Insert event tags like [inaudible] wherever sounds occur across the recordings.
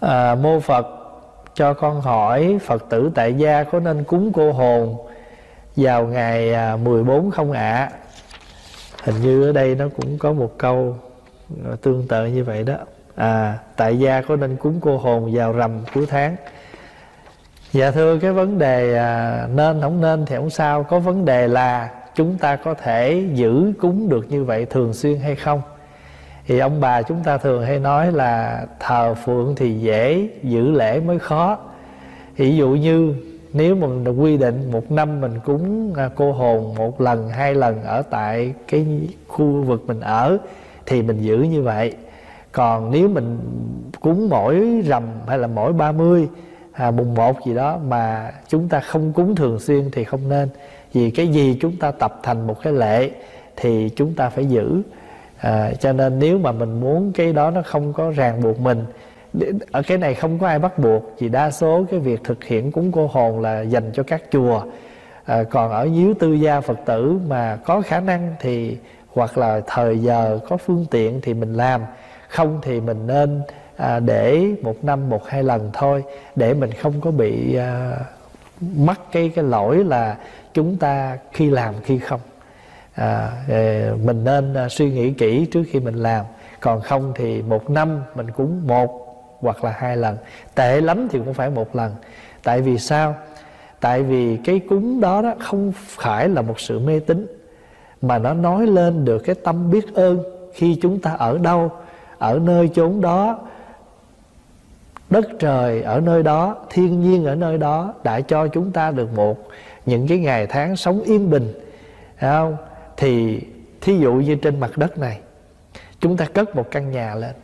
à, mô phật cho con hỏi phật tử tại gia có nên cúng cô hồn vào ngày à, 14 không ạ? À? hình như ở đây nó cũng có một câu à, tương tự như vậy đó. À tại gia có nên cúng cô hồn vào rằm cuối tháng? Dạ thưa cái vấn đề à, nên không nên thì không sao. Có vấn đề là chúng ta có thể giữ cúng được như vậy thường xuyên hay không? Thì ông bà chúng ta thường hay nói là thờ phượng thì dễ giữ lễ mới khó. Ví dụ như nếu mình quy định một năm mình cúng à, cô hồn một lần hai lần ở tại cái khu vực mình ở thì mình giữ như vậy. Còn nếu mình cúng mỗi rằm hay là mỗi 30 à, mùng một gì đó mà chúng ta không cúng thường xuyên thì không nên. Vì cái gì chúng ta tập thành một cái lệ thì chúng ta phải giữ à, cho nên nếu mà mình muốn cái đó nó không có ràng buộc mình ở cái này không có ai bắt buộc vì đa số cái việc thực hiện cúng cô hồn là dành cho các chùa. À, còn ở dưới tư gia phật tử mà có khả năng thì hoặc là thời giờ có phương tiện thì mình làm. Không thì mình nên à, để một năm một hai lần thôi để mình không có bị à, mắc cái cái lỗi là chúng ta khi làm khi không à, ờ, mình nên à, suy nghĩ kỹ trước khi mình làm. Còn không thì một năm mình cúng một hoặc là hai lần. Tệ lắm thì cũng phải một lần. Tại vì sao? Tại vì cái cúng đó đó không phải là một sự mê tín mà nó nói lên được cái tâm biết ơn khi chúng ta ở đâu ở nơi chốn đó. Đất trời ở nơi đó thiên nhiên ở nơi đó đã cho chúng ta được một. Những cái ngày tháng sống yên bình Thấy không? Thì thí dụ như trên mặt đất này chúng ta cất một căn nhà lên.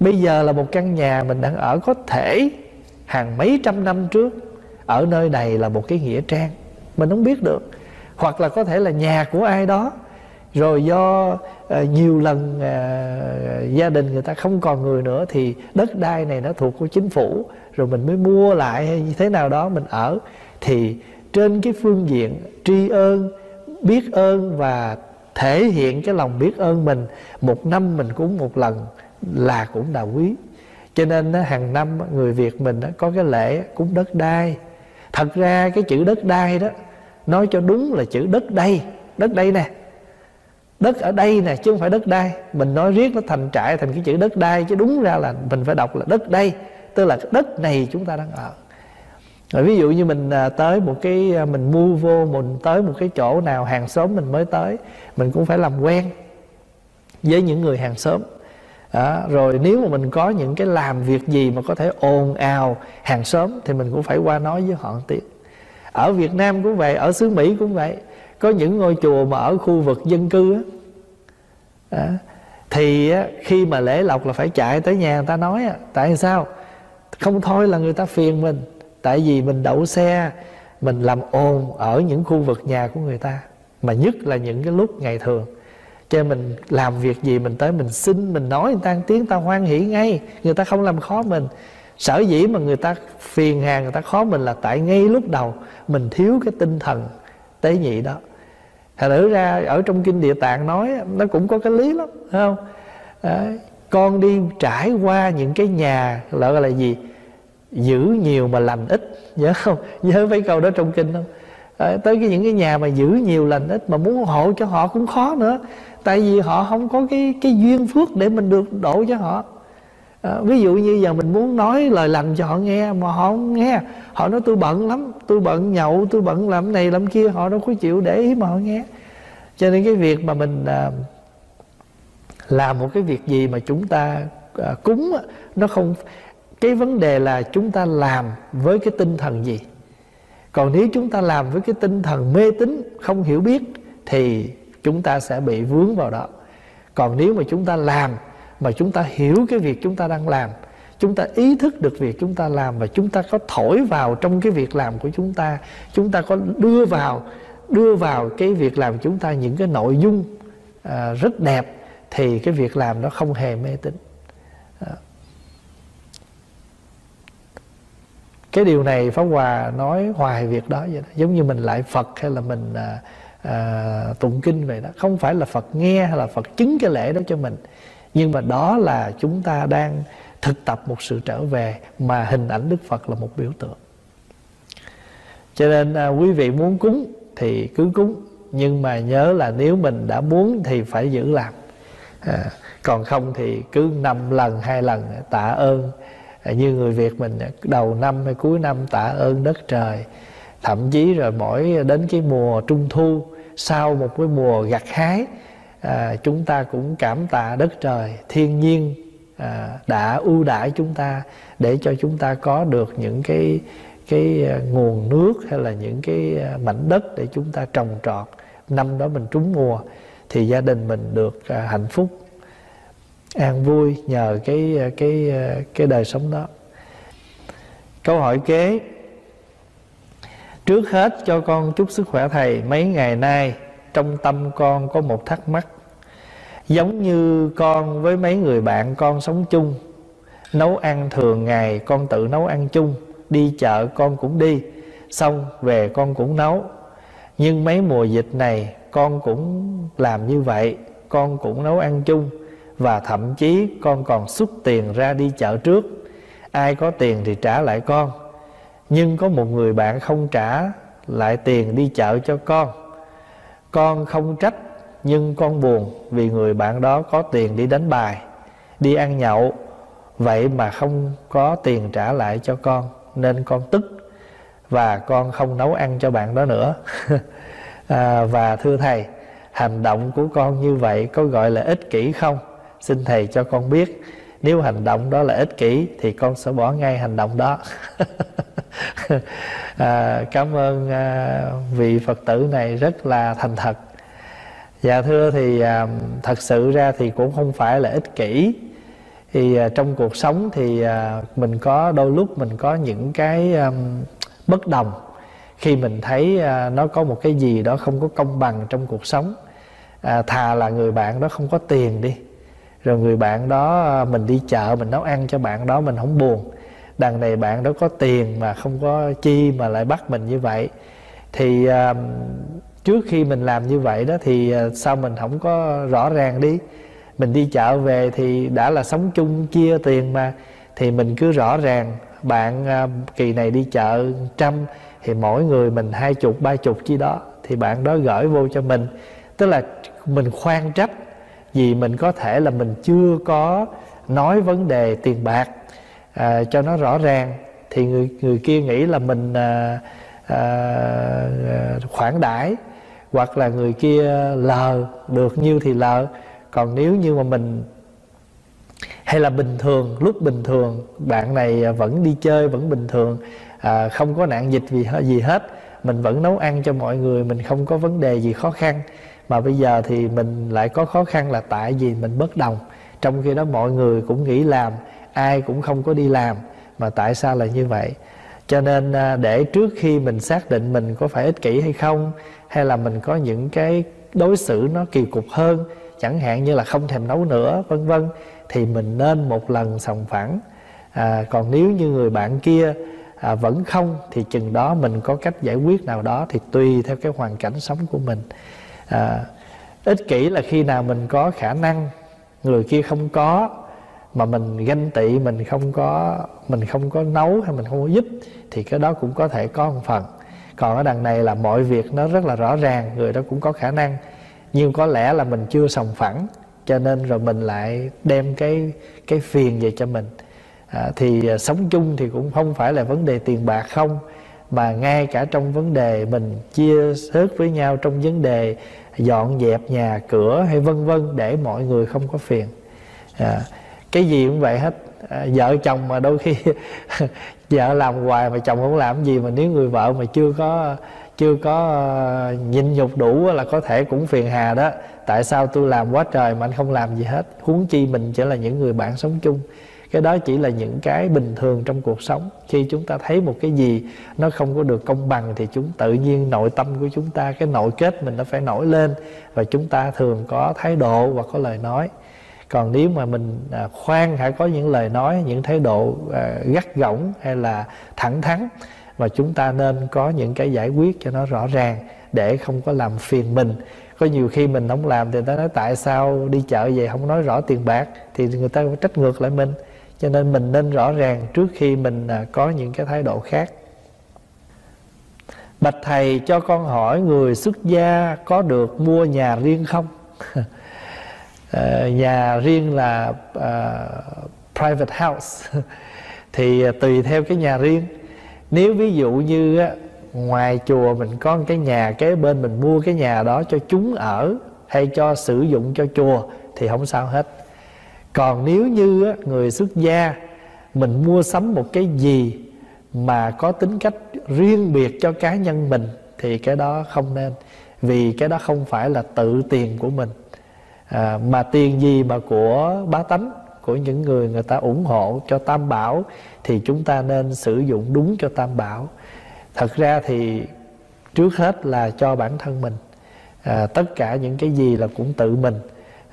Bây giờ là một căn nhà mình đang ở có thể hàng mấy trăm năm trước ở nơi này là một cái nghĩa trang mình không biết được. Hoặc là có thể là nhà của ai đó rồi do uh, nhiều lần uh, gia đình người ta không còn người nữa thì đất đai này nó thuộc của chính phủ rồi mình mới mua lại hay như thế nào đó mình ở. Thì trên cái phương diện tri ơn biết ơn và thể hiện cái lòng biết ơn mình. Một năm mình cúng một lần là cũng là quý. Cho nên hàng năm người việt mình có cái lễ cúng đất đai. Thật ra cái chữ đất đai đó, nói cho đúng là chữ đất đây đất đây nè. Đất ở đây nè, chứ không phải đất đai. Mình nói riết nó thành trại thành cái chữ đất đai, chứ đúng ra là mình phải đọc là đất đây tức là đất này chúng ta đang ở rồi ví dụ như mình à, tới một cái à, mình mua vô mình tới một cái chỗ nào hàng xóm mình mới tới mình cũng phải làm quen với những người hàng xóm. Đó, rồi nếu mà mình có những cái làm việc gì mà có thể ồn ào hàng xóm thì mình cũng phải qua nói với họ tiếng. Ở Việt Nam cũng vậy ở xứ Mỹ cũng vậy. Có những ngôi chùa mà ở khu vực dân cư á đó, thì á, khi mà lễ lộc là phải chạy tới nhà người ta nói á, tại sao? Không thôi là người ta phiền mình tại vì mình đậu xe, mình làm ồn ở những khu vực nhà của người ta, mà nhất là những cái lúc ngày thường. Cho mình làm việc gì mình tới mình xin, mình nói người ta tiếng ta hoan hỷ ngay. Người ta không làm khó mình. Sở dĩ mà người ta phiền hà, người ta khó mình là tại ngay lúc đầu mình thiếu cái tinh thần tế nhị đó. Thành thử ra ở trong kinh địa tạng nói nó cũng có cái lý lắm phải không? Đấy. con đi trải qua những cái nhà, gọi là gì? Giữ nhiều mà lành ít. Nhớ không? Nhớ mấy câu đó trong kinh không à, tới cái những cái nhà mà giữ nhiều lành ít mà muốn hộ cho họ cũng khó nữa. Tại vì họ không có cái cái duyên phước để mình được độ cho họ. À, ví dụ như giờ mình muốn nói lời lành cho họ nghe mà họ không nghe. Họ nói tôi bận lắm tôi bận nhậu tôi bận làm này làm kia. Họ đâu có chịu để ý mà họ nghe. Cho nên cái việc mà mình à, làm một cái việc gì mà chúng ta à, cúng nó không cái vấn đề là chúng ta làm với cái tinh thần gì còn nếu chúng ta làm với cái tinh thần mê tín không hiểu biết thì chúng ta sẽ bị vướng vào đó còn nếu mà chúng ta làm mà chúng ta hiểu cái việc chúng ta đang làm chúng ta ý thức được việc chúng ta làm và chúng ta có thổi vào trong cái việc làm của chúng ta chúng ta có đưa vào đưa vào cái việc làm của chúng ta những cái nội dung à, rất đẹp thì cái việc làm nó không hề mê tín cái điều này pháp hòa nói hoài việc đó vậy đó. giống như mình lại phật hay là mình à, à, tụng kinh vậy đó. Không phải là phật nghe hay là phật chứng cái lễ đó cho mình. Nhưng mà đó là chúng ta đang thực tập một sự trở về mà hình ảnh đức phật là một biểu tượng. Cho nên à, quý vị muốn cúng thì cứ cúng. Nhưng mà nhớ là nếu mình đã muốn thì phải giữ làm. À, còn không thì cứ năm lần hai lần tạ ơn như người việt mình đầu năm hay cuối năm tạ ơn đất trời. Thậm chí rồi mỗi đến cái mùa trung thu sau một cái mùa gặt hái à, chúng ta cũng cảm tạ đất trời. Thiên nhiên à, đã ưu đãi chúng ta để cho chúng ta có được những cái cái à, nguồn nước hay là những cái à, mảnh đất để chúng ta trồng trọt. Năm đó mình trúng mùa thì gia đình mình được à, hạnh phúc an vui nhờ cái cái cái đời sống đó. Câu hỏi kế, trước hết cho con chúc sức khỏe thầy, mấy ngày nay trong tâm con có một thắc mắc. Giống như con với mấy người bạn con sống chung, nấu ăn thường ngày con tự nấu ăn chung, đi chợ con cũng đi, xong về con cũng nấu. Nhưng mấy mùa dịch này con cũng làm như vậy, con cũng nấu ăn chung và thậm chí con còn xuất tiền ra đi chợ trước. Ai có tiền thì trả lại con. Nhưng có một người bạn không trả lại tiền đi chợ cho con. Con không trách nhưng con buồn vì người bạn đó có tiền đi đánh bài đi ăn nhậu. Vậy mà không có tiền trả lại cho con nên con tức. Và con không nấu ăn cho bạn đó nữa. [laughs] À, và thưa thầy hành động của con như vậy có gọi là ích kỷ không? Xin thầy cho con biết nếu hành động đó là ích kỷ thì con sẽ bỏ ngay hành động đó. [laughs] À, cảm ơn à, vị phật tử này rất là thành thật. Dạ thưa thì à, thật sự ra thì cũng không phải là ích kỷ. Thì à, trong cuộc sống thì à, mình có đôi lúc mình có những cái à, bất đồng. Khi mình thấy à, nó có một cái gì đó không có công bằng trong cuộc sống à, thà là người bạn đó không có tiền đi rồi người bạn đó à, mình đi chợ, mình nấu ăn cho bạn đó, mình không buồn. Đằng này bạn đó có tiền mà không có chi mà lại bắt mình như vậy. Thì à, trước khi mình làm như vậy đó thì à, sao mình không có rõ ràng đi? Mình đi chợ về thì đã là sống chung chia tiền mà. Thì mình cứ rõ ràng, bạn kỳ này đi chợ trăm thì mỗi người mình hai chục, ba chục chi đó. Thì bạn đó gửi vô cho mình. Tức là mình khoan trách vì mình có thể là mình chưa có nói vấn đề tiền bạc à, cho nó rõ ràng thì người người kia nghĩ là mình à, à, à, khoản đãi hoặc là người kia lờ được nhiêu thì lờ. Còn nếu như mà mình hay là bình thường lúc bình thường bạn này vẫn đi chơi vẫn bình thường à, không có nạn dịch gì gì hết mình vẫn nấu ăn cho mọi người mình không có vấn đề gì khó khăn mà bây giờ thì mình lại có khó khăn là tại vì mình bất đồng. Trong khi đó mọi người cũng nghĩ làm ai cũng không có đi làm mà tại sao lại như vậy? Cho nên à, để trước khi mình xác định mình có phải ích kỷ hay không hay là mình có những cái đối xử nó kỳ cục hơn chẳng hạn như là không thèm nấu nữa vân vân thì mình nên một lần sòng phẳng. À, còn nếu như người bạn kia à, vẫn không thì chừng đó mình có cách giải quyết nào đó thì tùy theo cái hoàn cảnh sống của mình à, ích kỷ là khi nào mình có khả năng người kia không có mà mình ganh tị mình không có mình không có nấu hay mình không có giúp thì cái đó cũng có thể có một phần. Còn ở đằng này là mọi việc nó rất là rõ ràng người đó cũng có khả năng. Nhưng có lẽ là mình chưa sòng phẳng cho nên rồi mình lại đem cái cái phiền về cho mình. À, thì à, sống chung thì cũng không phải là vấn đề tiền bạc không mà ngay cả trong vấn đề mình chia sớt với nhau trong vấn đề dọn dẹp nhà cửa hay vân vân để mọi người không có phiền. À, cái gì cũng vậy hết. À, vợ chồng mà đôi khi [laughs] vợ làm hoài mà chồng không làm gì mà nếu người vợ mà chưa có chưa có à, nhịn nhục đủ là có thể cũng phiền hà đó. Tại sao tôi làm quá trời mà anh không làm gì hết? Huống chi mình chỉ là những người bạn sống chung cái đó chỉ là những cái bình thường trong cuộc sống. Khi chúng ta thấy một cái gì nó không có được công bằng thì chúng tự nhiên nội tâm của chúng ta, cái nội kết mình nó phải nổi lên và chúng ta thường có thái độ và có lời nói. Còn nếu mà mình à, khoan hãy có những lời nói, những thái độ à, gắt gỏng hay là thẳng thắn và chúng ta nên có những cái giải quyết cho nó rõ ràng để không có làm phiền mình. Có nhiều khi mình không làm thì người ta nói, tại sao đi chợ về không nói rõ tiền bạc? Thì người ta trách ngược lại mình cho nên mình nên rõ ràng trước khi mình à, có những cái thái độ khác. Bạch thầy cho con hỏi người xuất gia có được mua nhà riêng không? [laughs] Ờ, nhà riêng là uh, private house. [laughs] Thì à, tùy theo cái nhà riêng. Nếu ví dụ như ngoài chùa mình có một cái nhà kế bên mình mua cái nhà đó cho chúng ở hay cho sử dụng cho chùa thì không sao hết còn nếu như người xuất gia mình mua sắm một cái gì mà có tính cách riêng biệt cho cá nhân mình thì cái đó không nên. Vì cái đó không phải là tự tiền của mình. À, mà tiền gì mà của bá tánh của những người người ta ủng hộ cho tam bảo thì chúng ta nên sử dụng đúng cho tam bảo. Thật ra thì trước hết là cho bản thân mình. À, tất cả những cái gì là cũng tự mình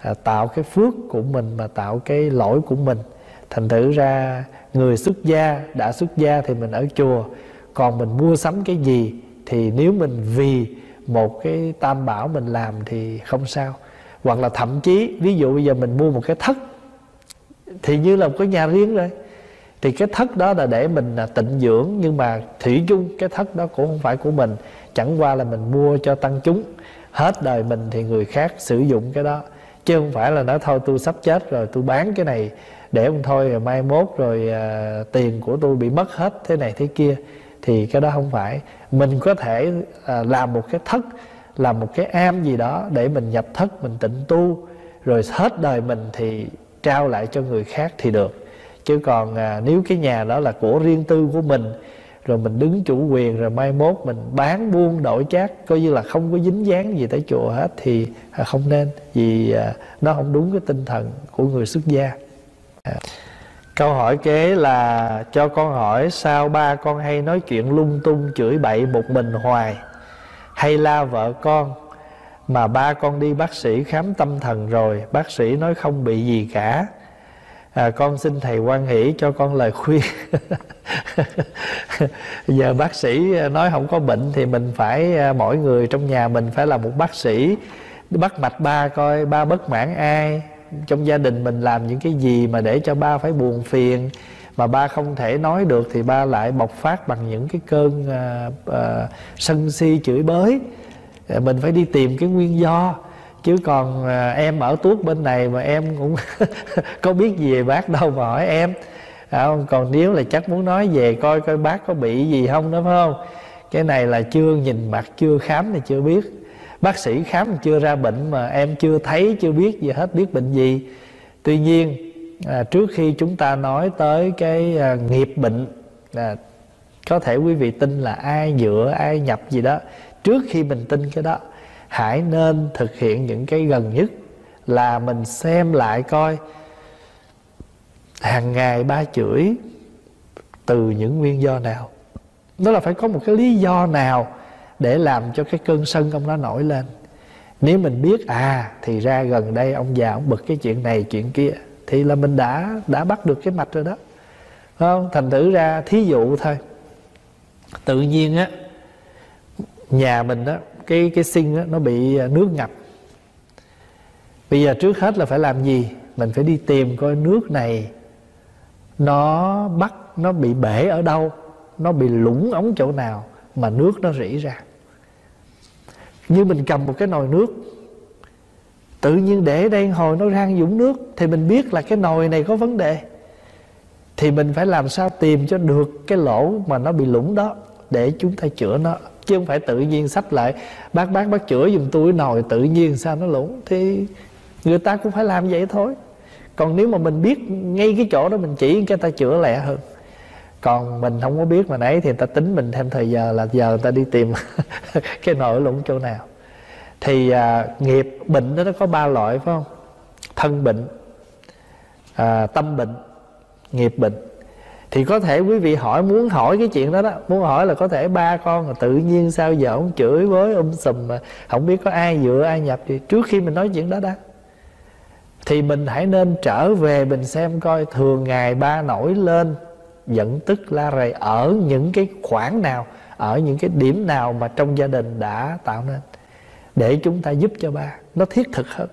à, tạo cái phước của mình mà tạo cái lỗi của mình. Thành thử ra người xuất gia đã xuất gia thì mình ở chùa. Còn mình mua sắm cái gì thì nếu mình vì một cái tam bảo mình làm thì không sao. Hoặc là thậm chí ví dụ bây giờ mình mua một cái thất thì như là một cái nhà riêng rồi. Thì cái thất đó là để mình à, tịnh dưỡng nhưng mà thủy chung cái thất đó cũng không phải của mình. Chẳng qua là mình mua cho tăng chúng. Hết đời mình thì người khác sử dụng cái đó chứ không phải là nói thôi tôi sắp chết rồi tôi bán cái này để ông thôi rồi mai mốt rồi à, tiền của tôi bị mất hết thế này thế kia. Thì cái đó không phải. Mình có thể à, làm một cái thất làm một cái am gì đó để mình nhập thất mình tịnh tu rồi hết đời mình thì trao lại cho người khác thì được. Chứ còn à, nếu cái nhà đó là của riêng tư của mình rồi mình đứng chủ quyền, rồi mai mốt mình bán buôn đổi chác coi như là không có dính dáng gì tới chùa hết, thì à, không nên. Vì à, nó không đúng cái tinh thần của người xuất gia. À. Câu hỏi kế là cho con hỏi sao ba con hay nói chuyện lung tung chửi bậy một mình hoài? Hay la vợ con, mà ba con đi bác sĩ khám tâm thần rồi, bác sĩ nói không bị gì cả à, con xin thầy quan hỷ cho con lời khuyên. [laughs] Giờ bác sĩ à, nói không có bệnh thì mình phải à, mỗi người trong nhà mình phải là một bác sĩ. Bắt mạch ba coi ba bất mãn ai. Trong gia đình mình làm những cái gì mà để cho ba phải buồn phiền. Mà ba không thể nói được thì ba lại bộc phát bằng những cái cơn à, à, sân si chửi bới. À, mình phải đi tìm cái nguyên do chứ còn à, em ở tuốt bên này mà em cũng [laughs] có biết gì về bác đâu mà hỏi em. À, còn nếu là chắc muốn nói về coi coi bác có bị gì không đó phải không? Cái này là chưa nhìn mặt chưa khám thì chưa biết. Bác sĩ khám chưa ra bệnh mà em chưa thấy chưa biết gì hết biết bệnh gì. Tuy nhiên à, trước khi chúng ta nói tới cái à, nghiệp bệnh à, có thể quý vị tin là ai dựa ai nhập gì đó. Trước khi mình tin cái đó hãy nên thực hiện những cái gần nhất là mình xem lại coi. Hàng ngày ba chửi từ những nguyên do nào? Đó là phải có một cái lý do nào để làm cho cái cơn sân ông nó nổi lên? Nếu mình biết à thì ra gần đây ông già ông bực cái chuyện này, chuyện kia, thì là mình đã đã bắt được cái mạch rồi đó. Không? Thành thử ra thí dụ thôi. Tự nhiên á, nhà mình đó cái cái sinh đó, nó bị à, nước ngập. Bây giờ trước hết là phải làm gì? Mình phải đi tìm coi nước này nó bắt nó bị bể ở đâu nó bị lũng ống chỗ nào mà nước nó rỉ ra. Như mình cầm một cái nồi nước tự nhiên để đây hồi nó rang dũng nước thì mình biết là cái nồi này có vấn đề. Thì mình phải làm sao tìm cho được cái lỗ mà nó bị lũng đó để chúng ta chữa nó chứ không phải tự nhiên sách lại. Bác bác bác chữa giùm tôi nồi tự nhiên sao nó lủng thì người ta cũng phải làm vậy thôi. Còn nếu mà mình biết ngay cái chỗ đó mình chỉ cho ta chữa lẹ hơn. Còn mình không có biết mà nãy thì ta tính mình thêm thời giờ là giờ ta đi tìm [laughs] cái nồi lũng chỗ nào. Thì à, nghiệp bệnh đó nó có ba loại phải không? Thân bệnh à, tâm bệnh nghiệp bệnh thì có thể quý vị hỏi, muốn hỏi cái chuyện đó đó, muốn hỏi là có thể ba con là tự nhiên sao giờ ông chửi với um sùm mà không biết có ai dựa ai nhập thì trước khi mình nói chuyện đó đã thì mình hãy nên trở về mình xem coi thường ngày ba nổi lên giận tức la rầy ở những cái khoảng nào, ở những cái điểm nào mà trong gia đình đã tạo nên, để chúng ta giúp cho ba. Nó thiết thực hơn.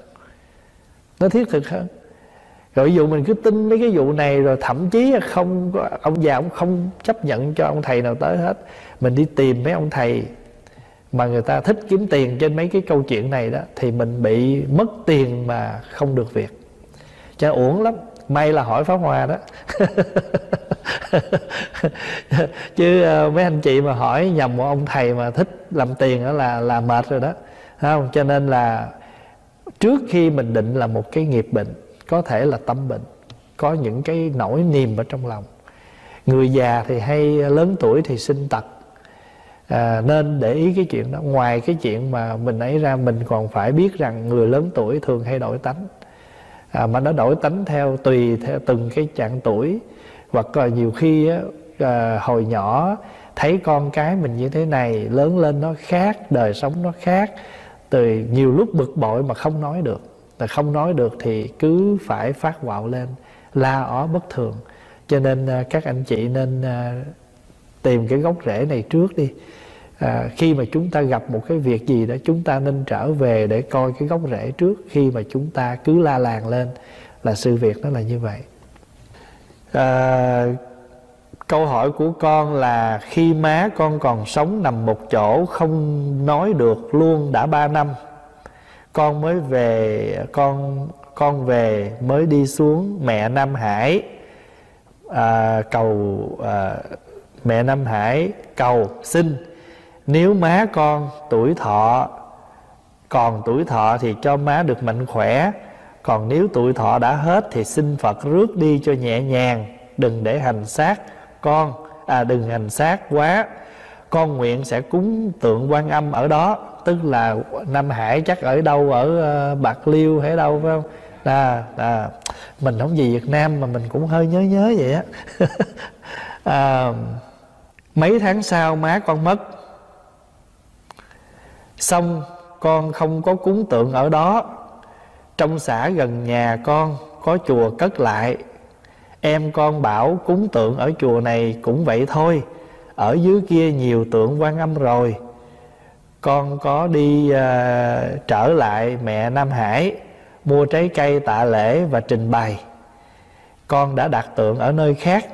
Nó thiết thực hơn rồi ví dụ mình cứ tin mấy cái vụ này rồi thậm chí không ông già ông không chấp nhận cho ông thầy nào tới hết. Mình đi tìm mấy ông thầy mà người ta thích kiếm tiền trên mấy cái câu chuyện này đó, thì mình bị mất tiền mà không được việc. Cho uổng lắm. May là hỏi pháp hòa đó. [laughs] Chứ ờ, mấy anh chị mà hỏi nhầm một ông thầy mà thích làm tiền đó là là mệt rồi đó. Không? Cho nên là trước khi mình định là một cái nghiệp bệnh có thể là tâm bệnh có những cái nỗi niềm ở trong lòng. Người già thì hay lớn tuổi thì sinh tật. À, nên để ý cái chuyện đó. Ngoài cái chuyện mà mình ấy ra mình còn phải biết rằng người lớn tuổi thường hay đổi tánh. À, mà nó đổi tánh theo tùy theo từng cái trạng tuổi. Hoặc là nhiều khi á, à, hồi nhỏ thấy con cái mình như thế này lớn lên nó khác đời sống nó khác từ nhiều lúc bực bội mà không nói được là không nói được thì cứ phải phát quạo lên la ó bất thường. Cho nên à, các anh chị nên à, tìm cái gốc rễ này trước đi. À, khi mà chúng ta gặp một cái việc gì đó chúng ta nên trở về để coi cái gốc rễ trước. Khi mà chúng ta cứ la làng lên là sự việc nó là như vậy. À, câu hỏi của con là khi má con còn sống nằm một chỗ không nói được luôn đã ba năm con mới về con con về mới đi xuống mẹ Nam Hải. À, cầu à, mẹ Nam Hải cầu xin. Nếu má con tuổi thọ còn tuổi thọ thì cho má được mạnh khỏe. Còn nếu tuổi thọ đã hết thì xin Phật rước đi cho nhẹ nhàng. Đừng để hành xác con à đừng hành xác quá. Con nguyện sẽ cúng tượng quan âm ở đó tức là Nam Hải chắc ở đâu ở ờ, Bạc Liêu hay đâu phải không? Là là mình không gì Việt Nam mà mình cũng hơi nhớ nhớ vậy á. [laughs] À, mấy tháng sau má con mất. Xong con không có cúng tượng ở đó. Trong xã gần nhà con có chùa cất lại. Em con bảo cúng tượng ở chùa này cũng vậy thôi. Ở dưới kia nhiều tượng quan âm rồi con có đi uh, trở lại mẹ Nam Hải mua trái cây tạ lễ và trình bày. Con đã đặt tượng ở nơi khác.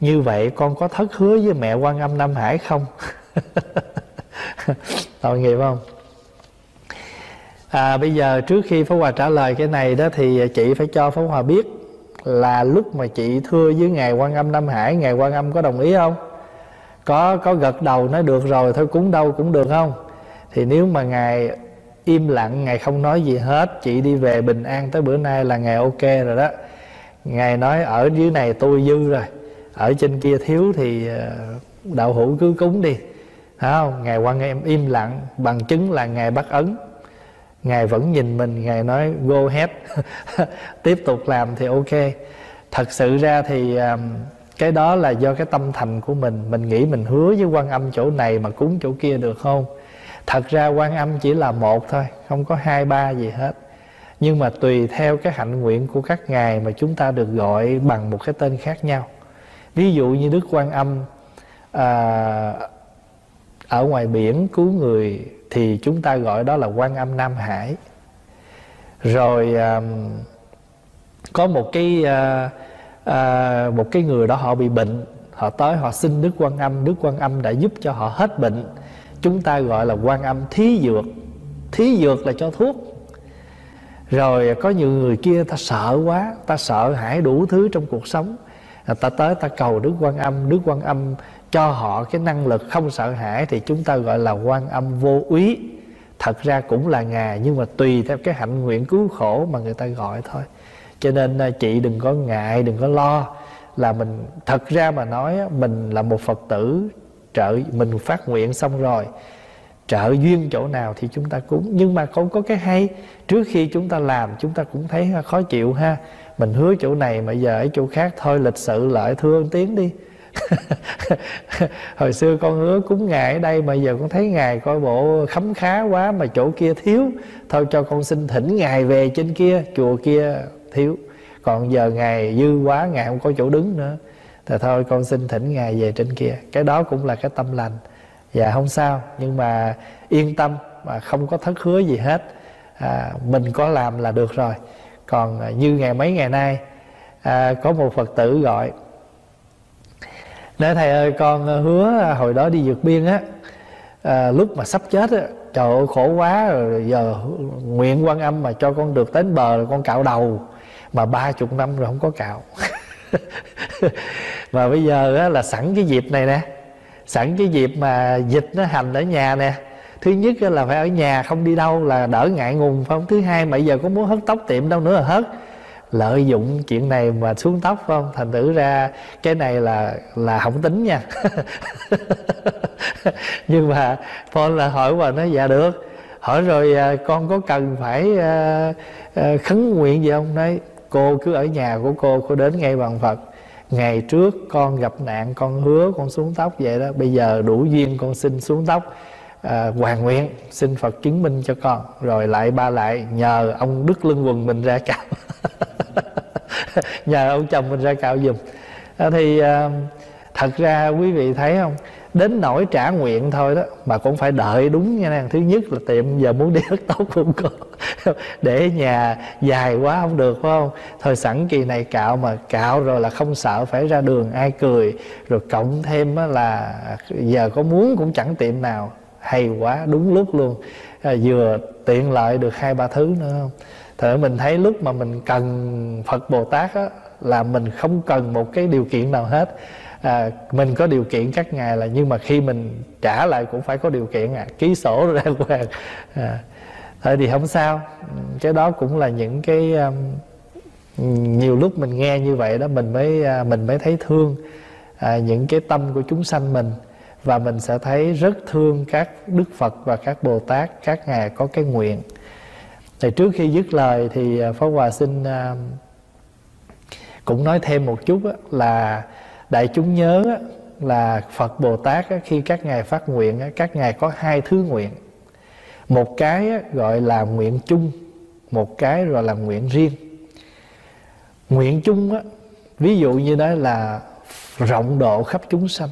Như vậy con có thất hứa với mẹ quan âm Nam Hải không? [laughs] Tội nghiệp không? À, bây giờ trước khi Pháp Hòa trả lời cái này đó thì chị phải cho Pháp Hòa biết là lúc mà chị thưa với ngài quan âm Nam Hải ngài quan âm có đồng ý không? Có có gật đầu nói được rồi thôi cúng đâu cũng được không? Thì nếu mà ngài im lặng, ngài không nói gì hết chị đi về bình an tới bữa nay là ngài ok rồi đó. Ngài nói, ở dưới này tôi dư rồi, ở trên kia thiếu thì ờ, đạo hữu cứ cúng đi. Thấy không? Ngài quan em im lặng, bằng chứng là ngài bắt ấn. Ngài vẫn nhìn mình, ngài nói, go ahead. [laughs] Tiếp tục làm thì ok. Thật sự ra thì cái đó là do cái tâm thành của mình. Mình nghĩ mình hứa với quan âm chỗ này mà cúng chỗ kia được không? Thật ra quan âm chỉ là một thôi không có hai ba gì hết. Nhưng mà tùy theo cái hạnh nguyện của các ngài mà chúng ta được gọi bằng một cái tên khác nhau. Ví dụ như đức quan âm à, ở ngoài biển cứu người thì chúng ta gọi đó là quan âm nam hải. Rồi à, có một cái à, à, một cái người đó họ bị bệnh họ tới họ xin đức quan âm đức quan âm đã giúp cho họ hết bệnh chúng ta gọi là quan âm thí dược. Thí dược là cho thuốc. Rồi có nhiều người kia ta sợ quá, ta sợ hãi đủ thứ trong cuộc sống. À, ta tới ta cầu đức quan âm. Đức quan âm cho họ cái năng lực không sợ hãi thì chúng ta gọi là quan âm vô úy. Thật ra cũng là ngài nhưng mà tùy theo cái hạnh nguyện cứu khổ mà người ta gọi thôi. Cho nên à, chị đừng có ngại, đừng có lo là mình, thật ra mà nói mình là một phật tử trợ mình phát nguyện xong rồi, trợ duyên chỗ nào thì chúng ta cúng. Nhưng mà không có cái hay, trước khi chúng ta làm, chúng ta cũng thấy khó chịu ha. Mình hứa chỗ này mà giờ ở chỗ khác, thôi lịch sự lại thương tiếng đi. [laughs] Hồi xưa con hứa cúng ngài ở đây, mà giờ con thấy ngài coi bộ khấm khá quá mà chỗ kia thiếu. Thôi cho con xin thỉnh ngài về trên kia, chùa kia thiếu. Còn giờ ngài dư quá, ngài không có chỗ đứng nữa thì thôi con xin thỉnh ngài về trên kia. Cái đó cũng là cái tâm lành. Dạ không sao nhưng mà yên tâm mà không có thất hứa gì hết. À, mình có làm là được rồi. Còn à, như ngày mấy ngày nay à, có một phật tử gọi nói thầy ơi con hứa hồi đó đi vượt biên á à, lúc mà sắp chết á trời ơi khổ quá rồi giờ nguyện quan âm mà cho con được đến bờ rồi con cạo đầu. Mà ba chục năm rồi không có cạo. [laughs] [laughs] mà bây giờ á, là sẵn cái dịp này nè. Sẵn cái dịp mà dịch nó hành ở nhà nè. Thứ nhất là phải ở nhà không đi đâu là đỡ ngại ngùng phải không? Thứ hai mà giờ có muốn hớt tóc tiệm đâu nữa là hớt. Lợi dụng chuyện này mà xuống tóc phải không? Thành thử ra cái này là là không tính nha. [laughs] Nhưng mà Paul là hỏi và nói dạ được. Hỏi rồi à, con có cần phải à, à, khấn nguyện gì không? Nói cô cứ ở nhà của cô cô đến ngay bằng phật. Ngày trước con gặp nạn con hứa con xuống tóc vậy đó. Bây giờ đủ duyên con xin xuống tóc à, hoàn nguyện xin phật chứng minh cho con. Rồi lại ba lại nhờ ông đức lưng quần mình ra cạo. [laughs] Nhờ ông chồng mình ra cạo giùm. À, thì à, thật ra quý vị thấy không? Đến nỗi trả nguyện thôi đó mà cũng phải đợi đúng nha nè thứ nhất là tiệm giờ muốn đi hớt tóc không con [laughs] để nhà dài quá không được phải không? Thôi sẵn kỳ này cạo mà cạo rồi là không sợ phải ra đường ai cười. Rồi cộng thêm là giờ có muốn cũng chẳng tiệm nào. Hay quá đúng lúc luôn. À, vừa tiện lợi được hai ba thứ nữa không? Thở mình thấy lúc mà mình cần Phật Bồ Tát á, là mình không cần một cái điều kiện nào hết. À, mình có điều kiện các ngài là nhưng mà khi mình trả lại cũng phải có điều kiện à ký sổ [laughs] ra hoàng. À, thôi thì không sao. Cái đó cũng là những cái um, nhiều lúc mình nghe như vậy đó mình mới à, mình mới thấy thương à, những cái tâm của chúng sanh mình. Và mình sẽ thấy rất thương các đức phật và các bồ tát các ngài có cái nguyện. Thì trước khi dứt lời thì uh, pháp hòa xin à, cũng nói thêm một chút á, là đại chúng nhớ á, là phật bồ tát á, khi các ngài phát nguyện á, các ngài có hai thứ nguyện một cái gọi là nguyện chung một cái rồi là nguyện riêng. Nguyện chung á, ví dụ như đó là rộng độ khắp chúng sanh.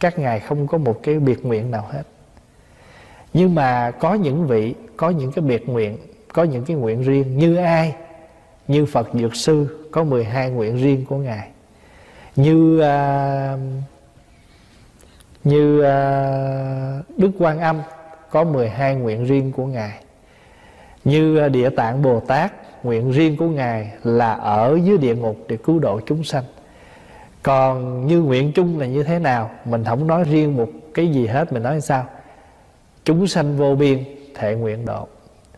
Các ngài không có một cái biệt nguyện nào hết. Nhưng mà có những vị có những cái biệt nguyện có những cái nguyện riêng như ai? Như Phật Dược Sư có 12 nguyện riêng của Ngài. Như uh, như uh, Đức Quan Âm có 12 nguyện riêng của Ngài. Như à, Địa Tạng Bồ Tát, nguyện riêng của Ngài là ở dưới địa ngục để cứu độ chúng sanh. Còn như nguyện chung là như thế nào, mình không nói riêng một cái gì hết, mình nói sao? Chúng sanh vô biên thệ nguyện độ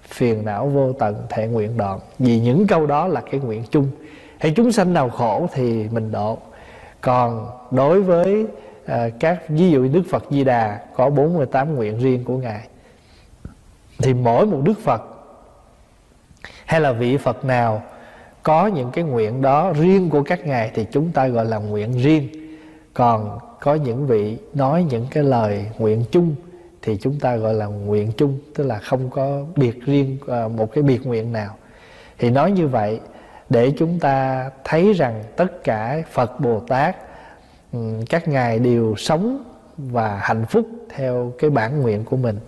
phiền não vô tận thệ nguyện đoạn. Vì những câu đó là cái nguyện chung. Hay chúng sanh nào khổ thì mình độ. Còn đối với à, các ví dụ Đức Phật Di Đà có 48 nguyện riêng của ngài. Thì mỗi một Đức Phật hay là vị Phật nào có những cái nguyện đó riêng của các ngài thì chúng ta gọi là nguyện riêng. Còn có những vị nói những cái lời nguyện chung thì chúng ta gọi là nguyện chung tức là không có biệt riêng ờ, một cái biệt nguyện nào. Thì nói như vậy để chúng ta thấy rằng tất cả Phật Bồ Tát Ừ, các ngài đều sống và hạnh phúc theo cái bản nguyện của mình.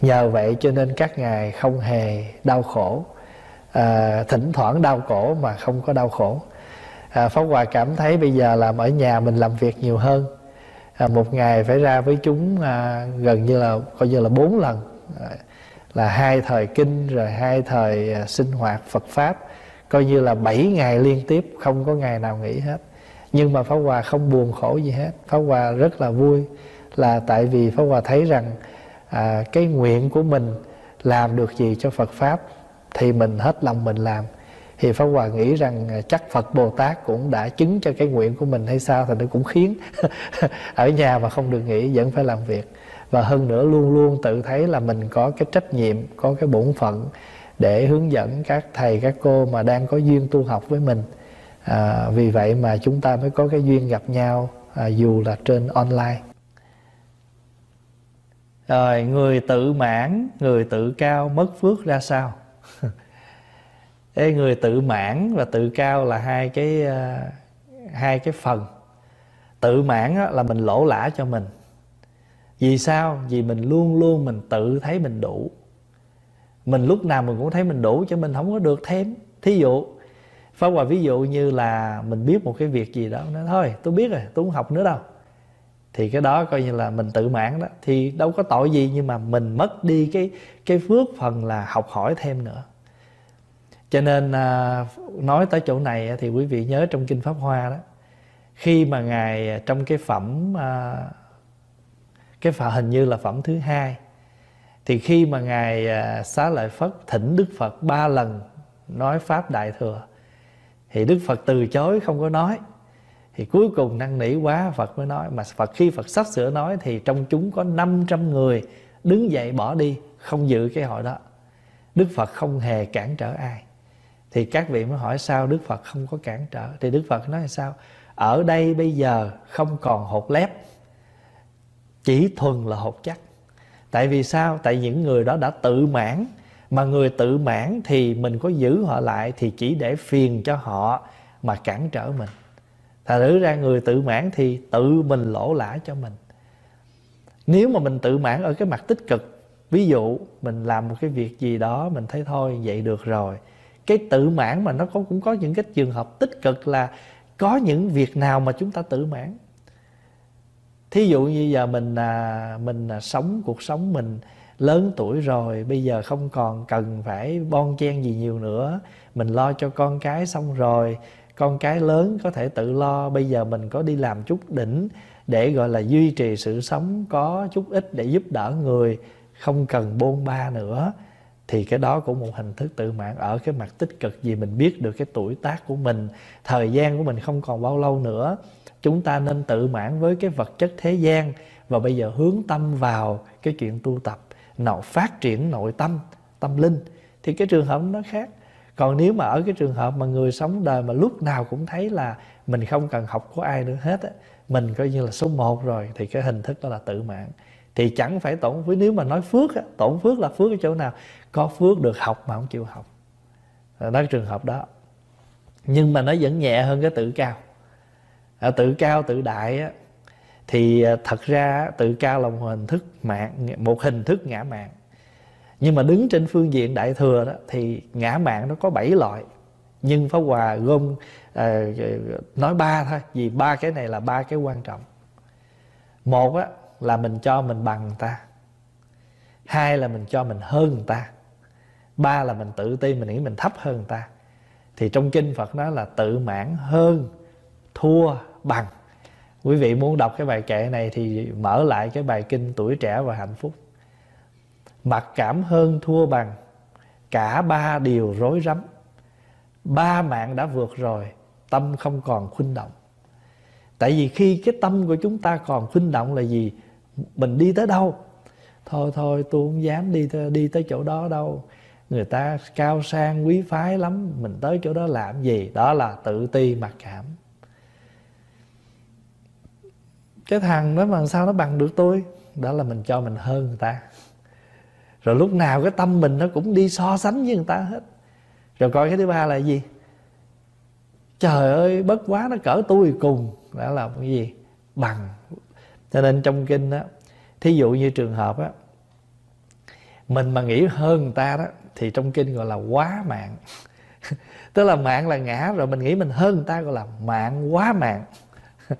Nhờ vậy cho nên các ngài không hề đau khổ. À, thỉnh thoảng đau khổ mà không có đau khổ. À, pháp hòa cảm thấy bây giờ làm ở nhà mình làm việc nhiều hơn. À, một ngày phải ra với chúng à, gần như là coi như là bốn lần. À, là hai thời kinh rồi hai thời à, sinh hoạt Phật pháp. Coi như là bảy ngày liên tiếp không có ngày nào nghỉ hết nhưng mà pháp hòa không buồn khổ gì hết. Pháp hòa rất là vui là tại vì pháp hòa thấy rằng à, cái nguyện của mình làm được gì cho Phật pháp thì mình hết lòng mình làm. Thì Pháp Hòa nghĩ rằng à, chắc Phật Bồ Tát cũng đã chứng cho cái nguyện của mình hay sao thì nó cũng khiến [laughs] ở nhà mà không được nghỉ vẫn phải làm việc. Và hơn nữa luôn luôn tự thấy là mình có cái trách nhiệm có cái bổn phận để hướng dẫn các thầy các cô mà đang có duyên tu học với mình à, vì vậy mà chúng ta mới có cái duyên gặp nhau à, dù là trên online. Rồi người tự mãn người tự cao mất phước ra sao? [laughs] Ê, người tự mãn và tự cao là hai cái uh, hai cái phần. Tự mãn là mình lỗ lã cho mình. Vì sao? Vì mình luôn luôn mình tự thấy mình đủ. Mình lúc nào mình cũng thấy mình đủ cho mình không có được thêm. Thí dụ Pháp Hòa ví dụ như là mình biết một cái việc gì đó nói thôi tôi biết rồi tôi không học nữa đâu. Thì cái đó coi như là mình tự mãn đó. Thì đâu có tội gì nhưng mà mình mất đi cái cái phước phần là học hỏi thêm nữa. Cho nên à, nói tới chỗ này thì quý vị nhớ trong kinh pháp hoa đó khi mà ngài à, trong cái phẩm à, cái phẩm hình như là phẩm thứ hai thì khi mà ngài à, xá lợi phất thỉnh đức phật ba lần nói pháp đại thừa thì đức phật từ chối, không có nói. Thì cuối cùng năn nỉ quá, Phật mới nói. Mà Phật, khi Phật sắp sửa nói thì trong chúng có 500 người đứng dậy bỏ đi, không dự cái hội đó. Đức Phật không hề cản trở ai. Thì các vị mới hỏi sao Đức Phật không có cản trở? Thì Đức Phật nói sao? Ở đây bây giờ không còn hột lép, chỉ thuần là hột chắc. Tại vì sao? Tại những người đó đã tự mãn mà người tự mãn thì mình có giữ họ lại thì chỉ để phiền cho họ mà cản trở mình. Thật thử ra người tự mãn thì tự mình lỗ lã cho mình. Nếu mà mình tự mãn ở cái mặt tích cực Ví dụ mình làm một cái việc gì đó Mình thấy thôi vậy được rồi. Cái tự mãn mà nó có, cũng có những cái trường hợp tích cực là Có những việc nào mà chúng ta tự mãn. Thí dụ như giờ mình à, mình à, sống cuộc sống mình lớn tuổi rồi, bây giờ không còn cần phải bon chen gì nhiều nữa. Mình lo cho con cái xong rồi, con cái lớn có thể tự lo. Bây giờ mình có đi làm chút đỉnh để, gọi là, duy trì sự sống có chút ít để giúp đỡ người, không cần bôn ba nữa, thì cái đó cũng một hình thức tự mãn ở cái mặt tích cực vì mình biết được cái tuổi tác của mình. Thời gian của mình không còn bao lâu nữa. Chúng ta nên tự mãn với cái vật chất thế gian và bây giờ hướng tâm vào cái chuyện tu tập nội phát triển nội tâm tâm linh thì cái trường hợp nó khác. Còn nếu mà ở cái trường hợp mà người sống đời mà lúc nào cũng thấy là mình không cần học của ai nữa hết á mình coi như là số một rồi thì cái hình thức đó là tự mạng. Thì chẳng phải tổn phước nếu mà nói phước á, tổn phước là phước ở chỗ nào? Có phước được học mà không chịu học. Đó là trường hợp đó. Nhưng mà nó vẫn nhẹ hơn cái tự cao. À, tự cao tự đại á, thì à, thật ra tự cao là một hình thức mạng một hình thức ngã mạng. Nhưng mà đứng trên phương diện đại thừa đó thì ngã mạng nó có bảy loại. Nhưng pháp hòa gom à, nói ba thôi vì ba cái này là ba cái quan trọng. Một á, là mình cho mình bằng người ta. Hai là mình cho mình hơn người ta. Ba là mình tự ti mình nghĩ mình thấp hơn người ta. Thì trong kinh phật nói là tự mãn hơn thua bằng quý vị muốn đọc cái bài kệ này thì mở lại cái bài kinh tuổi trẻ và hạnh phúc. Mặc cảm hơn thua bằng, cả ba điều rối rắm. Ba mạng đã vượt rồi, tâm không còn khuynh động. Tại vì khi cái tâm của chúng ta còn khuynh động là gì? Mình đi tới đâu? Thôi thôi, tôi không dám đi đi tới chỗ đó đâu. Người ta cao sang quý phái lắm, mình tới chỗ đó làm gì? Đó là tự ti mặc cảm cái thằng đó mà sao nó bằng được tôi? Đó là mình cho mình hơn người ta. Rồi lúc nào cái tâm mình nó cũng đi so sánh với người ta hết. Rồi coi cái thứ ba là gì? Trời ơi, bất quá nó cỡ tôi cùng. Đã là cái gì? Bằng. Cho nên trong kinh đó thí dụ như trường hợp á, mình mà nghĩ hơn người ta đó, thì trong kinh gọi là quá mạng. [laughs] Tức là mạng là ngã, rồi mình nghĩ mình hơn người ta gọi là mạng, quá mạng. [laughs]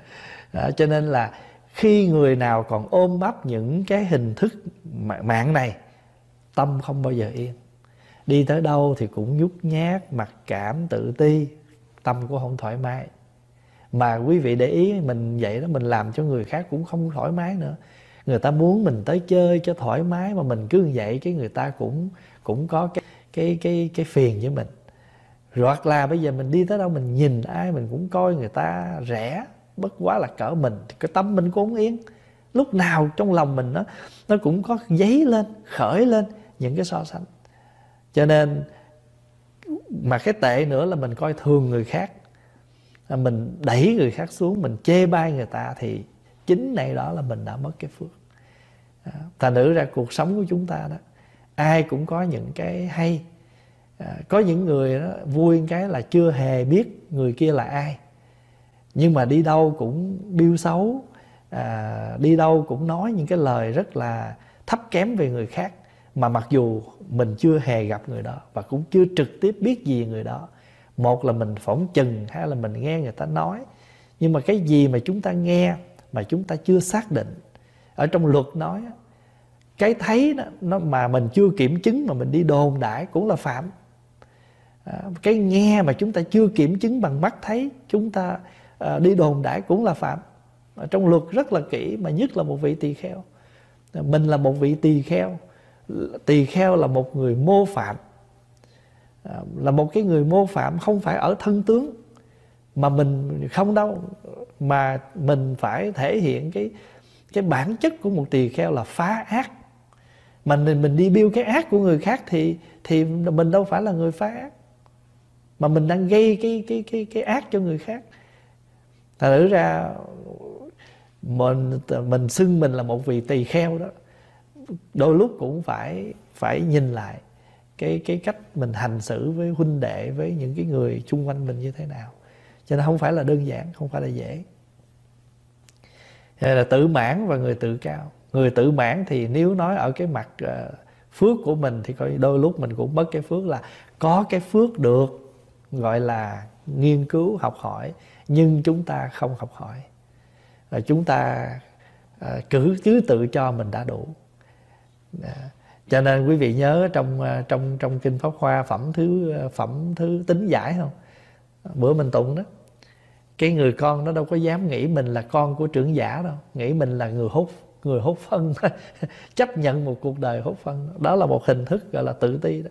đó, cho nên là khi người nào còn ôm bắp những cái hình thức mạng này tâm không bao giờ yên. Đi tới đâu thì cũng nhút nhát mặc cảm tự ti tâm cũng không thoải mái. Mà quý vị để ý mình vậy đó mình làm cho người khác cũng không thoải mái nữa. Người ta muốn mình tới chơi cho thoải mái mà mình cứ như vậy cái người ta cũng cũng có cái cái cái cái phiền với mình. Hoặc là bây giờ mình đi tới đâu mình nhìn ai mình cũng coi người ta rẻ bất quá là cỡ mình, thì cái tâm mình cũng yên. Lúc nào trong lòng mình nó nó cũng có giấy lên, khởi lên những cái so sánh. Cho nên mà cái tệ nữa là mình coi thường người khác. À, mình đẩy người khác xuống, mình chê bai người ta thì chính này đó là mình đã mất cái phước. À, Thành nữ ra cuộc sống của chúng ta đó, ai cũng có những cái hay. À, có những người đó, vui cái là chưa hề biết người kia là ai nhưng mà đi đâu cũng biêu xấu à, đi đâu cũng nói những cái lời rất là thấp kém về người khác. Mà mặc dù mình chưa hề gặp người đó và cũng chưa trực tiếp biết gì người đó một là mình phỏng chừng hay là mình nghe người ta nói. Nhưng mà cái gì mà chúng ta nghe mà chúng ta chưa xác định? Ở trong luật nói cái thấy đó, nó mà mình chưa kiểm chứng mà mình đi đồn đại cũng là phạm. À, cái nghe mà chúng ta chưa kiểm chứng bằng mắt thấy chúng ta à, đi đồn đại cũng là phạm. Ở trong luật rất là kỹ mà nhất là một vị tỳ kheo. Ờ, mình là một vị tỳ kheo. Tỳ kheo là một người mô phạm. À, là một cái người mô phạm không phải ở thân tướng mà mình không đâu. Mà mình phải thể hiện cái cái bản chất của một tỳ kheo là phá ác. Mà mình mình đi biêu cái ác của người khác thì thì mình đâu phải là người phá ác. Mà mình đang gây cái cái cái cái ác cho người khác thành thử ra mình mình xưng mình là một vị tỳ kheo đó đôi lúc cũng phải phải nhìn lại cái cái cách mình hành xử với huynh đệ với những cái người chung quanh mình như thế nào. Cho nên không phải là đơn giản không phải là dễ. Là tự mãn và người tự cao. Người tự mãn thì nếu nói ở cái mặt uh, phước của mình thì coi đôi lúc mình cũng mất cái phước là có cái phước được gọi là nghiên cứu học hỏi nhưng chúng ta không học hỏi. Và chúng ta à, cứ cứ tự cho mình đã đủ. À, cho nên quý vị nhớ trong à, trong trong kinh pháp hoa phẩm thứ à, phẩm thứ tính giải không? Bữa mình tụng đó cái người con nó đâu có dám nghĩ mình là con của trưởng giả đâu. Nghĩ mình là người hút người hút phân. [laughs] Chấp nhận một cuộc đời hút phân. Đó là một hình thức gọi là tự ti đó.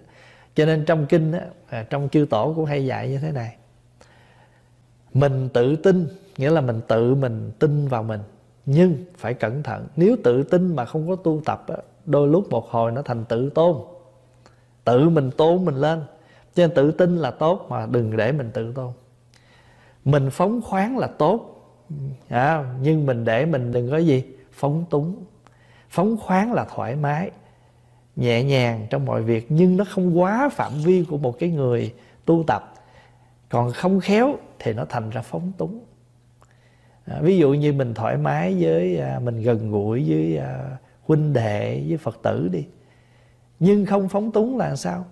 Cho nên trong kinh á, à, trong chư tổ cũng hay dạy như thế này mình tự tin nghĩa là mình tự mình tin vào mình. Nhưng phải cẩn thận nếu tự tin mà không có tu tập đôi lúc một hồi nó thành tự tôn. Tự mình tôn mình lên. Cho nên tự tin là tốt mà đừng để mình tự tôn. Mình phóng khoáng là tốt. À, nhưng mình để mình đừng có gì? Phóng túng. Phóng khoáng là thoải mái nhẹ nhàng trong mọi việc nhưng nó không quá phạm vi của một cái người tu tập còn không khéo thì nó thành ra phóng túng. À, ví dụ như mình thoải mái với à, mình gần gũi với à, huynh đệ với phật tử đi. Nhưng không phóng túng là sao?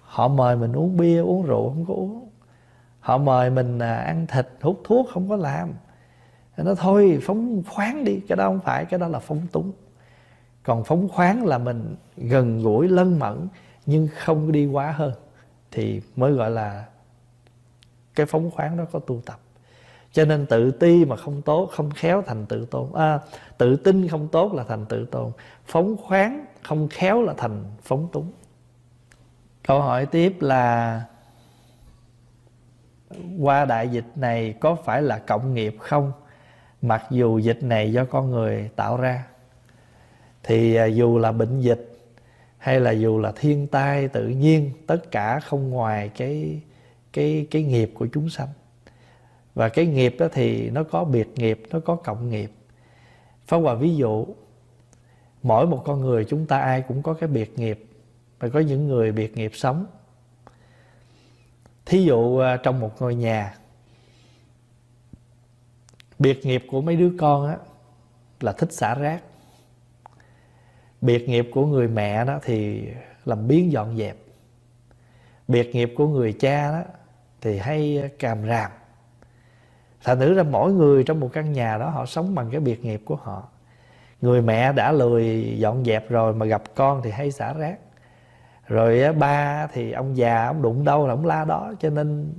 Họ mời mình uống bia uống rượu không có uống. Họ mời mình à, ăn thịt hút thuốc không có làm. Nó thôi phóng khoáng đi cái đó không phải cái đó là phóng túng. Còn phóng khoáng là mình gần gũi lân mẫn nhưng không đi quá hơn thì mới gọi là cái phóng khoáng đó có tu tập. Cho nên tự ti mà không tốt không khéo thành tự tôn. À, tự tin không tốt là thành tự tôn. Phóng khoáng không khéo là thành phóng túng. Câu hỏi tiếp là qua đại dịch này có phải là cộng nghiệp không? Mặc dù dịch này do con người tạo ra thì à, dù là bệnh dịch hay là dù là thiên tai tự nhiên tất cả không ngoài cái cái cái nghiệp của chúng sanh. Và cái nghiệp đó thì nó có biệt nghiệp, nó có cộng nghiệp. Pháp Hòa ví dụ, Mỗi một con người chúng ta ai cũng có cái biệt nghiệp, Và có những người biệt nghiệp sống. Thí dụ à, trong một ngôi nhà, biệt nghiệp của mấy đứa con á, là thích xả rác. Biệt nghiệp của người mẹ đó thì làm biến dọn dẹp. Biệt nghiệp của người cha đó thì hay ờ, càm ràm. Thành thử ra mỗi người trong một căn nhà đó họ sống bằng cái biệt nghiệp của họ. Người mẹ đã lười dọn dẹp rồi mà gặp con thì hay xả rác. Rồi ờ, ba thì ông già ông đụng đâu là ông la đó, cho nên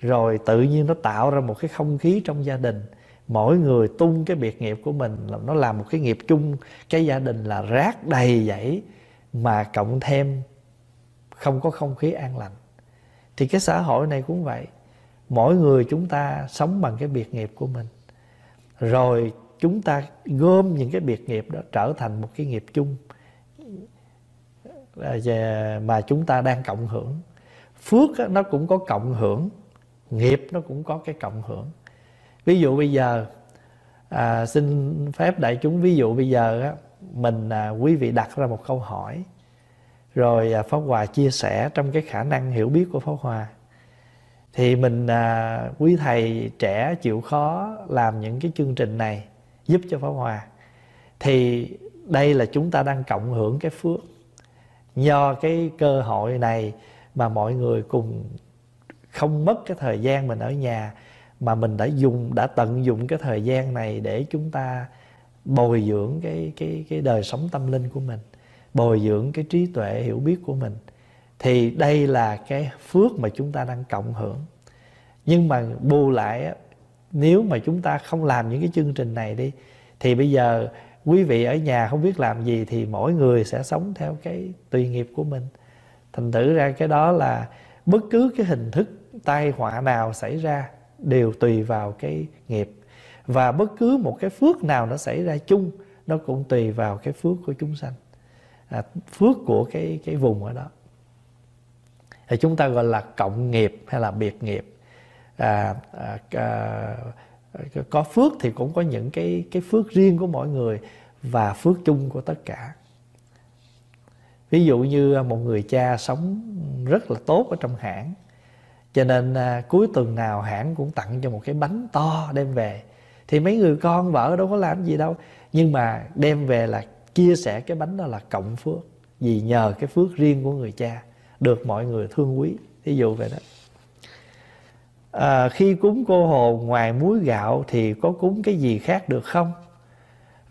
rồi tự nhiên nó tạo ra một cái không khí trong gia đình. Mỗi người tung cái biệt nghiệp của mình là nó làm một cái nghiệp chung. Cái gia đình là rác đầy dãy mà cộng thêm không có không khí an lành thì cái xã hội này cũng vậy. Mỗi người chúng ta sống bằng cái biệt nghiệp của mình. Rồi chúng ta gom những cái biệt nghiệp đó trở thành một cái nghiệp chung à, mà chúng ta đang cộng hưởng. Phước nó cũng có cộng hưởng nghiệp nó cũng có cái cộng hưởng. Ví dụ bây giờ à, xin phép đại chúng ví dụ bây giờ á, mình à, quý vị đặt ra một câu hỏi rồi à, pháp hòa chia sẻ trong cái khả năng hiểu biết của pháp hòa. Thì mình à, quý thầy trẻ chịu khó làm những cái chương trình này giúp cho pháp hòa. Thì đây là chúng ta đang cộng hưởng cái phước. Do cái cơ hội này mà mọi người cùng không mất cái thời gian mình ở nhà mà mình đã dùng đã tận dụng cái thời gian này để chúng ta bồi dưỡng cái cái cái đời sống tâm linh của mình bồi dưỡng cái trí tuệ hiểu biết của mình, thì đây là cái phước mà chúng ta đang cộng hưởng. Nhưng mà bù lại nếu mà chúng ta không làm những cái chương trình này đi, thì bây giờ quý vị ở nhà không biết làm gì thì mỗi người sẽ sống theo cái tùy nghiệp của mình. Thành thử ra cái đó là bất cứ cái hình thức tai họa nào xảy ra đều tùy vào cái nghiệp. Và bất cứ một cái phước nào nó xảy ra chung, nó cũng tùy vào cái phước của chúng sanh à, phước của cái cái vùng ở đó. Thì chúng ta gọi là cộng nghiệp hay là biệt nghiệp. À, à, à, có phước thì cũng có những cái cái phước riêng của mỗi người và phước chung của tất cả. Ví dụ như một người cha sống rất là tốt ở trong hãng cho nên à, cuối tuần nào hãng cũng tặng cho một cái bánh to đem về. Thì mấy người con vợ đâu có làm gì đâu nhưng mà đem về là chia sẻ cái bánh đó là cộng phước. Vì nhờ cái phước riêng của người cha được mọi người thương quý. Ví dụ vậy đó. À, khi cúng cô hồn ngoài muối gạo thì có cúng cái gì khác được không?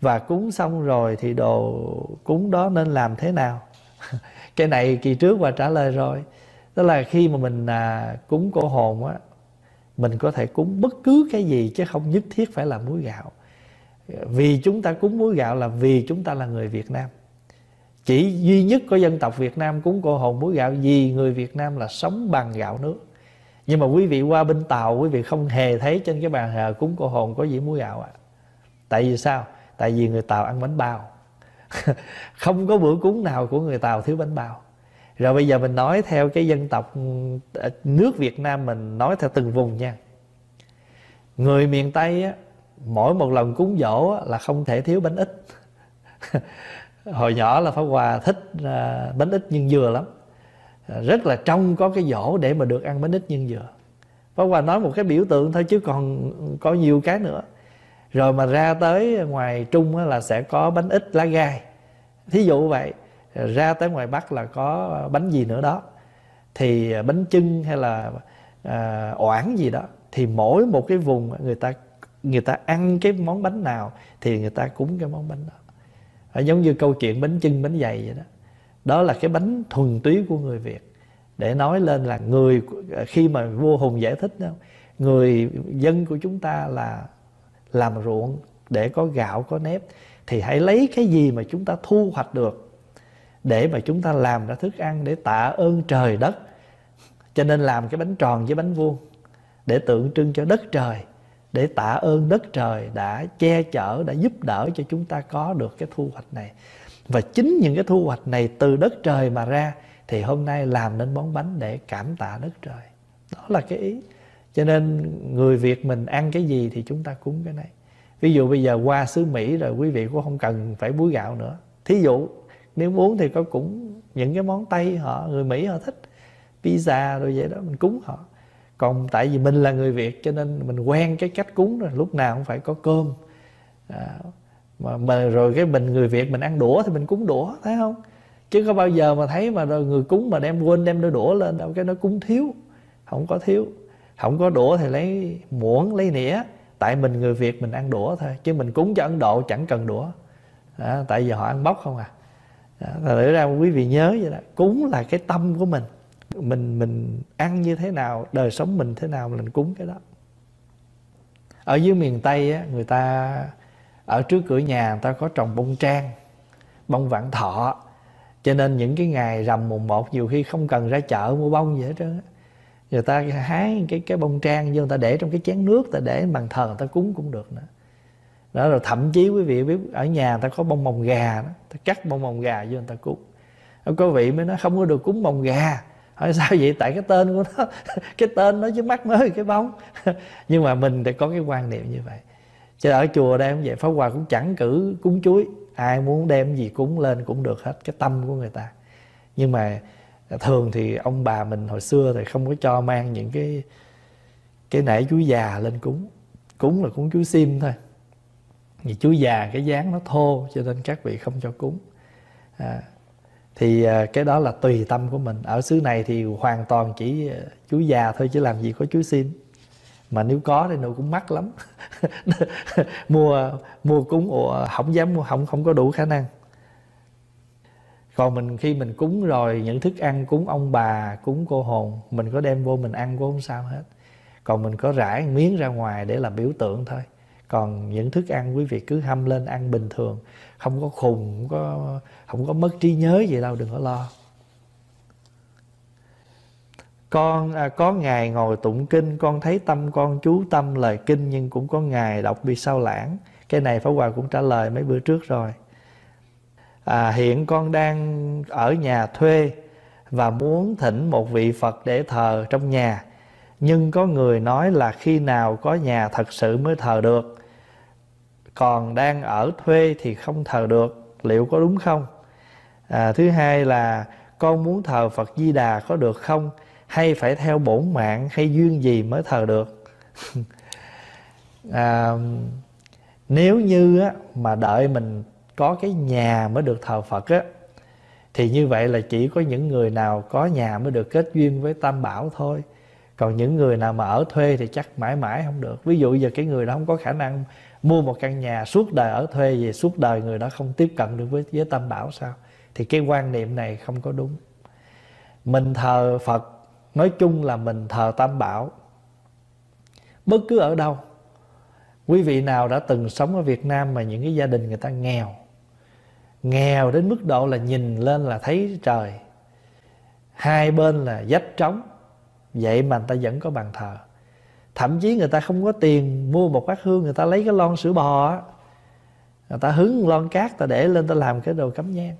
Và cúng xong rồi thì đồ cúng đó nên làm thế nào? [laughs] Cái này kỳ trước và trả lời rồi. Đó là khi mà mình à, cúng cô hồn á mình có thể cúng bất cứ cái gì chứ không nhất thiết phải là muối gạo vì chúng ta cúng muối gạo là vì chúng ta là người Việt Nam. Chỉ duy nhất có dân tộc Việt Nam cúng cô hồn muối gạo vì người Việt Nam là sống bằng gạo nước. Nhưng mà quý vị qua bên Tàu quý vị không hề thấy trên cái bàn thờ cúng cô hồn có gì muối gạo ạ. À. tại vì sao? Tại vì người Tàu ăn bánh bao. [laughs] Không có bữa cúng nào của người Tàu thiếu bánh bao. Rồi bây giờ mình nói theo cái dân tộc à, nước Việt Nam mình nói theo từng vùng nha. Người miền Tây á, mỗi một lần cúng dỗ là không thể thiếu bánh ít. [laughs] Hồi nhỏ là Pháp Hòa thích à, bánh ít nhân dừa lắm. À, rất là trong có cái dỗ để mà được ăn bánh ít nhân dừa. Pháp Hòa nói một cái biểu tượng thôi chứ còn có nhiều cái nữa. Rồi mà ra tới ngoài Trung là sẽ có bánh ít lá gai. Thí dụ vậy ra tới ngoài Bắc là có bánh gì nữa đó. Thì bánh chưng hay là à, oảng gì đó thì mỗi một cái vùng người ta người ta ăn cái món bánh nào thì người ta cúng cái món bánh đó. À, giống như câu chuyện bánh chưng bánh dày vậy đó. Đó là cái bánh thuần túy của người Việt. Để nói lên là người khi mà vua hùng giải thích đó người dân của chúng ta là làm ruộng để có gạo có nếp thì hãy lấy cái gì mà chúng ta thu hoạch được để mà chúng ta làm ra thức ăn để tạ ơn trời đất. Cho nên làm cái bánh tròn với bánh vuông để tượng trưng cho đất trời để tạ ơn đất trời đã che chở, đã giúp đỡ cho chúng ta có được cái thu hoạch này. Và chính những cái thu hoạch này từ đất trời mà ra, thì hôm nay làm nên món bánh để cảm tạ đất trời. Đó là cái ý. Cho nên người việt mình ăn cái gì thì chúng ta cúng cái này ví dụ bây giờ qua xứ mỹ rồi, quý vị cũng không cần phải búi gạo nữa. Thí dụ, nếu muốn thì có cũng những cái món tây họ, người mỹ họ thích, pizza rồi vậy đó, mình cúng họ còn tại vì mình là người việt cho nên mình quen cái cách cúng rồi lúc nào cũng phải có cơm. À, mà, mà rồi cái mình người việt mình ăn đũa thì mình cúng đũa thấy không? Chứ có bao giờ mà thấy mà rồi người cúng mà đem quên đem đôi đũa lên đâu cái nó cúng thiếu không có thiếu. Không có đũa thì lấy muỗng lấy nĩa. Tại mình người việt mình ăn đũa thôi chứ mình cúng cho ấn độ chẳng cần đũa. À, tại vì họ ăn bóc không à. à Để ra quý vị nhớ vậy đó cúng là cái tâm của mình mình mình ăn như thế nào đời sống mình thế nào mình cúng cái đó. Ở dưới miền tây á, người ta ở trước cửa nhà người ta có trồng bông trang bông vạn thọ. Cho nên những cái ngày rằm mùng một nhiều khi không cần ra chợ mua bông gì hết trơn người ta hái cái cái bông trang vô người ta để trong cái chén nước ta để bàn thờ người ta cúng cũng được nữa. Đó rồi thậm chí quý vị biết ở nhà người ta có bông mồng gà đó ta cắt bông mồng gà vô người ta cúng. Có vị mới nói không có được cúng mồng gà hỏi sao vậy? Tại cái tên của nó [laughs] cái tên nó chứ mắt mới cái bóng. [laughs] Nhưng mà mình để có cái quan niệm như vậy. Chứ ở chùa đây cũng vậy pháp hòa cũng chẳng cử cúng chuối. Ai muốn đem gì cúng lên cũng được hết cái tâm của người ta. Nhưng mà thường thì ông bà mình hồi xưa thì không có cho mang những cái cái nể chuối già lên cúng. Cúng là cúng chuối sim thôi. Vì chuối già cái dáng nó thô cho nên các vị không cho cúng. À, thì à, cái đó là tùy tâm của mình. Ở xứ này thì hoàn toàn chỉ à, chú già thôi chứ làm gì có chú sim mà nếu có thì nó cũng mắc lắm. [laughs] Mua mua cúng ủa, không dám mua không không có đủ khả năng. Còn mình khi mình cúng rồi những thức ăn cúng ông bà cúng cô hồn mình có đem vô mình ăn cũng không sao hết. Còn mình có rải miếng ra ngoài để làm biểu tượng thôi. Còn những thức ăn quý vị cứ hâm lên ăn bình thường không có khùng không có không có mất trí nhớ gì đâu đừng có lo. Con à, có ngày ngồi tụng kinh con thấy tâm con chú tâm lời kinh nhưng cũng có ngày đọc bị sao lãng. Cái này pháp hòa cũng trả lời mấy bữa trước rồi. À, hiện con đang ở nhà thuê và muốn thỉnh một vị phật để thờ trong nhà. Nhưng có người nói là khi nào có nhà thật sự mới thờ được. Còn đang ở thuê thì không thờ được. Liệu có đúng không? À, thứ hai là con muốn thờ phật di đà có được không? Hay phải theo bổn mạng hay duyên gì mới thờ được? [laughs] À, nếu như á, mà đợi mình có cái nhà mới được thờ phật á thì như vậy là chỉ có những người nào có nhà mới được kết duyên với tam bảo thôi. Còn những người nào mà ở thuê thì chắc mãi mãi không được. Ví dụ giờ cái người đó không có khả năng mua một căn nhà suốt đời ở thuê về suốt đời người đó không tiếp cận được với với tam bảo sao? Thì cái quan niệm này không có đúng. Mình thờ phật, nói chung là mình thờ tam bảo. Bất cứ ở đâu, quý vị nào đã từng sống ở việt nam mà những cái gia đình người ta nghèo nghèo đến mức độ là nhìn lên là thấy trời, hai bên là dách trống, vậy mà người ta vẫn có bàn thờ. Thậm chí người ta không có tiền mua một bát hương, người ta lấy cái lon sữa bò người ta hứng lon cát ta để lên ta làm cái đồ cắm nhang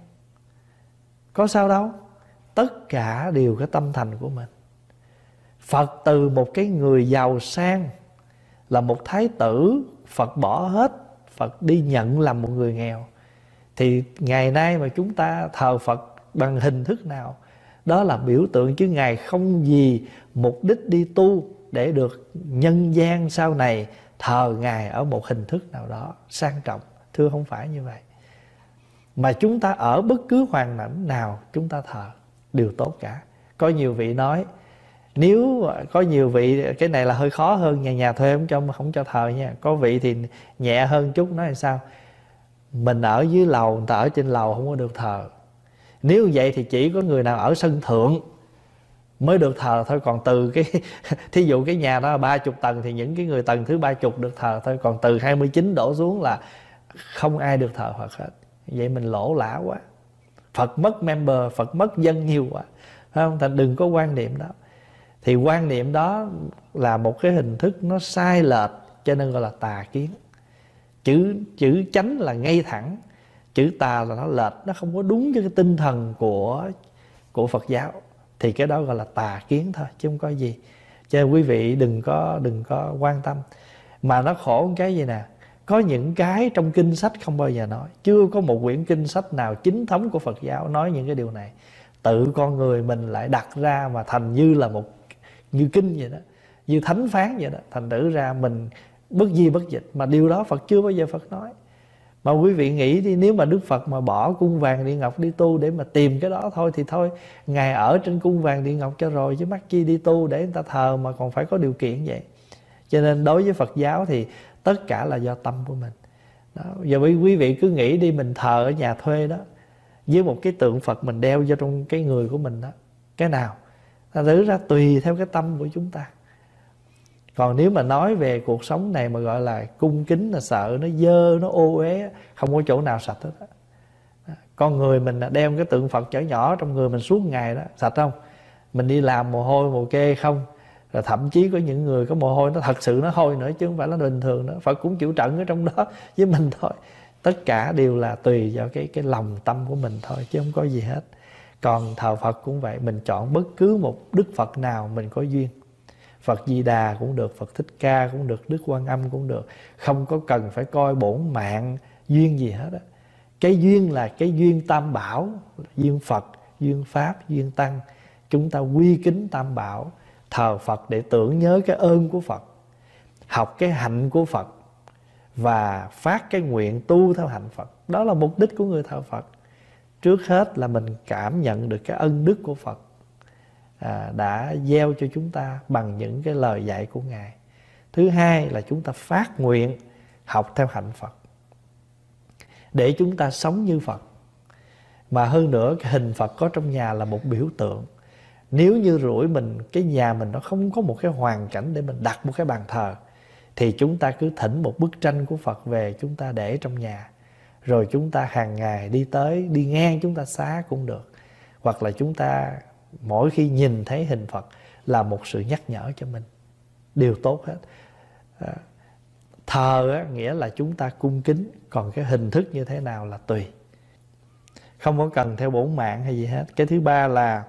có sao đâu. Tất cả đều cái tâm thành của mình. Phật từ một cái người giàu sang là một thái tử, phật bỏ hết, phật đi nhận làm một người nghèo. Thì ngày nay mà chúng ta thờ phật bằng hình thức nào? Đó là biểu tượng chứ ngài không gì mục đích đi tu để được nhân gian sau này thờ ngài ở một hình thức nào đó sang trọng. Thưa không phải như vậy mà chúng ta ở bất cứ hoàn cảnh nào, chúng ta thờ, đều tốt cả. Có nhiều vị nói, nếu có nhiều vị, cái này là hơi khó hơn nhà nhà thuê không cho không cho thờ nha. Có vị thì nhẹ hơn chút, nói là sao? Mình ở dưới lầu, người ta ở trên lầu không có được thờ. Nếu vậy thì chỉ có người nào ở sân thượng mới được thờ thôi. Còn từ cái [laughs] thí dụ cái nhà đó ba chục tầng thì những cái người tầng thứ ba chục được thờ thôi. Còn từ 29 đổ xuống là không ai được thờ Phật hết vậy mình lỗ lã quá. Phật mất member, Phật mất dân nhiều quá. Phải không? Thành đừng có quan niệm đó. Thì quan niệm đó là một cái hình thức nó sai lệch, cho nên gọi là tà kiến. Chữ chữ chánh là ngay thẳng, chữ tà là nó lệch, nó không có đúng với cái tinh thần của của Phật giáo. Thì cái đó gọi là tà kiến thôi, chứ không có gì. Cho nên quý vị đừng có đừng có quan tâm. Mà nó khổ một cái gì nè? Có những cái trong kinh sách không bao giờ nói. Chưa có một quyển kinh sách nào chính thống của Phật giáo nói những cái điều này. Tự con người mình lại đặt ra mà thành như là một, như kinh vậy đó, như thánh phán vậy đó. Thành tử ra mình bất di bất dịch. Mà điều đó Phật chưa bao giờ Phật nói. Mà quý vị nghĩ đi, nếu mà Đức Phật mà bỏ cung vàng điện ngọc đi tu để mà tìm cái đó thôi, thì thôi, ngài ở trên cung vàng điện ngọc cho rồi, chứ mắc chi đi tu để người ta thờ mà còn phải có điều kiện vậy. Cho nên đối với Phật giáo thì tất cả là do tâm của mình đó. giờ quý vị cứ nghĩ đi, mình thờ ở nhà thuê đó, với một cái tượng Phật mình đeo vô trong cái người của mình đó, cái nào ta ra tùy theo cái tâm của chúng ta còn nếu mà nói về cuộc sống này mà gọi là cung kính, là sợ nó dơ, nó ô uế, không có chỗ nào sạch hết đó. con người mình đem cái tượng phật chở nhỏ trong người mình suốt ngày đó, sạch không mình đi làm mồ hôi, mồ kê không rồi thậm chí có những người có mồ hôi, nó thật sự nó hôi nữa chứ không phải là bình thường nữa. Phật cũng chịu trận ở trong đó [laughs] với mình thôi. Tất cả đều là tùy vào cái cái lòng tâm của mình thôi chứ không có gì hết. Còn thờ phật cũng vậy, mình chọn bất cứ một đức phật nào mình có duyên. Phật Di Đà cũng được, Phật Thích Ca cũng được, Đức Quan Âm cũng được. Không có cần phải coi bổn mạng duyên gì hết á. Cái duyên là cái duyên tam bảo, duyên Phật, duyên Pháp, duyên Tăng. Chúng ta quy kính tam bảo thờ Phật để tưởng nhớ cái ơn của Phật học cái hạnh của Phật và phát cái nguyện tu theo hạnh Phật. Đó là mục đích của người thờ Phật. Trước hết là mình cảm nhận được cái ân đức của phật à, đã gieo cho chúng ta bằng những cái lời dạy của ngài. Thứ hai là chúng ta phát nguyện học theo hạnh phật. Để chúng ta sống như phật. Mà hơn nữa cái hình phật có trong nhà là một biểu tượng nếu như rủi mình cái nhà mình nó không có một cái hoàn cảnh để mình đặt một cái bàn thờ thì chúng ta cứ thỉnh một bức tranh của phật về chúng ta để trong nhà. Rồi chúng ta hàng ngày đi tới đi ngang chúng ta xá cũng được. Hoặc là chúng ta mỗi khi nhìn thấy hình phật là một sự nhắc nhở cho mình. Điều tốt hết. À, thờ á, nghĩa là chúng ta cung kính còn cái hình thức như thế nào là tùy. Không có cần theo bổn mạng hay gì hết. Cái thứ ba là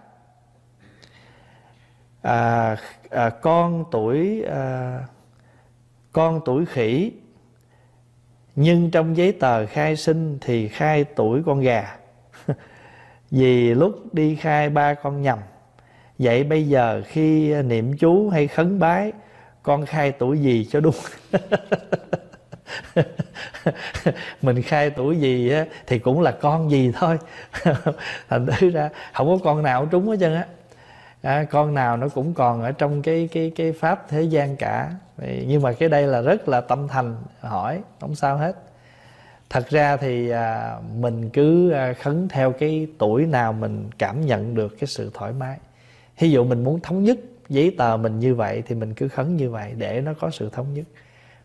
à, à, con tuổi à, con tuổi khỉ. Nhưng trong giấy tờ khai sinh thì khai tuổi con gà. [laughs] Vì lúc đi khai ba con nhầm vậy bây giờ khi niệm chú hay khấn bái con khai tuổi gì cho đúng? [laughs] Mình khai tuổi gì á, thì cũng là con gì thôi. [laughs] Thành thử ra không có con nào trúng hết trơn á à, con nào nó cũng còn ở trong cái cái cái pháp thế gian cả. Nhưng mà cái đây là rất là tâm thành hỏi không sao hết. Thật ra thì à, mình cứ à, khấn theo cái tuổi nào mình cảm nhận được cái sự thoải mái. Ví dụ mình muốn thống nhất giấy tờ mình như vậy thì mình cứ khấn như vậy để nó có sự thống nhất.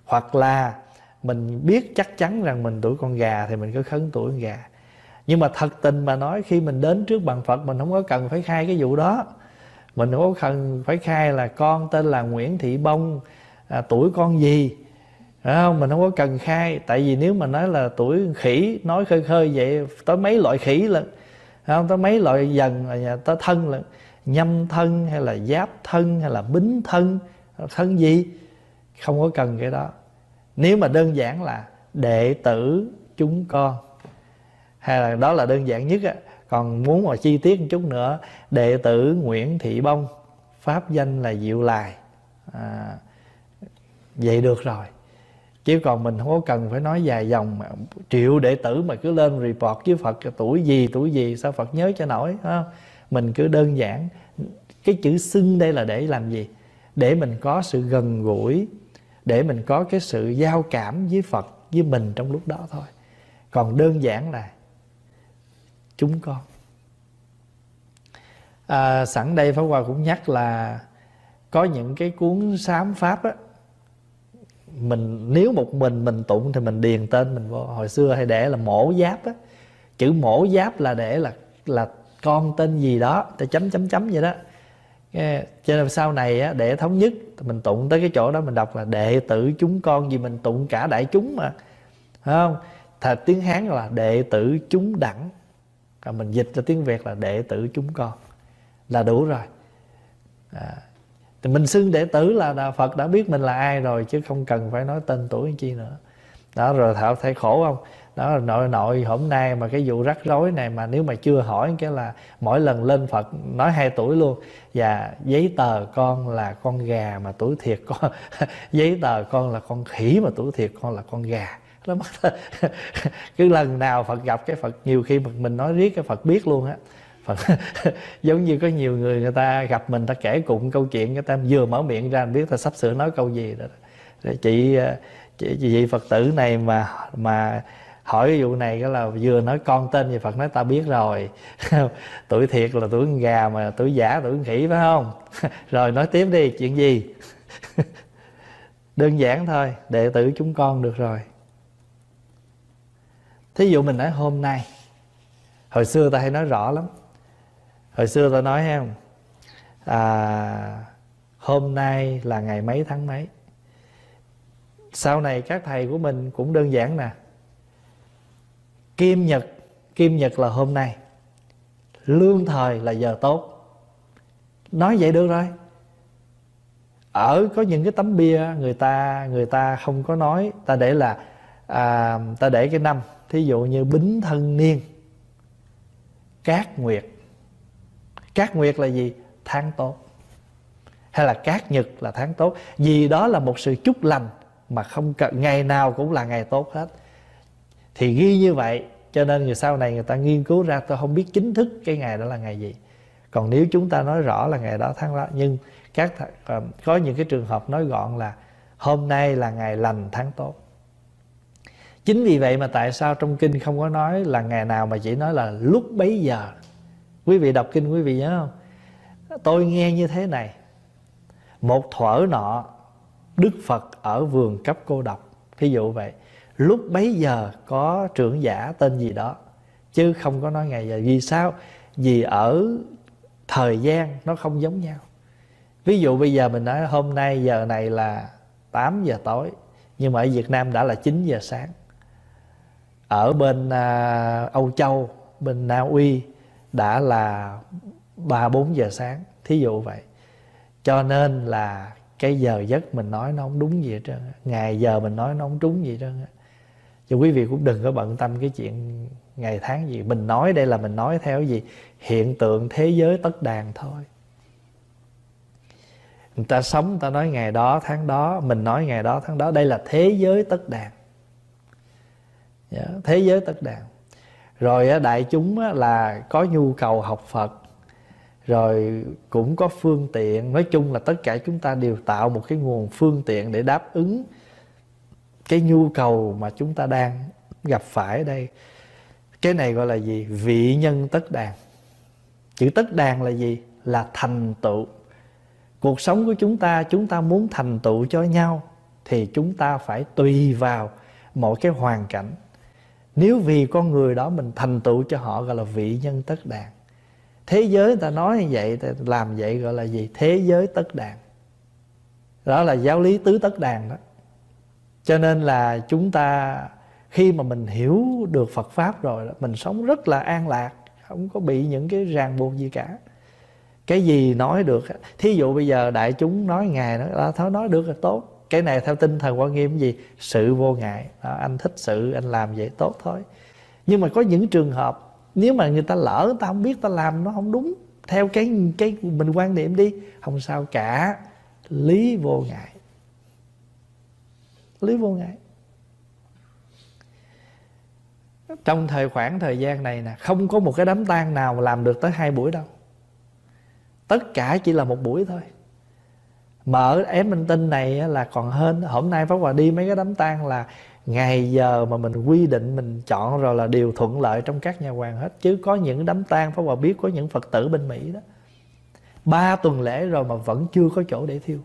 Hoặc là mình biết chắc chắn rằng mình tuổi con gà thì mình cứ khấn tuổi con gà. Nhưng mà thật tình mà nói khi mình đến trước bằng phật mình không có cần phải khai cái vụ đó mình không có cần phải khai là con tên là nguyễn thị bông à, tuổi con gì? Không? Mình không có cần khai tại vì nếu mà nói là tuổi khỉ nói khơi khơi vậy tới mấy loại khỉ lận. Không? Tới mấy loại dần tới thân lận. Nhâm thân hay là giáp thân hay là bính thân thân gì? Không có cần cái đó. Nếu mà đơn giản là đệ tử chúng con. Hay là đó là đơn giản nhất á còn muốn mà chi tiết một chút nữa đệ tử nguyễn thị bông pháp danh là diệu lài à, vậy được rồi. Chứ còn mình không có cần phải nói dài dòng mà triệu đệ tử mà cứ lên report với phật tuổi gì tuổi gì sao phật nhớ cho nổi không? mình cứ đơn giản cái chữ xưng đây là để làm gì? Để mình có sự gần gũi để mình có cái sự giao cảm với phật với mình trong lúc đó thôi. Còn đơn giản là chúng con. À, sẵn đây pháp hòa cũng nhắc là có những cái cuốn sám pháp á mình nếu một mình mình tụng thì mình điền tên mình vô hồi xưa hay để là mổ giáp á. Chữ mổ giáp là để là là con tên gì đó để chấm chấm chấm vậy đó. Cho nên sau này á, để thống nhất mình tụng tới cái chỗ đó mình đọc là đệ tử chúng con vì mình tụng cả đại chúng mà. Thấy không? Thật tiếng hán là đệ tử chúng đẳng còn mình dịch ra tiếng việt là đệ tử chúng con. Là đủ rồi. À, thì mình xưng đệ tử là, là phật đã biết mình là ai rồi chứ không cần phải nói tên tuổi chi nữa. Đó rồi thảo thấy khổ không? Đó là nội nội hôm nay mà cái vụ rắc rối này mà nếu mà chưa hỏi cái là mỗi lần lên phật nói hai tuổi luôn. Và giấy tờ con là con gà mà tuổi thiệt con [laughs] giấy tờ con là con khỉ mà tuổi thiệt con là con gà nó mất [laughs] cứ lần nào phật gặp cái phật nhiều khi mình nói riết cái phật biết luôn á. Phật [laughs] giống như có nhiều người người ta gặp mình ta kể cụng câu chuyện người ta vừa mở miệng ra biết ta sắp sửa nói câu gì đó. Ờ, chị chị, chị vị phật tử này mà mà hỏi cái vụ này cái là vừa nói con tên gì phật nói ta biết rồi. [laughs] Tuổi thiệt là tuổi con gà mà tuổi giả tuổi con khỉ phải không? Rồi nói tiếp đi chuyện gì? Đơn giản thôi đệ tử chúng con được rồi thí dụ mình nói hôm nay hồi xưa ta hay nói rõ lắm. Hồi xưa ta nói ha, à, hôm nay là ngày mấy tháng mấy? Sau này các thầy của mình cũng đơn giản nè. Kim nhật kim nhật là hôm nay. Lương thời là giờ tốt. Nói vậy được rồi. Ở có những cái tấm bia người ta người ta không có nói ta để là à, ta để cái năm thí dụ như bính thân niên, cát nguyệt. Cát nguyệt là gì? Tháng tốt. Hay là cát nhật là tháng tốt. Vì đó là một sự chúc lành mà không cần, ngày nào cũng là ngày tốt hết. Thì ghi như vậy, cho nên người sau này người ta nghiên cứu ra, tôi không biết chính thức cái ngày đó là ngày gì. Còn nếu chúng ta nói rõ là ngày đó tháng đó, nhưng các ờ, có những cái trường hợp nói gọn là hôm nay là ngày lành tháng tốt chính vì vậy mà tại sao trong kinh không có nói là ngày nào mà chỉ nói là lúc bấy giờ? Quý vị đọc kinh quý vị nhớ không? Tôi nghe như thế này. Một thuở nọ, đức phật ở vườn cấp cô độc. Thí dụ vậy, lúc bấy giờ có trưởng giả tên gì đó, chứ không có nói ngày giờ. Vì sao? Vì ở thời gian nó không giống nhau. Ví dụ bây giờ mình nói hôm nay, giờ này là 8 giờ tối, nhưng mà ở Việt Nam đã là 9 giờ sáng ở bên à, Âu Châu bên Na Uy đã là ba bốn giờ sáng thí dụ vậy. Cho nên là cái giờ giấc mình nói nó không đúng gì hết trơn ngày giờ mình nói nó không trúng gì hết trơn cho quý vị cũng đừng có bận tâm cái chuyện ngày tháng gì. Mình nói đây là mình nói theo gì? Hiện tượng thế giới tất đàn thôi. Người ta sống người ta nói ngày đó tháng đó mình nói ngày đó tháng đó. Đây là thế giới tất đàn. Dạ, thế giới tất đàn. Rồi đại chúng là có nhu cầu học phật, rồi cũng có phương tiện. Nói chung là tất cả chúng ta đều tạo một cái nguồn phương tiện để đáp ứng cái nhu cầu mà chúng ta đang gặp phải ở đây. Cái này gọi là gì? Vị nhân tất đàn. Chữ tất đàn là gì? Là thành tựu. Cuộc sống của chúng ta chúng ta muốn thành tựu cho nhau thì chúng ta phải tùy vào mọi cái hoàn cảnh nếu vì con người đó mình thành tựu cho họ gọi là vị nhân tất đàn. Thế giới người ta nói như vậy làm vậy gọi là gì? Thế giới tất đàn. Đó là giáo lý tứ tất đàn đó. Cho nên là chúng ta khi mà mình hiểu được Phật pháp rồi mình sống rất là an lạc, không có bị những cái ràng buộc gì cả. Cái gì nói được thí dụ bây giờ đại chúng nói ngài nó à, thôi nói được là tốt cái này theo tinh thần quan nghiêm gì? Sự vô ngại. Đó, anh thích sự anh làm vậy tốt thôi. Nhưng mà có những trường hợp nếu mà người ta lỡ người ta không biết ta làm nó không đúng theo cái cái mình quan niệm đi không sao cả. Lý vô ngại. Lý vô ngại. Trong thời khoảng thời gian này nè không có một cái đám tang nào làm được tới hai buổi đâu. Tất cả chỉ là một buổi thôi mở ở minh tinh này là còn hơn hôm nay pháp hòa đi mấy cái đám tang là ngày giờ mà mình quy định, mình chọn rồi là điều thuận lợi trong các nhà hoàng hết. Chứ có những đám tang pháp hòa biết có những phật tử bên mỹ đó. Ba tuần lễ rồi mà vẫn chưa có chỗ để thiêu.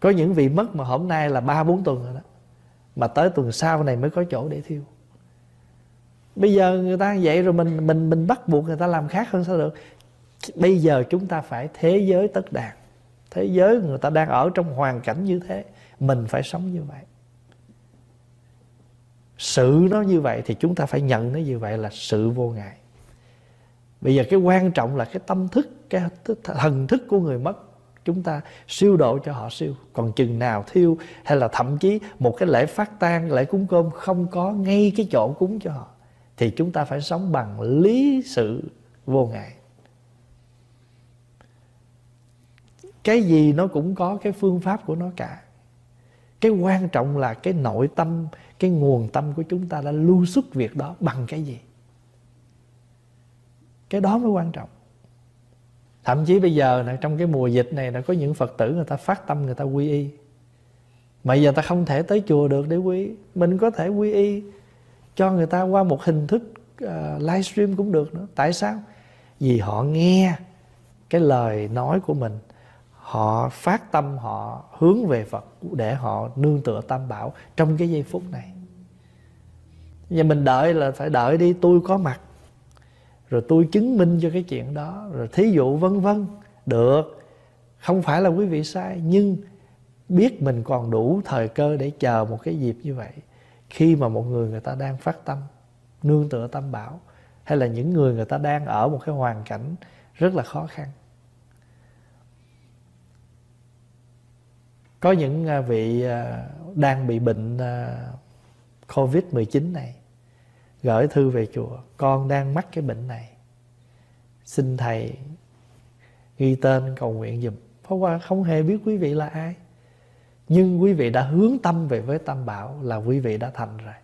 Có những vị mất mà hôm nay là ba, bốn tuần rồi đó. Mà tới tuần sau này mới có chỗ để thiêu. Bây giờ người ta vậy rồi mình mình mình bắt buộc người ta làm khác hơn sao được. Bây giờ chúng ta phải thế giới tất đạt thế giới người ta đang ở trong hoàn cảnh như thế, mình phải sống như vậy. Sự nó như vậy thì chúng ta phải nhận nó như vậy là sự vô ngại. Bây giờ cái quan trọng là cái tâm thức, cái thần thức của người mất, chúng ta siêu độ cho họ siêu. Còn chừng nào thiêu, hay là thậm chí một cái lễ phát tang, lễ cúng cơm không có ngay cái chỗ cúng cho họ, thì chúng ta phải sống bằng lý sự vô ngại. Cái gì nó cũng có cái phương pháp của nó cả. Cái quan trọng là cái nội tâm cái nguồn tâm của chúng ta đã lưu xuất việc đó bằng cái gì? Cái đó mới quan trọng. Thậm chí bây giờ này, trong cái mùa dịch này là có những phật tử người ta phát tâm người ta quy y. Mà giờ ta không thể tới chùa được để quy mình có thể quy y cho người ta qua một hình thức uh, livestream cũng được nữa. Tại sao? Vì họ nghe cái lời nói của mình họ phát tâm, họ hướng về Phật để họ nương tựa tam bảo trong cái giây phút này. Và mình đợi là phải đợi đi, tôi có mặt, rồi tôi chứng minh cho cái chuyện đó, rồi thí dụ vân vân, được. Không phải là quý vị sai, nhưng biết mình còn đủ thời cơ để chờ một cái dịp như vậy. Khi mà một người người ta đang phát tâm, nương tựa tâm bảo, hay là những người người ta đang ở một cái hoàn cảnh rất là khó khăn có những à, vị à, đang bị bệnh à, covid 19 này, gửi thư về chùa, con đang mắc cái bệnh này. Xin thầy ghi tên cầu nguyện giùm. Pháp Hoa không hề biết quý vị là ai, Nhưng quý vị đã hướng tâm về với Tam Bảo Là quý vị đã thành rồi.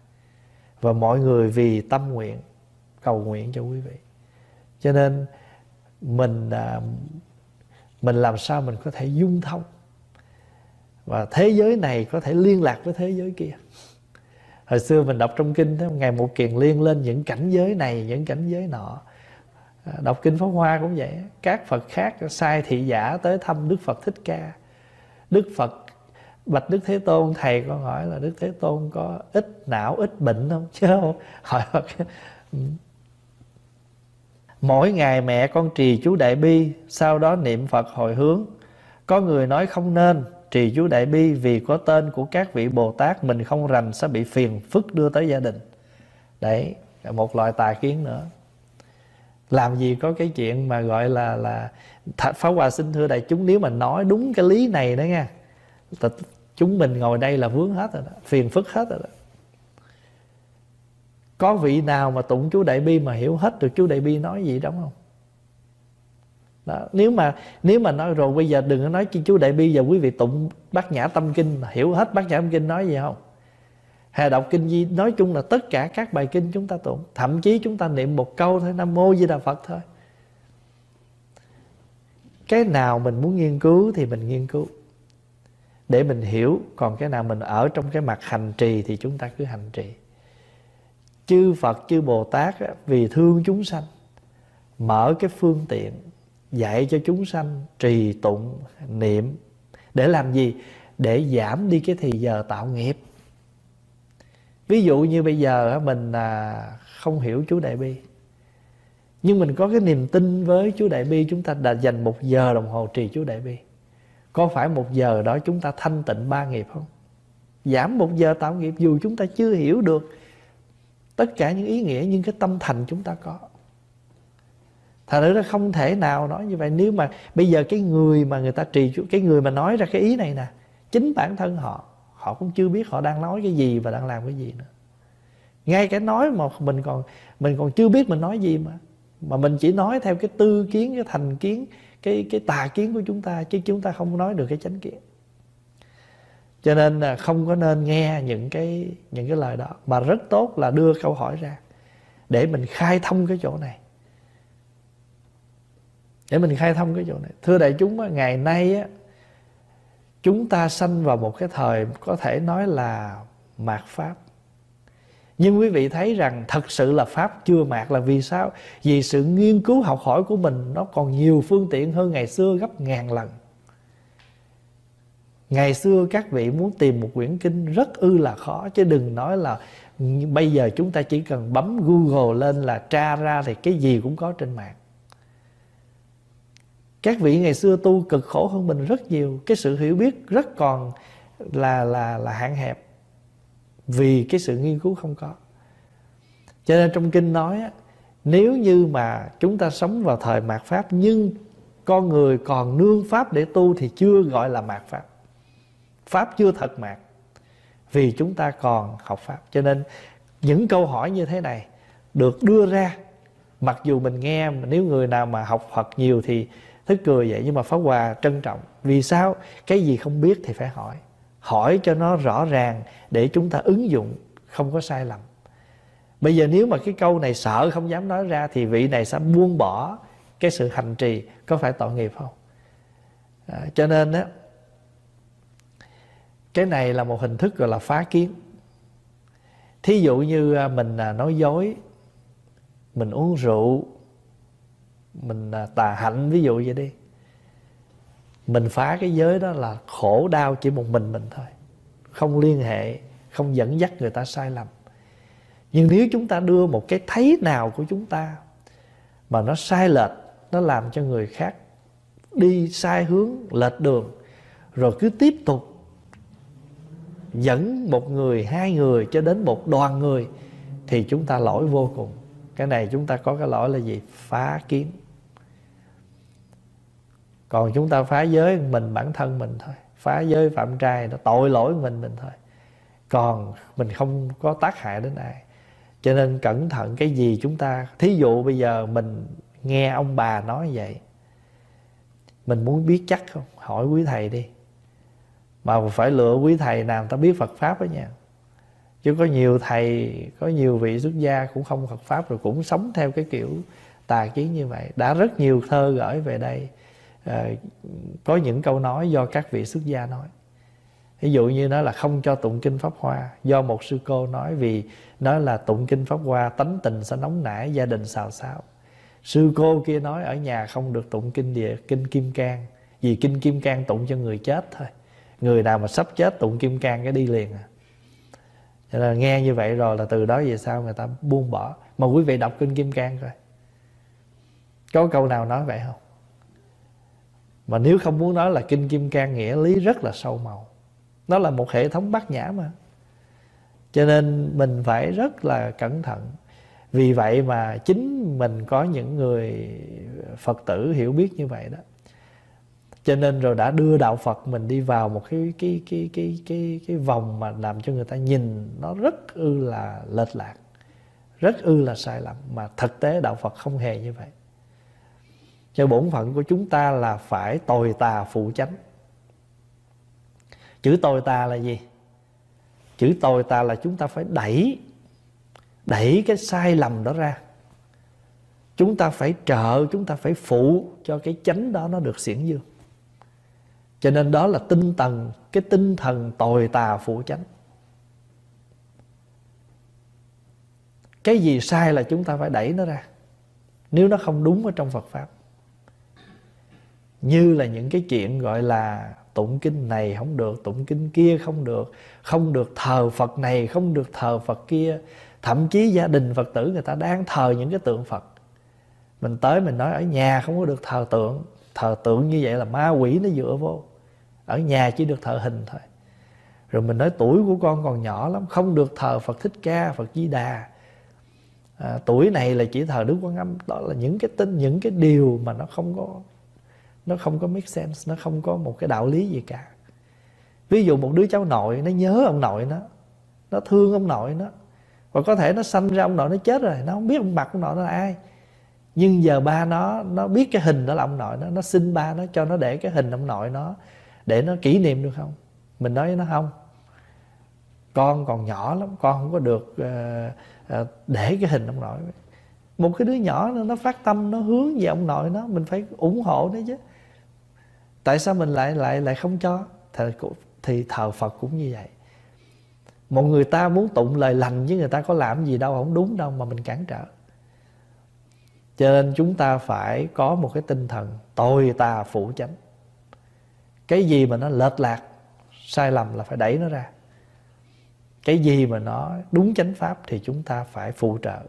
Và mọi người vì tâm nguyện cầu nguyện cho quý vị. Cho nên mình mình làm sao mình có thể dung thông và thế giới này có thể liên lạc với thế giới kia. Hồi xưa mình đọc trong kinh đó, ngày một kiền liên lên những cảnh giới này những cảnh giới nọ. À, đọc kinh pháp hoa cũng vậy. Các phật khác sai thị giả tới thăm đức phật thích ca. Đức phật bạch đức thế tôn thầy con hỏi là đức thế tôn có ít não ít bệnh không? [laughs] Chứ không hỏi phật. Mỗi ngày mẹ con trì chú đại bi sau đó niệm phật hồi hướng. Có người nói không nên trì chú đại bi vì có tên của các vị bồ tát mình không rành sẽ bị phiền phức đưa tới gia đình. Đấy, một loại tà kiến nữa. Làm gì có cái chuyện mà gọi là là pháo hòa xin thưa đại chúng, nếu mà nói đúng cái lý này đó nha chúng mình ngồi đây là vướng hết rồi đó, phiền phức hết rồi đó. Có vị nào mà tụng chú đại bi mà hiểu hết được chú đại bi nói gì đúng không? Đó. nếu mà nếu mà nói rồi, bây giờ đừng có nói chi chú đại bi giờ quý vị tụng bát nhã tâm kinh hiểu hết bát nhã tâm kinh nói gì không? Hay đọc kinh gì nói chung là tất cả các bài kinh chúng ta tụng. Thậm chí chúng ta niệm một câu thôi, nam mô di đà phật thôi. Cái nào mình muốn nghiên cứu thì mình nghiên cứu. Để mình hiểu, còn cái nào mình ở trong cái mặt hành trì thì chúng ta cứ hành trì. Chư phật, chư bồ tát vì thương chúng sanh, mở cái phương tiện dạy cho chúng sanh trì tụng, niệm. Để làm gì? Để giảm đi cái thì giờ tạo nghiệp. Ví dụ như bây giờ mình à, không hiểu chú đại bi. Nhưng mình có cái niềm tin với chú đại bi, chúng ta đã dành một giờ đồng hồ trì chú đại bi. Có phải một giờ đó chúng ta thanh tịnh ba nghiệp không? Giảm một giờ tạo nghiệp dù chúng ta chưa hiểu được tất cả những ý nghĩa, nhưng cái tâm thành chúng ta có. Thật ra không thể nào nói như vậy. Nếu mà bây giờ cái người mà người ta trì Cái người mà nói ra cái ý này nè, Chính bản thân họ Họ cũng chưa biết họ đang nói cái gì và đang làm cái gì nữa. Ngay cái nói mà mình còn Mình còn chưa biết mình nói gì mà Mà mình chỉ nói theo cái tư kiến, Cái thành kiến, Cái cái tà kiến của chúng ta, Chứ chúng ta không nói được cái chánh kiến. Cho nên là không có nên nghe những cái những cái lời đó, mà rất tốt là đưa câu hỏi ra để mình khai thông cái chỗ này để mình khai thông cái chỗ này. Thưa đại chúng ngày nay á, chúng ta sanh vào một cái thời có thể nói là mạt pháp. Nhưng quý vị thấy rằng thật sự là pháp chưa mạt là vì sao? Vì sự nghiên cứu học hỏi của mình nó còn nhiều phương tiện hơn ngày xưa gấp ngàn lần. Ngày xưa các vị muốn tìm một quyển kinh rất ư là khó, chứ đừng nói là bây giờ chúng ta chỉ cần bấm google lên là tra ra thì cái gì cũng có trên mạng các vị ngày xưa tu cực khổ hơn mình rất nhiều. Cái sự hiểu biết rất còn là là là hạn hẹp vì cái sự nghiên cứu không có. Cho nên trong kinh nói á, nếu như mà chúng ta sống vào thời mạt pháp nhưng con người còn nương pháp để tu thì chưa gọi là mạt pháp. Pháp chưa thật mạt vì chúng ta còn học pháp. Cho nên những câu hỏi như thế này được đưa ra. Mặc dù mình nghe nếu người nào mà học Phật nhiều thì thích cười vậy nhưng mà Pháp Hòa trân trọng. Vì sao? Cái gì không biết thì phải hỏi. Hỏi cho nó rõ ràng để chúng ta ứng dụng không có sai lầm. Bây giờ nếu mà cái câu này sợ không dám nói ra thì vị này sẽ buông bỏ cái sự hành trì có phải tội nghiệp không? À, cho nên á cái này là một hình thức gọi là phá kiến. Thí dụ như à, mình à, nói dối mình uống rượu mình à, tà hạnh, ví dụ vậy đi. Mình phá cái giới đó là khổ đau chỉ một mình mình thôi. Không liên hệ, không dẫn dắt người ta sai lầm. Nhưng nếu chúng ta đưa một cái thấy nào của chúng ta mà nó sai lệch, nó làm cho người khác đi sai hướng, lệch đường, rồi cứ tiếp tục dẫn một người, hai người cho đến một đoàn người, thì chúng ta lỗi vô cùng. Cái này chúng ta có cái lỗi là gì? Phá kiến còn chúng ta phá giới mình, bản thân mình thôi. Phá giới phạm trai nó tội lỗi mình mình thôi. Còn mình không có tác hại đến ai. Cho nên cẩn thận cái gì chúng ta, thí dụ bây giờ mình nghe ông bà nói vậy, mình muốn biết chắc không? Hỏi quý thầy đi. Mà phải lựa quý thầy nào ta biết Phật pháp đó nha. Chứ có nhiều thầy, có nhiều vị xuất gia cũng không Phật pháp rồi cũng sống theo cái kiểu tà kiến như vậy. Đã rất nhiều thơ gửi về đây. Ờ, có những câu nói do các vị xuất gia nói. Ví dụ như nó là không cho tụng kinh pháp hoa. Do một sư cô nói vì nó là tụng kinh pháp hoa, tánh tình sẽ nóng nảy, gia đình xào xáo. Sư cô kia nói ở nhà không được tụng kinh địa, kinh kim cang, vì kinh kim cang tụng cho người chết thôi. Người nào mà sắp chết tụng kim cang cái đi liền à. Cho nên nghe như vậy rồi là từ đó về sau người ta buông bỏ. Mà quý vị đọc kinh kim cang coi. Có câu nào nói vậy không? Mà nếu không muốn nói là kinh kim cang nghĩa lý rất là sâu màu. Nó là một hệ thống bát nhã mà. Cho nên mình phải rất là cẩn thận. Vì vậy mà chính mình có những người phật tử hiểu biết như vậy đó. Cho nên rồi đã đưa đạo Phật mình đi vào một cái cái cái cái cái cái vòng mà làm cho người ta nhìn nó rất ư là lệch lạc, rất ư là sai lầm. Mà thực tế đạo Phật không hề như vậy cho bổn phận của chúng ta là phải tồi tà phụ chánh. Chữ tồi tà là gì? Chữ tồi tà là chúng ta phải đẩy đẩy cái sai lầm đó ra. Chúng ta phải trợ, chúng ta phải phụ cho cái chánh đó nó được xiển dương. Cho nên đó là tinh thần cái tinh thần tồi tà phụ chánh. Cái gì sai là chúng ta phải đẩy nó ra, nếu nó không đúng ở trong phật pháp như là những cái chuyện gọi là tụng kinh này không được tụng kinh kia không được không được thờ phật này không được thờ phật kia. Thậm chí gia đình phật tử người ta đang thờ những cái tượng phật. Mình tới mình nói ở nhà không có được thờ tượng. Thờ tượng như vậy là ma quỷ nó dựa vô. Ở nhà chỉ được thờ hình thôi. Rồi mình nói tuổi của con còn nhỏ lắm không được thờ phật thích ca phật di đà. À, tuổi này là chỉ thờ đức quan âm. Đó là những cái tin những cái điều mà nó không có nó không có make sense nó không có một cái đạo lý gì cả. Ví dụ một đứa cháu nội nó nhớ ông nội nó nó thương ông nội nó và có thể nó sanh ra ông nội nó chết rồi nó không biết ông mặt ông nội nó là ai. Nhưng giờ ba nó nó biết cái hình đó là ông nội nó nó xin ba nó cho nó để cái hình ông nội nó để nó kỷ niệm được không? Mình nói với nó không. Con còn nhỏ lắm con không có được uh, uh, để cái hình ông nội. Một cái đứa nhỏ nó, nó phát tâm nó hướng về ông nội nó mình phải ủng hộ nó chứ tại sao mình lại lại lại không cho? Thì, thì thờ phật cũng như vậy. Một người ta muốn tụng lời lành với người ta có làm gì đâu không đúng đâu mà mình cản trở. Cho nên chúng ta phải có một cái tinh thần tồi tà phụ chánh. Cái gì mà nó lệch lạc sai lầm là phải đẩy nó ra. Cái gì mà nó đúng chánh pháp thì chúng ta phải phụ trợ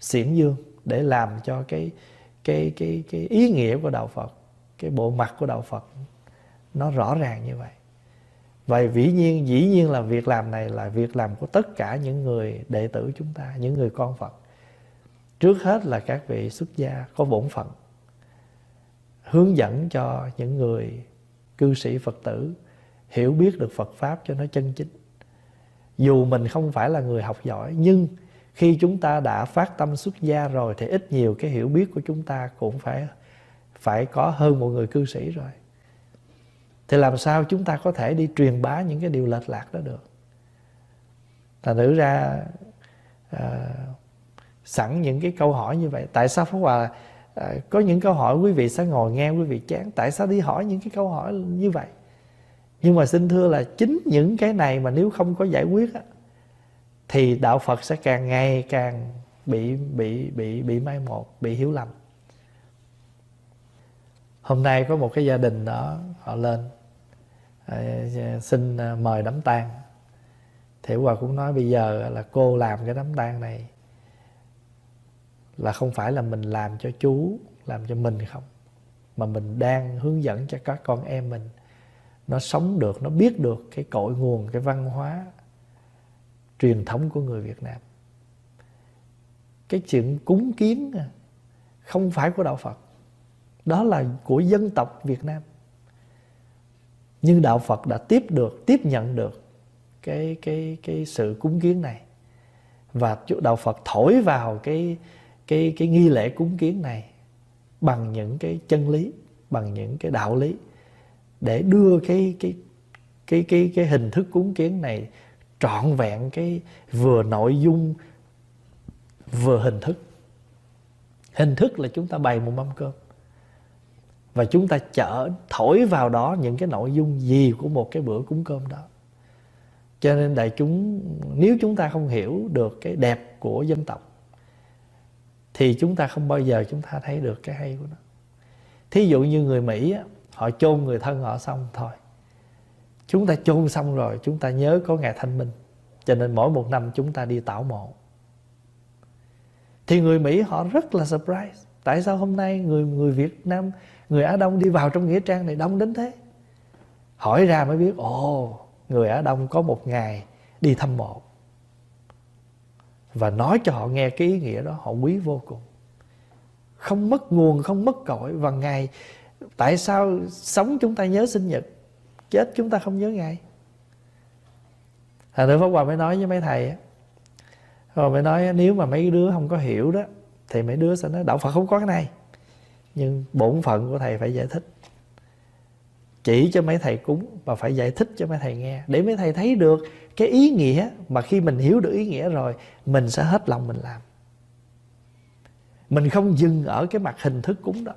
xiển dương để làm cho cái cái cái cái ý nghĩa của đạo Phật cái bộ mặt của đạo Phật, nó rõ ràng như vậy vậy dĩ nhiên dĩ nhiên là việc làm này là việc làm của tất cả những người đệ tử chúng ta, những người con Phật trước hết là các vị xuất gia có bổn phận, hướng dẫn cho những người cư sĩ Phật tử hiểu biết được Phật Pháp cho nó chân chính. Dù mình không phải là người học giỏi, nhưng khi chúng ta đã phát tâm xuất gia rồi thì ít nhiều cái hiểu biết của chúng ta cũng phải phải có hơn một người cư sĩ rồi. Thì làm sao chúng ta có thể đi truyền bá những cái điều lệch lạc đó được? Thành thử ra à, sẵn những cái câu hỏi như vậy tại sao Pháp Hòa à, có những câu hỏi quý vị sẽ ngồi nghe quý vị chán tại sao đi hỏi những cái câu hỏi như vậy nhưng mà xin thưa là chính những cái này mà nếu không có giải quyết á, thì đạo Phật sẽ càng ngày càng bị bị bị bị mai một bị hiểu lầm hôm nay có một cái gia đình đó họ lên. Ờ, dạ, xin ờ, mời đám tang. Thì hòa cũng nói bây giờ là cô làm cái đám tang này là không phải là mình làm cho chú, làm cho mình không. Mà mình đang hướng dẫn cho các con em mình. Nó sống được, nó biết được cái cội nguồn, cái văn hóa truyền thống của người Việt Nam. Cái chuyện cúng kiến không phải của đạo Phật đó là của dân tộc Việt Nam. Nhưng đạo Phật đã tiếp được, tiếp nhận được cái cái cái sự cúng kiến này. Và đạo Phật thổi vào cái cái cái nghi lễ cúng kiến này bằng những cái chân lý, bằng những cái đạo lý để đưa cái cái cái cái cái hình thức cúng kiến này trọn vẹn cái vừa nội dung, vừa hình thức. Hình thức là chúng ta bày một mâm cơm và chúng ta chở, thổi vào đó những cái nội dung gì của một cái bữa cúng cơm đó. Cho nên đại chúng, nếu chúng ta không hiểu được cái đẹp của dân tộc, thì chúng ta không bao giờ chúng ta thấy được cái hay của nó. Thí dụ như người mỹ họ chôn người thân họ xong thôi. Chúng ta chôn xong rồi, chúng ta nhớ có ngày thanh minh. Cho nên mỗi một năm chúng ta đi tảo mộ. Thì người mỹ họ rất là surprise. Tại sao hôm nay người người việt nam người á đông đi vào trong nghĩa trang này đông đến thế. Hỏi ra mới biết, ồ, người á đông có một ngày đi thăm mộ. Và nói cho họ nghe cái ý nghĩa đó, họ quý vô cùng. Không mất nguồn, không mất cội. Và ngày tại sao sống chúng ta nhớ sinh nhật, chết chúng ta không nhớ ngày Thành Đức Pháp Hòa mới nói với mấy thầy Rồi mới nói, nếu mà mấy đứa không có hiểu đó, Thì mấy đứa sẽ nói, Đạo Phật không có cái này. Nhưng bổn phận của thầy phải giải thích. Chỉ cho mấy thầy cúng Và phải giải thích cho mấy thầy nghe. Để mấy thầy thấy được cái ý nghĩa Mà khi mình hiểu được ý nghĩa rồi Mình sẽ hết lòng mình làm. Mình không dừng ở cái mặt hình thức cúng đó.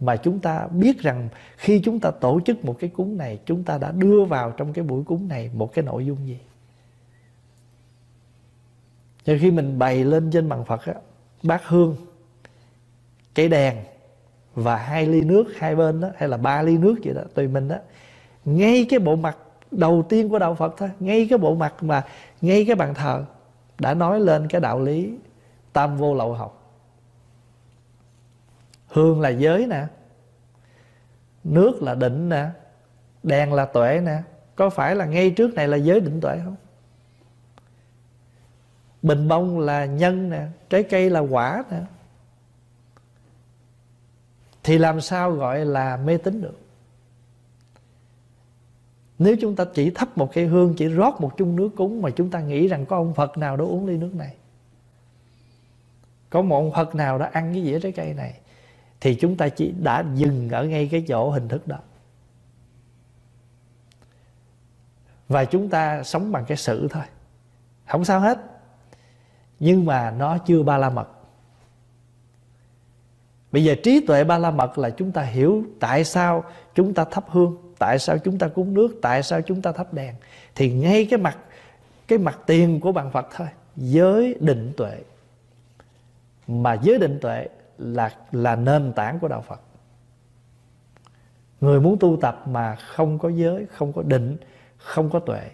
Mà chúng ta biết rằng khi chúng ta tổ chức một cái cúng này chúng ta đã đưa vào trong cái buổi cúng này một cái nội dung gì? Và khi mình bày lên trên bàn Phật á, bát hương cây đèn và hai ly nước hai bên đó, hay là ba ly nước vậy đó, tùy mình đó. Ngay cái bộ mặt đầu tiên của đạo Phật thôi, ngay cái bộ mặt mà, ngay cái bàn thờ đã nói lên cái đạo lý tam vô lậu học. Hương là giới nè, nước là định nè, đèn là tuệ nè. Có phải là ngay trước này là giới định tuệ không? Bình bông là nhân nè, trái cây là quả nè thì làm sao gọi là mê tín được? Nếu chúng ta chỉ thắp một cây hương, chỉ rót một chung nước cúng mà chúng ta nghĩ rằng có ông phật nào đó uống ly nước này, có một ông phật nào đó ăn cái dĩa trái cây này, thì chúng ta chỉ đã dừng ở ngay cái chỗ hình thức đó. Và chúng ta sống bằng cái sự thôi. Không sao hết. Nhưng mà nó chưa ba la mật bây giờ trí tuệ ba la mật là chúng ta hiểu tại sao chúng ta thắp hương tại sao chúng ta cúng nước tại sao chúng ta thắp đèn thì ngay cái mặt cái mặt tiền của bàn phật thôi giới định tuệ mà giới định tuệ là là nền tảng của đạo Phật. Người muốn tu tập mà không có giới, không có định, không có tuệ.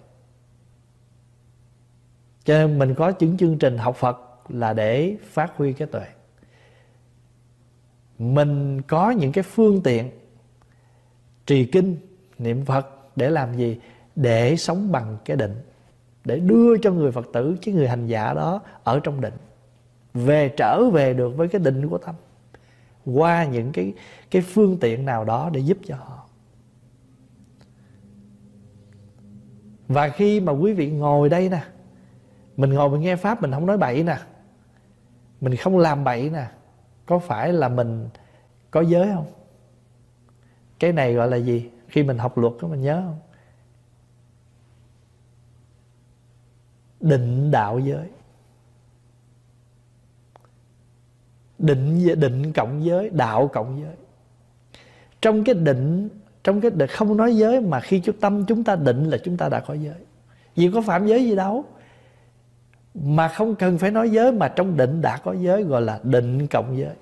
Cho nên mình có những chương trình học Phật là để phát huy cái tuệ. Mình có những cái phương tiện trì kinh, niệm Phật để làm gì? Để sống bằng cái định. Để đưa cho người Phật tử, chứ người hành giả đó ở trong định về trở về được với cái định của tâm qua những cái cái phương tiện nào đó để giúp cho họ và khi mà quý vị ngồi đây nè mình ngồi mình nghe pháp mình không nói bậy nè mình không làm bậy nè có phải là mình có giới không? Cái này gọi là gì? Khi mình học luật đó mình nhớ không? Định đạo giới. Định định cộng giới, đạo cộng giới. Trong cái định, trong cái không nói giới mà khi chúng tâm chúng ta định là chúng ta đã có giới. Vì có phạm giới gì đâu. Mà không cần phải nói giới mà trong định đã có giới, gọi là định cộng giới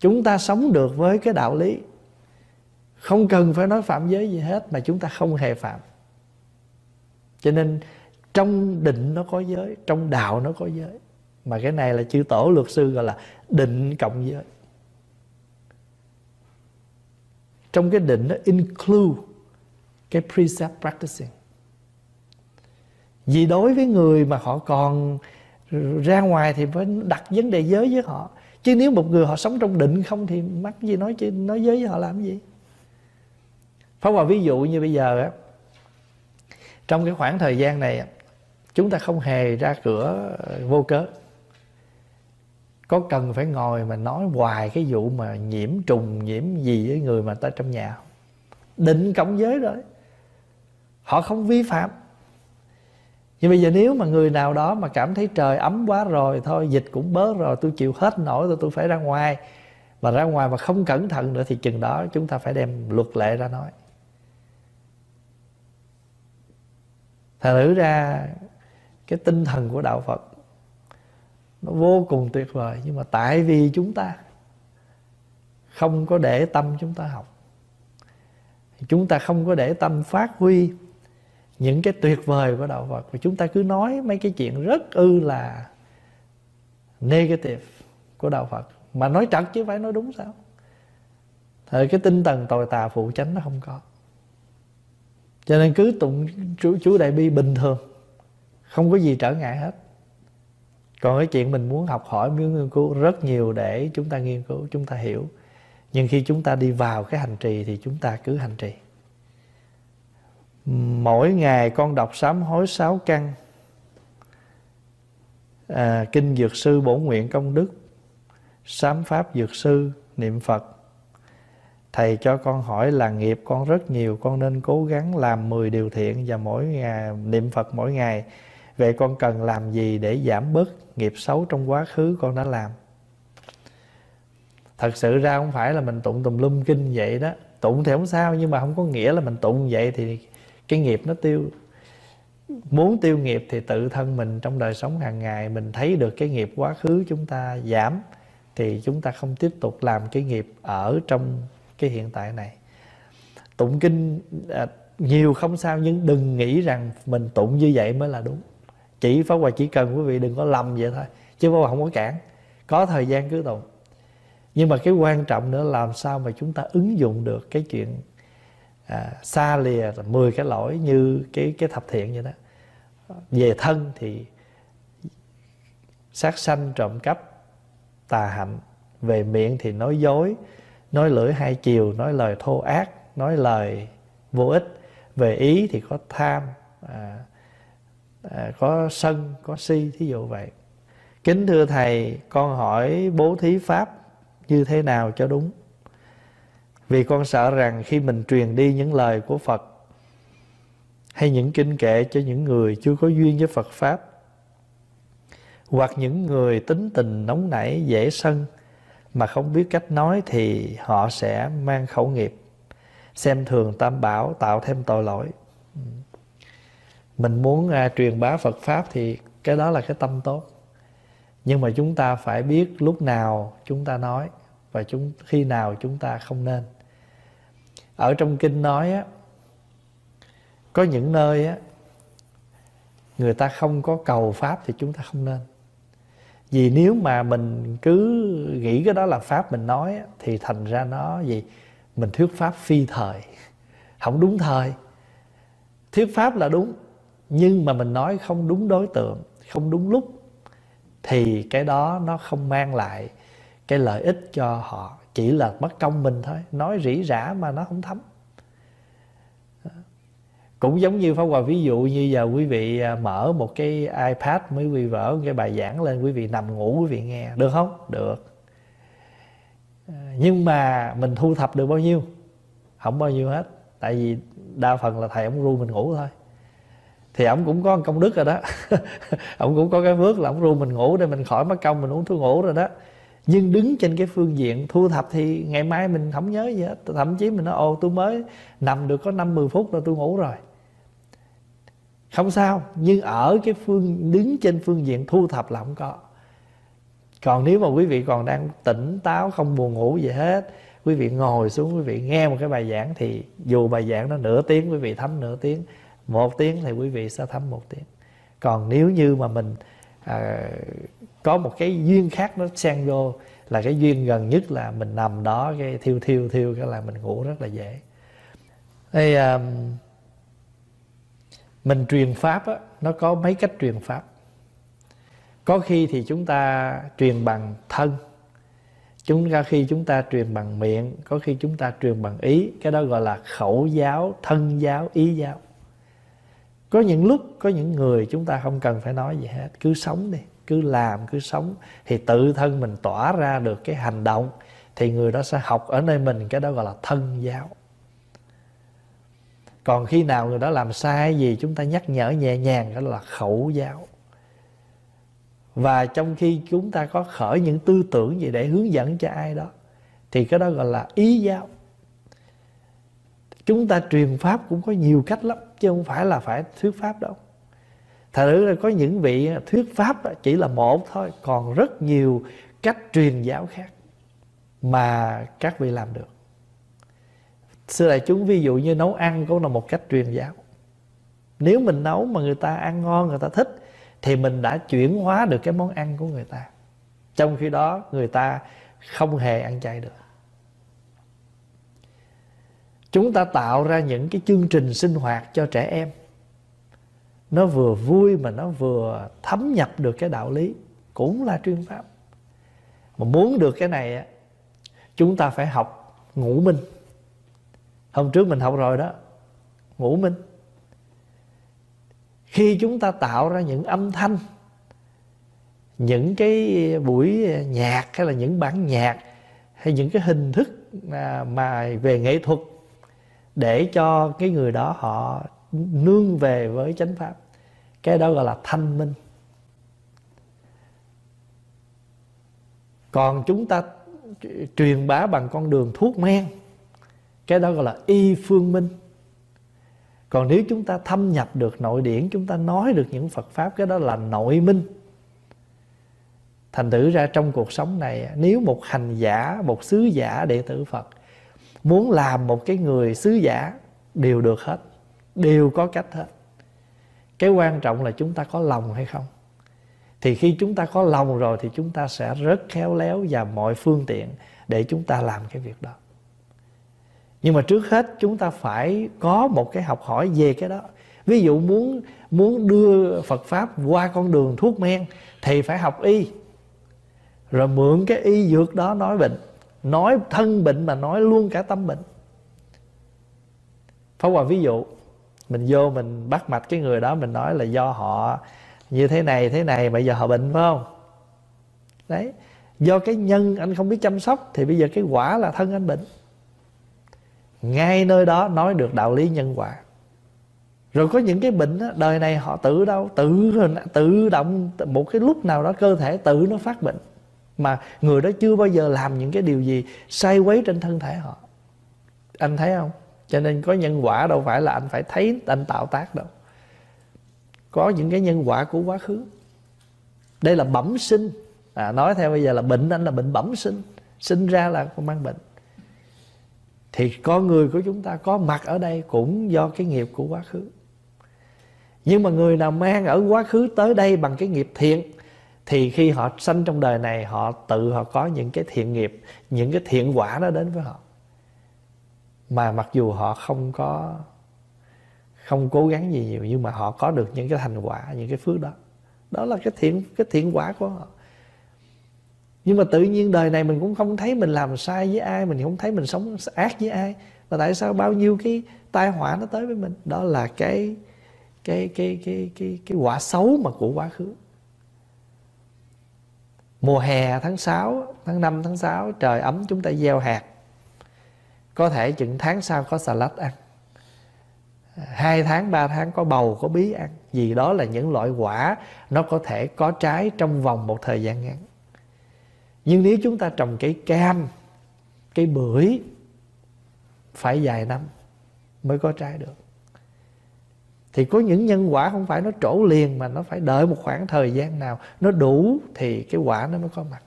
chúng ta sống được với cái đạo lý, không cần phải nói phạm giới gì hết mà chúng ta không hề phạm. Cho nên trong định nó có giới, trong đạo nó có giới. Mà cái này là chư tổ luật sư gọi là định cộng giới. Trong cái định nó include cái precept practicing. Vì đối với người mà họ còn ra ngoài thì phải đặt vấn đề giới với họ chứ nếu một người họ sống trong định không thì mắc gì nói chứ, nói giới với họ làm gì? Phóng vào ví dụ như bây giờ á, Trong cái khoảng thời gian này Chúng ta không hề ra cửa ờ, vô cớ. Có cần phải ngồi mà nói hoài cái vụ mà nhiễm trùng, nhiễm gì với người mà ta trong nhà định cộng giới rồi. Họ không vi phạm nhưng bây giờ nếu mà người nào đó mà cảm thấy trời ấm quá rồi, thôi dịch cũng bớt rồi, tôi chịu hết nổi rồi tôi phải ra ngoài. Mà ra ngoài mà không cẩn thận nữa thì chừng đó chúng ta phải đem luật lệ ra nói. Thật thử ra, cái tinh thần của đạo phật, nó vô cùng tuyệt vời. Nhưng mà tại vì chúng ta không có để tâm chúng ta học, chúng ta không có để tâm phát huy những cái tuyệt vời của đạo Phật. Và chúng ta cứ nói mấy cái chuyện rất ư là negative của đạo Phật. Mà nói trật chứ phải nói đúng sao? Thời cái tinh thần tồi tà phụ chánh nó không có. Cho nên cứ tụng chú, chú đại bi bình thường. Không có gì trở ngại hết. Còn cái chuyện mình muốn học hỏi muốn nghiên cứu rất nhiều để chúng ta nghiên cứu chúng ta hiểu. Nhưng khi chúng ta đi vào cái hành trì thì chúng ta cứ hành trì mỗi ngày con đọc sám hối sáu căn. À, kinh dược sư bổ nguyện công đức sám pháp dược sư niệm phật. Thầy cho con hỏi là nghiệp con rất nhiều con nên cố gắng làm 10 điều thiện và mỗi ngày niệm phật mỗi ngày. Vậy con cần làm gì để giảm bớt nghiệp xấu trong quá khứ con đã làm? Thật sự ra không phải là mình tụng tùm lum kinh vậy đó. Tụng thì không sao nhưng mà không có nghĩa là mình tụng vậy thì cái nghiệp nó tiêu muốn tiêu nghiệp thì tự thân mình trong đời sống hàng ngày mình thấy được cái nghiệp quá khứ chúng ta giảm thì chúng ta không tiếp tục làm cái nghiệp ở trong cái hiện tại này. Tụng kinh à, nhiều không sao nhưng đừng nghĩ rằng mình tụng như vậy mới là đúng. Chỉ pháp hòa chỉ cần quý vị đừng có lầm vậy thôi chứ pháp hòa không có cản. Có thời gian cứ tụng. Nhưng mà cái quan trọng nữa làm sao mà chúng ta ứng dụng được cái chuyện à, xa lìa 10 cái lỗi như cái cái thập thiện vậy đó. Về thân thì sát sanh trộm cắp tà hạnh. Về miệng thì nói dối nói lưỡi hai chiều nói lời thô ác nói lời vô ích. Về ý thì có tham à, à, có sân có si thí dụ vậy. Kính thưa thầy con hỏi bố thí pháp như thế nào cho đúng? Vì con sợ rằng khi mình truyền đi những lời của Phật hay những kinh kệ cho những người chưa có duyên với Phật Pháp hoặc những người tính tình nóng nảy dễ sân mà không biết cách nói thì họ sẽ mang khẩu nghiệp xem thường tam bảo tạo thêm tội lỗi. Mình muốn à, truyền bá Phật pháp thì cái đó là cái tâm tốt. Nhưng mà chúng ta phải biết lúc nào chúng ta nói và chúng khi nào chúng ta không nên ở trong kinh nói á có những nơi á người ta không có cầu pháp thì chúng ta không nên. Vì nếu mà mình cứ nghĩ cái đó là pháp mình nói á, thì thành ra nó gì? Mình thuyết pháp phi thời [laughs] không đúng thời. Thuyết pháp là đúng nhưng mà mình nói không đúng đối tượng không đúng lúc thì cái đó nó không mang lại cái lợi ích cho họ chỉ là mất công mình thôi, nói rỉ rả mà nó không thấm. Cũng giống như Pháp Hòa, ví dụ như giờ quý vị à, mở một cái iPad mới quý vị vỡ cái bài giảng lên, quý vị nằm ngủ, quý vị nghe. Được không? Được. À, nhưng mà mình thu thập được bao nhiêu? Không bao nhiêu hết. Tại vì đa phần là thầy ông ru mình ngủ thôi. Thì ông cũng có công đức rồi đó. [laughs] Ông cũng có cái bước là ông ru mình ngủ để mình khỏi mất công, mình uống thuốc ngủ rồi đó nhưng đứng trên cái phương diện thu thập thì ngày mai mình không nhớ gì hết. Thậm chí mình nói ồ tôi mới nằm được có năm mười phút rồi tôi ngủ rồi. Không sao nhưng ở cái phương đứng trên phương diện thu thập là không có. Còn nếu mà quý vị còn đang tỉnh táo không buồn ngủ gì hết quý vị ngồi xuống quý vị nghe một cái bài giảng thì dù bài giảng nó nửa tiếng quý vị thấm nửa tiếng một tiếng thì quý vị sẽ thấm một tiếng. Còn nếu như mà mình à, có một cái duyên khác nó xen vô là cái duyên gần nhất là mình nằm đó cái thiêu thiêu thiêu cái là mình ngủ rất là dễ. Đây um, mình truyền pháp á, nó có mấy cách truyền pháp. Có khi thì chúng ta truyền bằng thân chúng ta khi chúng ta truyền bằng miệng có khi chúng ta truyền bằng ý cái đó gọi là khẩu giáo thân giáo ý giáo. Có những lúc có những người chúng ta không cần phải nói gì hết cứ sống đi cứ làm, cứ sống, thì tự thân mình tỏa ra được cái hành động, thì người đó sẽ học ở nơi mình cái đó gọi là thân giáo. Còn khi nào người đó làm sai gì, chúng ta nhắc nhở nhẹ nhàng, đó là khẩu giáo. Và trong khi chúng ta có khởi những tư tưởng gì để hướng dẫn cho ai đó, thì cái đó gọi là ý giáo. Chúng ta truyền pháp cũng có nhiều cách lắm, chứ không phải là phải thuyết pháp đâu thật sự là có những vị thuyết pháp chỉ là một thôi, còn rất nhiều cách truyền giáo khác mà các vị làm được. Xưa đại chúng, ví dụ như nấu ăn cũng là một cách truyền giáo. Nếu mình nấu mà người ta ăn ngon, người ta thích, thì mình đã chuyển hóa được cái món ăn của người ta. Trong khi đó, người ta không hề ăn chay được. Chúng ta tạo ra những cái chương trình sinh hoạt cho trẻ em nó vừa vui mà nó vừa thấm nhập được cái đạo lý, cũng là truyền pháp. Mà muốn được cái này chúng ta phải học ngũ minh. Hôm trước mình học rồi đó, ngũ minh. Khi chúng ta tạo ra những âm thanh, những cái buổi nhạc hay là những bản nhạc hay những cái hình thức à, mà về nghệ thuật để cho cái người đó họ nương về với chánh pháp. Cái đó gọi là thanh minh. Còn chúng ta truyền bá bằng con đường thuốc men, cái đó gọi là y phương minh. Còn nếu chúng ta thâm nhập được nội điển, chúng ta nói được những phật pháp, cái đó là nội minh. Thành thử ra trong cuộc sống này, nếu một hành giả, một sứ giả đệ tử phật muốn làm một cái người sứ giả, đều được hết đều có cách hết. Cái quan trọng là chúng ta có lòng hay không. Thì khi chúng ta có lòng rồi thì chúng ta sẽ rất khéo léo và mọi phương tiện để chúng ta làm cái việc đó. Nhưng mà trước hết chúng ta phải có một cái học hỏi về cái đó. Ví dụ muốn muốn đưa Phật pháp qua con đường thuốc men thì phải học y. Rồi mượn cái y dược đó nói bệnh. Nói thân bệnh mà nói luôn cả tâm bệnh. Phá Hòa ví dụ mình vô mình bắt mạch cái người đó Mình nói là do họ như thế này thế này Bây giờ họ bệnh phải không? Đấy. Do cái nhân anh không biết chăm sóc Thì bây giờ cái quả là thân anh bệnh. Ngay nơi đó nói được đạo lý nhân quả. Rồi có những cái bệnh đó, Đời này họ tự đâu Tự tự động một cái lúc nào đó Cơ thể tự nó phát bệnh. Mà người đó chưa bao giờ làm những cái điều gì Sai quấy trên thân thể họ. Anh thấy không? Cho nên có nhân quả đâu phải là anh phải thấy anh tạo tác đâu. Có những cái nhân quả của quá khứ. Đây là bẩm sinh. À, nói theo bây giờ là bệnh anh là bệnh bẩm sinh. Sinh ra là con mang bệnh. Thì con người của chúng ta có mặt ở đây cũng do cái nghiệp của quá khứ. Nhưng mà người nào mang ở quá khứ tới đây bằng cái nghiệp thiện thì khi họ sanh trong đời này họ tự họ có những cái thiện nghiệp những cái thiện quả đó đến với họ mà mặc dù họ không có, không cố gắng gì nhiều, nhưng mà họ có được những cái thành quả, những cái phước đó. Đó là cái thiện cái thiện quả của họ. Nhưng mà tự nhiên đời này mình cũng không thấy mình làm sai với ai, mình không thấy mình sống ác với ai. Mà tại sao bao nhiêu cái tai họa nó tới với mình? Đó là cái cái cái cái cái cái quả xấu mà của quá khứ. Mùa hè tháng 6 tháng 5 tháng 6 trời ấm chúng ta gieo hạt có thể chừng tháng sau có xà lách ăn. Hai tháng, ba tháng có bầu, có bí ăn. Vì đó là những loại quả nó có thể có trái trong vòng một thời gian ngắn. Nhưng nếu chúng ta trồng cây cam, cây bưởi, phải vài năm mới có trái được. Thì có những nhân quả không phải nó trổ liền mà nó phải đợi một khoảng thời gian nào nó đủ thì cái quả nó mới có mặt.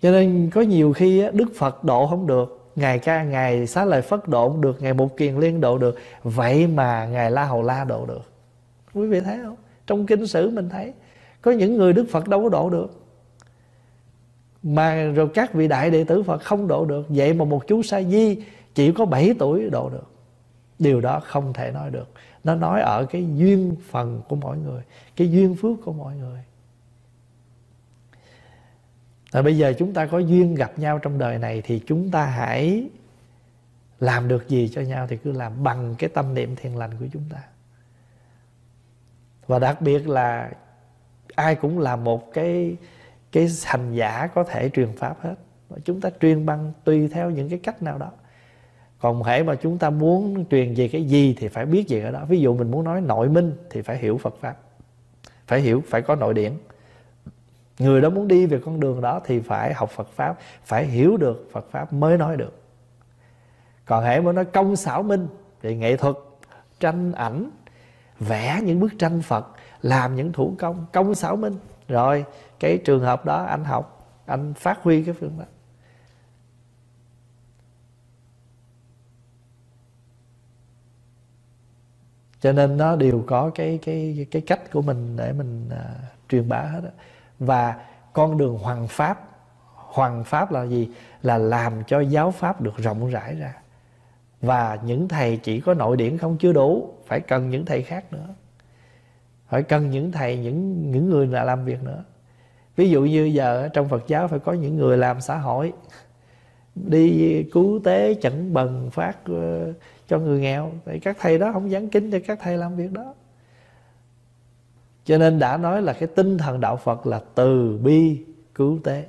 Cho nên có nhiều khi đức phật độ không được. Ngài ca Ngài xá lời Phất độ được Ngài Một Kiền Liên độ được. Vậy mà Ngài La Hầu La độ được. Quý vị thấy không? Trong kinh sử mình thấy, Có những người Đức Phật đâu có độ được. Mà rồi các vị đại đệ tử Phật không độ được. Vậy mà một chú Sa Di Chỉ có 7 tuổi độ được. Điều đó không thể nói được. Nó nói ở cái duyên phần của mỗi người, Cái duyên phước của mỗi người rồi bây giờ chúng ta có duyên gặp nhau trong đời này thì chúng ta hãy làm được gì cho nhau thì cứ làm bằng cái tâm niệm thiền lành của chúng ta. Và đặc biệt là ai cũng là một cái cái hành giả có thể truyền pháp hết. Và chúng ta truyền bằng tùy theo những cái cách nào đó. còn hễ mà chúng ta muốn truyền về cái gì thì phải biết về cái đó ví dụ mình muốn nói nội minh thì phải hiểu phật pháp phải hiểu, phải có nội điển người đó muốn đi về con đường đó thì phải học phật pháp phải hiểu được phật pháp mới nói được. Còn hãy mới nói công xảo minh thì nghệ thuật tranh ảnh vẽ những bức tranh phật làm những thủ công công xảo minh. Rồi cái trường hợp đó anh học anh phát huy cái phương đó. Cho nên nó đều có cái cái cái cách của mình để mình uh, truyền bá hết đó và con đường hoàng pháp hoàng pháp là gì? Là làm cho giáo pháp được rộng rãi ra. Và những thầy chỉ có nội điển không chưa đủ, phải cần những thầy khác nữa. Phải cần những thầy, những những người là làm việc nữa. Ví dụ như giờ trong Phật giáo phải có những người làm xã hội, đi cứu tế, chẩn bần, phát ờ, cho người nghèo. Thì các thầy đó không giảng kinh thì các thầy làm việc đó cho nên đã nói là cái tinh thần đạo Phật là từ bi cứu tế.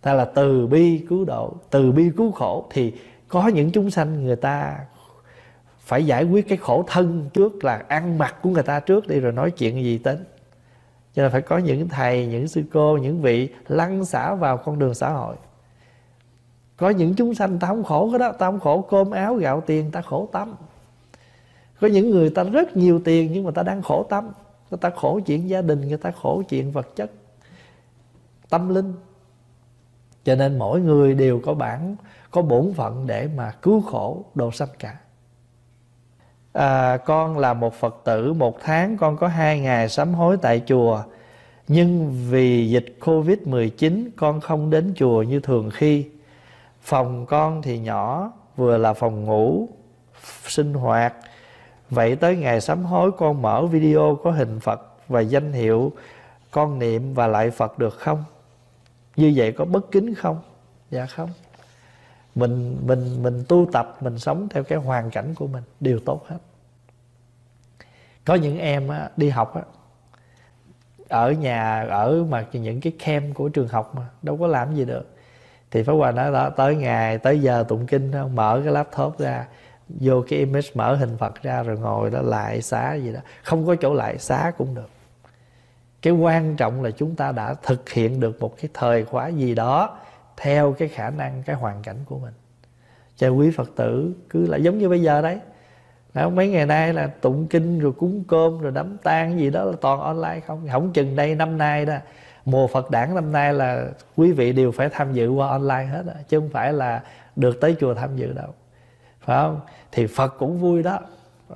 Ta là từ bi cứu độ, từ bi cứu khổ. Thì có những chúng sanh người ta phải giải quyết cái khổ thân trước là ăn mặc của người ta trước đi rồi nói chuyện gì tính cho nên phải có những thầy, những sư cô, những vị lăn xả vào con đường xã hội. Có những chúng sanh ta không khổ cái đó, ta không khổ cơm áo gạo tiền, ta khổ tâm có những người ta rất nhiều tiền nhưng mà ta đang khổ tâm. Người ta khổ chuyện gia đình người ta khổ chuyện vật chất tâm linh. Cho nên mỗi người đều có bản có bổn phận để mà cứu khổ độ sanh cả. À, con là một phật tử một tháng con có hai ngày sám hối tại chùa. Nhưng vì dịch covid 19 con không đến chùa như thường khi. Phòng con thì nhỏ vừa là phòng ngủ sinh hoạt vậy tới ngày sám hối con mở video có hình phật và danh hiệu con niệm và lại phật được không? Như vậy có bất kính không? Dạ không. Mình mình mình tu tập mình sống theo cái hoàn cảnh của mình đều tốt hết. Có những em á, đi học á, ở nhà ở mà những cái kem của trường học mà đâu có làm gì được. Thì Pháp Hòa nói đó tới ngày tới giờ tụng kinh mở cái laptop ra vô cái image mở hình Phật ra rồi ngồi đó lại xá gì đó. Không có chỗ lại xá cũng được. Cái quan trọng là chúng ta đã thực hiện được một cái thời khóa gì đó theo cái khả năng cái hoàn cảnh của mình. Cho quý phật tử cứ là giống như bây giờ đấy. Đó, mấy ngày nay là tụng kinh rồi cúng cơm rồi đám tang gì đó là toàn online không? Không chừng đây năm nay đó mùa phật đản năm nay là quý vị đều phải tham dự qua online hết đó, chứ không phải là được tới chùa tham dự đâu phải không? Thì phật cũng vui đó.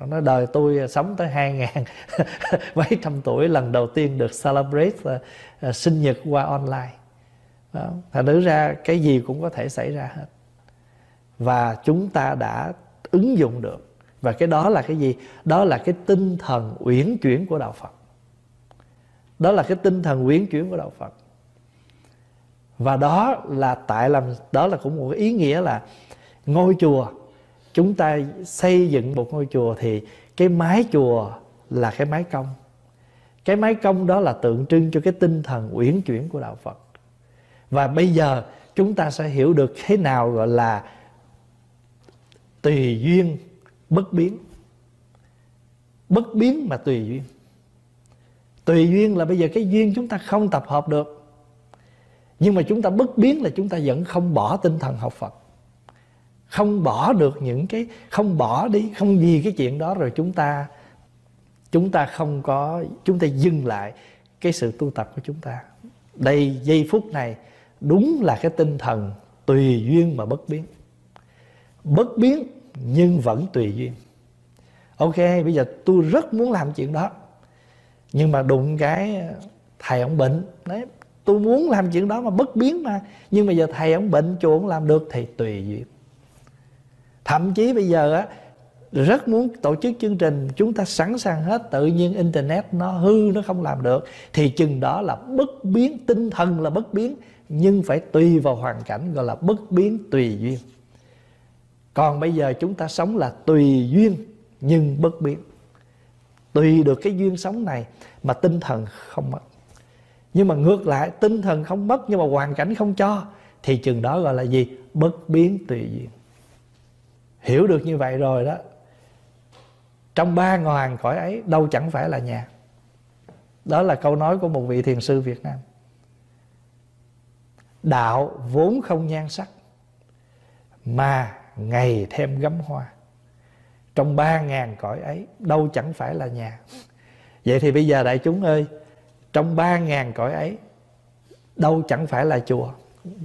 Nó đời tôi sống tới hai ngàn [laughs] mấy trăm tuổi lần đầu tiên được celebrate uh, sinh nhật qua online. Đó. thành nữ ra cái gì cũng có thể xảy ra hết. Và chúng ta đã ứng dụng được. Và cái đó là cái gì? Đó là cái tinh thần uyển chuyển của đạo phật. Đó là cái tinh thần uyển chuyển của đạo phật. Và đó là tại làm đó là cũng một ý nghĩa là ngôi chùa chúng ta xây dựng một ngôi chùa thì cái mái chùa là cái mái công cái mái công đó là tượng trưng cho cái tinh thần uyển chuyển của đạo phật. Và bây giờ chúng ta sẽ hiểu được thế nào gọi là tùy duyên bất biến. Bất biến mà tùy duyên. Tùy duyên là bây giờ cái duyên chúng ta không tập hợp được. Nhưng mà chúng ta bất biến là chúng ta vẫn không bỏ tinh thần học phật không bỏ được những cái, không bỏ đi, không vì cái chuyện đó rồi chúng ta chúng ta không có, chúng ta dừng lại cái sự tu tập của chúng ta. Đây, giây phút này đúng là cái tinh thần tùy duyên mà bất biến. Bất biến nhưng vẫn tùy duyên. Ok, bây giờ tôi rất muốn làm chuyện đó. Nhưng mà đụng cái ờ, thầy ông bệnh. Đấy, tôi muốn làm chuyện đó mà bất biến mà. Nhưng mà giờ thầy ông bệnh chùa không làm được thì tùy duyên thậm chí bây giờ á, rất muốn tổ chức chương trình, chúng ta sẵn sàng hết, tự nhiên internet nó hư, nó không làm được, thì chừng đó là bất biến, tinh thần là bất biến, nhưng phải tùy vào hoàn cảnh gọi là bất biến tùy duyên. Còn bây giờ chúng ta sống là tùy duyên, nhưng bất biến. Tùy được cái duyên sống này mà tinh thần không mất. Nhưng mà ngược lại, tinh thần không mất nhưng mà hoàn cảnh không cho, thì chừng đó gọi là gì? Bất biến tùy duyên hiểu được như vậy rồi đó, trong ba ngàn cõi ấy, đâu chẳng phải là nhà. Đó là câu nói của một vị thiền sư việt nam. Đạo vốn không nhan sắc, mà ngày thêm gấm hoa. Trong ba ngàn cõi ấy, đâu chẳng phải là nhà. Vậy thì bây giờ đại chúng ơi, trong ba ngàn cõi ấy, đâu chẳng phải là chùa.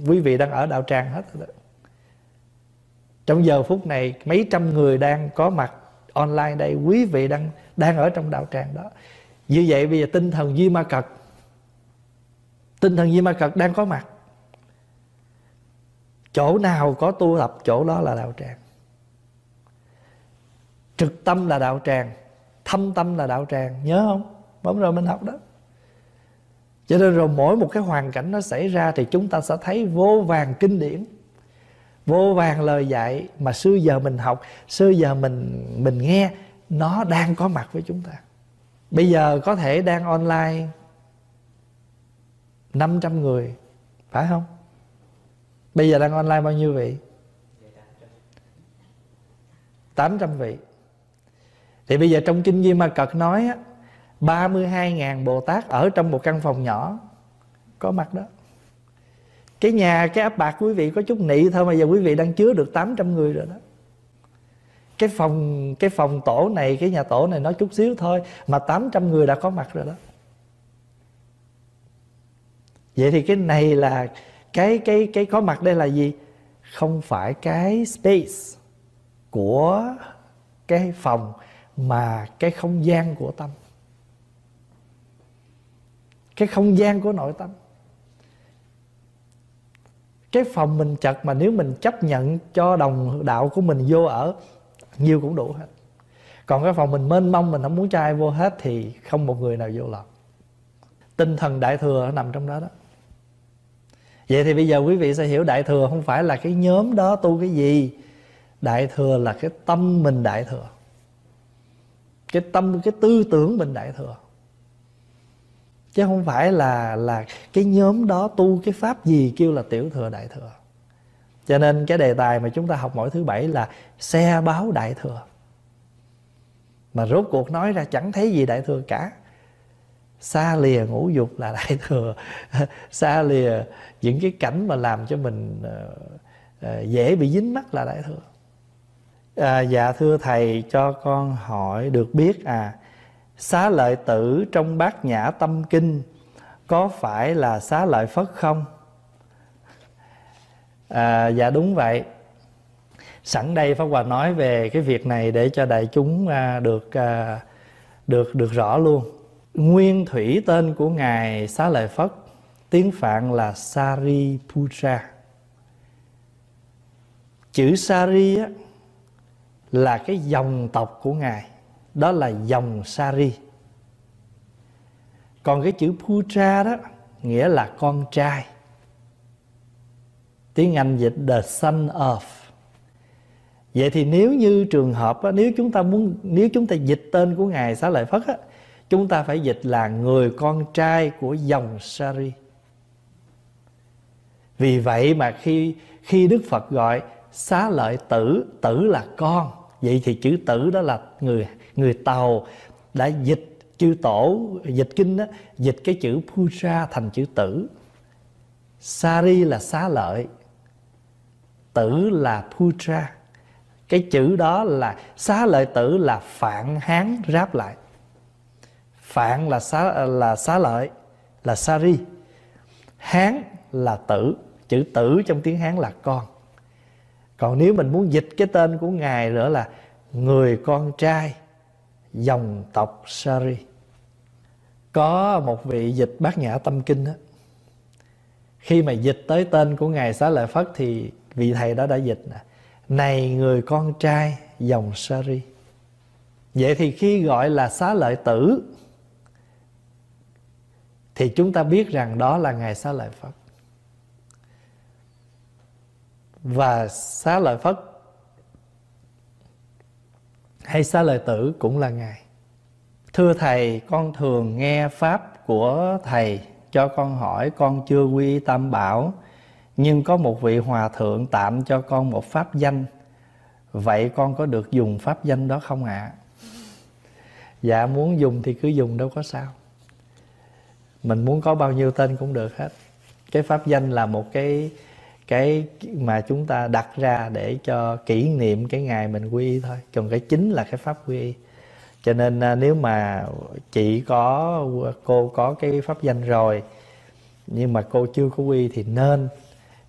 Quý vị đang ở đạo tràng hết rồi đó trong giờ phút này, mấy trăm người đang có mặt online đây, quý vị đang đang ở trong đạo tràng đó. Như vậy bây giờ tinh thần Di Ma Cật, Tinh thần Di Ma Cật đang có mặt. Chỗ nào có tu tập, chỗ đó là đạo tràng. Trực tâm là đạo tràng, Thâm tâm là đạo tràng, Nhớ không? Bấm rồi mình học đó. Cho nên rồi mỗi một cái hoàn cảnh nó xảy ra Thì chúng ta sẽ thấy vô vàng kinh điển. Vô vàng lời dạy Mà xưa giờ mình học, Xưa giờ mình mình nghe, Nó đang có mặt với chúng ta Bây giờ có thể đang online 500 người, Phải không? Bây giờ đang online bao nhiêu vị? 800 vị Thì bây giờ trong Kinh Di Ma Cật nói á 32.000 Bồ Tát ở trong một căn phòng nhỏ, Có mặt đó cái nhà, cái áp bạc quý vị có chút nị thôi Mà giờ quý vị đang chứa được 800 người rồi đó. Cái phòng cái phòng tổ này cái nhà tổ này nói chút xíu thôi mà 800 người đã có mặt rồi đó. Vậy thì cái này là cái cái cái có mặt đây là gì? Không phải cái space của cái phòng mà cái không gian của tâm. Cái không gian của nội tâm cái phòng mình chật mà nếu mình chấp nhận cho đồng đạo của mình vô ở, nhiều cũng đủ hết. Còn cái phòng mình mênh mông, mình không muốn cho ai vô hết thì không một người nào vô lọt. Tinh thần đại thừa nằm trong đó đó. Vậy thì bây giờ quý vị sẽ hiểu đại thừa không phải là cái nhóm đó tu cái gì. Đại thừa là cái tâm mình đại thừa. Cái tâm, cái tư tưởng mình đại thừa chứ không phải là là cái nhóm đó tu cái pháp gì kêu là tiểu thừa đại thừa. Cho nên cái đề tài mà chúng ta học mỗi thứ bảy là xe báo đại thừa. Mà rốt cuộc nói ra chẳng thấy gì đại thừa cả. Xa lìa ngũ dục là đại [laughs] thừa. Xa lìa những cái cảnh mà làm cho mình uh, uh, dễ bị dính mắc là đại thừa. À, dạ thưa thầy cho con hỏi được biết à xá lợi tử trong bát nhã tâm kinh có phải là xá lợi phất không? À, dạ đúng vậy. Sẵn đây pháp hòa nói về cái việc này để cho đại chúng à, được à, được được rõ luôn. Nguyên thủy tên của ngài xá lợi phất tiếng phạn là Sariputra. Chữ Sari á, là cái dòng tộc của ngài đó là dòng Sari. Còn cái chữ Putra đó nghĩa là con trai. Tiếng Anh dịch the son of. Vậy thì nếu như trường hợp nếu chúng ta muốn nếu chúng ta dịch tên của ngài xá lợi phất á, chúng ta phải dịch là người con trai của dòng Sari. Vì vậy mà khi khi Đức Phật gọi xá lợi tử tử là con vậy thì chữ tử đó là người người tàu đã dịch chư tổ, dịch kinh đó dịch cái chữ puja thành chữ tử. Sari là xá lợi, tử là puja. Cái chữ đó là xá lợi tử là phạn hán ráp lại. Phạn là xá là xá lợi, là sari. Hán là tử, chữ tử trong tiếng hán là con. Còn nếu mình muốn dịch cái tên của ngài nữa là người con trai dòng tộc sari. Có một vị dịch bát nhã tâm kinh đó khi mà dịch tới tên của ngài xá lợi phất thì vị thầy đó đã dịch nè, này người con trai dòng Sari. Vậy thì khi gọi là xá lợi tử, thì chúng ta biết rằng đó là ngài xá lợi Phật và xá lợi Phất hay xá lợi tử cũng là ngài. Thưa thầy, con thường nghe pháp của thầy cho con hỏi, con chưa quy tam bảo, nhưng có một vị hòa thượng tạm cho con một pháp danh. Vậy con có được dùng pháp danh đó không ạ? À? dạ muốn dùng thì cứ dùng, đâu có sao. Mình muốn có bao nhiêu tên cũng được hết. Cái pháp danh là một cái cái mà chúng ta đặt ra để cho kỷ niệm cái ngày mình quy y thôi. Còn cái chính là cái pháp quy y. Cho nên à, nếu mà chị có, cô có cái pháp danh rồi, nhưng mà cô chưa có quy thì nên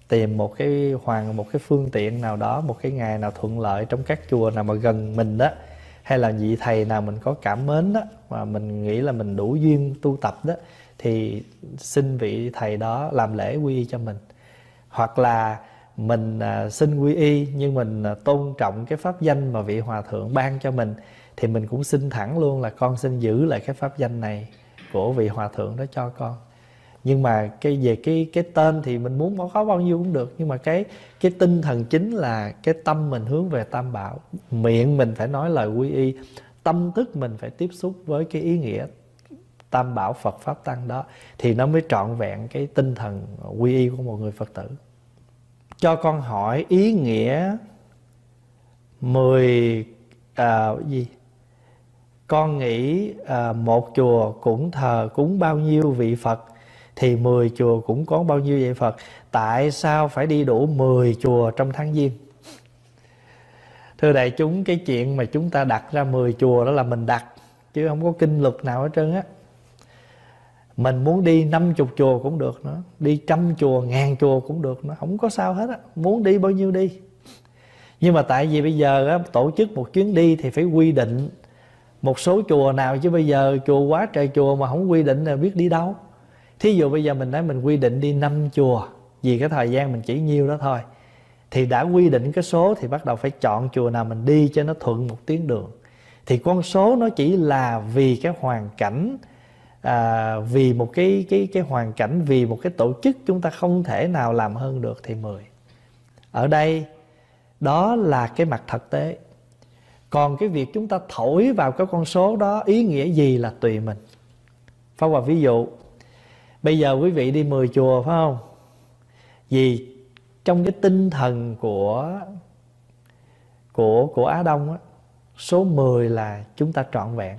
tìm một cái hoàng một cái phương tiện nào đó, một cái ngày nào thuận lợi trong các chùa nào mà gần mình đó, hay là vị thầy nào mình có cảm mến đó, mà mình nghĩ là mình đủ duyên tu tập đó, thì xin vị thầy đó làm lễ quy cho mình hoặc là mình à, xin quy y nhưng mình à, tôn trọng cái pháp danh mà vị hòa thượng ban cho mình, thì mình cũng xin thẳng luôn là con xin giữ lại cái pháp danh này của vị hòa thượng đó cho con. Nhưng mà cái về cái cái tên thì mình muốn có bao nhiêu cũng được, nhưng mà cái cái tinh thần chính là cái tâm mình hướng về tam bảo. Miệng mình phải nói lời quy y, tâm thức mình phải tiếp xúc với cái ý nghĩa tam bảo Phật pháp tăng đó, thì nó mới trọn vẹn cái tinh thần quy y của một người Phật tử cho con hỏi ý nghĩa mười à, gì? Con nghĩ à, một chùa cũng thờ cúng bao nhiêu vị Phật thì 10 chùa cũng có bao nhiêu vị Phật. Tại sao phải đi đủ 10 chùa trong tháng giêng? Thưa đại chúng cái chuyện mà chúng ta đặt ra 10 chùa đó là mình đặt chứ không có kinh luật nào hết trơn á mình muốn đi 50 chùa cũng được nữa đi trăm chùa ngàn chùa cũng được nữa. Không có sao hết á muốn đi bao nhiêu đi. Nhưng mà tại vì bây giờ á, tổ chức một chuyến đi thì phải quy định một số chùa nào chứ bây giờ chùa quá trời chùa mà không quy định là biết đi đâu. Thí dụ bây giờ mình nói mình quy định đi năm chùa vì cái thời gian mình chỉ nhiêu đó thôi thì đã quy định cái số thì bắt đầu phải chọn chùa nào mình đi cho nó thuận một tuyến đường. Thì con số nó chỉ là vì cái hoàn cảnh à, vì một cái cái cái hoàn cảnh vì một cái tổ chức chúng ta không thể nào làm hơn được thì 10 ở đây đó là cái mặt thực tế. Còn cái việc chúng ta thổi vào cái con số đó ý nghĩa gì là tùy mình. Pháp Hòa ví dụ Bây giờ quý vị đi 10 chùa phải không? Vì trong cái tinh thần của của của Á Đông á, số 10 là chúng ta trọn vẹn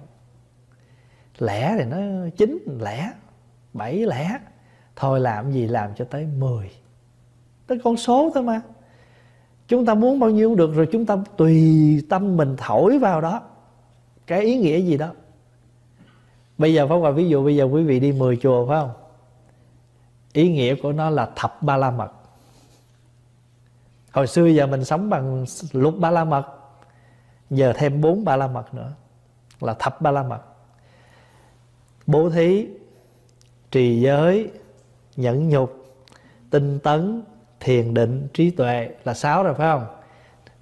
lẻ thì nó chín lẻ, bảy lẻ. Thôi làm gì làm cho tới 10 tới con số thôi mà. Chúng ta muốn bao nhiêu cũng được rồi, chúng ta tùy tâm mình thổi vào đó. Cái ý nghĩa gì đó. Bây giờ phóng qua ví dụ bây giờ quý vị đi 10 chùa phải không? Ý nghĩa của nó là thập ba la mật. Hồi xưa giờ mình sống bằng lục ba la mật, giờ thêm bốn ba la mật nữa, là thập ba la mật bố thí, trì giới, nhẫn nhục, tinh tấn, thiền định, trí tuệ là sáu rồi, phải không?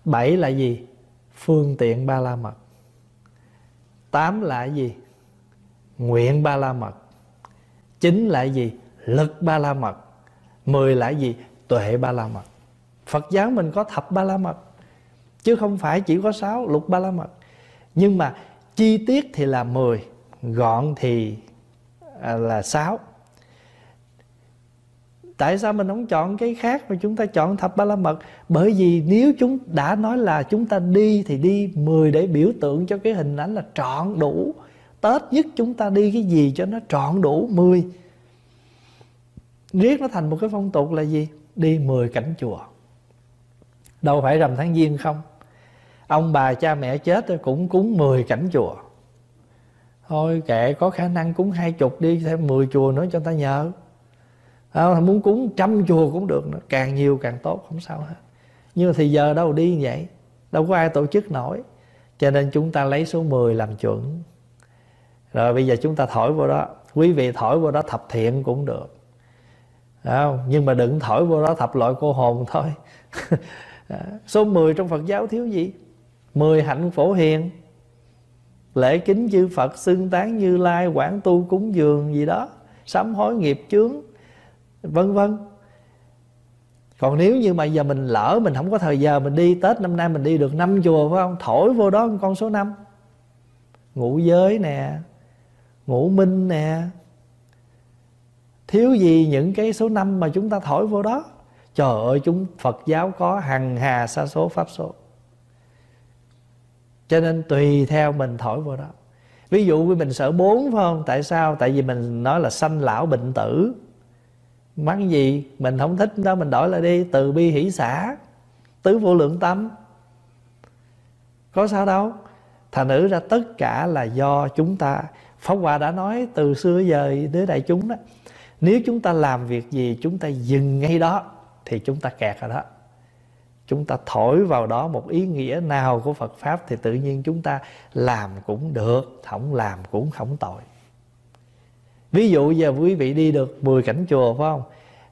Bảy là gì? Phương tiện ba la mật. Tám là gì? Nguyện ba la mật. Chín là gì? Lực ba la mật. Mười là gì? Tuệ ba la mật. Phật giáo mình có thập ba la mật, chứ không phải chỉ có sáu, lục ba la mật. Nhưng mà chi tiết thì là mười gọn thì à, là sáu. Tại sao mình không chọn cái khác mà chúng ta chọn thập ba la mật? Bởi vì nếu chúng, đã nói là chúng ta đi thì đi 10 để biểu tượng cho cái hình ảnh là trọn đủ. Tết nhất chúng ta đi cái gì cho nó trọn đủ 10 riết nó thành một cái phong tục là gì? Đi 10 cảnh chùa. Đâu phải rằm tháng giêng không? Ông bà cha mẹ chết cũng cúng 10 cảnh chùa thôi kệ có khả năng cúng hai chục đi thêm 10 chùa nữa cho ta nhờ. À, muốn cúng trăm chùa cũng được nữa càng nhiều càng tốt không sao hết. Nhưng mà thì giờ đâu đi như vậy? Đâu có ai tổ chức nổi. Cho nên chúng ta lấy số 10 làm chuẩn. Rồi bây giờ chúng ta thổi vô đó. Quý vị thổi vô đó thập thiện cũng được. Không? nhưng mà đừng thổi vô đó thập loại cô hồn thôi. [laughs] Số 10 trong Phật giáo thiếu gì? 10 hạnh phổ hiền lễ kính chư Phật, xưng tán như lai, quảng tu, cúng dường gì đó, sám hối nghiệp chướng, vân vân. Còn nếu như mà giờ mình lỡ, mình không có thời giờ mình đi, tết năm nay mình đi được năm chùa, phải không? Thổi vô đó con số năm. Ngũ giới nè, ngũ minh nè. Thiếu gì những cái số năm mà chúng ta thổi vô đó? Trời ơi, chúng phật giáo có hằng hà sa số, pháp số cho nên tùy theo mình thổi vào đó. Ví dụ mình sợ bốn, phải không? Tại sao? Tại vì mình nói là sanh lão bệnh tử. Mắng gì? Mình không thích đó mình đổi lại đi. Từ bi hỷ xã tứ vô lượng tâm. Có sao đâu. Thành nữ ra tất cả là do chúng ta. Pháp hòa đã nói từ xưa giờ đến đại chúng đó, nếu chúng ta làm việc gì, chúng ta dừng ngay đó, thì chúng ta kẹt rồi đó chúng ta thổi vào đó một ý nghĩa nào của Phật pháp thì tự nhiên chúng ta làm cũng được, không làm cũng không tội. Ví dụ giờ quý vị đi được 10 cảnh chùa, phải không?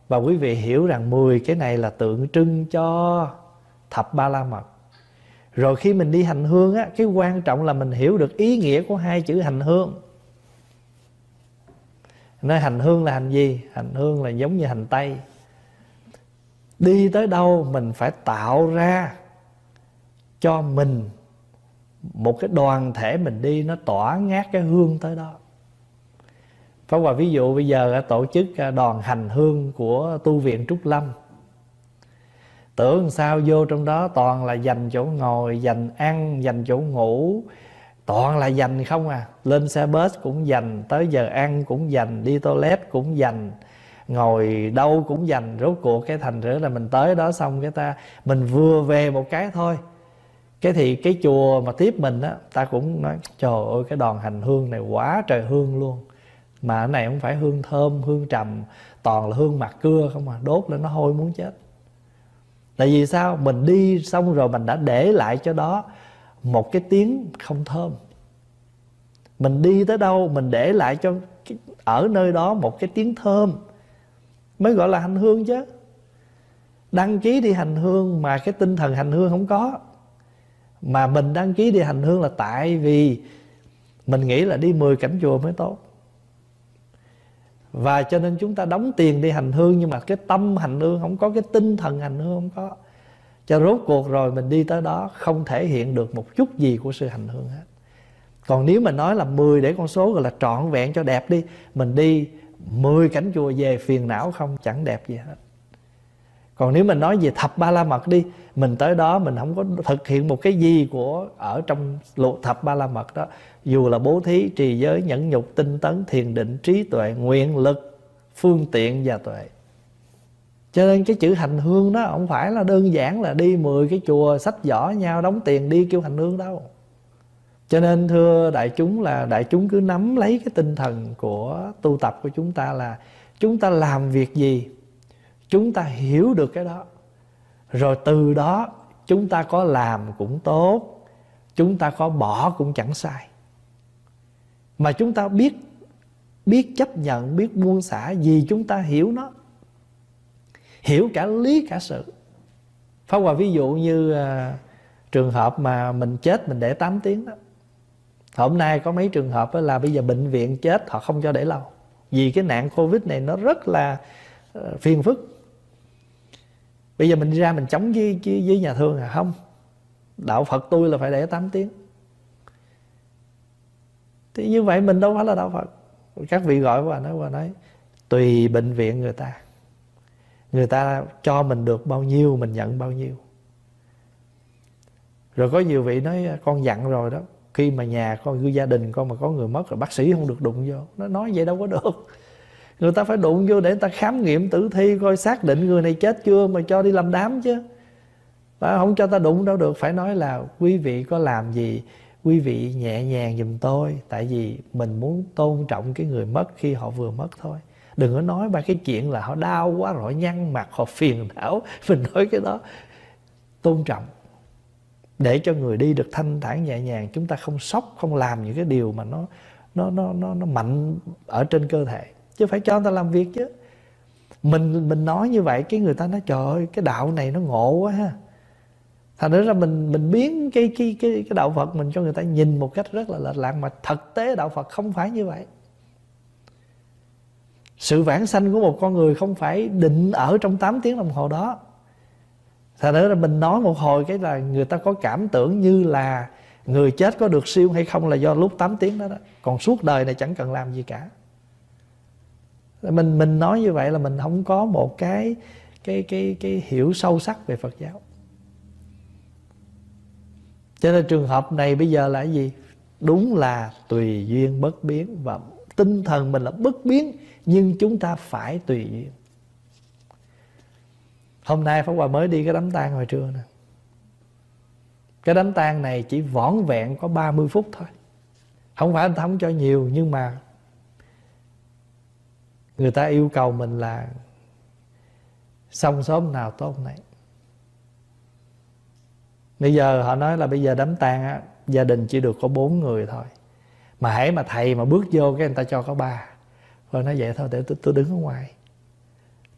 Và quý vị hiểu rằng 10 cái này là tượng trưng cho thập ba la mật. Rồi khi mình đi hành hương á, cái quan trọng là mình hiểu được ý nghĩa của hai chữ hành hương. Nói hành hương là hành gì? Hành hương là giống như hành tây đi tới đâu mình phải tạo ra cho mình một cái đoàn thể mình đi nó tỏa ngát cái hương tới đó. Pháp Hòa ví dụ bây giờ tổ chức à, đoàn hành hương của tu viện Trúc Lâm. Tưởng sao vô trong đó toàn là dành chỗ ngồi, dành ăn, dành chỗ ngủ Toàn là dành không à. Lên xe bus cũng dành, tới giờ ăn cũng dành, đi toilet cũng dành ngồi đâu cũng dành rốt cuộc cái thành rửa là mình tới đó xong cái ta, mình vừa về một cái thôi. Cái thì cái chùa mà tiếp mình á, ta cũng nói, trời ơi, cái đoàn hành hương này quá trời hương luôn. Mà cái này không phải hương thơm, hương trầm, toàn là hương mặt cưa không à đốt lên nó hôi muốn chết. Tại vì sao? Mình đi xong rồi mình đã để lại cho đó một cái tiếng không thơm. Mình đi tới đâu, mình để lại cho ở nơi đó một cái tiếng thơm mới gọi là hành hương chứ. Đăng ký đi hành hương mà cái tinh thần hành hương không có. Mà mình đăng ký đi hành hương là tại vì mình nghĩ là đi 10 cảnh chùa mới tốt. Và cho nên chúng ta đóng tiền đi hành hương nhưng mà cái tâm hành hương không có, cái tinh thần hành hương không có. Cho rốt cuộc rồi mình đi tới đó không thể hiện được một chút gì của sự hành hương hết. Còn nếu mà nói là 10 để con số gọi là trọn vẹn cho đẹp đi, mình đi 10 cảnh chùa về phiền não không? Chẳng đẹp gì hết. Còn nếu mình nói về thập ba la mật đi, mình tới đó mình không có thực hiện một cái gì của ở trong luật thập ba la mật đó. Dù là bố thí, trì giới, nhẫn nhục, tinh tấn, thiền định, trí tuệ, nguyện lực, phương tiện và tuệ. Cho nên cái chữ hành hương đó không phải là đơn giản là đi 10 cái chùa, sách giỏ nhau, đóng tiền đi kêu hành hương đâu cho nên thưa đại chúng là đại chúng cứ nắm lấy cái tinh thần của tu tập của chúng ta là chúng ta làm việc gì? Chúng ta hiểu được cái đó. Rồi từ đó chúng ta có làm cũng tốt chúng ta có bỏ cũng chẳng sai. Mà chúng ta biết biết chấp nhận biết buông xả vì chúng ta hiểu nó. Hiểu cả lý cả sự. Phá Hòa ví dụ như uh, trường hợp mà mình chết mình để 8 tiếng đó hôm nay có mấy trường hợp là bây giờ bệnh viện chết họ không cho để lâu. Vì cái nạn covid này nó rất là ờ, phiền phức. Bây giờ mình đi ra mình chống với, với, với nhà thương à? Không. Đạo phật tôi là phải để 8 tiếng. Thì như vậy mình đâu phải là đạo phật. Các vị gọi qua nói qua nói tùy bệnh viện người ta. Người ta cho mình được bao nhiêu mình nhận bao nhiêu. Rồi có nhiều vị nói con dặn rồi đó khi mà nhà con người gia đình con mà có người mất rồi bác sĩ không được đụng vô. Nó nói vậy đâu có được. Người ta phải đụng vô để người ta khám nghiệm tử thi, coi xác định người này chết chưa mà cho đi làm đám chứ. Và không cho ta đụng đâu được. Phải nói là quý vị có làm gì, quý vị nhẹ nhàng giùm tôi. Tại vì mình muốn tôn trọng cái người mất khi họ vừa mất thôi. Đừng có nói ba cái chuyện là họ đau quá rồi nhăn mặt, họ phiền não. [laughs] Mình nói cái đó. Tôn trọng để cho người đi được thanh thản nhẹ nhàng, chúng ta không sốc, không làm những cái điều mà nó nó nó nó nó mạnh ở trên cơ thể. Chứ phải cho người ta làm việc chứ. Mình mình nói như vậy, cái người ta nói, trời ơi, cái đạo này nó ngộ quá ha. Thành ra mình mình biến cái cái cái cái đạo Phật mình cho người ta nhìn một cách rất là lệch lạc, mà thực tế đạo Phật không phải như vậy. Sự vãng sanh của một con người không phải định ở trong 8 tiếng đồng hồ đó thành nữa là mình nói một hồi cái là người ta có cảm tưởng như là người chết có được siêu hay không là do lúc 8 tiếng đó đó. Còn suốt đời này chẳng cần làm gì cả. Mình mình nói như vậy là mình không có một cái cái cái cái hiểu sâu sắc về Phật giáo. cho nên trường hợp này bây giờ là cái gì đúng là tùy duyên bất biến và tinh thần mình là bất biến, nhưng chúng ta phải tùy duyên hôm nay pháp hòa mới đi cái đám tang hồi trưa nè. Cái đám tang này chỉ vỏn vẹn có 30 phút thôi. Không phải anh thống cho nhiều nhưng mà người ta yêu cầu mình là xong sớm nào tốt này. Bây giờ họ nói là bây giờ đám tang á gia đình chỉ được có bốn người thôi. Mà hãy mà thầy mà bước vô cái người ta cho có ba. Rồi nói vậy thôi để tôi, tôi đứng ở ngoài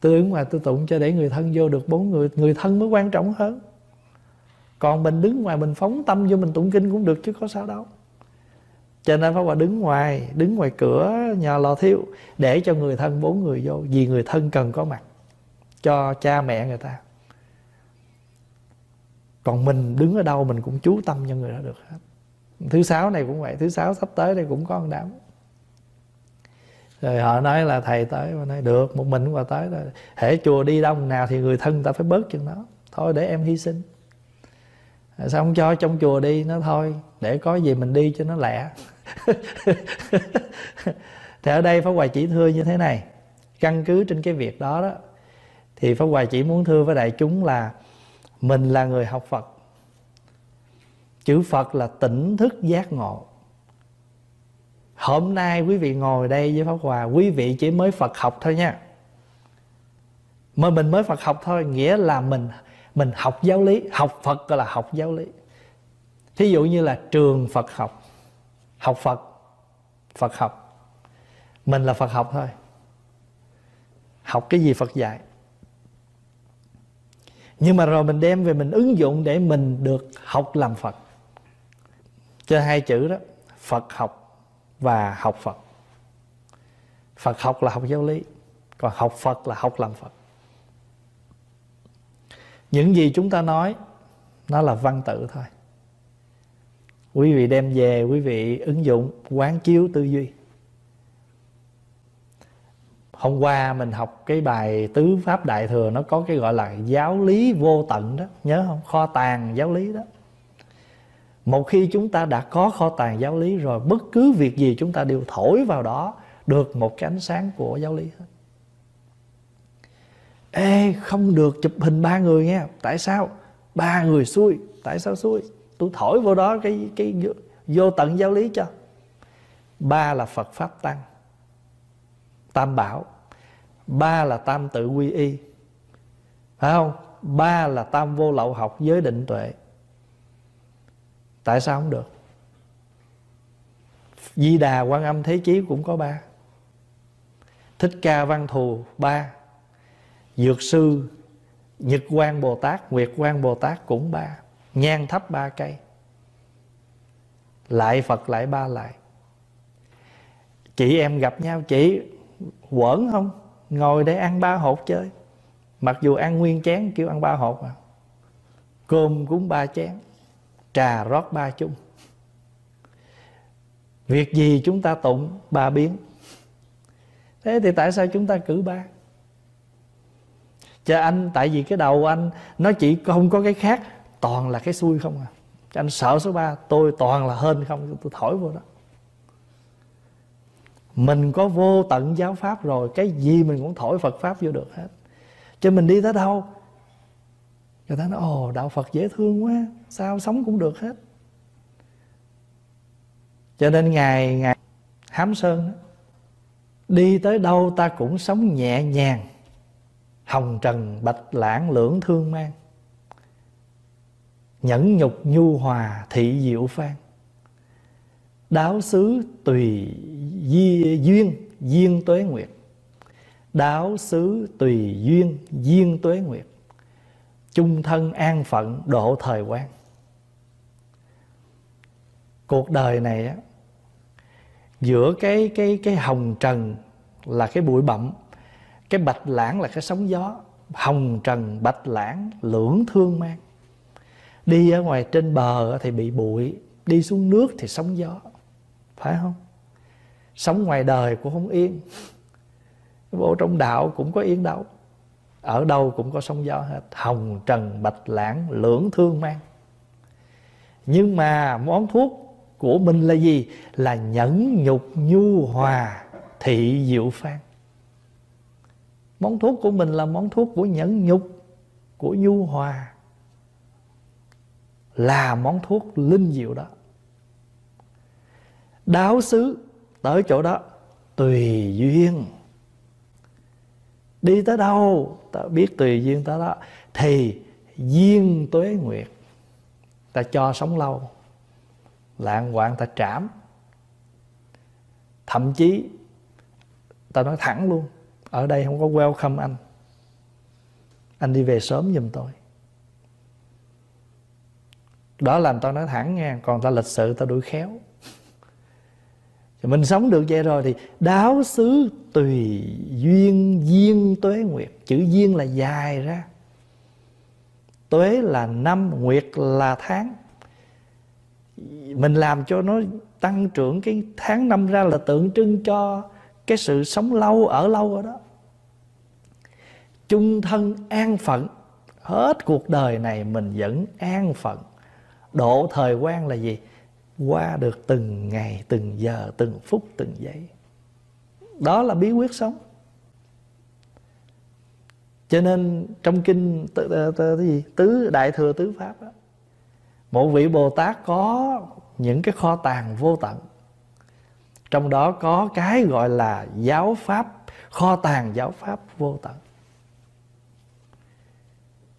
tôi đứng ngoài tôi tụng cho để người thân vô được bốn người người thân mới quan trọng hơn. Còn mình đứng ngoài mình phóng tâm vô mình tụng kinh cũng được chứ có sao đâu. Cho nên Pháp Hòa đứng ngoài Đứng ngoài cửa nhà lò thiêu Để cho người thân bốn người vô, Vì người thân cần có mặt Cho cha mẹ người ta. Còn mình đứng ở đâu Mình cũng chú tâm cho người đó được hết. Thứ sáu này cũng vậy, Thứ sáu sắp tới đây cũng có một đám rồi họ nói là thầy tới mà nói, được, một mình qua tới rồi hễ chùa đi đông nào thì người thân ta phải bớt chừng đó. Thôi để em hy sinh. Sao không cho trong chùa đi? Nó thôi, để có gì mình đi cho nó lẹ. [laughs] Thì ở đây pháp hòa chỉ thưa như thế này. Căn cứ trên cái việc đó đó, thì pháp hòa chỉ muốn thưa với đại chúng là mình là người học phật. Chữ phật là tỉnh thức giác ngộ hôm nay quý vị ngồi đây với pháp hòa, quý vị chỉ mới phật học thôi nha. Mà mình mới phật học thôi, nghĩa là mình mình học giáo lý. Học phật gọi là học giáo lý. Thí dụ như là trường phật học. Học phật phật học. Mình là phật học thôi. Học cái gì phật dạy. Nhưng mà rồi mình đem về mình ứng dụng để mình được học làm phật. Cho hai chữ đó, phật học và học phật. Phật học là học giáo lý, còn học phật là học làm phật. Những gì chúng ta nói, nó là văn tự thôi. Quý vị đem về, quý vị ứng dụng, quán chiếu tư duy. Hôm qua mình học cái bài tứ pháp đại thừa, nó có cái gọi là giáo lý vô tận đó. Nhớ không? Kho tàng giáo lý đó một khi chúng ta đã có kho tàng giáo lý rồi, bất cứ việc gì chúng ta đều thổi vào đó được một cái ánh sáng của giáo lý hết. Ê, không được chụp hình ba người nghe. Tại sao? Ba người xui. Tại sao xui? Tôi thổi vô đó cái cái vô tận giáo lý cho. Ba là phật pháp tăng, tam bảo. Ba là tam tự quy y. Phải không? Ba là tam vô lậu học giới định tuệ tại sao không được? Di đà quan âm thế chí cũng có ba. Thích ca văn thù, ba. Dược sư, nhật quan bồ tát, nguyệt quan bồ tát cũng ba. Nhang thấp ba cây. Lại phật, lại ba lại. Chị em gặp nhau, chị quẩn không? Ngồi để ăn ba hột chơi. Mặc dù ăn nguyên chén, kêu ăn ba hột mà. Cơm cũng ba chén trà rót ba chung. Việc gì chúng ta tụng ba biến. Thế thì tại sao chúng ta cử ba? Cho anh, tại vì cái đầu anh, nó chỉ không có cái khác, toàn là cái xui không à. Cho anh sợ số ba, tôi toàn là hên không, tôi thổi vô đó. Mình có vô tận giáo pháp rồi, cái gì mình cũng thổi phật pháp vô được hết. Cho mình đi tới đâu người ta nói ồ đạo phật dễ thương quá sao sống cũng được hết. Cho nên ngài ngài hám sơn đi tới đâu ta cũng sống nhẹ nhàng hồng trần bạch lãng lưỡng thương mang. Nhẫn nhục nhu hòa thị diệu phan đáo xứ tùy di, duyên duyên tuế nguyệt. Đáo xứ tùy duyên duyên tuế nguyệt chung thân an phận độ thời quan cuộc đời này á, giữa cái cái cái hồng trần là cái bụi bặm, cái bạch lãng là cái sóng gió, hồng trần, bạch lãng, lưỡng thương mang. Đi ở ngoài trên bờ thì bị bụi, đi xuống nước thì sóng gió, phải không? Sống ngoài đời cũng không yên. Vô trong đạo cũng có yên đâu ở đâu cũng có sóng gió hết. Hồng, trần, bạch lãng lưỡng, thương mang. Nhưng mà món thuốc của mình là gì? Là nhẫn nhục nhu hòa, thị diệu phan món thuốc của mình là món thuốc của nhẫn nhục, của nhu hòa. Là món thuốc linh diệu đó. Đáo xứ tới chỗ đó, tùy duyên đi tới đâu, ta biết tùy duyên tới đó. Thì duyên tuế nguyệt, ta cho sống lâu. Lạng hoạn ta trảm. Thậm chí, ta nói thẳng luôn, ở đây không có welcome anh. Anh đi về sớm giùm tôi. Đó làm tao nói thẳng nha, còn ta lịch sự tao đuổi khéo thì mình sống được vậy rồi thì đáo xứ tùy duyên duyên tuế nguyệt. Chữ duyên là dài ra. Tuế là năm, nguyệt là tháng. Mình làm cho nó tăng trưởng cái tháng năm ra là tượng trưng cho cái sự sống lâu, ở lâu ở đó. Chung thân an phận. Hết cuộc đời này mình vẫn an phận. Độ thời quan là gì? Qua được từng ngày từng giờ từng phút từng giây. Đó là bí quyết sống. Cho nên trong kinh tứ, t, tứ, gì? Tứ đại thừa tứ pháp đó, một vị bồ tát có những cái kho tàng vô tận. Trong đó có cái gọi là giáo pháp kho tàng giáo pháp vô tận.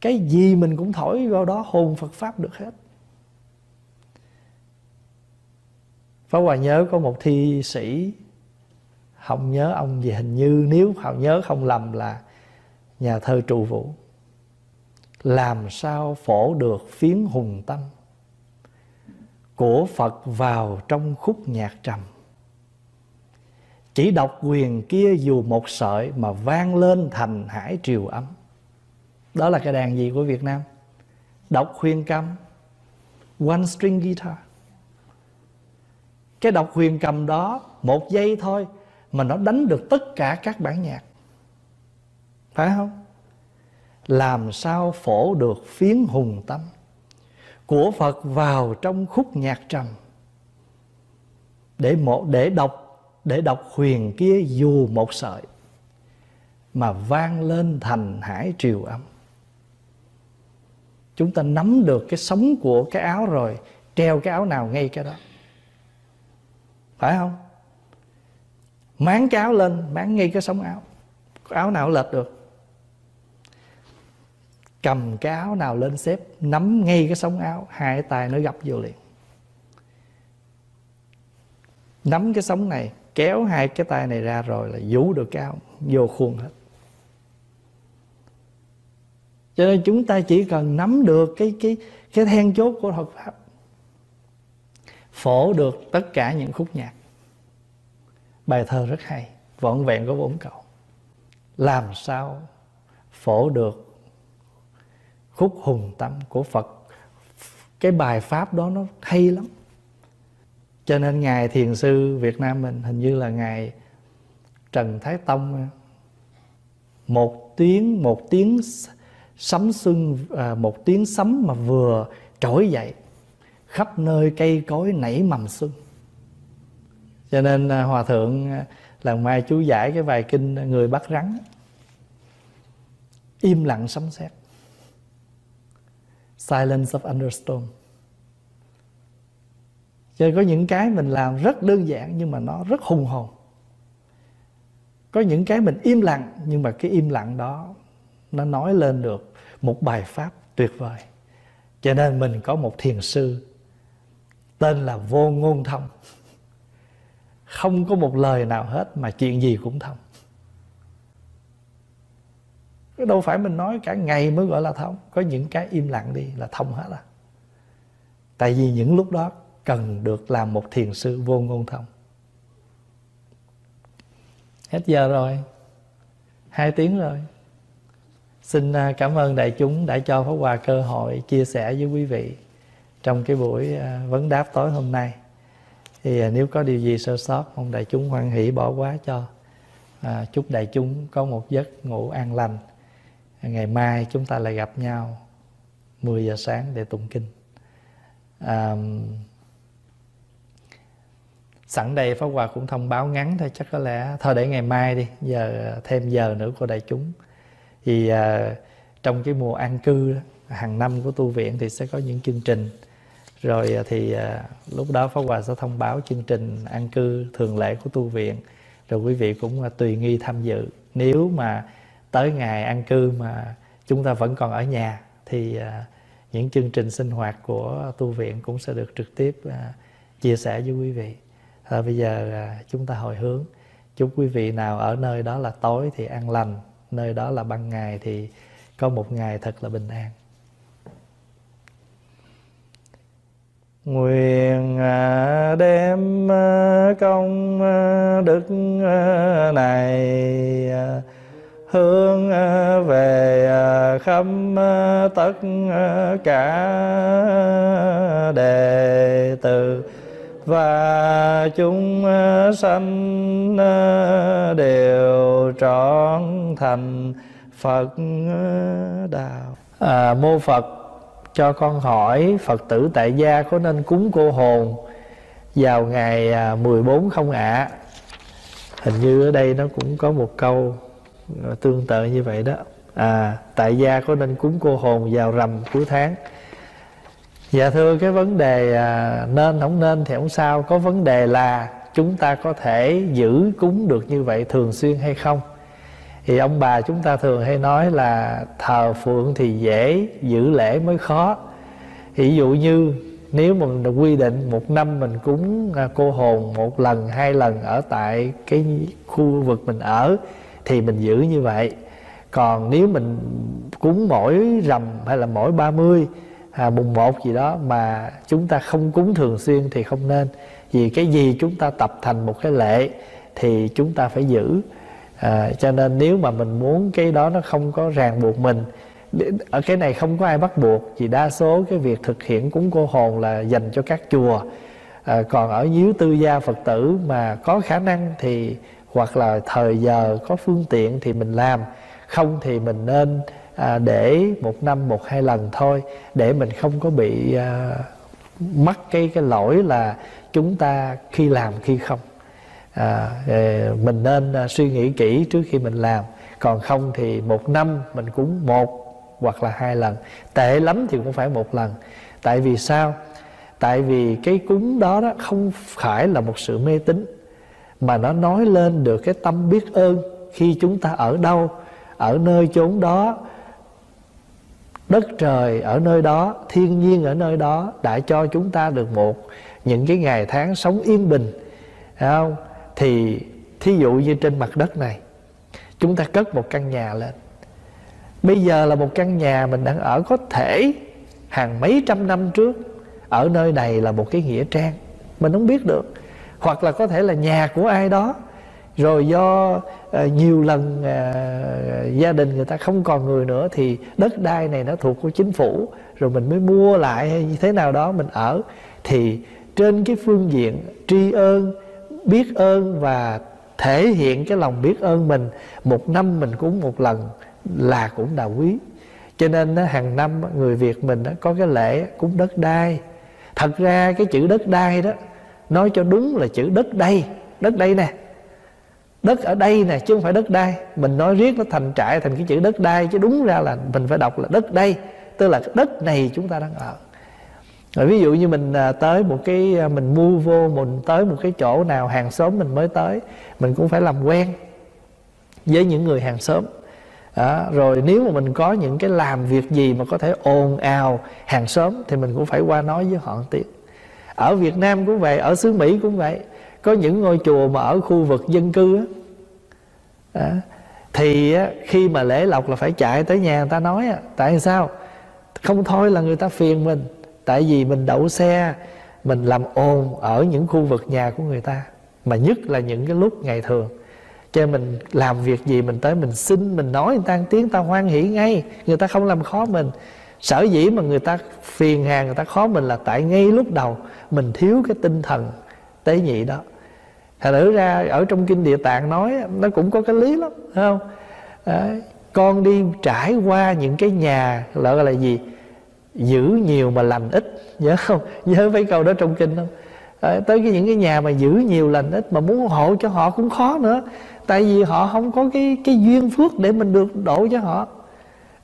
Cái gì mình cũng thổi vào đó hồn phật pháp được hết. Pháp Hòa nhớ có một thi sĩ Không nhớ ông gì, hình như Nếu họ nhớ không lầm là Nhà thơ trụ vũ. Làm sao phổ được phiến hùng tâm? Của Phật vào trong khúc nhạc trầm. Chỉ đọc quyền kia dù một sợi Mà vang lên thành hải triều ấm. Đó là cái đàn gì của Việt Nam? Đọc khuyên câm, One string guitar cái độc huyền cầm đó, một giây thôi mà nó đánh được tất cả các bản nhạc. Phải không? Làm sao phổ được phiến hùng tâm? Của Phật vào trong khúc nhạc trầm. Để một để đọc để đọc huyền kia dù một sợi, mà vang lên thành hải triều âm. Chúng ta nắm được cái sống của cái áo rồi, treo cái áo nào ngay cái đó phải không? Máng cái áo lên, máng ngay cái sống áo. Áo nào lệch được? Cầm cái áo nào lên xếp, nắm ngay cái sống áo, hai tay nó gấp vô liền. Nắm cái sống này, kéo hai cái tay này ra rồi là vũ được cái áo, vô khuôn hết. Cho nên chúng ta chỉ cần nắm được cái cái cái then chốt của Phật pháp phổ được tất cả những khúc nhạc. Bài thơ rất hay vọn vẹn có bốn câu. Làm sao phổ được khúc hùng tâm của phật? Cái bài pháp đó nó hay lắm. Cho nên ngài thiền sư việt nam mình hình như là ngài trần thái tông, một tiếng một tiếng sấm xuân à, một tiếng sấm mà vừa trỗi dậy khắp nơi cây cối nảy mầm xuân. Cho nên à, hòa thượng à, lần mai chú giải cái bài kinh người bắt rắn im lặng sấm sét. Silence of understorm). cho có những cái mình làm rất đơn giản nhưng mà nó rất hùng hồn. Có những cái mình im lặng nhưng mà cái im lặng đó nó nói lên được một bài pháp tuyệt vời. Cho nên mình có một thiền sư tên là vô ngôn thông. Không có một lời nào hết mà chuyện gì cũng thông. Đâu phải mình nói cả ngày mới gọi là thông. Có những cái im lặng đi là thông hết à. Tại vì những lúc đó cần được làm một thiền sư vô ngôn thông. Hết giờ rồi. Hai tiếng rồi. Xin à, cảm ơn đại chúng đã cho Pháp Hòa cơ hội chia sẻ với quý vị trong cái buổi à, vấn đáp tối hôm nay. Thì à, nếu có điều gì sơ sót mong đại chúng hoan hỷ bỏ qua cho à, chúc đại chúng có một giấc ngủ an lành. Ngày mai chúng ta lại gặp nhau 10 giờ sáng để tụng kinh. À, sẵn đây pháp hòa cũng thông báo ngắn thôi chắc có lẽ thôi để ngày mai đi giờ à, thêm giờ nữa của đại chúng. Thì à, trong cái mùa an cư đó, hàng năm của tu viện thì sẽ có những chương trình rồi à, thì à, lúc đó pháp hòa sẽ thông báo chương trình an cư thường lệ của tu viện. Rồi quý vị cũng à, tùy nghi tham dự. Nếu mà tới ngày an cư mà chúng ta vẫn còn ở nhà thì những chương trình sinh hoạt của tu viện cũng sẽ được trực tiếp chia sẻ với quý vị. À, bây giờ chúng ta hồi hướng. Chúc quý vị nào ở nơi đó là tối thì an lành nơi đó là ban ngày thì có một ngày thật là bình an. Nguyện à, đem à, công à, đức này hướng về khắp tất cả đệ tử. Và chúng sanh đều trọn thành Phật đạo. À, mô Phật cho con hỏi Phật tử tại gia có nên cúng cô hồn vào ngày à, 14 không ạ? À? Hình như ở đây nó cũng có một câu à, tương tự như vậy đó. À, tại gia có nên cúng cô hồn vào rằm cuối tháng? Dạ thưa cái vấn đề à, nên không nên thì không sao Có vấn đề là chúng ta có thể giữ cúng được như vậy thường xuyên hay không thì ông bà chúng ta thường hay nói là thờ phượng thì dễ giữ lễ mới khó. Ví dụ như nếu mà mình quy định một năm mình cúng à, cô hồn một lần hai lần ở tại cái khu vực mình ở thì mình giữ như vậy. Còn nếu mình cúng mỗi rằm hay là mỗi 30 à, mùng một gì đó mà chúng ta không cúng thường xuyên thì không nên. Vì cái gì chúng ta tập thành một cái lệ thì chúng ta phải giữ à, cho nên nếu mà mình muốn cái đó nó không có ràng buộc mình ở cái này không có ai bắt buộc vì đa số cái việc thực hiện cúng cô hồn là dành cho các chùa. À, còn ở dưới tư gia phật tử mà có khả năng thì hoặc là thời giờ có phương tiện thì mình làm không thì mình nên à, để một năm một hai lần thôi để mình không có bị à, mắc cái cái lỗi là chúng ta khi làm khi không à, mình nên à, suy nghĩ kỹ trước khi mình làm. Còn không thì một năm mình cúng một hoặc là hai lần. Tệ lắm thì cũng phải một lần. Tại vì sao? Tại vì cái cúng đó đó không phải là một sự mê tín mà nó nói lên được cái tâm biết ơn khi chúng ta ở đâu ở nơi chốn đó. Đất trời ở nơi đó thiên nhiên ở nơi đó đã cho chúng ta được một. Những cái ngày tháng sống yên bình phải không? Thì thí dụ như trên mặt đất này chúng ta cất một căn nhà lên. Bây giờ là một căn nhà mình đang ở có thể hàng mấy trăm năm trước ở nơi này là một cái nghĩa trang mình không biết được. Hoặc là có thể là nhà của ai đó rồi do uh, nhiều lần uh, gia đình người ta không còn người nữa thì đất đai này nó thuộc của chính phủ rồi mình mới mua lại hay như thế nào đó mình ở. Thì trên cái phương diện tri ơn biết ơn và thể hiện cái lòng biết ơn mình. Một năm mình cúng một lần là cũng đã quý. Cho nên hàng năm người việt mình có cái lễ cúng đất đai. Thật ra cái chữ đất đai đó, nói cho đúng là chữ đất đây đất đây nè. Đất ở đây nè, chứ không phải đất đai. Mình nói riết nó thành trại thành cái chữ đất đai, chứ đúng ra là mình phải đọc là đất đây. Tức là đất này chúng ta đang ở rồi ví dụ như mình à, tới một cái à, mình mua vô mình tới một cái chỗ nào hàng xóm mình mới tới mình cũng phải làm quen với những người hàng xóm đó. rồi nếu mà mình có những cái làm việc gì mà có thể ồn ào hàng xóm thì mình cũng phải qua nói với họ một tiếng ở Việt Nam cũng vậy ở xứ Mỹ cũng vậy có những ngôi chùa mà ở khu vực dân cư á đó. thì á, khi mà lễ lộc là phải chạy tới nhà người ta nói á, tại sao không thôi là người ta phiền mình tại vì mình đậu xe, mình làm ồn ở những khu vực nhà của người ta, mà nhất là những cái lúc ngày thường. Cho mình làm việc gì mình tới mình xin, mình nói người ta tiếng ta hoan hỷ ngay, người ta không làm khó mình. Sở dĩ mà người ta phiền hà, người ta khó mình là tại ngay lúc đầu mình thiếu cái tinh thần tế nhị đó. Thật thử ra ở trong kinh địa tạng nói nó cũng có cái lý lắm không? Đấy. con đi trải qua những cái nhà gọi là gì? Giữ nhiều mà lành ít. Nhớ không? [laughs] Nhớ mấy câu đó trong kinh không? À, tới cái những cái nhà mà giữ nhiều lành ít mà muốn hộ cho họ cũng khó nữa. Tại vì họ không có cái cái duyên phước để mình được độ cho họ.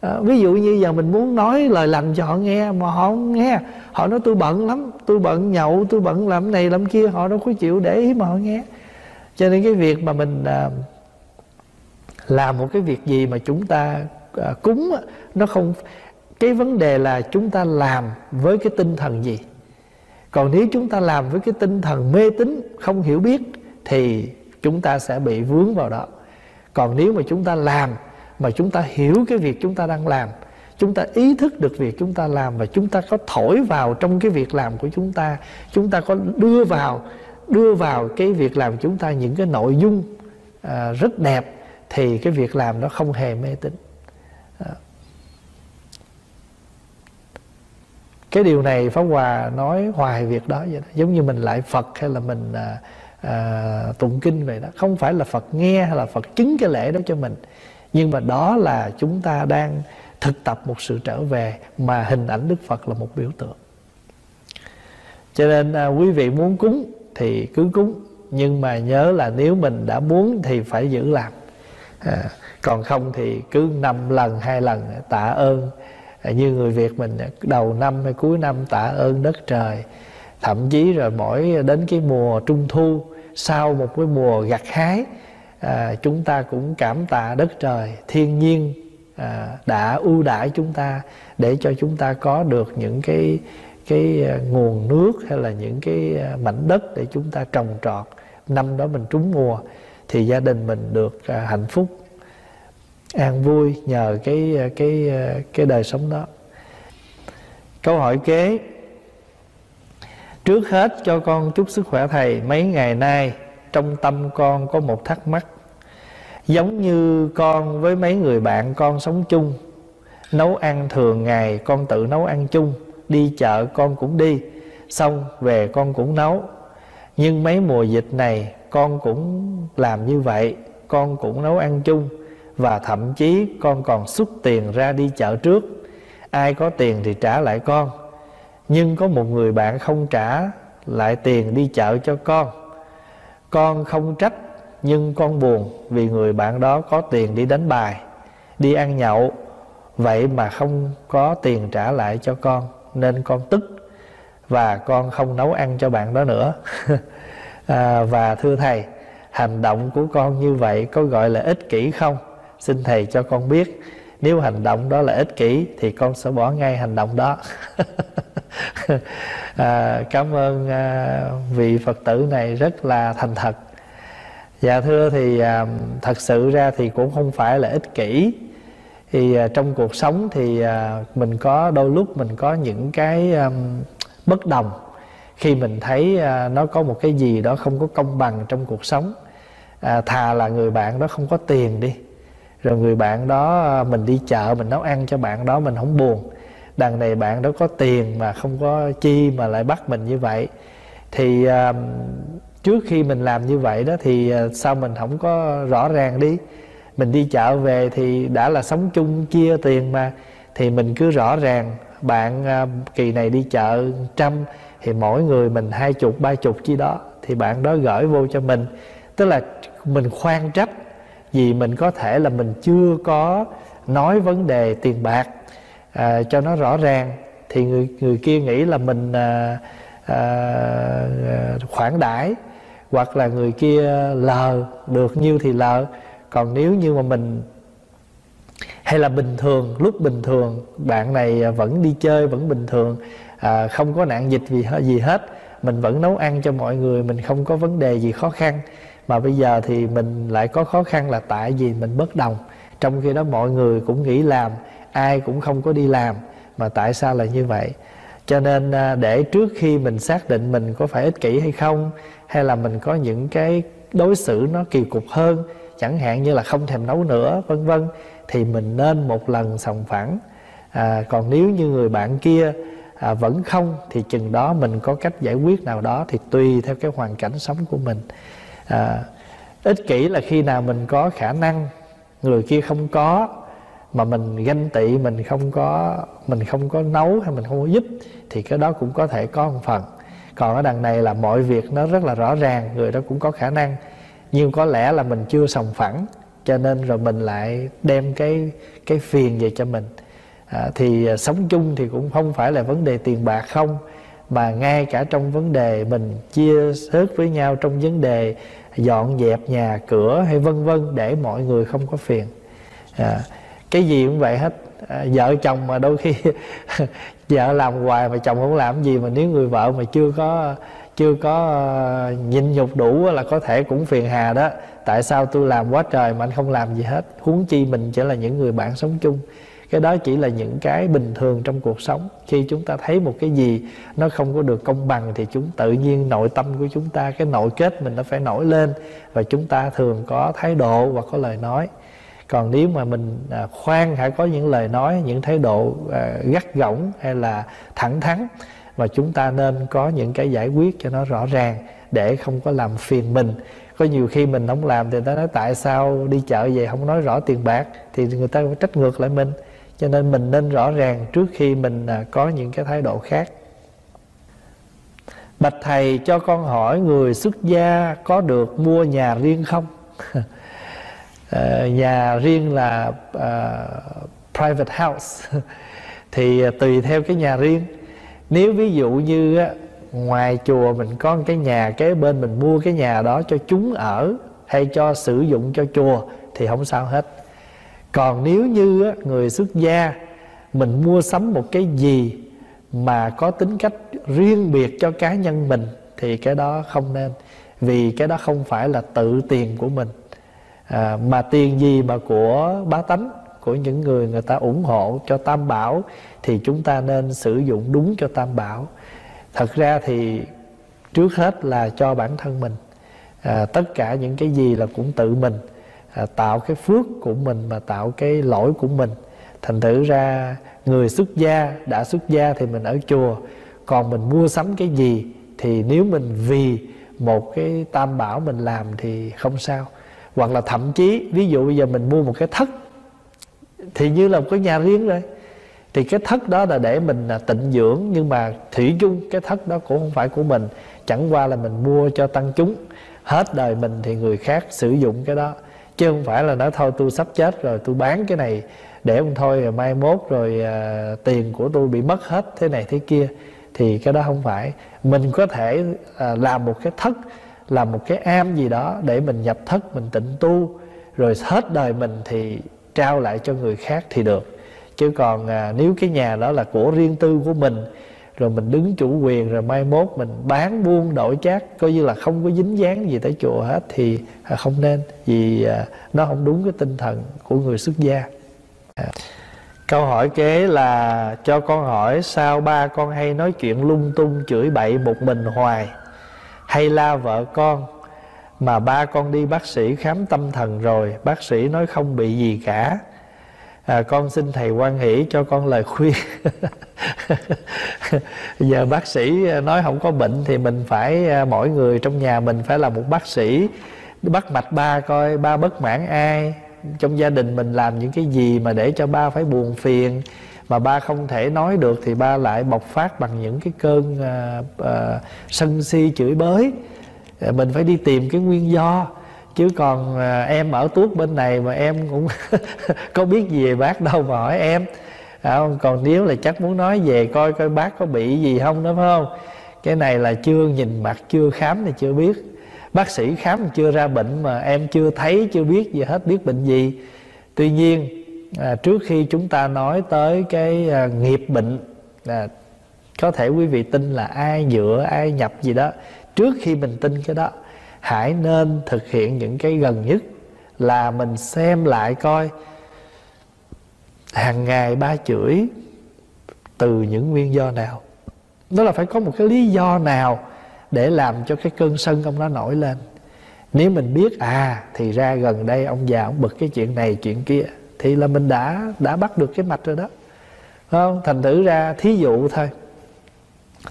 À, ví dụ như giờ mình muốn nói lời lành cho họ nghe mà họ không nghe. Họ nói tôi bận lắm tôi bận nhậu tôi bận làm này làm kia. Họ đâu có chịu để ý mà họ nghe. Cho nên cái việc mà mình à, làm một cái việc gì mà chúng ta à, cúng nó không cái vấn đề là chúng ta làm với cái tinh thần gì còn nếu chúng ta làm với cái tinh thần mê tín không hiểu biết thì chúng ta sẽ bị vướng vào đó còn nếu mà chúng ta làm mà chúng ta hiểu cái việc chúng ta đang làm chúng ta ý thức được việc chúng ta làm và chúng ta có thổi vào trong cái việc làm của chúng ta chúng ta có đưa vào đưa vào cái việc làm chúng ta những cái nội dung à, rất đẹp thì cái việc làm nó không hề mê tín à. Cái điều này pháp hòa nói hoài việc đó vậy đó. giống như mình lại phật hay là mình à, à, tụng kinh vậy đó. Không phải là phật nghe hay là phật chứng cái lễ đó cho mình. Nhưng mà đó là chúng ta đang thực tập một sự trở về mà hình ảnh đức phật là một biểu tượng. Cho nên à, quý vị muốn cúng thì cứ cúng. Nhưng mà nhớ là nếu mình đã muốn thì phải giữ làm. À, còn không thì cứ năm lần hai lần tạ ơn như người việt mình đầu năm hay cuối năm tạ ơn đất trời. Thậm chí rồi mỗi đến cái mùa trung thu sau một cái mùa gặt hái à, chúng ta cũng cảm tạ đất trời. Thiên nhiên à, đã ưu đãi chúng ta để cho chúng ta có được những cái cái à, nguồn nước hay là những cái à, mảnh đất để chúng ta trồng trọt. Năm đó mình trúng mùa thì gia đình mình được à, hạnh phúc an vui nhờ cái cái cái đời sống đó. Câu hỏi kế. Trước hết cho con chúc sức khỏe thầy, mấy ngày nay trong tâm con có một thắc mắc. Giống như con với mấy người bạn con sống chung, nấu ăn thường ngày con tự nấu ăn chung, đi chợ con cũng đi, xong về con cũng nấu. Nhưng mấy mùa dịch này con cũng làm như vậy, con cũng nấu ăn chung và thậm chí con còn xuất tiền ra đi chợ trước. Ai có tiền thì trả lại con. Nhưng có một người bạn không trả lại tiền đi chợ cho con. Con không trách nhưng con buồn vì người bạn đó có tiền đi đánh bài đi ăn nhậu. Vậy mà không có tiền trả lại cho con nên con tức. Và con không nấu ăn cho bạn đó nữa. [laughs] À, và thưa thầy hành động của con như vậy có gọi là ích kỷ không? Xin thầy cho con biết nếu hành động đó là ích kỷ thì con sẽ bỏ ngay hành động đó. [laughs] À, cảm ơn à, vị phật tử này rất là thành thật. Dạ thưa thì à, thật sự ra thì cũng không phải là ích kỷ. Thì à, trong cuộc sống thì à, mình có đôi lúc mình có những cái à, bất đồng. Khi mình thấy à, nó có một cái gì đó không có công bằng trong cuộc sống à, thà là người bạn đó không có tiền đi rồi người bạn đó à, mình đi chợ mình nấu ăn cho bạn đó mình không buồn. Đằng này bạn đó có tiền mà không có chi mà lại bắt mình như vậy. Thì à, trước khi mình làm như vậy đó thì à, sao mình không có rõ ràng đi? Mình đi chợ về thì đã là sống chung chia tiền mà thì mình cứ rõ ràng. Bạn à, kỳ này đi chợ trăm thì mỗi người mình hai chục ba chục chi đó thì bạn đó gửi vô cho mình. Tức là mình khoan trách vì mình có thể là mình chưa có nói vấn đề tiền bạc à, cho nó rõ ràng thì người người kia nghĩ là mình à, à, à, khoản đãi hoặc là người kia lờ được nhiêu thì lờ. Còn nếu như mà mình hay là bình thường lúc bình thường bạn này vẫn đi chơi vẫn bình thường à, không có nạn dịch gì gì hết mình vẫn nấu ăn cho mọi người mình không có vấn đề gì khó khăn mà bây giờ thì mình lại có khó khăn là tại vì mình bất đồng. Trong khi đó mọi người cũng nghĩ làm ai cũng không có đi làm. Mà tại sao là như vậy? Cho nên à, để trước khi mình xác định mình có phải ích kỷ hay không hay là mình có những cái đối xử nó kỳ cục hơn chẳng hạn như là không thèm nấu nữa vân vân thì mình nên một lần sòng phẳng. À, còn nếu như người bạn kia à, vẫn không thì chừng đó mình có cách giải quyết nào đó thì tùy theo cái hoàn cảnh sống của mình à, ích kỷ là khi nào mình có khả năng người kia không có mà mình ganh tị mình không có mình không có nấu hay mình không có giúp thì cái đó cũng có thể có một phần. Còn ở đằng này là mọi việc nó rất là rõ ràng người đó cũng có khả năng. Nhưng có lẽ là mình chưa sòng phẳng cho nên rồi mình lại đem cái cái phiền về cho mình. À, thì à, sống chung thì cũng không phải là vấn đề tiền bạc không mà ngay cả trong vấn đề mình chia sớt với nhau trong vấn đề dọn dẹp nhà cửa hay vân vân để mọi người không có phiền. À, cái gì cũng vậy hết. À, vợ chồng mà đôi khi [laughs] vợ làm hoài mà chồng không làm gì mà nếu người vợ mà chưa có chưa có à, nhịn nhục đủ là có thể cũng phiền hà đó. Tại sao tôi làm quá trời mà anh không làm gì hết? Huống chi mình chỉ là những người bạn sống chung cái đó chỉ là những cái bình thường trong cuộc sống. Khi chúng ta thấy một cái gì nó không có được công bằng thì chúng tự nhiên nội tâm của chúng ta, cái nội kết mình nó phải nổi lên và chúng ta thường có thái độ và có lời nói. Còn nếu mà mình à, khoan hãy có những lời nói, những thái độ à, gắt gỏng hay là thẳng thắn và chúng ta nên có những cái giải quyết cho nó rõ ràng để không có làm phiền mình. Có nhiều khi mình không làm thì người ta nói, tại sao đi chợ về không nói rõ tiền bạc? Thì người ta trách ngược lại mình cho nên mình nên rõ ràng trước khi mình à, có những cái thái độ khác. Bạch thầy cho con hỏi người xuất gia có được mua nhà riêng không? À, [laughs] nhà riêng là uh, private house. [laughs] Thì à, tùy theo cái nhà riêng. Nếu ví dụ như á, ngoài chùa mình có cái nhà kế bên mình mua cái nhà đó cho chúng ở hay cho sử dụng cho chùa thì không sao hết còn nếu như người xuất gia mình mua sắm một cái gì mà có tính cách riêng biệt cho cá nhân mình thì cái đó không nên. Vì cái đó không phải là tự tiền của mình. À, mà tiền gì mà của bá tánh của những người người ta ủng hộ cho tam bảo thì chúng ta nên sử dụng đúng cho tam bảo. Thật ra thì trước hết là cho bản thân mình. À, tất cả những cái gì là cũng tự mình à, tạo cái phước của mình mà tạo cái lỗi của mình. Thành thử ra người xuất gia đã xuất gia thì mình ở chùa. Còn mình mua sắm cái gì thì nếu mình vì một cái tam bảo mình làm thì không sao. Hoặc là thậm chí ví dụ bây giờ mình mua một cái thất thì như là một cái nhà riêng rồi. Thì cái thất đó là để mình à, tịnh dưỡng nhưng mà thủy chung cái thất đó cũng không phải của mình. Chẳng qua là mình mua cho tăng chúng. Hết đời mình thì người khác sử dụng cái đó chứ không phải là nói thôi tôi sắp chết rồi tôi bán cái này để ông thôi rồi mai mốt rồi à, tiền của tôi bị mất hết thế này thế kia. Thì cái đó không phải. Mình có thể à, làm một cái thất làm một cái am gì đó để mình nhập thất mình tịnh tu rồi hết đời mình thì trao lại cho người khác thì được. Chứ còn à, nếu cái nhà đó là của riêng tư của mình rồi mình đứng chủ quyền, rồi mai mốt mình bán buôn đổi chác, coi như là không có dính dáng gì tới chùa hết, thì à, không nên, vì à, nó không đúng cái tinh thần của người xuất gia. À, câu hỏi kế là cho con hỏi sao ba con hay nói chuyện lung tung chửi bậy một mình hoài? Hay la vợ con, mà ba con đi bác sĩ khám tâm thần rồi, bác sĩ nói không bị gì cả à, con xin thầy quan hỷ cho con lời khuyên. [laughs] Giờ bác sĩ nói không có bệnh thì mình phải à, mỗi người trong nhà mình phải là một bác sĩ. Bắt mạch ba coi ba bất mãn ai. Trong gia đình mình làm những cái gì mà để cho ba phải buồn phiền. Mà ba không thể nói được thì ba lại bộc phát bằng những cái cơn à, à, sân si chửi bới. Mình phải đi tìm cái nguyên do chứ còn à, em ở tuốt bên này mà em cũng [laughs] có biết gì về bác đâu mà hỏi em. À, còn nếu là chắc muốn nói về coi coi bác có bị gì không đó phải không? Cái này là chưa nhìn mặt chưa khám thì chưa biết. Bác sĩ khám chưa ra bệnh mà em chưa thấy chưa biết gì hết biết bệnh gì. Tuy nhiên à, trước khi chúng ta nói tới cái à, nghiệp bệnh à, có thể quý vị tin là ai dựa ai nhập gì đó. Trước khi mình tin cái đó hãy nên thực hiện những cái gần nhất là mình xem lại coi. Hàng ngày ba chửi từ những nguyên do nào? Đó là phải có một cái lý do nào để làm cho cái cơn sân ông nó nổi lên? Nếu mình biết à thì ra gần đây ông già ông bực cái chuyện này, chuyện kia, thì là mình đã đã bắt được cái mạch rồi đó. Không? Thành thử ra thí dụ thôi.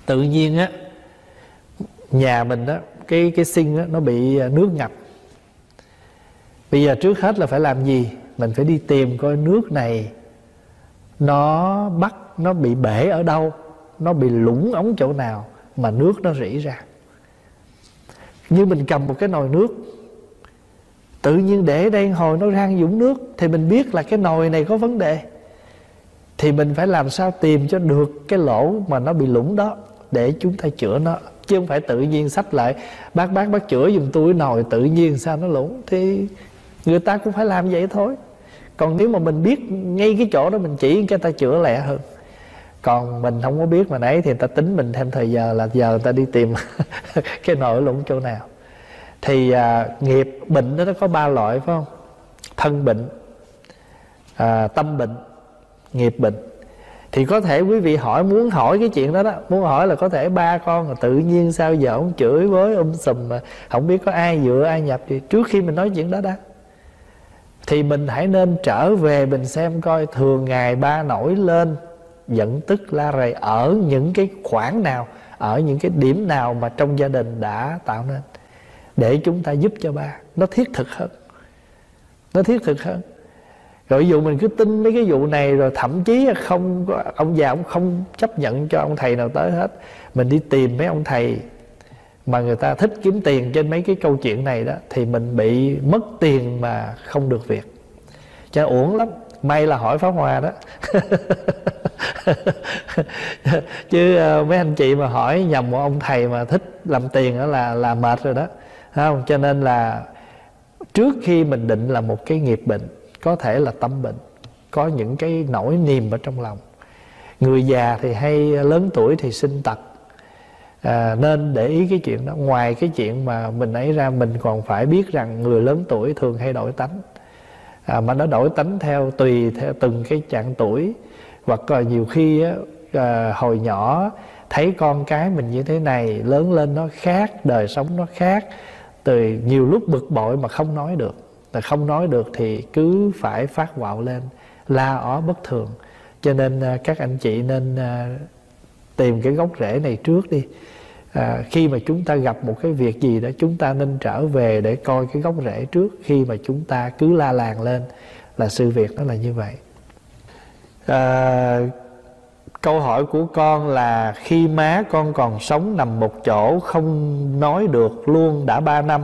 Tự nhiên á, nhà mình đó cái cái sinh đó, nó bị à, nước ngập. Bây giờ trước hết là phải làm gì? Mình phải đi tìm coi nước này nó bắt nó bị bể ở đâu nó bị lủng ống chỗ nào mà nước nó rỉ ra. Như mình cầm một cái nồi nước tự nhiên để đây hồi nó rang dũng nước thì mình biết là cái nồi này có vấn đề. Thì mình phải làm sao tìm cho được cái lỗ mà nó bị lủng đó để chúng ta chữa nó chứ không phải tự nhiên sách lại. Bác bác bác chữa giùm tôi nồi tự nhiên sao nó lủng. Thì người ta cũng phải làm vậy thôi. Còn nếu mà mình biết ngay cái chỗ đó mình chỉ cho ta chữa lẹ hơn. Còn mình không có biết mà nấy thì người ta tính mình thêm thời giờ là giờ người ta đi tìm [laughs] cái nỗi lũng chỗ nào. Thì à, nghiệp bệnh đó nó có ba loại phải không? Thân bệnh à, tâm bệnh nghiệp bệnh thì có thể quý vị hỏi, muốn hỏi cái chuyện đó đó, muốn hỏi là có thể ba con tự nhiên sao giờ ông chửi với um sùm mà không biết có ai dựa ai nhập gì. Trước khi mình nói chuyện đó đã thì mình hãy nên trở về mình xem coi thường ngày ba nổi lên giận tức la rầy ở những cái khoảng nào, ở những cái điểm nào mà trong gia đình đã tạo nên, để chúng ta giúp cho ba. Nó thiết thực hơn. Nó thiết thực hơn rồi ví dụ mình cứ tin mấy cái vụ này rồi thậm chí không ông già ông không chấp nhận cho ông thầy nào tới hết. Mình đi tìm mấy ông thầy mà người ta thích kiếm tiền trên mấy cái câu chuyện này đó, thì mình bị mất tiền mà không được việc. Cho uổng lắm. May là hỏi pháp hòa đó. [laughs] Chứ ờ, mấy anh chị mà hỏi nhầm một ông thầy mà thích làm tiền đó là là mệt rồi đó. Không? Cho nên là trước khi mình định là một cái nghiệp bệnh có thể là tâm bệnh có những cái nỗi niềm ở trong lòng. Người già thì hay lớn tuổi thì sinh tật. À, nên để ý cái chuyện đó. Ngoài cái chuyện mà mình ấy ra mình còn phải biết rằng người lớn tuổi thường hay đổi tánh. À, mà nó đổi tánh theo tùy theo từng cái trạng tuổi. Hoặc là nhiều khi á, à, hồi nhỏ thấy con cái mình như thế này lớn lên nó khác đời sống nó khác từ nhiều lúc bực bội mà không nói được là không nói được thì cứ phải phát quạo lên la ó bất thường. Cho nên à, các anh chị nên à, tìm cái gốc rễ này trước đi. À, khi mà chúng ta gặp một cái việc gì đó chúng ta nên trở về để coi cái gốc rễ trước. Khi mà chúng ta cứ la làng lên là sự việc nó là như vậy. À, câu hỏi của con là khi má con còn sống nằm một chỗ không nói được luôn đã ba năm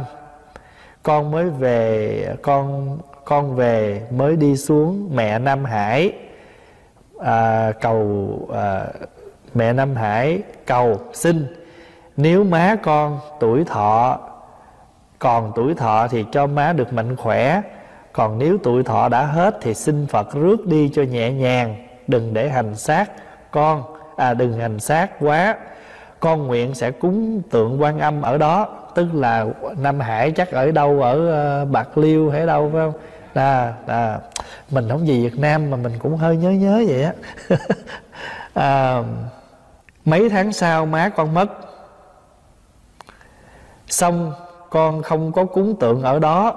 con mới về con con về mới đi xuống mẹ Nam Hải. À, cầu à, mẹ Nam Hải cầu xin. Nếu má con tuổi thọ còn tuổi thọ thì cho má được mạnh khỏe. Còn nếu tuổi thọ đã hết thì xin Phật rước đi cho nhẹ nhàng. Đừng để hành xác con à đừng hành xác quá. Con nguyện sẽ cúng tượng quan âm ở đó tức là Nam Hải chắc ở đâu ở ờ, Bạc Liêu hay đâu phải không? Là là mình không gì Việt Nam mà mình cũng hơi nhớ nhớ vậy á. [laughs] À, mấy tháng sau má con mất. Xong con không có cúng tượng ở đó.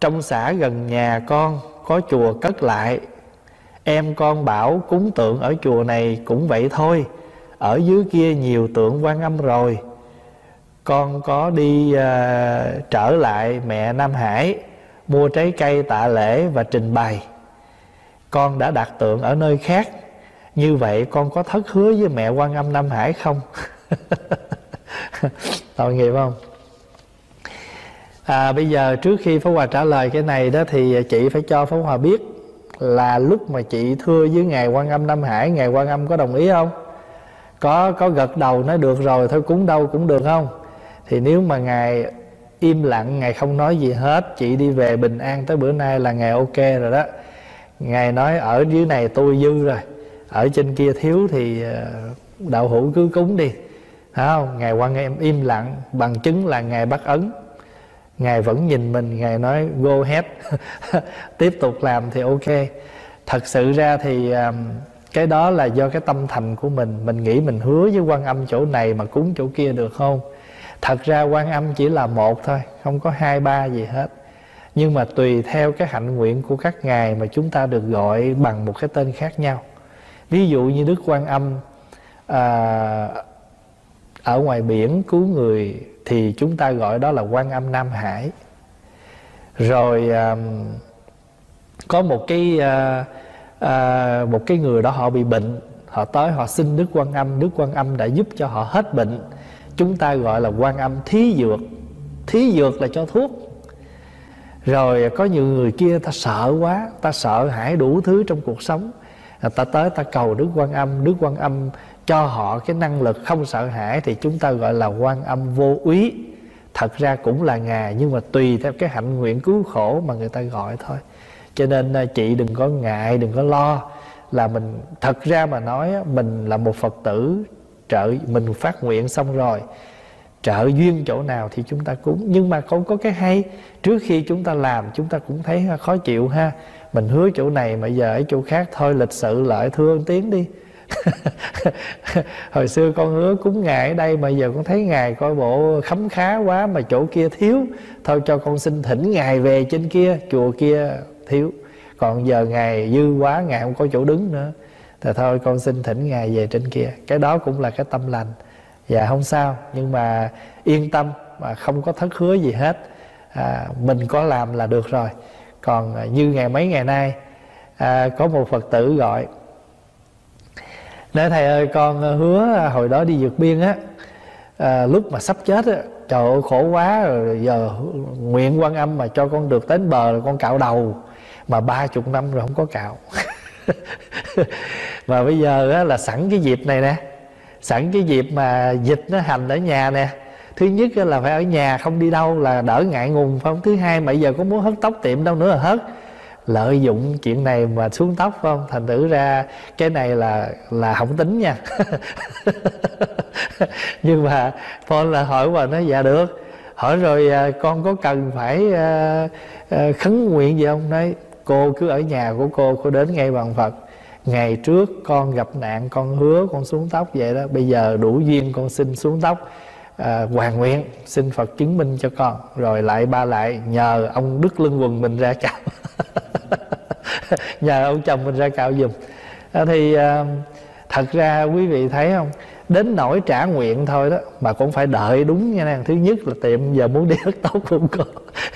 Trong xã gần nhà con có chùa cất lại. Em con bảo cúng tượng ở chùa này cũng vậy thôi. Ở dưới kia nhiều tượng quan âm rồi con có đi uh, trở lại mẹ Nam Hải mua trái cây tạ lễ và trình bày. Con đã đặt tượng ở nơi khác. Như vậy con có thất hứa với mẹ quan âm Nam Hải không? [laughs] Tội nghiệp không? À, bây giờ trước khi Pháp Hòa trả lời cái này đó thì chị phải cho Pháp Hòa biết là lúc mà chị thưa với ngài quan âm Nam Hải ngài quan âm có đồng ý không? Có có gật đầu nói được rồi thôi cúng đâu cũng được không? Thì nếu mà ngài im lặng, ngài không nói gì hết chị đi về bình an tới bữa nay là ngài ok rồi đó. Ngài nói, ở dưới này tôi dư rồi, ở trên kia thiếu thì ờ, đạo hữu cứ cúng đi. Thấy không? Ngài quan em im lặng, bằng chứng là ngài bắt ấn. Ngài vẫn nhìn mình, ngài nói, go ahead. [laughs] Tiếp tục làm thì ok. Thật sự ra thì cái đó là do cái tâm thành của mình. Mình nghĩ mình hứa với quan âm chỗ này mà cúng chỗ kia được không? Thật ra quan âm chỉ là một thôi không có hai ba gì hết. Nhưng mà tùy theo cái hạnh nguyện của các ngài mà chúng ta được gọi bằng một cái tên khác nhau. Ví dụ như đức quan âm à, ở ngoài biển cứu người thì chúng ta gọi đó là quan âm nam hải. Rồi à, có một cái à, à, một cái người đó họ bị bệnh họ tới họ xin đức quan âm đức quan âm đã giúp cho họ hết bệnh chúng ta gọi là quan âm thí dược. Thí dược là cho thuốc. Rồi có nhiều người kia ta sợ quá, ta sợ hãi đủ thứ trong cuộc sống. À, ta tới ta cầu đức quan âm. Đức quan âm cho họ cái năng lực không sợ hãi thì chúng ta gọi là quan âm vô úy. Thật ra cũng là ngài nhưng mà tùy theo cái hạnh nguyện cứu khổ mà người ta gọi thôi. Cho nên à, chị đừng có ngại, đừng có lo là mình, thật ra mà nói mình là một phật tử trợ mình phát nguyện xong rồi, trợ duyên chỗ nào thì chúng ta cúng. Nhưng mà không có cái hay, trước khi chúng ta làm chúng ta cũng thấy khó chịu ha. Mình hứa chỗ này mà giờ ở chỗ khác thôi, lịch sự lại thương tiếng đi. [laughs] Hồi xưa con hứa cúng ngài ở đây mà giờ con thấy ngài coi bộ khấm khá quá mà chỗ kia thiếu. Thôi cho con xin thỉnh ngài về trên kia, chùa kia thiếu. Còn giờ ngài dư quá, ngài không có chỗ đứng nữa thì thôi con xin thỉnh ngài về trên kia. Cái đó cũng là cái tâm lành. Dạ không sao. Nhưng mà yên tâm mà không có thất hứa gì hết. À, mình có làm là được rồi. Còn à, như ngày mấy ngày nay à, có một phật tử gọi nói thầy ơi con hứa hồi đó đi vượt biên á à, lúc mà sắp chết á trời ơi khổ quá rồi giờ nguyện quan âm mà cho con được đến bờ rồi con cạo đầu. Mà ba chục năm rồi không có cạo. [laughs] và bây giờ á, là sẵn cái dịp này nè sẵn cái dịp mà dịch nó hành ở nhà nè. Thứ nhất là phải ở nhà không đi đâu là đỡ ngại ngùng phải không? Thứ hai mà giờ có muốn hớt tóc tiệm đâu nữa là hớt. Lợi dụng chuyện này mà xuống tóc phải không? Thành thử ra cái này là là không tính nha. [laughs] Nhưng mà Paul là hỏi mà nói dạ được. Hỏi rồi à, con có cần phải à, à, khấn nguyện gì không? Nói cô cứ ở nhà của cô cô đến ngay bằng phật. Ngày trước con gặp nạn con hứa con xuống tóc vậy đó. Bây giờ đủ duyên con xin xuống tóc à, hoàn nguyện xin phật chứng minh cho con. Rồi lại ba lại nhờ ông đức lưng quần mình ra cạo [laughs] nhờ ông chồng mình ra cạo giùm. À, thì à, thật ra quý vị thấy không? Đến nỗi trả nguyện thôi đó. Mà cũng phải đợi đúng nha nè thứ nhất là tiệm giờ muốn đi hớt tóc cũng có.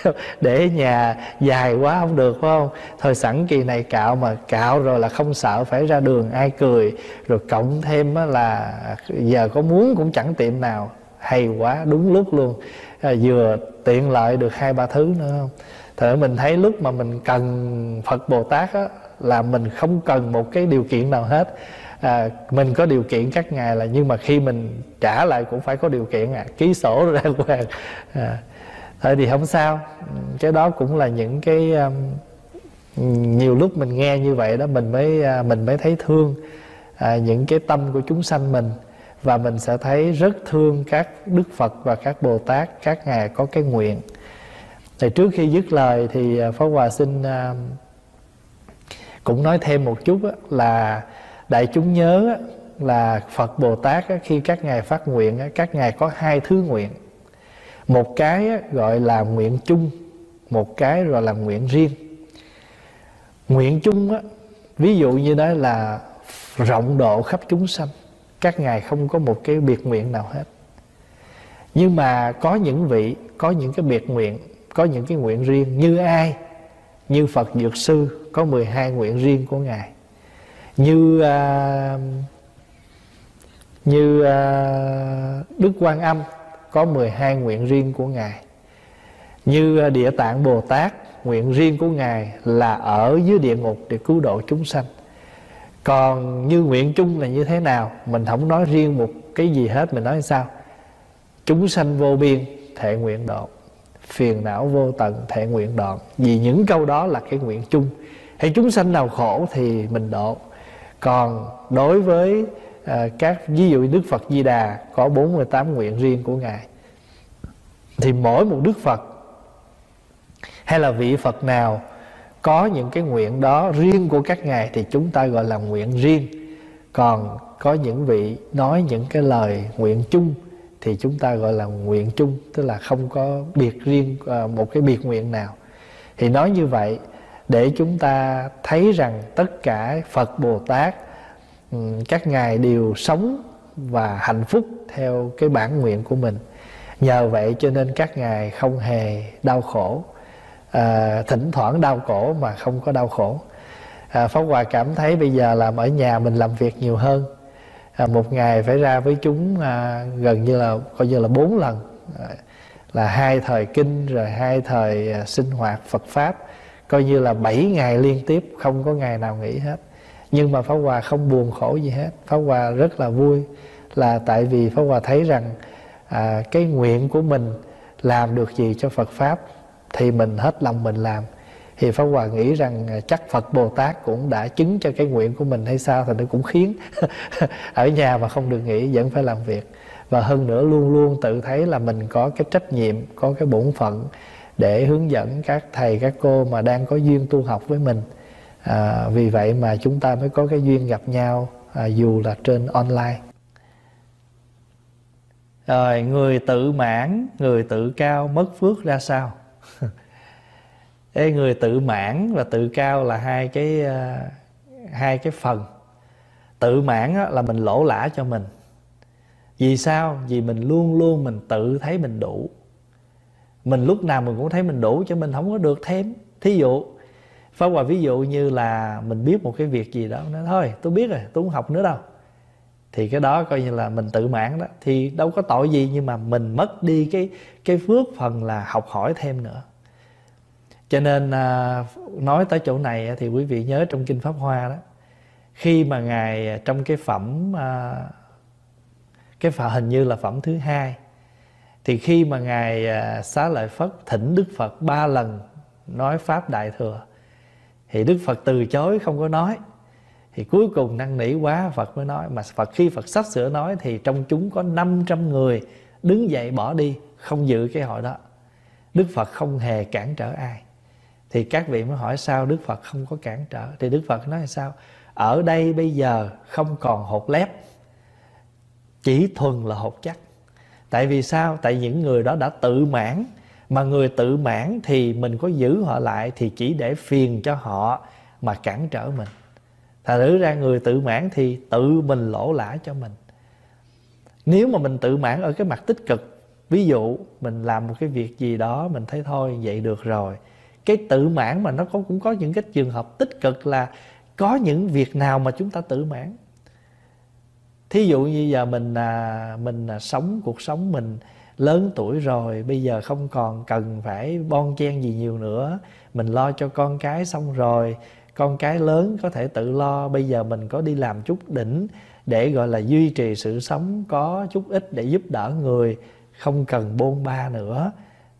[laughs] Để nhà dài quá không được phải không? Thôi sẵn kỳ này cạo mà cạo rồi là không sợ phải ra đường ai cười. Rồi cộng thêm là giờ có muốn cũng chẳng tiệm nào. Hay quá đúng lúc luôn. À, vừa tiện lợi được hai ba thứ nữa không? Thật mình thấy lúc mà mình cần Phật Bồ Tát á, là mình không cần một cái điều kiện nào hết. À, mình có điều kiện các ngài là nhưng mà khi mình trả lại cũng phải có điều kiện à ký sổ [laughs] ra hoàng. À, thôi thì không sao. Cái đó cũng là những cái um, nhiều lúc mình nghe như vậy đó mình mới uh, mình mới thấy thương à, những cái tâm của chúng sanh mình. Và mình sẽ thấy rất thương các đức phật và các bồ tát các ngài có cái nguyện. Thì trước khi dứt lời thì phó pháp hòa xin uh, cũng nói thêm một chút là đại chúng nhớ là phật bồ tát khi các ngài phát nguyện các ngài có hai thứ nguyện. Một cái gọi là nguyện chung, một cái gọi là nguyện riêng. Nguyện chung ví dụ như đó là rộng độ khắp chúng sanh, các ngài không có một cái biệt nguyện nào hết. Nhưng mà có những vị, có những cái biệt nguyện, có những cái nguyện riêng, như ai? Như Phật Dược Sư có 12 nguyện riêng của Ngài. Như uh, như uh, Đức Quan Âm có 12 nguyện riêng của Ngài. Như Địa Tạng Bồ Tát Nguyện riêng của Ngài là ở dưới địa ngục để cứu độ chúng sanh. Còn như nguyện chung là như thế nào Mình không nói riêng một cái gì hết Mình nói sao? Chúng sanh vô biên thệ nguyện độ. Phiền não vô tận thệ nguyện đoạn. Vì những câu đó là cái nguyện chung. Hay chúng sanh nào khổ thì mình độ. Còn đối với à, các ví dụ Đức Phật Di Đà có 48 nguyện riêng của ngài thì mỗi một Đức Phật hay là vị Phật nào có những cái nguyện đó riêng của các ngài thì chúng ta gọi là nguyện riêng. Còn có những vị nói những cái lời nguyện chung thì chúng ta gọi là nguyện chung tức là không có biệt riêng à, một cái biệt nguyện nào. Thì nói như vậy để chúng ta thấy rằng tất cả Phật Bồ Tát ừ, các ngài đều sống và hạnh phúc theo cái bản nguyện của mình. Nhờ vậy cho nên các ngài không hề đau khổ à, thỉnh thoảng đau cổ mà không có đau khổ. À, pháp hòa cảm thấy bây giờ làm ở nhà mình làm việc nhiều hơn à, một ngày phải ra với chúng à, gần như là coi như là bốn lần. À, là hai thời kinh rồi hai thời à, sinh hoạt Phật pháp. Coi như là bảy ngày liên tiếp không có ngày nào nghỉ hết. Nhưng mà pháp hòa không buồn khổ gì hết. Pháp hòa rất là vui là tại vì pháp hòa thấy rằng à, cái nguyện của mình làm được gì cho phật pháp thì mình hết lòng mình làm thì pháp hòa nghĩ rằng à, chắc phật bồ tát cũng đã chứng cho cái nguyện của mình hay sao thì nó cũng khiến [laughs] ở nhà mà không được nghỉ vẫn phải làm việc. Và hơn nữa luôn luôn tự thấy là mình có cái trách nhiệm có cái bổn phận để hướng dẫn các thầy các cô mà đang có duyên tu học với mình. À, vì vậy mà chúng ta mới có cái duyên gặp nhau à, dù là trên online. Rồi người tự mãn người tự cao mất phước ra sao? [laughs] Ê, người tự mãn và tự cao là hai cái uh, hai cái phần. Tự mãn là mình lỗ lã cho mình. Vì sao? Vì mình luôn luôn mình tự thấy mình đủ. Mình lúc nào mình cũng thấy mình đủ cho mình không có được thêm. Thí dụ phá Hòa ví dụ như là mình biết một cái việc gì đó nói thôi tôi biết rồi tôi không học nữa đâu. Thì cái đó coi như là mình tự mãn đó. Thì đâu có tội gì nhưng mà mình mất đi cái cái phước phần là học hỏi thêm nữa cho nên à, nói tới chỗ này thì quý vị nhớ trong kinh pháp hoa đó khi mà ngài à, trong cái phẩm à, cái phẩm hình như là phẩm thứ hai thì khi mà ngài à, xá lợi phất thỉnh đức phật ba lần nói pháp đại thừa thì đức phật từ chối không có nói. Thì cuối cùng năn nỉ quá Phật mới nói. Mà Phật khi Phật sắp sửa nói thì trong chúng có 500 người đứng dậy bỏ đi không dự cái hội đó. Đức Phật không hề cản trở ai thì các vị mới hỏi sao Đức Phật không có cản trở? Thì Đức Phật nói là sao? Ở đây bây giờ không còn hột lép, chỉ thuần là hột chắc. Tại vì sao? Tại những người đó đã tự mãn. Mà người tự mãn thì mình có giữ họ lại thì chỉ để phiền cho họ mà cản trở mình. Thật thử ra người tự mãn thì tự mình lỗ lã cho mình. Nếu mà mình tự mãn ở cái mặt tích cực, Ví dụ mình làm một cái việc gì đó, Mình thấy thôi, vậy được rồi. Cái tự mãn mà nó có, cũng có những cái trường hợp tích cực là Có những việc nào mà chúng ta tự mãn. Thí dụ như giờ mình à, mình à, sống cuộc sống mình lớn tuổi rồi bây giờ không còn cần phải bon chen gì nhiều nữa mình lo cho con cái xong rồi con cái lớn có thể tự lo bây giờ mình có đi làm chút đỉnh để gọi là duy trì sự sống có chút ít để giúp đỡ người không cần bôn ba nữa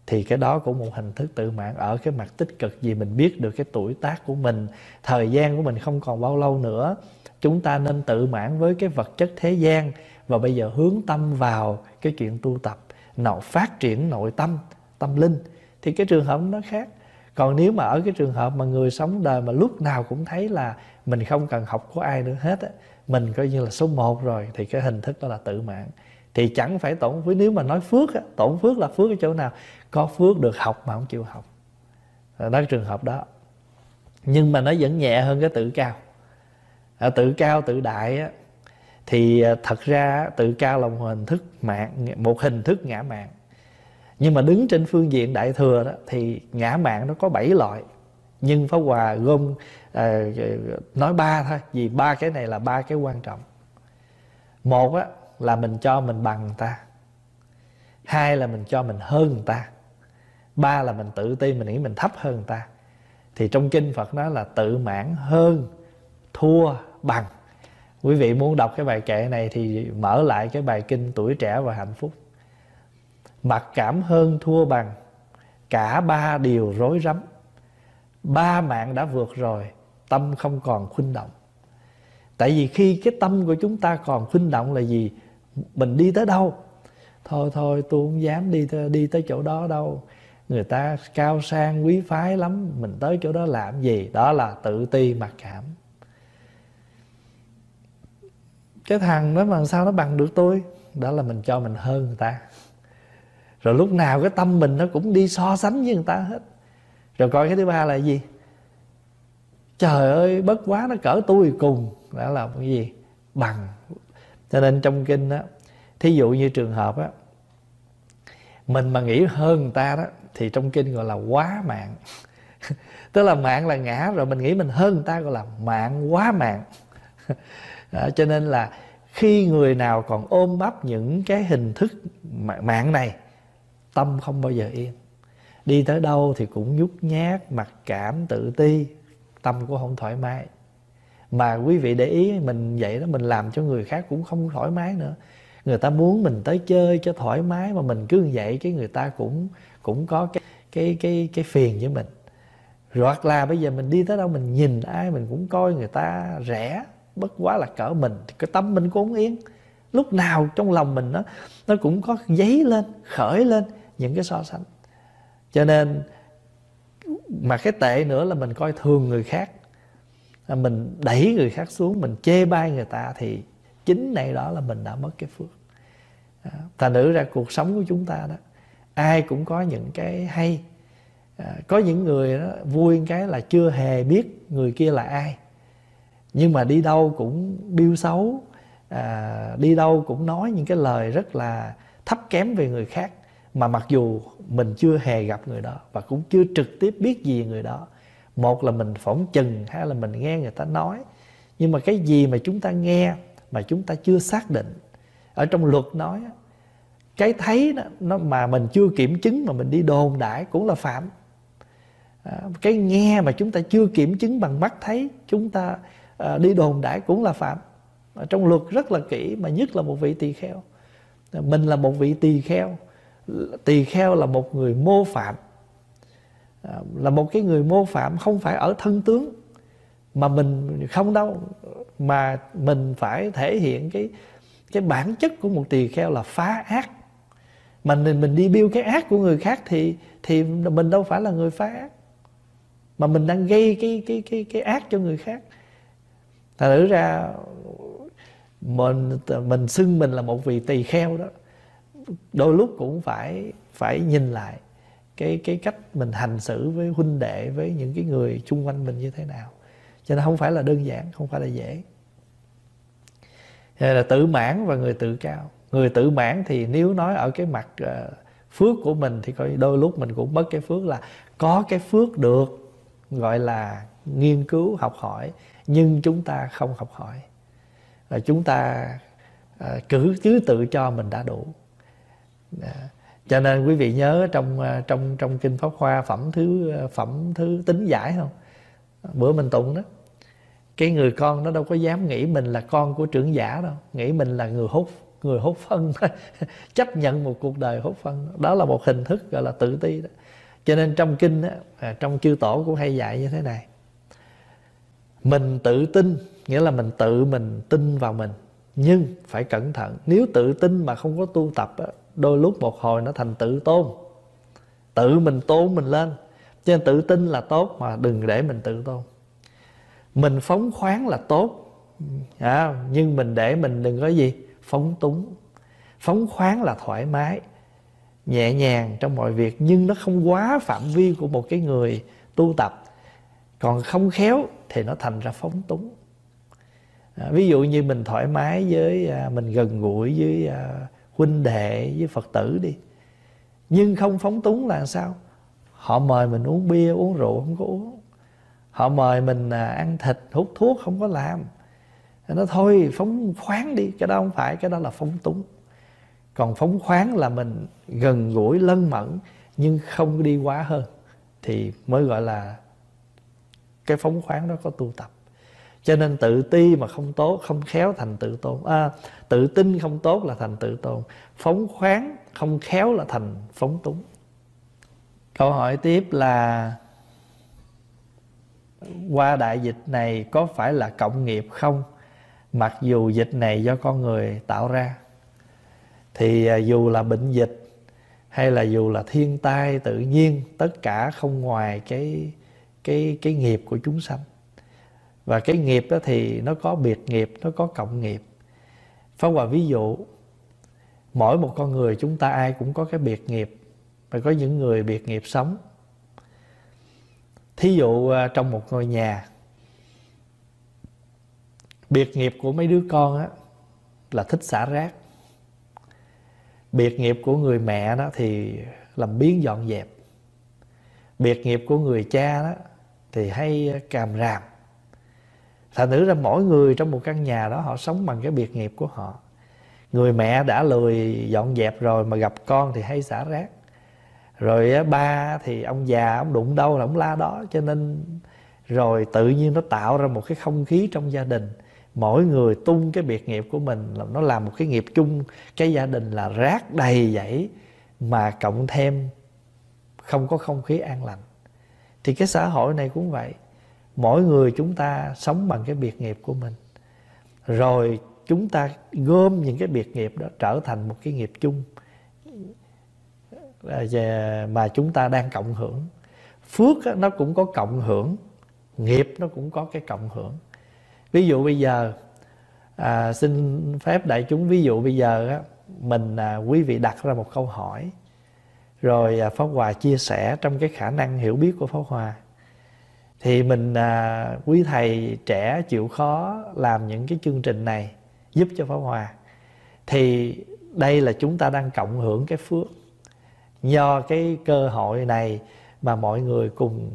thì cái đó cũng một hình thức tự mãn ở cái mặt tích cực vì mình biết được cái tuổi tác của mình thời gian của mình không còn bao lâu nữa. Chúng ta nên tự mãn với cái vật chất thế gian và bây giờ hướng tâm vào cái chuyện tu tập nội phát triển nội tâm tâm linh. Thì cái trường hợp nó khác. Còn nếu mà ở cái trường hợp mà người sống đời mà lúc nào cũng thấy là mình không cần học của ai nữa hết á mình coi như là số một rồi thì cái hình thức đó là tự mạng thì chẳng phải tổn phước nếu mà nói phước á, tổn phước là phước ở chỗ nào? Có phước được học mà không chịu học. Đó là trường hợp đó. Nhưng mà nó vẫn nhẹ hơn cái tự cao. Ở tự cao tự đại á, thì à, thật ra tự cao là một hình thức mạng một hình thức ngã mạng. Nhưng mà đứng trên phương diện đại thừa đó thì ngã mạng nó có bảy loại. Nhưng pháp hòa gom à, nói ba thôi vì ba cái này là ba cái quan trọng. Một á là mình cho mình bằng người ta. Hai là mình cho mình hơn người ta ba là mình tự ti, mình nghĩ mình thấp hơn người ta. Thì trong kinh phật nói là tự mãn hơn, thua bằng. Quý vị muốn đọc cái bài kệ này thì mở lại cái bài kinh tuổi trẻ và hạnh phúc. Mặc cảm hơn thua bằng, cả ba điều rối rắm. Ba mạng đã vượt rồi, tâm không còn khuynh động. Tại vì khi cái tâm của chúng ta còn khuynh động là gì? Mình đi tới đâu? Thôi thôi, tôi không dám đi đi tới chỗ đó đâu người ta cao sang quý phái lắm, mình tới chỗ đó làm gì? Đó là tự ti mặc cảm. Cái thằng đó mà sao nó bằng được tôi? Đó là mình cho mình hơn người ta. Rồi lúc nào cái tâm mình nó cũng đi so sánh với người ta hết. Rồi coi cái thứ ba là gì? Trời ơi, bất quá nó cỡ tôi cùng. Đã là cái gì? Bằng. Cho nên trong kinh đó thí dụ như trường hợp á, mình mà nghĩ hơn người ta đó thì trong kinh gọi là quá mạng. [laughs] Tức là mạng là ngã rồi mình nghĩ mình hơn người ta gọi là mạng quá mạng. [laughs] Đó, cho nên là khi người nào còn ôm ấp những cái hình thức mạng này tâm không bao giờ yên. Đi tới đâu thì cũng nhút nhát mặc cảm tự ti tâm cũng không thoải mái. Mà quý vị để ý mình vậy đó mình làm cho người khác cũng không thoải mái nữa người ta muốn mình tới chơi cho thoải mái mà mình cứ vậy cái người ta cũng cũng có cái cái cái cái phiền với mình. Hoặc là bây giờ mình đi tới đâu mình nhìn ai mình cũng coi người ta rẻ, bất quá là cỡ mình, cái tâm mình cũng yên. Lúc nào trong lòng mình nó nó cũng có giấy lên, khởi lên những cái so sánh. Cho nên mà cái tệ nữa là mình coi thường người khác. À, mình đẩy người khác xuống, mình chê bai người ta thì chính này đó là mình đã mất cái phước. À, thành nữ ra cuộc sống của chúng ta đó ai cũng có những cái hay. À, có những người đó vui cái là chưa hề biết người kia là ai. Nhưng mà đi đâu cũng biêu xấu. À, đi đâu cũng nói những cái lời rất là thấp kém về người khác. Mà mặc dù mình chưa hề gặp người đó và cũng chưa trực tiếp biết gì người đó. Một là mình phỏng chừng hay là mình nghe người ta nói. Nhưng mà cái gì mà chúng ta nghe mà chúng ta chưa xác định. Ở trong luật nói cái thấy đó, nó mà mình chưa kiểm chứng mà mình đi đồn đại cũng là phạm. À, cái nghe mà chúng ta chưa kiểm chứng bằng mắt thấy chúng ta à, đi đồn đại cũng là phạm. Ở trong luật rất là kỹ mà nhất là một vị tỳ kheo. À, mình là một vị tỳ kheo tỳ kheo là một người mô phạm. À, là một cái người mô phạm không phải ở thân tướng mà mình không đâu, mà mình phải thể hiện cái cái bản chất của một tỳ kheo là phá ác. Mà mình mình đi biêu cái ác của người khác thì thì mình đâu phải là người phá ác. Mà mình đang gây cái cái cái cái ác cho người khác. Thành thử ra, mình mình xưng mình là một vị tỳ kheo đó, đôi lúc cũng phải phải nhìn lại cái cái cách mình hành xử với huynh đệ, với những cái người xung quanh mình như thế nào cho nên không phải là đơn giản không phải là dễ. Là tự mãn và người tự cao. Người tự mãn thì nếu nói ở cái mặt uh, phước của mình thì coi đôi lúc mình cũng mất cái phước là có cái phước được gọi là nghiên cứu học hỏi. Nhưng chúng ta không học hỏi. Và chúng ta uh, cứ cứ tự cho mình đã đủ. À, cho nên quý vị nhớ trong ờ, trong trong kinh pháp hoa phẩm thứ phẩm thứ tính giải không? Bữa mình tụng đó cái người con nó đâu có dám nghĩ mình là con của trưởng giả đâu nghĩ mình là người hút người hút phân. [laughs] Chấp nhận một cuộc đời hút phân. Đó là một hình thức gọi là tự ti đó. Cho nên trong kinh đó, à, trong chư tổ cũng hay dạy như thế này. Mình tự tin nghĩa là mình tự mình tin vào mình nhưng phải cẩn thận. Nếu tự tin mà không có tu tập đó, đôi lúc một hồi nó thành tự tôn. Tự mình tôn mình lên cho nên tự tin là tốt mà đừng để mình tự tôn. Mình phóng khoáng là tốt. À, nhưng mình để mình đừng có gì? Phóng túng. Phóng khoáng là thoải mái nhẹ nhàng trong mọi việc nhưng nó không quá phạm vi của một cái người tu tập. Còn không khéo thì nó thành ra phóng túng. À, ví dụ như mình thoải mái với à, mình gần gũi với à, huynh đệ với phật tử đi. Nhưng không phóng túng là sao? Họ mời mình uống bia uống rượu không có uống. Họ mời mình à, ăn thịt hút thuốc không có làm. Nó thôi phóng khoáng đi cái đó không phải cái đó là phóng túng. Còn phóng khoáng là mình gần gũi lân mẫn nhưng không đi quá hơn thì mới gọi là cái phóng khoáng đó có tu tập. Cho nên tự ti mà không tốt không khéo thành tự tôn. À, tự tin không tốt là thành tự tôn. Phóng khoáng không khéo là thành phóng túng câu hỏi tiếp là, qua đại dịch này có phải là cộng nghiệp không? Mặc dù dịch này do con người tạo ra, thì à, dù là bệnh dịch hay là dù là thiên tai, tự nhiên, tất cả không ngoài cái cái cái nghiệp của chúng sanh. Và cái nghiệp đó thì nó có biệt nghiệp, nó có cộng nghiệp. Pháp Hòa ví dụ, mỗi một con người chúng ta ai cũng có cái biệt nghiệp và có những người biệt nghiệp sống. Thí dụ à, trong một ngôi nhà, biệt nghiệp của mấy đứa con á, là thích xả rác. Biệt nghiệp của người mẹ đó thì làm biến dọn dẹp. Biệt nghiệp của người cha đó thì hay càm ràm. Thành nữ ra mỗi người trong một căn nhà đó họ sống bằng cái biệt nghiệp của họ. Người mẹ đã lười dọn dẹp rồi mà gặp con thì hay xả rác rồi ba thì ông già, ông đụng đâu là ông la đó. Cho nên rồi tự nhiên nó tạo ra một cái không khí trong gia đình. Mỗi người tung cái biệt nghiệp của mình là nó làm một cái nghiệp chung. Cái gia đình là rác đầy vậy mà cộng thêm không có không khí an lành. Thì cái xã hội này cũng vậy. Mỗi người chúng ta sống bằng cái biệt nghiệp của mình. Rồi chúng ta gom những cái biệt nghiệp đó trở thành một cái nghiệp chung. À, mà chúng ta đang cộng hưởng. Phước nó cũng có cộng hưởng nghiệp nó cũng có cái cộng hưởng. Ví dụ bây giờ à, xin phép đại chúng ví dụ bây giờ á, mình à, quý vị đặt ra một câu hỏi rồi à, pháp hòa chia sẻ trong cái khả năng hiểu biết của pháp hòa. Thì mình à, quý thầy trẻ chịu khó làm những cái chương trình này giúp cho pháp hòa. Thì đây là chúng ta đang cộng hưởng cái phước do cái cơ hội này mà mọi người cùng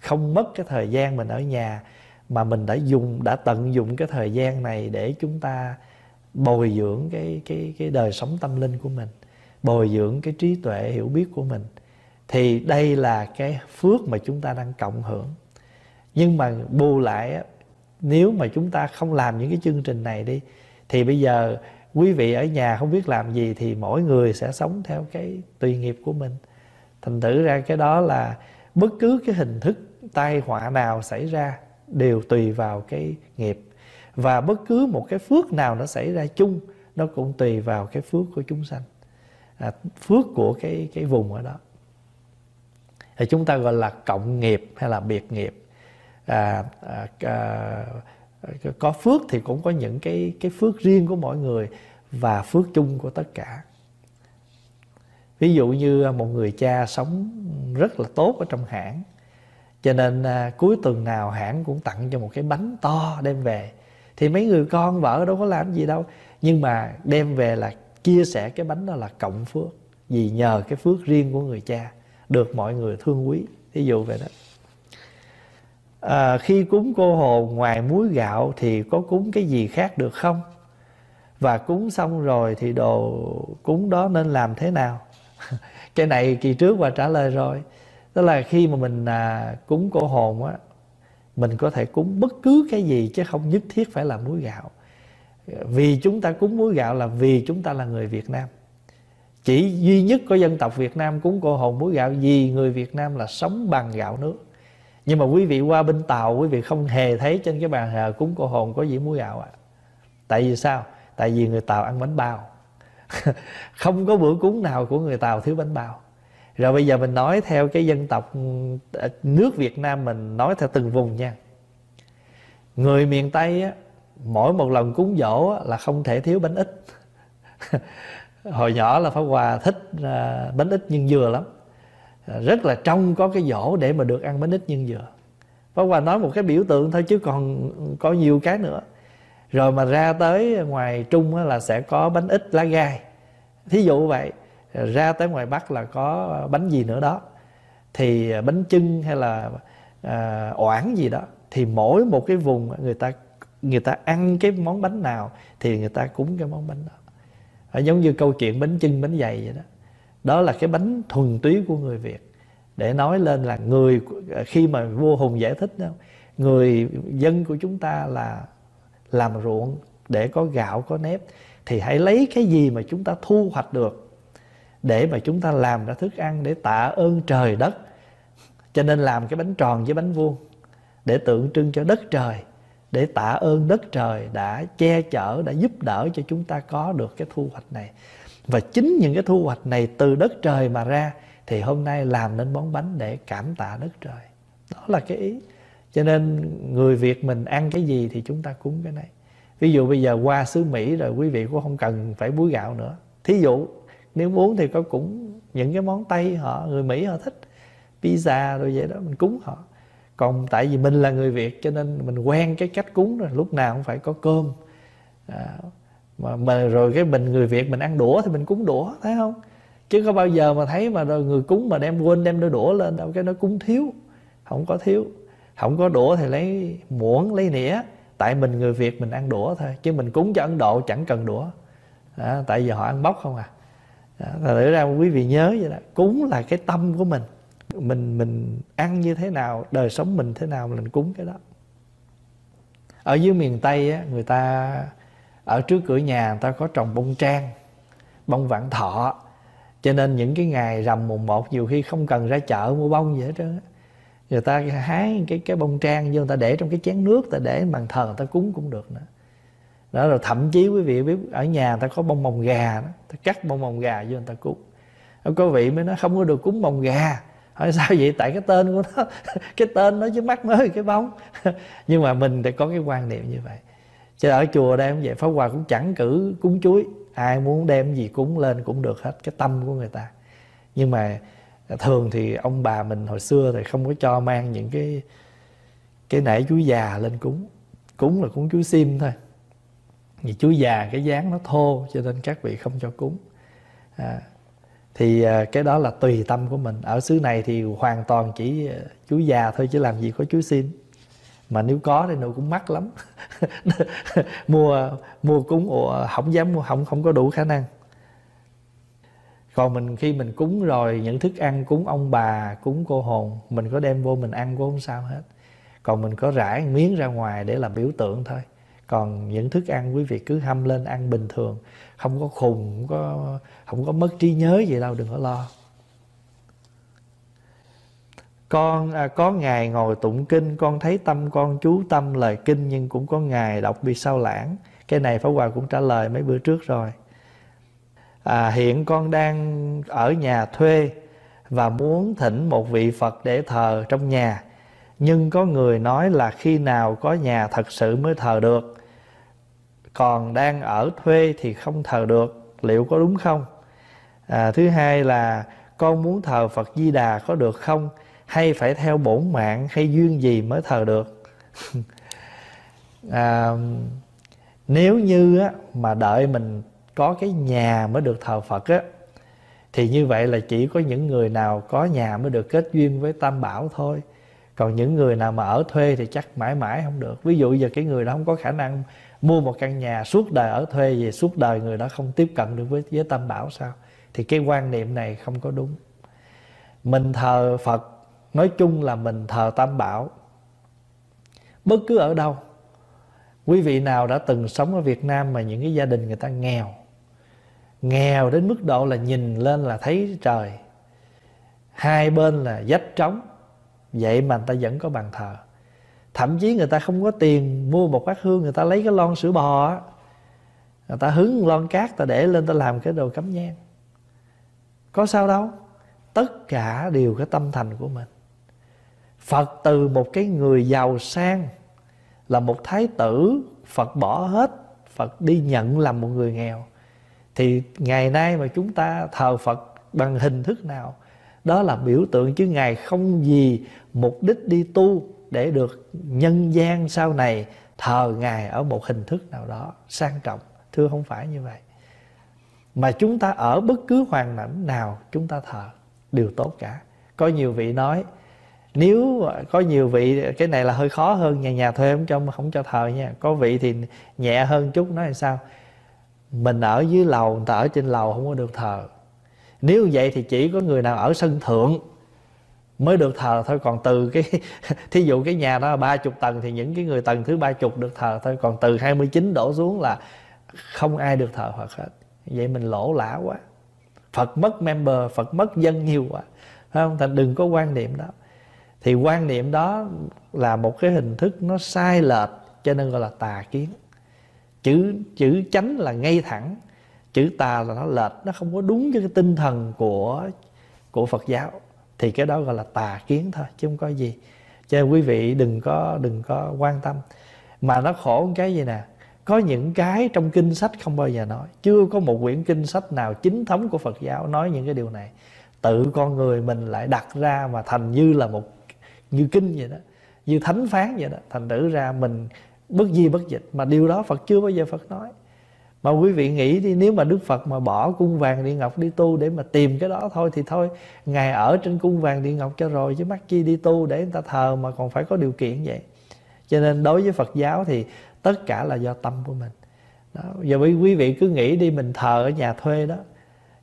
không mất cái thời gian mình ở nhà, mà mình đã dùng, đã tận dụng cái thời gian này để chúng ta bồi dưỡng cái cái cái đời sống tâm linh của mình, bồi dưỡng cái trí tuệ hiểu biết của mình, thì đây là cái phước mà chúng ta đang cộng hưởng. Nhưng mà bù lại nếu mà chúng ta không làm những cái chương trình này đi, thì bây giờ quý vị ở nhà không biết làm gì thì mỗi người sẽ sống theo cái tùy nghiệp của mình. Thành thử ra cái đó là bất cứ cái hình thức tai họa nào xảy ra đều tùy vào cái nghiệp. Và bất cứ một cái phước nào nó xảy ra chung nó cũng tùy vào cái phước của chúng sanh. À, phước của cái cái vùng ở đó. Thì chúng ta gọi là cộng nghiệp hay là biệt nghiệp. À, à, à, Ờ, có phước thì cũng có những cái cái phước riêng của mỗi người và phước chung của tất cả. Ví dụ như à, một người cha sống rất là tốt ở trong hãng cho nên à, cuối tuần nào hãng cũng tặng cho một cái bánh to đem về. Thì mấy người con vợ đâu có làm gì đâu nhưng mà đem về là chia sẻ cái bánh đó là cộng phước vì nhờ cái phước riêng của người cha được mọi người thương quý. Ví dụ vậy đó à, khi cúng cô hồn ngoài muối gạo thì có cúng cái gì khác được không? Và cúng xong rồi thì đồ cúng đó nên làm thế nào? [laughs] Cái này kỳ trước và trả lời rồi. Đó là khi mà mình à, cúng cô hồn á mình có thể cúng bất cứ cái gì chứ không nhất thiết phải là muối gạo. Vì chúng ta cúng muối gạo là vì chúng ta là người Việt Nam. Chỉ duy nhất có dân tộc Việt Nam cúng cô hồn muối gạo vì người Việt Nam là sống bằng gạo nước nhưng mà quý vị qua bên tàu quý vị không hề thấy trên cái bàn thờ cúng cô hồn có dĩa muối gạo ạ. À. tại vì sao? Tại vì người tàu ăn bánh bao. [laughs] Không có bữa cúng nào của người tàu thiếu bánh bao. Rồi bây giờ mình nói theo cái dân tộc ờ, nước việt nam mình nói theo từng vùng nha. Người miền tây á, mỗi một lần cúng dỗ á, là không thể thiếu bánh ít. [laughs] Hồi nhỏ là pháp hòa thích à, bánh ít nhân dừa lắm rất là trong có cái dỗ để mà được ăn bánh ít nhân dừa. Pháp hòa nói một cái biểu tượng thôi chứ còn có nhiều cái nữa. Rồi mà ra tới ngoài trung là sẽ có bánh ít lá gai. Thí dụ vậy ra tới ngoài bắc là có bánh gì nữa đó? Thì bánh chưng hay là à, oảng gì đó thì mỗi một cái vùng người ta người ta ăn cái món bánh nào thì người ta cúng cái món bánh đó. Giống như câu chuyện bánh chưng bánh dày vậy đó đó là cái bánh thuần túy của người việt. Để nói lên là người, khi mà vua hùng giải thích đó, người dân của chúng ta là làm ruộng để có gạo, có nếp, thì hãy lấy cái gì mà chúng ta thu hoạch được để mà chúng ta làm ra thức ăn để tạ ơn trời đất. Cho nên làm cái bánh tròn với bánh vuông để tượng trưng cho đất trời, để tạ ơn đất trời đã che chở, đã giúp đỡ cho chúng ta có được cái thu hoạch này và chính những cái thu hoạch này từ đất trời mà ra thì hôm nay làm nên món bánh để cảm tạ đất trời. Đó là cái ý. Cho nên người việt mình ăn cái gì thì chúng ta cúng cái này ví dụ bây giờ qua xứ mỹ rồi quý vị cũng không cần phải búi gạo nữa. Thí dụ nếu muốn thì có cũng những cái món tây họ người mỹ họ thích. Pizza rồi vậy đó mình cúng họ. Còn tại vì mình là người việt cho nên mình quen cái cách cúng rồi lúc nào cũng phải có cơm. À, mà, mà rồi cái mình người việt mình ăn đũa thì mình cúng đũa thấy không? Chứ có bao giờ mà thấy mà rồi người cúng mà đem quên đem đôi đũa lên đâu cái nó cúng thiếu không có thiếu. Không có đũa thì lấy muỗng lấy nĩa tại mình người việt mình ăn đũa thôi chứ mình cúng cho ấn độ chẳng cần đũa. Đó, tại vì họ ăn bóc không à. Đó, thật ra quý vị nhớ vậy đó cúng là cái tâm của mình. Mình mình ăn như thế nào đời sống mình thế nào mình cúng cái đó. Ở dưới miền tây á, người ta ở trước cửa nhà người ta có trồng bông trang, bông vạn thọ. Cho nên những cái ngày rằm mùng một nhiều khi không cần ra chợ mua bông gì hết trơn người ta hái cái cái bông trang vô người ta để trong cái chén nước, ta để bàn thờ người ta cúng cũng được nữa. Đó, rồi thậm chí quý vị biết ở nhà người ta có bông mồng gà đó, ta cắt bông mồng gà vô người ta cúng. Có vị mới nói, không có được cúng mồng gà. Hỏi, sao vậy? Tại cái tên của nó, [laughs] cái tên nó chứ mắc mới cái bóng [laughs] nhưng mà mình thì có cái quan niệm như vậy chứ ở chùa đây cũng vậy pháp hòa cũng chẳng cử cúng chuối. Ai muốn đem gì cúng lên cũng được hết cái tâm của người ta. Nhưng mà thường thì ông bà mình hồi xưa thì không có cho mang những cái cái nể chuối già lên cúng. Cúng là cúng chuối sim thôi. Vì chuối già cái dáng nó thô cho nên các vị không cho cúng. À, thì à, cái đó là tùy tâm của mình. Ở xứ này thì hoàn toàn chỉ à, chuối già thôi chứ làm gì có chuối sim mà nếu có thì nó cũng mắc lắm. [laughs] Mua mua cúng ủa, không dám mua không không có đủ khả năng. Còn mình khi mình cúng rồi những thức ăn cúng ông bà cúng cô hồn mình có đem vô mình ăn cũng không sao hết. Còn mình có rải miếng ra ngoài để làm biểu tượng thôi. Còn những thức ăn quý vị cứ hâm lên ăn bình thường. Không có khùng không có không có mất trí nhớ gì đâu đừng có lo con à, có ngày ngồi tụng kinh con thấy tâm con chú tâm lời kinh nhưng cũng có ngày đọc bị sao lãng. Cái này Pháp Hòa cũng trả lời mấy bữa trước rồi. À, hiện con đang ở nhà thuê và muốn thỉnh một vị Phật để thờ trong nhà. Nhưng có người nói là khi nào có nhà thật sự mới thờ được. Còn đang ở thuê thì không thờ được liệu có đúng không? À, thứ hai là con muốn thờ Phật Di Đà có được không? Hay phải theo bổn mạng hay duyên gì mới thờ được? [laughs] À, nếu như á, mà đợi mình có cái nhà mới được thờ Phật á thì như vậy là chỉ có những người nào có nhà mới được kết duyên với Tam Bảo thôi. Còn những người nào mà ở thuê thì chắc mãi mãi không được. Ví dụ giờ cái người đó không có khả năng mua một căn nhà suốt đời ở thuê về suốt đời người đó không tiếp cận được với với Tam Bảo sao? Thì cái quan niệm này không có đúng. Mình thờ Phật nói chung là mình thờ tam bảo. Bất cứ ở đâu, quý vị nào đã từng sống ở việt nam mà những cái gia đình người ta nghèo nghèo đến mức độ là nhìn lên là thấy trời, hai bên là dách trống, vậy mà người ta vẫn có bàn thờ. Thậm chí người ta không có tiền mua một bát hương, người ta lấy cái lon sữa bò á, người ta hứng lon cát ta để lên ta làm cái đồ cắm nhang. Có sao đâu, tất cả đều cái tâm thành của mình. Phật từ một cái người giàu sang, Là một thái tử, Phật bỏ hết, Phật đi nhận làm một người nghèo. Thì ngày nay mà chúng ta thờ Phật bằng hình thức nào? Đó là biểu tượng chứ Ngài không gì mục đích đi tu Để được nhân gian sau này thờ Ngài ở một hình thức nào đó sang trọng. Thưa không phải như vậy. Mà chúng ta ở bất cứ hoàn cảnh nào, chúng ta thờ. Đều tốt cả. Có nhiều vị nói nếu có nhiều vị, cái này là hơi khó hơn nhà nhà thuê, không cho không cho thờ nha. Có vị thì nhẹ hơn chút, nói làm sao? Mình ở dưới lầu, người ta ở trên lầu không có được thờ. Nếu vậy thì chỉ có người nào ở sân thượng mới được thờ thôi. Còn từ cái, [laughs] thí dụ cái nhà đó ba chục tầng thì những cái người tầng thứ ba chục được thờ thôi. Còn từ 29 đổ xuống là không ai được thờ Phật hết. Vậy mình lỗ lã quá. Phật mất member, Phật mất dân nhiều quá. Không? Thành đừng có quan niệm đó thì quan niệm đó là một cái hình thức nó sai lệch, cho nên gọi là tà kiến. Chữ chữ chánh là ngay thẳng, chữ tà là nó lệch, nó không có đúng với cái tinh thần của của Phật giáo. Thì cái đó gọi là tà kiến thôi, chứ không có gì. Cho nên quý vị đừng có đừng có quan tâm. Mà nó khổ cái gì nè, có những cái trong kinh sách không bao giờ nói. Chưa có một quyển kinh sách nào chính thống của Phật giáo nói những cái điều này. Tự con người mình lại đặt ra mà thành như là một như kinh vậy đó, như thánh phán vậy đó, thành thử ra mình bất di bất dịch. Mà điều đó Phật chưa bao giờ Phật nói. Mà quý vị nghĩ đi, nếu mà đức phật mà bỏ cung vàng điện ngọc đi tu để mà tìm cái đó thôi thì thôi, ngài ở trên cung vàng điện ngọc cho rồi, chứ mắc chi đi tu để người ta thờ mà còn phải có điều kiện vậy. Cho nên đối với phật giáo thì tất cả là do tâm của mình. Đó. giờ quý vị cứ nghĩ đi, mình thờ ở nhà thuê đó,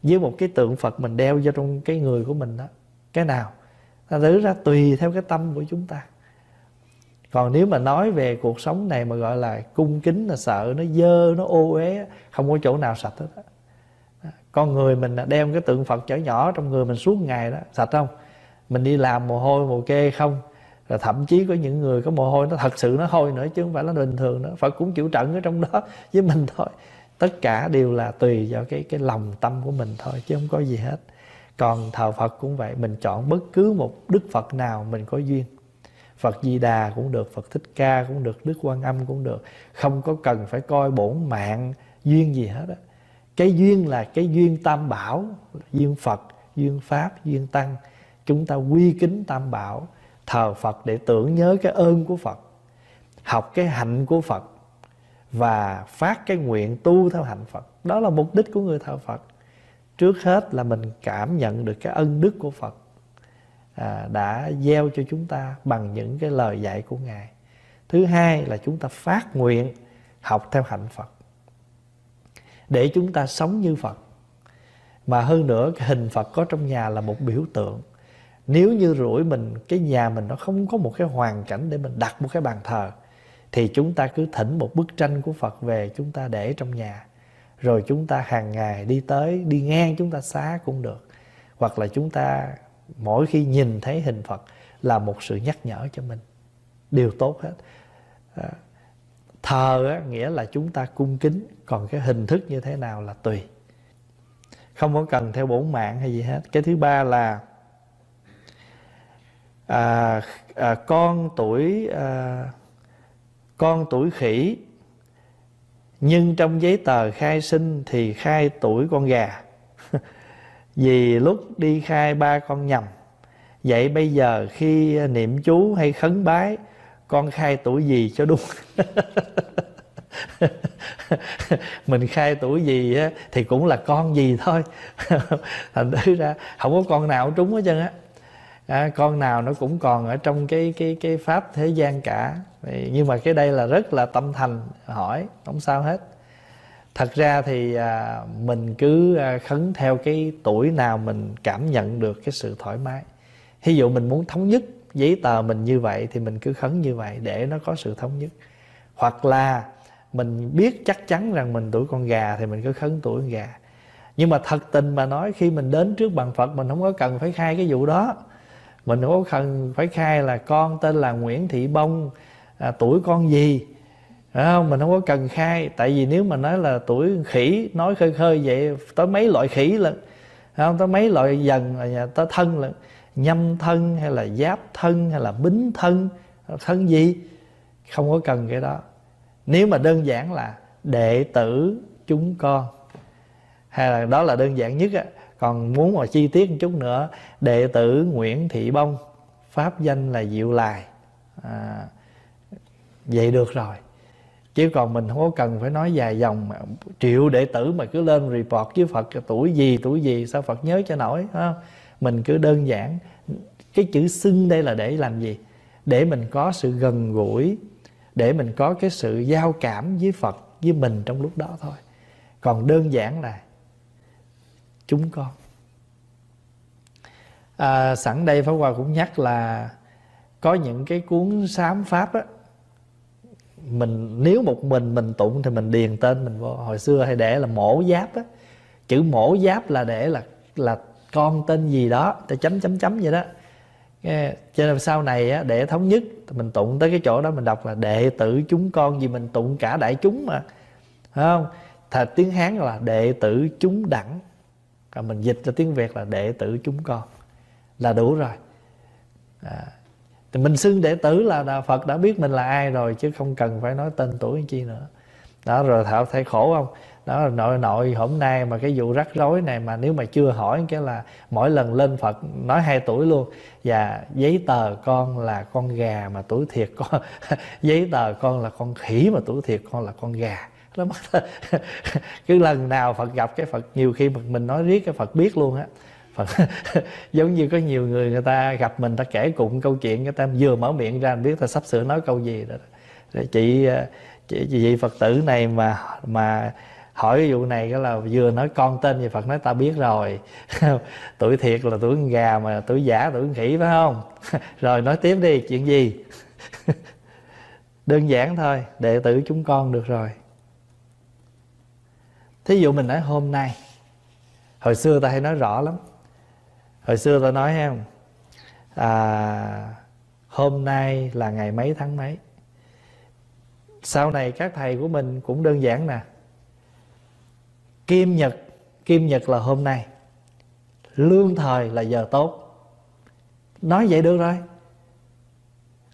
với một cái tượng phật mình đeo vô trong cái người của mình đó, cái nào? Ta ra tùy theo cái tâm của chúng ta. Còn nếu mà nói về cuộc sống này mà gọi là cung kính, là sợ, nó dơ, nó ô uế, không có chỗ nào sạch hết đó. con người mình đem cái tượng phật chở nhỏ trong người mình suốt ngày đó, sạch không? Mình đi làm mồ hôi, mồ kê không? Rồi thậm chí có những người có mồ hôi, nó thật sự nó hôi nữa, chứ không phải là bình thường nữa. Phật cũng chịu trận ở trong đó với mình thôi. Tất cả đều là tùy vào cái cái lòng tâm của mình thôi, chứ không có gì hết còn thờ phật cũng vậy mình chọn bất cứ một đức phật nào mình có duyên Phật Di Đà cũng được, Phật Thích Ca cũng được, Đức Quan Âm cũng được. Không có cần phải coi bổn mạng duyên gì hết á. Cái duyên là cái duyên tam bảo, duyên Phật, duyên Pháp, duyên Tăng. Chúng ta quy kính tam bảo, thờ Phật để tưởng nhớ cái ơn của Phật. Học cái hạnh của Phật và phát cái nguyện tu theo hạnh Phật. Đó là mục đích của người thờ Phật. Trước hết là mình cảm nhận được cái ân đức của Phật à, đã gieo cho chúng ta bằng những cái lời dạy của ngài. Thứ hai là chúng ta phát nguyện học theo hạnh phật. Để chúng ta sống như phật. Mà hơn nữa cái hình phật có trong nhà là một biểu tượng. Nếu như rủi mình cái nhà mình nó không có một cái hoàn cảnh để mình đặt một cái bàn thờ thì chúng ta cứ thỉnh một bức tranh của phật về chúng ta để trong nhà rồi chúng ta hàng ngày đi tới đi ngang chúng ta xá cũng được. Hoặc là chúng ta mỗi khi nhìn thấy hình phật là một sự nhắc nhở cho mình. Điều tốt hết. À, thờ á, nghĩa là chúng ta cung kính. Còn cái hình thức như thế nào là tùy. Không có cần theo bổn mạng hay gì hết. Cái thứ ba là à, à, con tuổi à, con tuổi khỉ nhưng trong giấy tờ khai sinh thì khai tuổi con gà. [laughs] Vì lúc đi khai ba con nhầm vậy bây giờ khi niệm chú hay khấn bái con khai tuổi gì cho đúng? [laughs] Mình khai tuổi gì á, thì cũng là con gì thôi. [laughs] Thành thử ra không có con nào trúng hết trơn á à, con nào nó cũng còn ở trong cái cái cái pháp thế gian cả. Nhưng mà cái đây là rất là tâm thành hỏi không sao hết. Thật ra thì à, mình cứ à, khấn theo cái tuổi nào mình cảm nhận được cái sự thoải mái. Ví dụ mình muốn thống nhất giấy tờ mình như vậy thì mình cứ khấn như vậy để nó có sự thống nhất. Hoặc là mình biết chắc chắn rằng mình tuổi con gà thì mình cứ khấn tuổi con gà. Nhưng mà thật tình mà nói khi mình đến trước bằng phật mình không có cần phải khai cái vụ đó mình không có cần phải khai là con tên là nguyễn thị bông à, tuổi con gì. Đúng không? Mình không có cần khai. Tại vì nếu mà nói là tuổi khỉ Nói khơi khơi vậy Tới mấy loại khỉ lận. Không? Tới mấy loại dần là Tới thân lận. Nhâm thân hay là giáp thân hay là bính thân Thân gì? Không có cần cái đó. Nếu mà đơn giản là đệ tử chúng con. Hay là đó là đơn giản nhất á. Còn muốn mà chi tiết một chút nữa Đệ tử Nguyễn Thị Bông Pháp danh là Diệu Lài à, Vậy được rồi. Chứ còn mình không có cần phải nói dài dòng mà triệu đệ tử mà cứ lên report với Phật tuổi gì tuổi gì sao Phật nhớ cho nổi không? mình cứ đơn giản cái chữ xưng đây là để làm gì? Để mình có sự gần gũi để mình có cái sự giao cảm với Phật với mình trong lúc đó thôi. Còn đơn giản là chúng con. À, sẵn đây Pháp Hòa cũng nhắc là có những cái cuốn sám pháp á mình nếu một mình mình tụng thì mình điền tên mình vô hồi xưa hay để là mổ giáp á chữ mổ giáp là để là là con tên gì đó ta chấm chấm chấm vậy đó. Cho nên sau này á, để thống nhất mình tụng tới cái chỗ đó mình đọc là đệ tử chúng con gì mình tụng cả đại chúng mà. Phải không? Thật tiếng hán là đệ tử chúng đẳng còn mình dịch ra tiếng việt là đệ tử chúng con. Là đủ rồi. À, thì mình xưng đệ tử là Phật đã biết mình là ai rồi chứ không cần phải nói tên tuổi chi nữa. Đó rồi thảo thấy khổ không? Đó là nội nội hôm nay mà cái vụ rắc rối này mà nếu mà chưa hỏi cái là mỗi lần lên Phật nói hai tuổi luôn. Và giấy tờ con là con gà mà tuổi thiệt con [laughs] giấy tờ con là con khỉ mà tuổi thiệt con là con gà nó mất [laughs] cứ lần nào phật gặp cái phật, nhiều khi Phật mình nói riết cái phật biết luôn á. Phật [laughs] giống như có nhiều người người ta gặp mình, ta kể cụng câu chuyện, người ta vừa mở miệng ra, biết ta sắp sửa nói câu gì đó. Chị ờ, chị chị, vị phật tử này mà mà hỏi cái vụ này cái là vừa nói con tên gì phật, nói ta biết rồi. [laughs] Tuổi thiệt là tuổi gà mà, tuổi giả, tuổi khỉ, phải không? Rồi nói tiếp đi, chuyện gì? Đơn giản thôi, đệ tử chúng con được rồi thí dụ mình nói hôm nay. Hồi xưa ta hay nói rõ lắm. Hồi xưa ta nói em à, hôm nay là ngày mấy tháng mấy? Sau này các thầy của mình cũng đơn giản nè. Kim nhật kim nhật là hôm nay. Lương thời là giờ tốt. Nói vậy được rồi.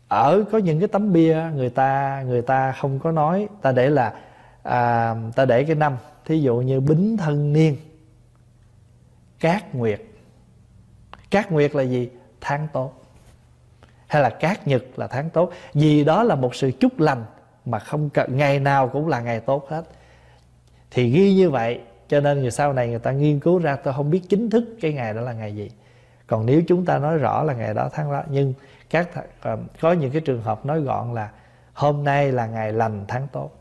Ở có những cái tấm bia người ta người ta không có nói ta để là à, ta để cái năm thí dụ như bính thân niên, cát nguyệt. Cát nguyệt là gì? Tháng tốt. Hay là cát nhật là tháng tốt. Vì đó là một sự chúc lành mà không cần, ngày nào cũng là ngày tốt hết. Thì ghi như vậy, cho nên người sau này người ta nghiên cứu ra, tôi không biết chính thức cái ngày đó là ngày gì. Còn nếu chúng ta nói rõ là ngày đó, tháng đó, nhưng các ờ, có những cái trường hợp nói gọn là hôm nay là ngày lành, tháng tốt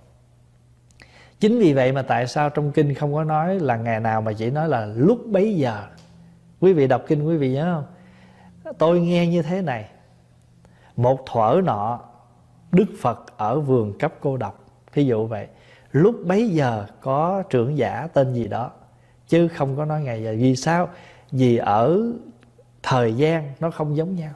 chính vì vậy mà tại sao trong kinh không có nói là ngày nào mà chỉ nói là lúc bấy giờ? Quý vị đọc kinh quý vị nhớ không? Tôi nghe như thế này. Một thuở nọ, đức phật ở vườn cấp cô độc. Thí dụ vậy. Lúc bấy giờ có trưởng giả tên gì đó, chứ không có nói ngày giờ. Vì sao? Vì ở thời gian nó không giống nhau.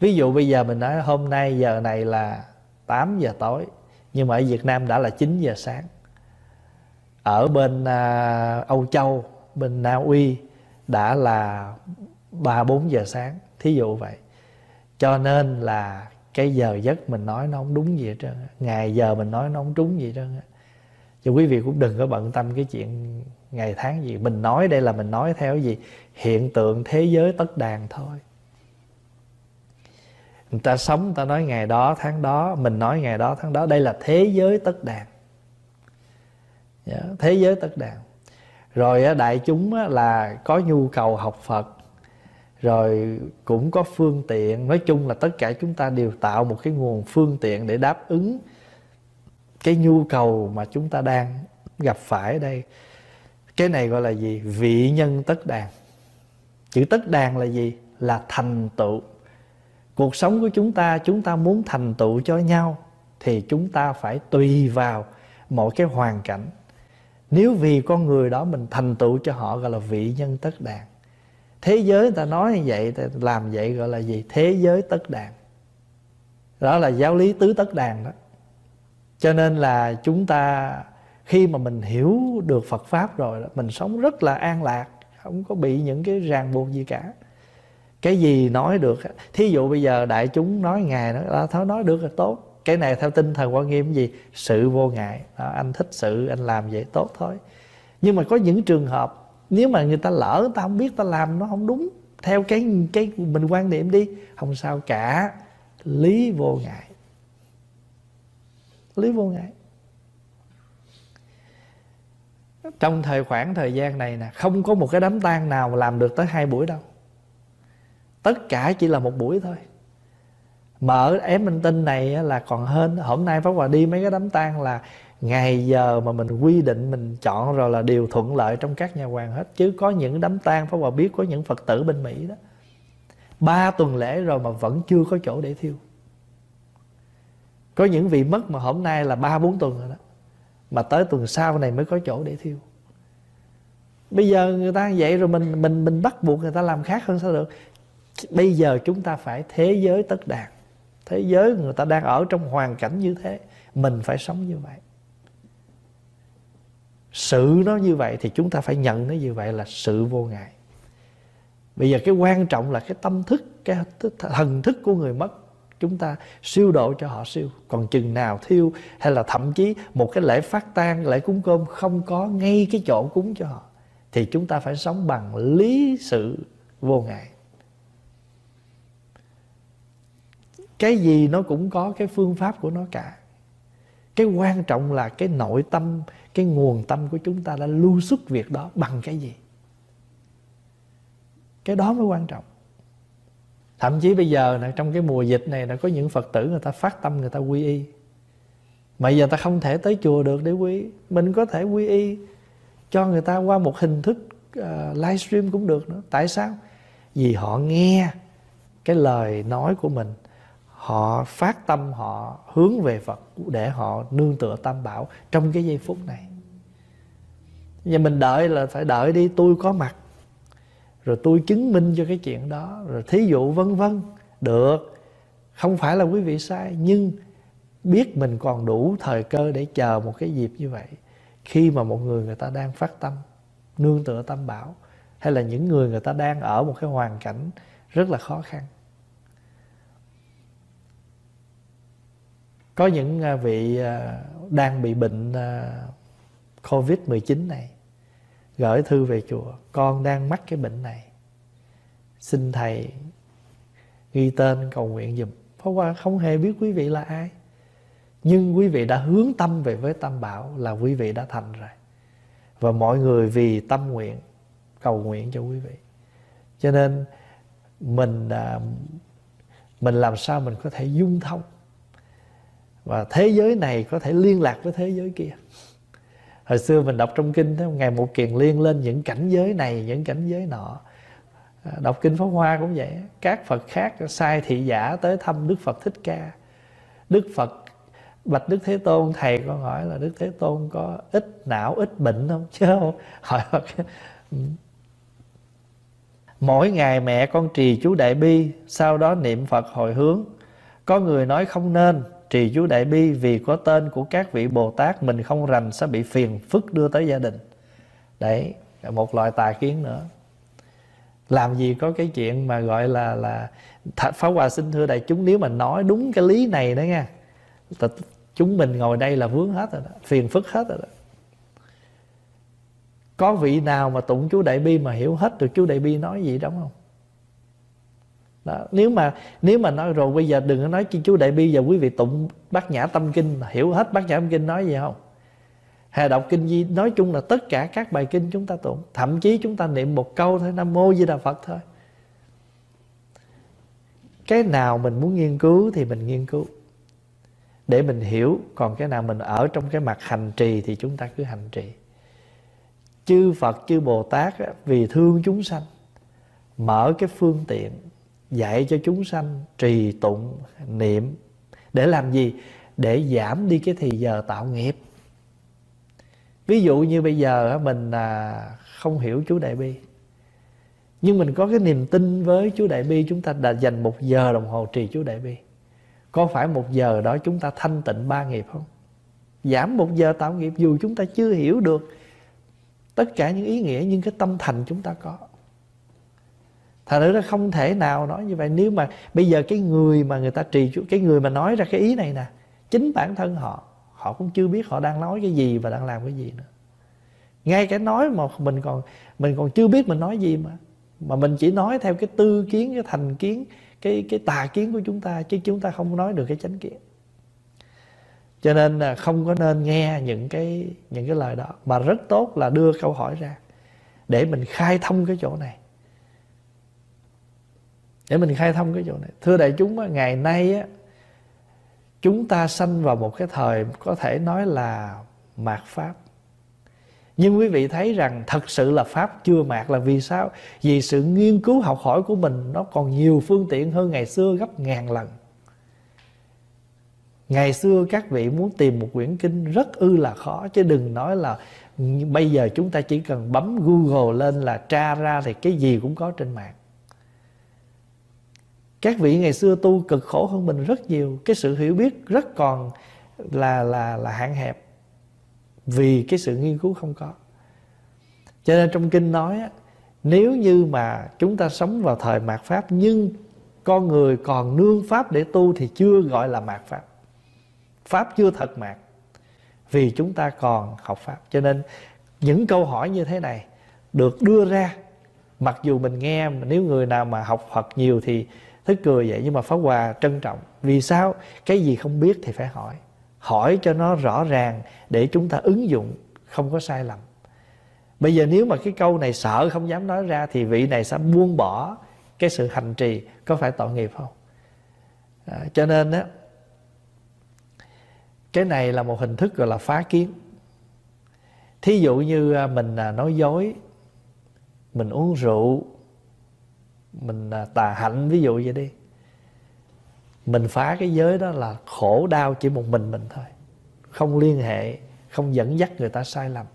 Ví dụ bây giờ mình nói hôm nay, giờ này là 8 giờ tối, nhưng mà ở Việt Nam đã là 9 giờ sáng ở bên à, Âu Châu bên Na Uy đã là ba bốn giờ sáng thí dụ vậy. Cho nên là cái giờ giấc mình nói nó không đúng gì hết trơn ngày giờ mình nói nó không trúng gì hết trơn cho quý vị cũng đừng có bận tâm cái chuyện ngày tháng gì. Mình nói đây là mình nói theo gì? Hiện tượng thế giới tất đàn thôi. Người ta sống người ta nói ngày đó tháng đó mình nói ngày đó tháng đó. Đây là thế giới tất đàn dạ, thế giới tất đàng rồi đại chúng là có nhu cầu học phật rồi cũng có phương tiện. Nói chung là tất cả chúng ta đều tạo một cái nguồn phương tiện để đáp ứng cái nhu cầu mà chúng ta đang gặp phải ở đây. Cái này gọi là gì? Vị nhân tất đàn. Chữ tất đàn là gì? Là thành tựu. Cuộc sống của chúng ta chúng ta muốn thành tựu cho nhau thì chúng ta phải tùy vào mọi cái hoàn cảnh nếu vì con người đó mình thành tựu cho họ gọi là vị nhân tất đàn. Thế giới người ta nói như vậy làm vậy gọi là gì? Thế giới tất đàn. Đó là giáo lý tứ tất đàn đó. Cho nên là chúng ta khi mà mình hiểu được Phật pháp rồi đó, mình sống rất là an lạc không có bị những cái ràng buộc gì cả. Cái gì nói được thí dụ bây giờ đại chúng nói ngài đó à, thôi nói được là tốt cái này theo tinh thần quan nghiêm gì? Sự vô ngại. Đó, anh thích sự anh làm vậy tốt thôi. Nhưng mà có những trường hợp nếu mà người ta lỡ ta không biết ta làm nó không đúng theo cái cái mình quan niệm đi không sao cả. Lý vô ngại. Lý vô ngại. Trong thời khoảng thời gian này nè không có một cái đám tang nào làm được tới hai buổi đâu. Tất cả chỉ là một buổi thôi mà ở ém minh tinh này là còn hơn hôm nay pháp hòa đi mấy cái đám tang là ngày giờ mà mình quy định mình chọn rồi là điều thuận lợi trong các nhà hoàng hết. Chứ có những đám tang, pháp hòa biết có những phật tử bên mỹ đó. Ba tuần lễ rồi mà vẫn chưa có chỗ để thiêu. Có những vị mất mà hôm nay là ba, bốn tuần rồi đó. Mà tới tuần sau này mới có chỗ để thiêu. Bây giờ người ta vậy rồi mình mình mình bắt buộc người ta làm khác hơn sao được. Bây giờ chúng ta phải thế giới tất đàn thế giới người ta đang ở trong hoàn cảnh như thế, mình phải sống như vậy. Sự nó như vậy thì chúng ta phải nhận nó như vậy là sự vô ngại. Bây giờ cái quan trọng là cái tâm thức, cái thần thức của người mất, chúng ta siêu độ cho họ siêu. Còn chừng nào thiêu, hay là thậm chí một cái lễ phát tang, lễ cúng cơm không có ngay cái chỗ cúng cho họ, thì chúng ta phải sống bằng lý sự vô ngại. Cái gì nó cũng có cái phương pháp của nó cả. Cái quan trọng là cái nội tâm cái nguồn tâm của chúng ta đã lưu xuất việc đó bằng cái gì. Cái đó mới quan trọng. Thậm chí bây giờ này, trong cái mùa dịch này là có những phật tử người ta phát tâm người ta quy y. Mà giờ ta không thể tới chùa được để quy mình có thể quy y cho người ta qua một hình thức uh, livestream cũng được nữa. Tại sao? Vì họ nghe cái lời nói của mình họ phát tâm, họ hướng về Phật để họ nương tựa tam bảo trong cái giây phút này. Và mình đợi là phải đợi đi, tôi có mặt, rồi tôi chứng minh cho cái chuyện đó, rồi thí dụ vân vân, được. Không phải là quý vị sai, nhưng biết mình còn đủ thời cơ để chờ một cái dịp như vậy. Khi mà một người người ta đang phát tâm, nương tựa tam bảo, hay là những người người ta đang ở một cái hoàn cảnh rất là khó khăn có những à, vị à, đang bị bệnh à, covid 19 này, gửi thư về chùa, con đang mắc cái bệnh này. Xin thầy ghi tên cầu nguyện dùm. Pháp Hoa không hề biết quý vị là ai, Nhưng quý vị đã hướng tâm về với Tam Bảo Là quý vị đã thành rồi. Và mọi người vì tâm nguyện Cầu nguyện cho quý vị. Cho nên Mình Mình làm sao mình có thể dung thông và thế giới này Có thể liên lạc với thế giới kia. Hồi xưa mình đọc trong kinh Ngày một kiền liên lên những cảnh giới này, Những cảnh giới nọ. À, đọc kinh pháp hoa cũng vậy. Các phật khác sai thị giả tới thăm đức phật thích ca. Đức phật bạch đức thế tôn, thầy con hỏi là đức thế tôn có ít não, ít bệnh không? [laughs] Chứ không, hỏi phật. Ừ. Mỗi ngày mẹ con trì chú đại bi, sau đó niệm phật hồi hướng. Có người nói không nên trì chú đại bi vì có tên của các vị bồ tát mình không rành sẽ bị phiền phức đưa tới gia đình. Đấy, một loại tà kiến nữa. Làm gì có cái chuyện mà gọi là là pháo hòa xin thưa đại chúng, nếu mà nói đúng cái lý này đó nha chúng mình ngồi đây là vướng hết rồi đó, phiền phức hết rồi đó. Có vị nào mà tụng chú đại bi mà hiểu hết được chú đại bi nói gì đúng không? Đó. nếu mà nếu mà nói rồi, bây giờ đừng có nói chi chú đại bi giờ quý vị tụng bát nhã tâm kinh, hiểu hết bát nhã tâm kinh nói gì không? Hay đọc kinh di, nói chung là tất cả các bài kinh chúng ta tụng. Thậm chí chúng ta niệm một câu thôi, nam mô di đà phật thôi. Cái nào mình muốn nghiên cứu thì mình nghiên cứu. Để mình hiểu, còn cái nào mình ở trong cái mặt hành trì thì chúng ta cứ hành trì. Chư phật, chư bồ tát vì thương chúng sanh, mở cái phương tiện dạy cho chúng sanh trì tụng, niệm. Để làm gì? Để giảm đi cái thì giờ tạo nghiệp. Ví dụ như bây giờ mình à, không hiểu chú đại bi. Nhưng mình có cái niềm tin với chú đại bi, chúng ta đã dành một giờ đồng hồ trì chú đại bi. Có phải một giờ đó chúng ta thanh tịnh ba nghiệp không? Giảm một giờ tạo nghiệp dù chúng ta chưa hiểu được tất cả những ý nghĩa, nhưng cái tâm thành chúng ta có thành ra nó không thể nào nói như vậy. Nếu mà bây giờ cái người mà người ta trì chú, cái người mà nói ra cái ý này nè, chính bản thân họ họ cũng chưa biết họ đang nói cái gì và đang làm cái gì nữa. Ngay cái nói mà mình còn mình còn chưa biết mình nói gì mà mà mình chỉ nói theo cái tư kiến, cái thành kiến, cái cái tà kiến của chúng ta, chứ chúng ta không nói được cái chánh kiến. Cho nên là không có nên nghe những cái những cái lời đó. Mà rất tốt là đưa câu hỏi ra để mình khai thông cái chỗ này để mình khai thông cái chỗ này. Thưa đại chúng ngày nay á, chúng ta sanh vào một cái thời có thể nói là mạt pháp. Nhưng quý vị thấy rằng thật sự là pháp chưa mạt là vì sao? Vì sự nghiên cứu học hỏi của mình nó còn nhiều phương tiện hơn ngày xưa gấp ngàn lần. Ngày xưa các vị muốn tìm một quyển kinh rất ư là khó chứ đừng nói là bây giờ chúng ta chỉ cần bấm google lên là tra ra thì cái gì cũng có trên mạng các vị ngày xưa tu cực khổ hơn mình rất nhiều. Cái sự hiểu biết rất còn là là là hạn hẹp vì cái sự nghiên cứu không có. Cho nên trong kinh nói nếu như mà chúng ta sống vào thời mạt pháp, nhưng con người còn nương pháp để tu thì chưa gọi là mạt pháp. Pháp chưa thật mạt vì chúng ta còn học pháp. Cho nên những câu hỏi như thế này được đưa ra. Mặc dù mình nghe, nếu người nào mà học Phật nhiều thì thích cười vậy nhưng mà Pháp Hòa trân trọng. Vì sao? Cái gì không biết thì phải hỏi. Hỏi cho nó rõ ràng để chúng ta ứng dụng không có sai lầm. Bây giờ nếu mà cái câu này sợ không dám nói ra thì vị này sẽ buông bỏ cái sự hành trì có phải tội nghiệp không? À, cho nên á cái này là một hình thức gọi là phá kiến. Thí dụ như à, mình à, nói dối mình uống rượu mình à, tà hạnh, ví dụ vậy đi. Mình phá cái giới đó là khổ đau chỉ một mình mình thôi. Không liên hệ, không dẫn dắt người ta sai lầm.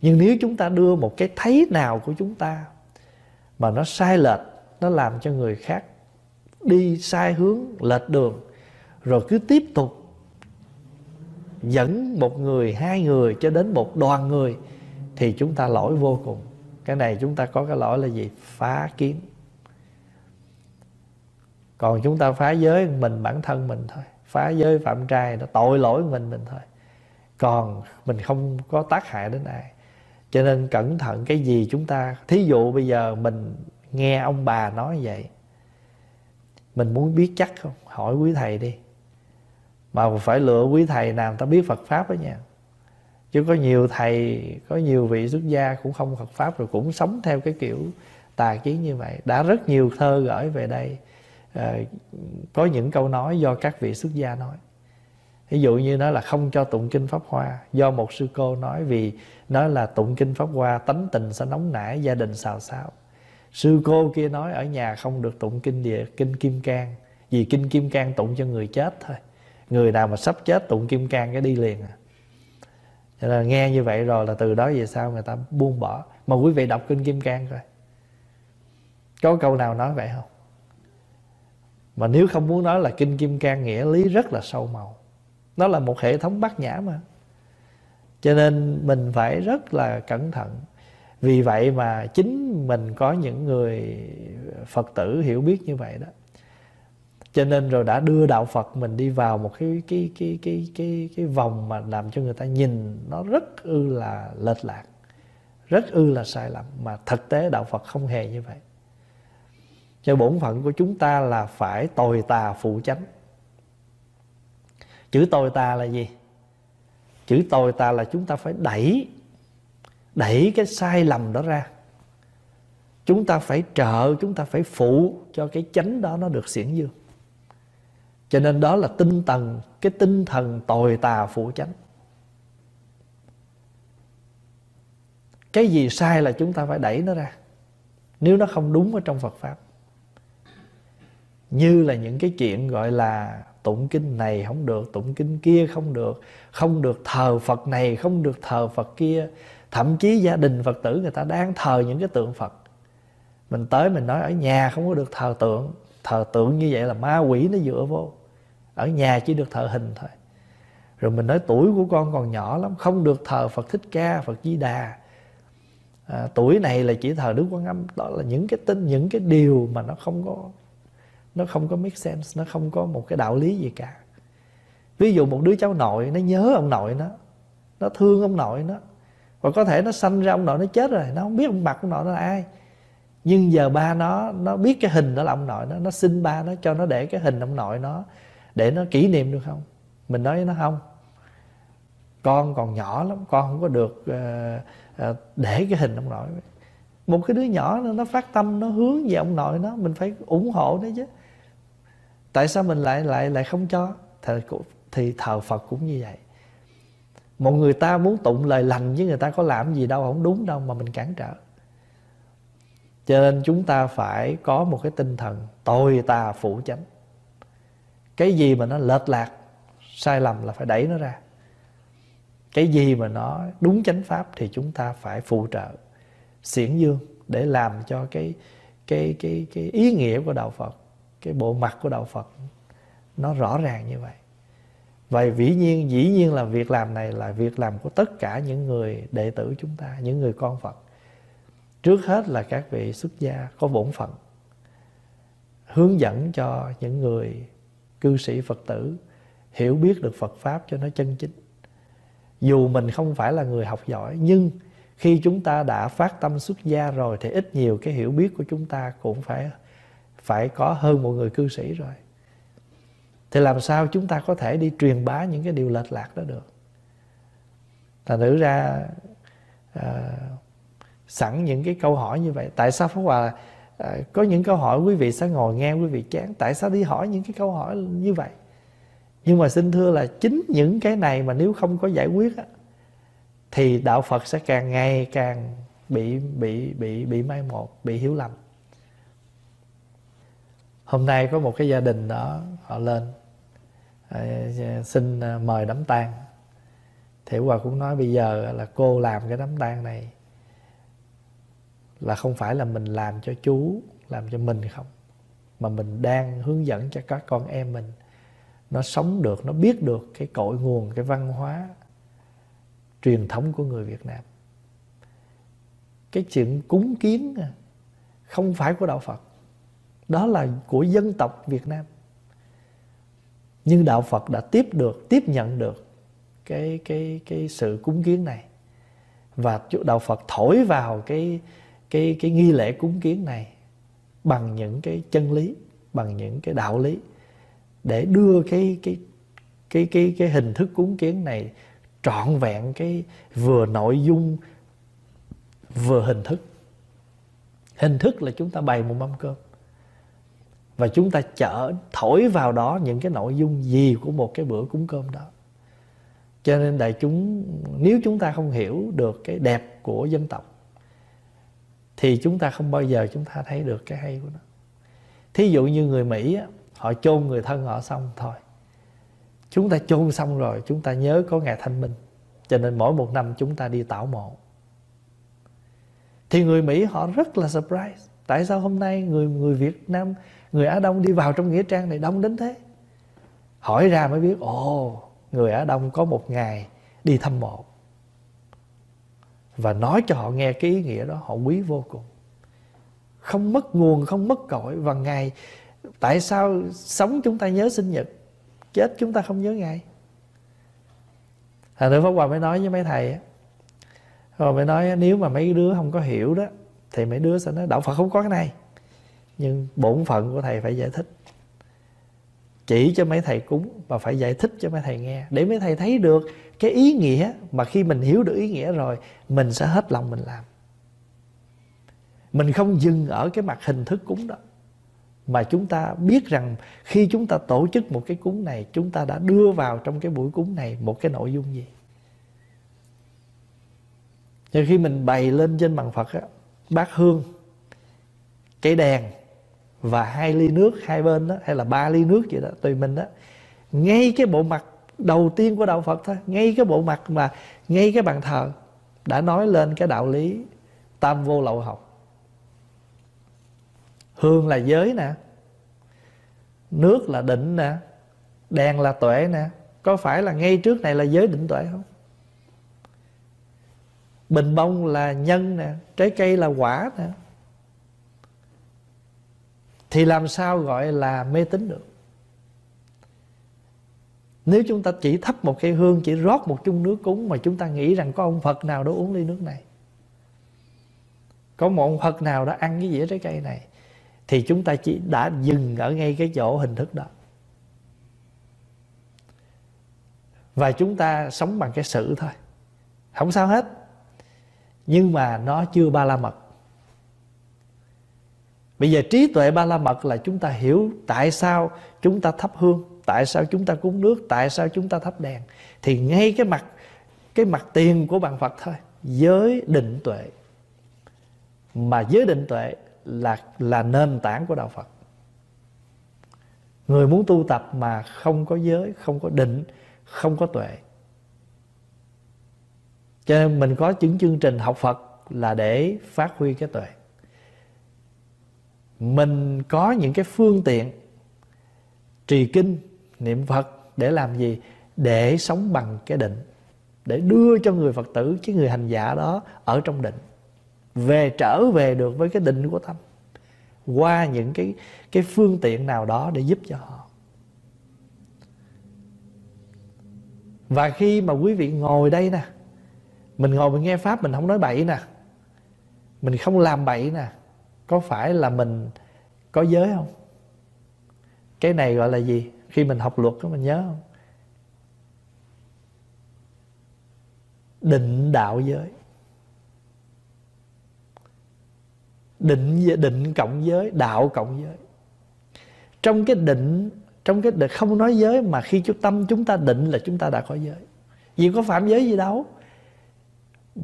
Nhưng nếu chúng ta đưa một cái thấy nào của chúng ta mà nó sai lệch, nó làm cho người khác đi sai hướng, lệch đường, rồi cứ tiếp tục dẫn một người, hai người cho đến một đoàn người, thì chúng ta lỗi vô cùng. Cái này chúng ta có cái lỗi là gì? Phá kiến còn chúng ta phá giới mình, bản thân mình thôi. Phá giới phạm trai nó tội lỗi mình mình thôi. Còn mình không có tác hại đến ai. Cho nên cẩn thận cái gì chúng ta, thí dụ bây giờ mình nghe ông bà nói vậy, mình muốn biết chắc không? Hỏi quý thầy đi. Mà phải lựa quý thầy nào ta biết Phật pháp đó nha. Chứ có nhiều thầy, có nhiều vị xuất gia cũng không Phật pháp rồi, cũng sống theo cái kiểu tà kiến như vậy. Đã rất nhiều thơ gửi về đây. Ờ, có những câu nói do các vị xuất gia nói. Ví dụ như nó là không cho tụng kinh pháp hoa, do một sư cô nói vì nói là tụng kinh pháp hoa tánh tình sẽ nóng nảy, gia đình xào xáo. sư cô kia nói ở nhà không được tụng kinh địa, kinh kim cang, vì kinh kim cang tụng cho người chết thôi. Người nào mà sắp chết tụng kim cang cái đi liền à. Cho nên nghe như vậy rồi là từ đó về sau người ta buông bỏ. Mà quý vị đọc kinh kim cang coi. Có câu nào nói vậy không? Mà nếu không muốn nói là kinh kim cang nghĩa lý rất là sâu màu. Nó là một hệ thống bát nhã mà. Cho nên mình phải rất là cẩn thận. Vì vậy mà chính mình có những người phật tử hiểu biết như vậy đó. Cho nên rồi đã đưa đạo Phật mình đi vào một cái cái cái cái cái cái vòng mà làm cho người ta nhìn nó rất ư là lệch lạc, rất ư là sai lầm. Mà thực tế đạo Phật không hề như vậy cho bổn phận của chúng ta là phải tồi tà phụ chánh. Chữ tồi tà là gì? Chữ tồi tà là chúng ta phải đẩy đẩy cái sai lầm đó ra. Chúng ta phải trợ, chúng ta phải phụ cho cái chánh đó nó được xiển dương. Cho nên đó là tinh thần, cái tinh thần tồi tà phụ chánh. Cái gì sai là chúng ta phải đẩy nó ra. Nếu nó không đúng ở trong phật pháp như là những cái chuyện gọi là tụng kinh này không được tụng kinh kia không được không được thờ phật này không được thờ phật kia. Thậm chí gia đình phật tử người ta đang thờ những cái tượng phật. Mình tới mình nói ở nhà không có được thờ tượng. Thờ tượng như vậy là ma quỷ nó dựa vô. Ở nhà chỉ được thờ hình thôi. Rồi mình nói tuổi của con còn nhỏ lắm không được thờ phật thích ca phật di đà. À, tuổi này là chỉ thờ đức quan âm. Đó là những cái tin những cái điều mà nó không có nó không có make sense nó không có một cái đạo lý gì cả. Ví dụ một đứa cháu nội nó nhớ ông nội nó nó thương ông nội nó và có thể nó sanh ra ông nội nó chết rồi nó không biết ông mặt ông nội nó là ai. Nhưng giờ ba nó nó biết cái hình đó là ông nội nó nó xin ba nó cho nó để cái hình ông nội nó để nó kỷ niệm được không? Mình nói với nó không. Con còn nhỏ lắm con không có được uh, uh, để cái hình ông nội. Một cái đứa nhỏ nó phát tâm nó hướng về ông nội nó mình phải ủng hộ nó chứ tại sao mình lại lại lại không cho? Thì, thì thờ phật cũng như vậy. Một người ta muốn tụng lời lành với người ta có làm gì đâu không đúng đâu mà mình cản trở. Cho nên chúng ta phải có một cái tinh thần tồi tà phụ chánh. Cái gì mà nó lệch lạc sai lầm là phải đẩy nó ra. Cái gì mà nó đúng chánh pháp thì chúng ta phải phụ trợ xiển dương để làm cho cái cái cái cái ý nghĩa của đạo Phật cái bộ mặt của đạo Phật. Nó rõ ràng như vậy. Vậy dĩ nhiên dĩ nhiên là việc làm này là việc làm của tất cả những người đệ tử chúng ta, những người con Phật. Trước hết là các vị xuất gia có bổn phận, hướng dẫn cho những người cư sĩ Phật tử hiểu biết được Phật Pháp cho nó chân chính. Dù mình không phải là người học giỏi, nhưng khi chúng ta đã phát tâm xuất gia rồi thì ít nhiều cái hiểu biết của chúng ta cũng phải phải có hơn một người cư sĩ rồi. thì làm sao chúng ta có thể đi truyền bá những cái điều lệch lạc đó được? Thành thử ra à, sẵn những cái câu hỏi như vậy. Tại sao pháp hòa à, có những câu hỏi quý vị sẽ ngồi nghe quý vị chán. Tại sao đi hỏi những cái câu hỏi như vậy? Nhưng mà xin thưa là chính những cái này mà nếu không có giải quyết á, thì đạo Phật sẽ càng ngày càng bị bị bị bị mai một bị hiếu lầm hôm nay có một cái gia đình đó, họ lên. Ờ, xin ờ, mời đám tang. Thì hòa cũng nói bây giờ là cô làm cái đám tang này là không phải là mình làm cho chú, làm cho mình không. Mà mình đang hướng dẫn cho các con em mình. Nó sống được, nó biết được cái cội nguồn, cái văn hóa truyền thống của người Việt Nam. Cái chuyện cúng kiến không phải của đạo Phật đó là của dân tộc Việt Nam. Nhưng đạo Phật đã tiếp được, tiếp nhận được cái cái cái sự cúng kiến này. Và đạo Phật thổi vào cái cái cái nghi lễ cúng kiến này bằng những cái chân lý, bằng những cái đạo lý để đưa cái cái cái cái cái hình thức cúng kiến này trọn vẹn cái vừa nội dung, vừa hình thức. Hình thức là chúng ta bày một mâm cơm và chúng ta chở thổi vào đó những cái nội dung gì của một cái bữa cúng cơm đó. Cho nên đại chúng nếu chúng ta không hiểu được cái đẹp của dân tộc thì chúng ta không bao giờ chúng ta thấy được cái hay của nó. Thí dụ như người mỹ á, họ chôn người thân họ xong thôi. Chúng ta chôn xong rồi chúng ta nhớ có ngày thanh minh. Cho nên mỗi một năm chúng ta đi tảo mộ. Thì người mỹ họ rất là surprise. Tại sao hôm nay người người việt nam người á đông đi vào trong nghĩa trang này đông đến thế. Hỏi ra mới biết, ồ, người á đông có một ngày đi thăm mộ. Và nói cho họ nghe cái ý nghĩa đó, họ quý vô cùng. Không mất nguồn, không mất cội. Và ngày tại sao sống chúng ta nhớ sinh nhật, chết chúng ta không nhớ ngày thành thử pháp hòa mới nói với mấy thầy á. Rồi mới nói, nếu mà mấy đứa không có hiểu đó, thì mấy đứa sẽ nói, đạo phật không có cái này nhưng bổn phận của thầy phải giải thích. Chỉ cho mấy thầy cúng và phải giải thích cho mấy thầy nghe. Để mấy thầy thấy được cái ý nghĩa mà khi mình hiểu được ý nghĩa rồi mình sẽ hết lòng mình làm. Mình không dừng ở cái mặt hình thức cúng đó. Mà chúng ta biết rằng khi chúng ta tổ chức một cái cúng này chúng ta đã đưa vào trong cái buổi cúng này một cái nội dung gì. Cho khi mình bày lên trên bàn Phật á, bát hương cái đèn và hai ly nước hai bên đó, hay là ba ly nước vậy đó, tùy mình đó. Ngay cái bộ mặt đầu tiên của đạo Phật thôi, ngay cái bộ mặt mà ngay cái bàn thờ đã nói lên cái đạo lý tam vô lậu học hương là giới nè, nước là định nè, đèn là tuệ nè. Có phải là ngay trước này là giới định tuệ không? Bình bông là nhân nè, trái cây là quả nè thì làm sao gọi là mê tín được? Nếu chúng ta chỉ thắp một cây hương, chỉ rót một chung nước cúng mà chúng ta nghĩ rằng có ông phật nào đó uống ly nước này, có một ông phật nào đó ăn cái dĩa trái cây này, thì chúng ta chỉ đã dừng ở ngay cái chỗ hình thức đó. Và chúng ta sống bằng cái sự thôi. Không sao hết. Nhưng mà nó chưa ba la mật bây giờ trí tuệ ba la mật là chúng ta hiểu tại sao chúng ta thắp hương tại sao chúng ta cúng nước tại sao chúng ta thắp đèn thì ngay cái mặt cái mặt tiền của bàn phật thôi giới định tuệ mà giới định tuệ là là nền tảng của đạo Phật. Người muốn tu tập mà không có giới, không có định, không có tuệ. Cho nên mình có những chương trình học Phật là để phát huy cái tuệ. Mình có những cái phương tiện trì kinh, niệm Phật để làm gì? Để sống bằng cái định. Để đưa cho người Phật tử, chứ người hành giả đó ở trong định về trở về được với cái định của tâm qua những cái cái phương tiện nào đó để giúp cho họ và khi mà quý vị ngồi đây nè mình ngồi mình nghe pháp mình không nói bậy nè mình không làm bậy nè có phải là mình có giới không? Cái này gọi là gì? Khi mình học luật đó mình nhớ không? Định đạo giới. Định định cộng giới, đạo cộng giới. Trong cái định, trong cái định không nói giới mà khi chú tâm chúng ta định là chúng ta đã có giới. Vì có phạm giới gì đâu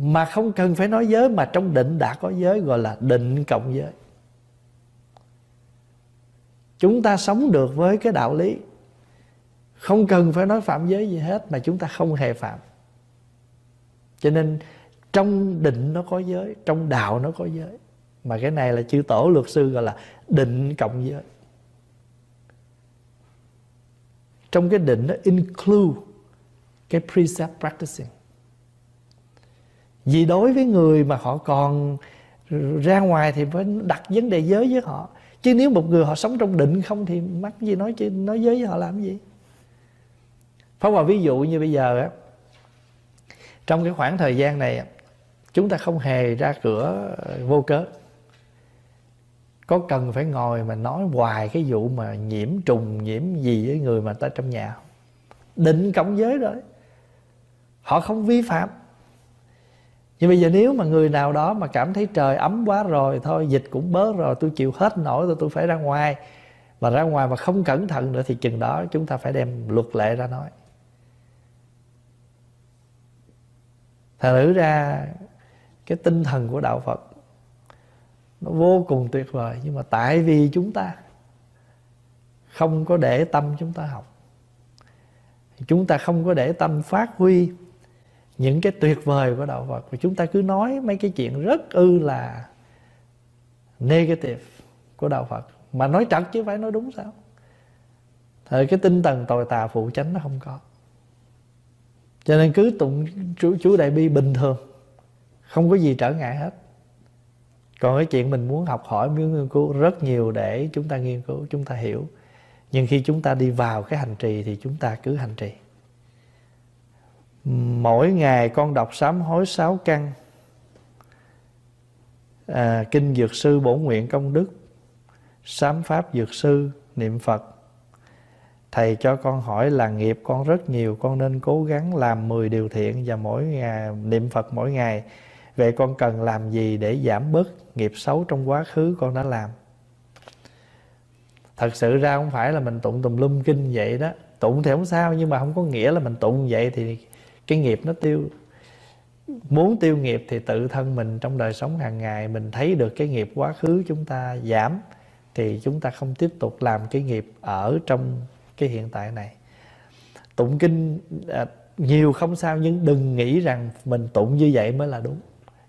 mà không cần phải nói giới, mà trong định đã có giới, gọi là định cộng giới. Chúng ta sống được với cái đạo lý, không cần phải nói phạm giới gì hết, mà chúng ta không hề phạm. Cho nên trong định nó có giới, trong đạo nó có giới. Mà cái này là chư tổ luật sư gọi là định cộng giới. Trong cái định nó include cái precept practicing vì đối với người mà họ còn ra ngoài thì phải đặt vấn đề giới với họ. Chứ nếu một người họ sống trong định không thì mắc gì nói chứ, nói giới với họ làm gì? Phóng vào ví dụ như bây giờ á, trong cái khoảng thời gian này chúng ta không hề ra cửa vô cớ. Có cần phải ngồi mà nói hoài cái vụ mà nhiễm trùng, nhiễm gì với người mà ta trong nhà định cộng giới rồi. Họ không vi phạm nhưng bây giờ nếu mà người nào đó mà cảm thấy trời ấm quá rồi, thôi dịch cũng bớt rồi, tôi chịu hết nổi rồi tôi phải ra ngoài. Mà ra ngoài mà không cẩn thận nữa thì chừng đó chúng ta phải đem luật lệ ra nói. Thật nữ ra, cái tinh thần của đạo phật nó vô cùng tuyệt vời, nhưng mà tại vì chúng ta không có để tâm chúng ta học, chúng ta không có để tâm phát huy những cái tuyệt vời của đạo Phật. Và chúng ta cứ nói mấy cái chuyện rất ư là negative của đạo Phật. Mà nói trật chứ phải nói đúng sao? Thời cái tinh thần tồi tà phụ chánh nó không có. Cho nên cứ tụng chú, chú đại bi bình thường. Không có gì trở ngại hết. Còn cái chuyện mình muốn học hỏi muốn nghiên cứu rất nhiều để chúng ta nghiên cứu chúng ta hiểu. Nhưng khi chúng ta đi vào cái hành trì thì chúng ta cứ hành trì mỗi ngày con đọc sám hối sáu căn. À, kinh dược sư bổ nguyện công đức sám pháp dược sư niệm phật. Thầy cho con hỏi là nghiệp con rất nhiều con nên cố gắng làm 10 điều thiện và mỗi ngày niệm phật mỗi ngày. Vậy con cần làm gì để giảm bớt nghiệp xấu trong quá khứ con đã làm? Thật sự ra không phải là mình tụng tùm lum kinh vậy đó. Tụng thì không sao nhưng mà không có nghĩa là mình tụng vậy thì cái nghiệp nó tiêu muốn tiêu nghiệp thì tự thân mình trong đời sống hàng ngày mình thấy được cái nghiệp quá khứ chúng ta giảm thì chúng ta không tiếp tục làm cái nghiệp ở trong cái hiện tại này. Tụng kinh à, nhiều không sao nhưng đừng nghĩ rằng mình tụng như vậy mới là đúng.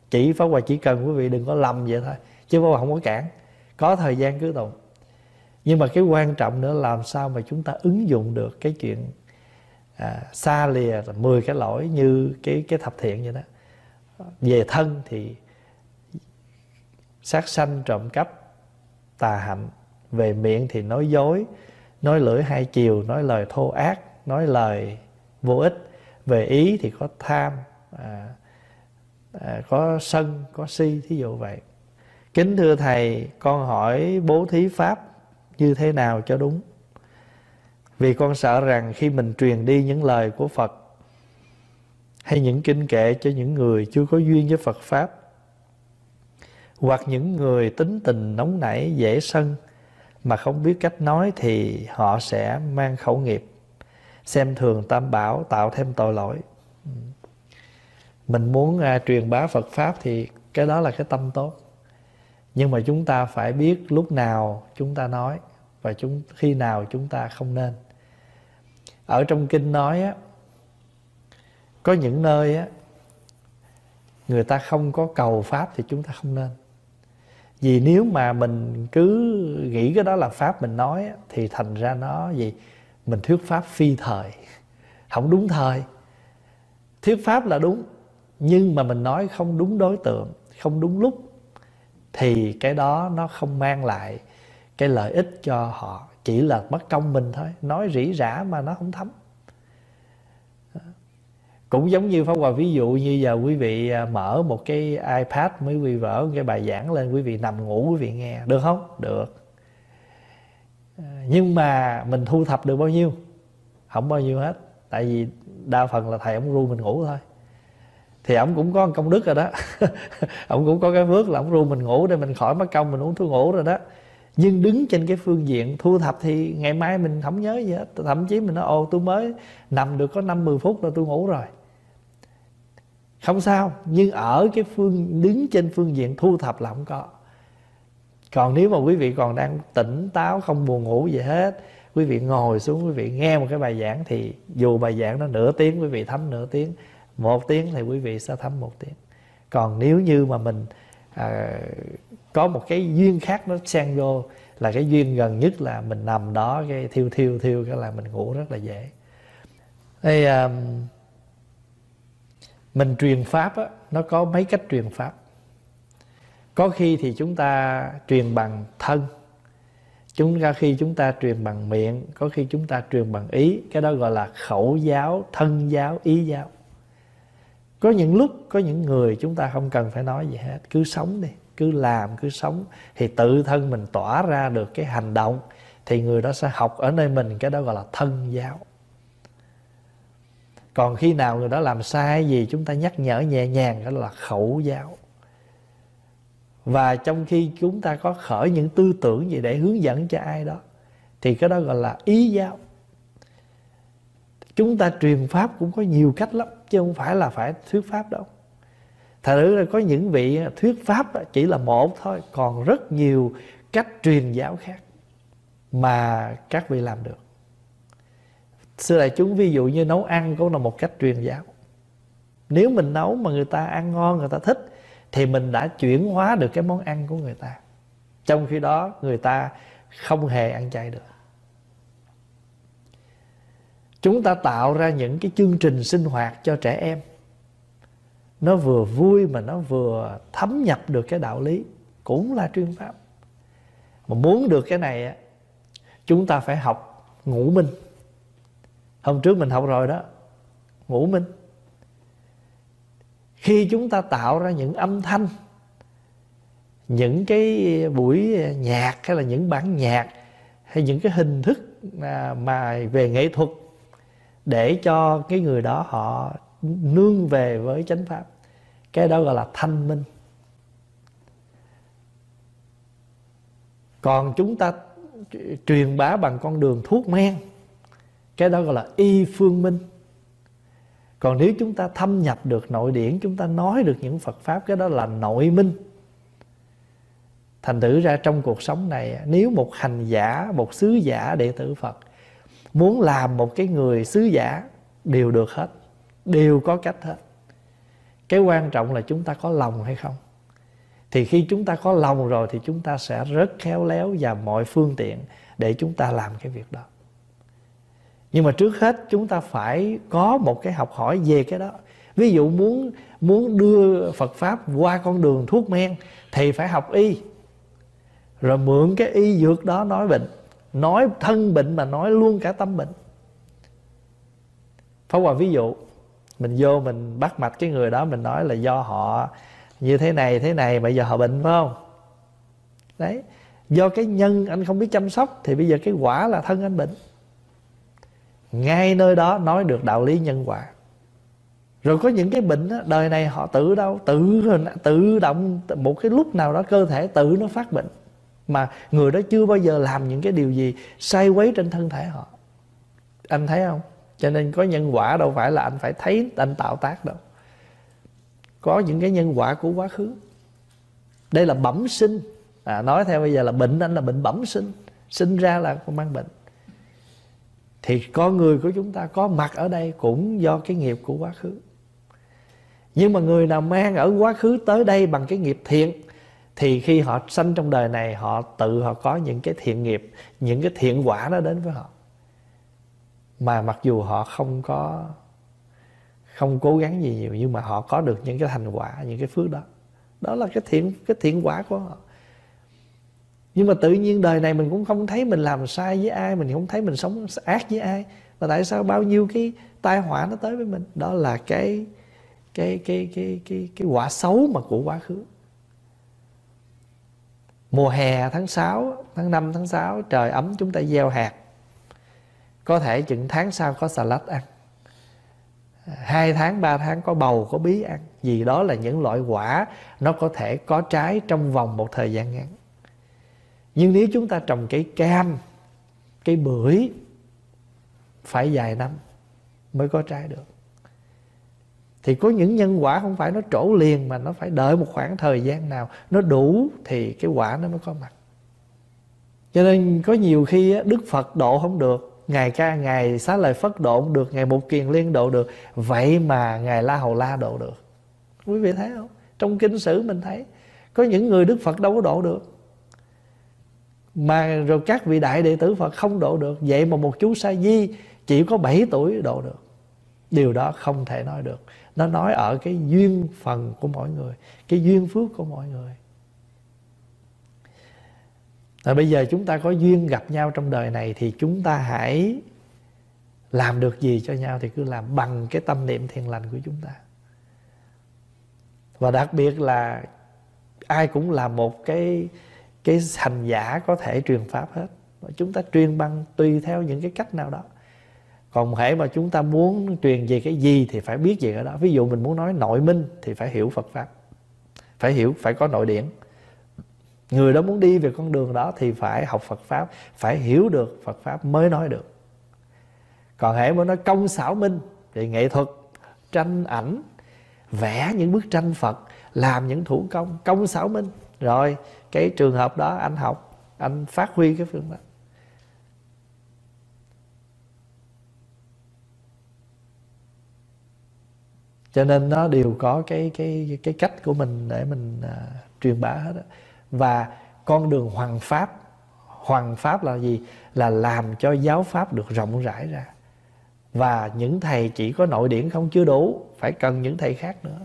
Chỉ pháp hòa chỉ cần quý vị đừng có lầm vậy thôi chứ pháp hòa không có cản. Có thời gian cứ tụng. Nhưng mà cái quan trọng nữa làm sao mà chúng ta ứng dụng được cái chuyện à, xa lìa 10 cái lỗi như cái cái thập thiện vậy đó. Về thân thì sát sanh trộm cắp tà hạnh. Về miệng thì nói dối nói lưỡi hai chiều nói lời thô ác nói lời vô ích. Về ý thì có tham à, à, có sân có si thí dụ vậy. Kính thưa thầy con hỏi bố thí pháp như thế nào cho đúng? Vì con sợ rằng khi mình truyền đi những lời của Phật hay những kinh kệ cho những người chưa có duyên với Phật Pháp hoặc những người tính tình nóng nảy dễ sân mà không biết cách nói thì họ sẽ mang khẩu nghiệp xem thường tam bảo tạo thêm tội lỗi. Mình muốn à, truyền bá Phật pháp thì cái đó là cái tâm tốt. Nhưng mà chúng ta phải biết lúc nào chúng ta nói và chúng khi nào chúng ta không nên ở trong kinh nói á có những nơi á người ta không có cầu pháp thì chúng ta không nên. Vì nếu mà mình cứ nghĩ cái đó là pháp mình nói á, thì thành ra nó gì? Mình thuyết pháp phi thời [laughs] không đúng thời. Thuyết pháp là đúng nhưng mà mình nói không đúng đối tượng không đúng lúc thì cái đó nó không mang lại cái lợi ích cho họ chỉ là mất công mình thôi, nói rỉ rả mà nó không thấm. Cũng giống như pháp hòa, ví dụ như giờ quý vị à, mở một cái ipad mới quý vị vỡ cái bài giảng lên, quý vị nằm ngủ, quý vị nghe. Được không? Được. À, nhưng mà mình thu thập được bao nhiêu? Không bao nhiêu hết. Tại vì đa phần là thầy ông ru mình ngủ thôi. Thì ông cũng có công đức rồi đó. [laughs] Ông cũng có cái phước là ông ru mình ngủ để mình khỏi mất công, mình uống thuốc ngủ rồi đó nhưng đứng trên cái phương diện thu thập thì ngày mai mình không nhớ gì hết. Thậm chí mình nói ồ tôi mới nằm được có năm mười phút rồi tôi ngủ rồi. Không sao nhưng ở cái phương đứng trên phương diện thu thập là không có. Còn nếu mà quý vị còn đang tỉnh táo không buồn ngủ gì hết quý vị ngồi xuống quý vị nghe một cái bài giảng thì dù bài giảng nó nửa tiếng quý vị thấm nửa tiếng một tiếng thì quý vị sẽ thấm một tiếng. Còn nếu như mà mình à, có một cái duyên khác nó xen vô là cái duyên gần nhất là mình nằm đó cái thiêu thiêu thiêu cái là mình ngủ rất là dễ. Đây um, mình truyền pháp á, nó có mấy cách truyền pháp. Có khi thì chúng ta truyền bằng thân chúng ta khi chúng ta truyền bằng miệng có khi chúng ta truyền bằng ý cái đó gọi là khẩu giáo thân giáo ý giáo. Có những lúc có những người chúng ta không cần phải nói gì hết cứ sống đi cứ làm, cứ sống, thì tự thân mình tỏa ra được cái hành động, thì người đó sẽ học ở nơi mình cái đó gọi là thân giáo. Còn khi nào người đó làm sai gì, chúng ta nhắc nhở nhẹ nhàng, đó là khẩu giáo. Và trong khi chúng ta có khởi những tư tưởng gì để hướng dẫn cho ai đó, thì cái đó gọi là ý giáo. Chúng ta truyền pháp cũng có nhiều cách lắm, chứ không phải là phải thuyết pháp đâu thật sự là có những vị thuyết pháp chỉ là một thôi, còn rất nhiều cách truyền giáo khác mà các vị làm được. Xưa đại chúng, ví dụ như nấu ăn cũng là một cách truyền giáo. Nếu mình nấu mà người ta ăn ngon, người ta thích, thì mình đã chuyển hóa được cái món ăn của người ta. Trong khi đó, người ta không hề ăn chay được. Chúng ta tạo ra những cái chương trình sinh hoạt cho trẻ em nó vừa vui mà nó vừa thấm nhập được cái đạo lý, cũng là truyền pháp. Mà muốn được cái này chúng ta phải học ngũ minh. Hôm trước mình học rồi đó, ngũ minh. Khi chúng ta tạo ra những âm thanh, những cái buổi nhạc hay là những bản nhạc hay những cái hình thức mà về nghệ thuật để cho cái người đó họ nương về với chánh pháp cái đó gọi là thanh minh. Còn chúng ta truyền bá bằng con đường thuốc men, cái đó gọi là y phương minh. Còn nếu chúng ta thâm nhập được nội điển, chúng ta nói được những phật pháp, cái đó là nội minh. Thành thử ra trong cuộc sống này, nếu một hành giả, một sứ giả đệ tử phật muốn làm một cái người sứ giả, đều được hết, đều có cách hết cái quan trọng là chúng ta có lòng hay không? Thì khi chúng ta có lòng rồi thì chúng ta sẽ rất khéo léo và mọi phương tiện để chúng ta làm cái việc đó. Nhưng mà trước hết chúng ta phải có một cái học hỏi về cái đó. Ví dụ muốn muốn đưa Phật pháp qua con đường thuốc men thì phải học y. Rồi mượn cái y dược đó nói bệnh, nói thân bệnh mà nói luôn cả tâm bệnh. Phá Hòa ví dụ mình vô mình bắt mạch cái người đó Mình nói là do họ như thế này thế này Bây giờ họ bệnh phải không? Đấy Do cái nhân anh không biết chăm sóc Thì bây giờ cái quả là thân anh bệnh. Ngay nơi đó nói được đạo lý nhân quả. Rồi có những cái bệnh đó, đời này họ tự đâu tự tự động một cái lúc nào đó cơ thể tự nó phát bệnh. Mà người đó chưa bao giờ làm những cái điều gì sai quấy trên thân thể họ. Anh thấy không? Cho nên có nhân quả đâu phải là anh phải thấy anh tạo tác đâu. Có những cái nhân quả của quá khứ. Đây là bẩm sinh. À, nói theo bây giờ là bệnh anh là bệnh bẩm sinh. Sinh ra là con mang bệnh. Thì con người của chúng ta có mặt ở đây cũng do cái nghiệp của quá khứ. Nhưng mà người nào mang ở quá khứ tới đây bằng cái nghiệp thiện thì khi họ sanh trong đời này họ tự họ có những cái thiện nghiệp những cái thiện quả nó đến với họ mà mặc dù họ không có, không cố gắng gì nhiều, nhưng mà họ có được những cái thành quả, những cái phước đó. Đó là cái thiện cái thiện quả của họ. Nhưng mà tự nhiên đời này mình cũng không thấy mình làm sai với ai, mình không thấy mình sống ác với ai. Mà tại sao bao nhiêu cái tai họa nó tới với mình? Đó là cái cái cái cái cái cái quả xấu mà của quá khứ. Mùa hè tháng 6 tháng 5 tháng 6 trời ấm chúng ta gieo hạt có thể chừng tháng sau có xà lách ăn. Hai tháng, ba tháng có bầu, có bí ăn. Vì đó là những loại quả nó có thể có trái trong vòng một thời gian ngắn. Nhưng nếu chúng ta trồng cây cam, cây bưởi, phải vài năm mới có trái được. Thì có những nhân quả không phải nó trổ liền mà nó phải đợi một khoảng thời gian nào nó đủ thì cái quả nó mới có mặt. Cho nên có nhiều khi đức phật độ không được ngày ca, ngày xá lợi phất độ được, ngày một kiền liên độ được. Vậy mà ngài la hầu la độ được. Quý vị thấy không? Trong kinh sử mình thấy, có những người đức phật đâu có độ được. Mà rồi các vị đại đệ tử phật không độ được. Vậy mà một chú sa di chỉ có 7 tuổi độ được. Điều đó không thể nói được. Nó nói ở cái duyên phần của mỗi người, cái duyên phước của mỗi người và bây giờ chúng ta có duyên gặp nhau trong đời này thì chúng ta hãy làm được gì cho nhau thì cứ làm bằng cái tâm niệm thiền lành của chúng ta. Và đặc biệt là ai cũng là một cái cái hành giả có thể truyền pháp hết. Và chúng ta truyền bằng tùy theo những cái cách nào đó. Còn hễ mà chúng ta muốn truyền về cái gì thì phải biết gì ở đó. Ví dụ mình muốn nói nội minh thì phải hiểu phật pháp. Phải hiểu, phải có nội điển người đó muốn đi về con đường đó thì phải học phật pháp phải hiểu được phật pháp mới nói được. Còn hãy muốn nói công xảo minh thì nghệ thuật tranh ảnh vẽ những bức tranh phật làm những thủ công công xảo minh. Rồi cái trường hợp đó anh học anh phát huy cái phương đó cho nên nó đều có cái cái cái cách của mình để mình uh, truyền bá hết đó và con đường hoàng pháp hoàng pháp là gì? Là làm cho giáo pháp được rộng rãi ra. Và những thầy chỉ có nội điển không chưa đủ, phải cần những thầy khác nữa.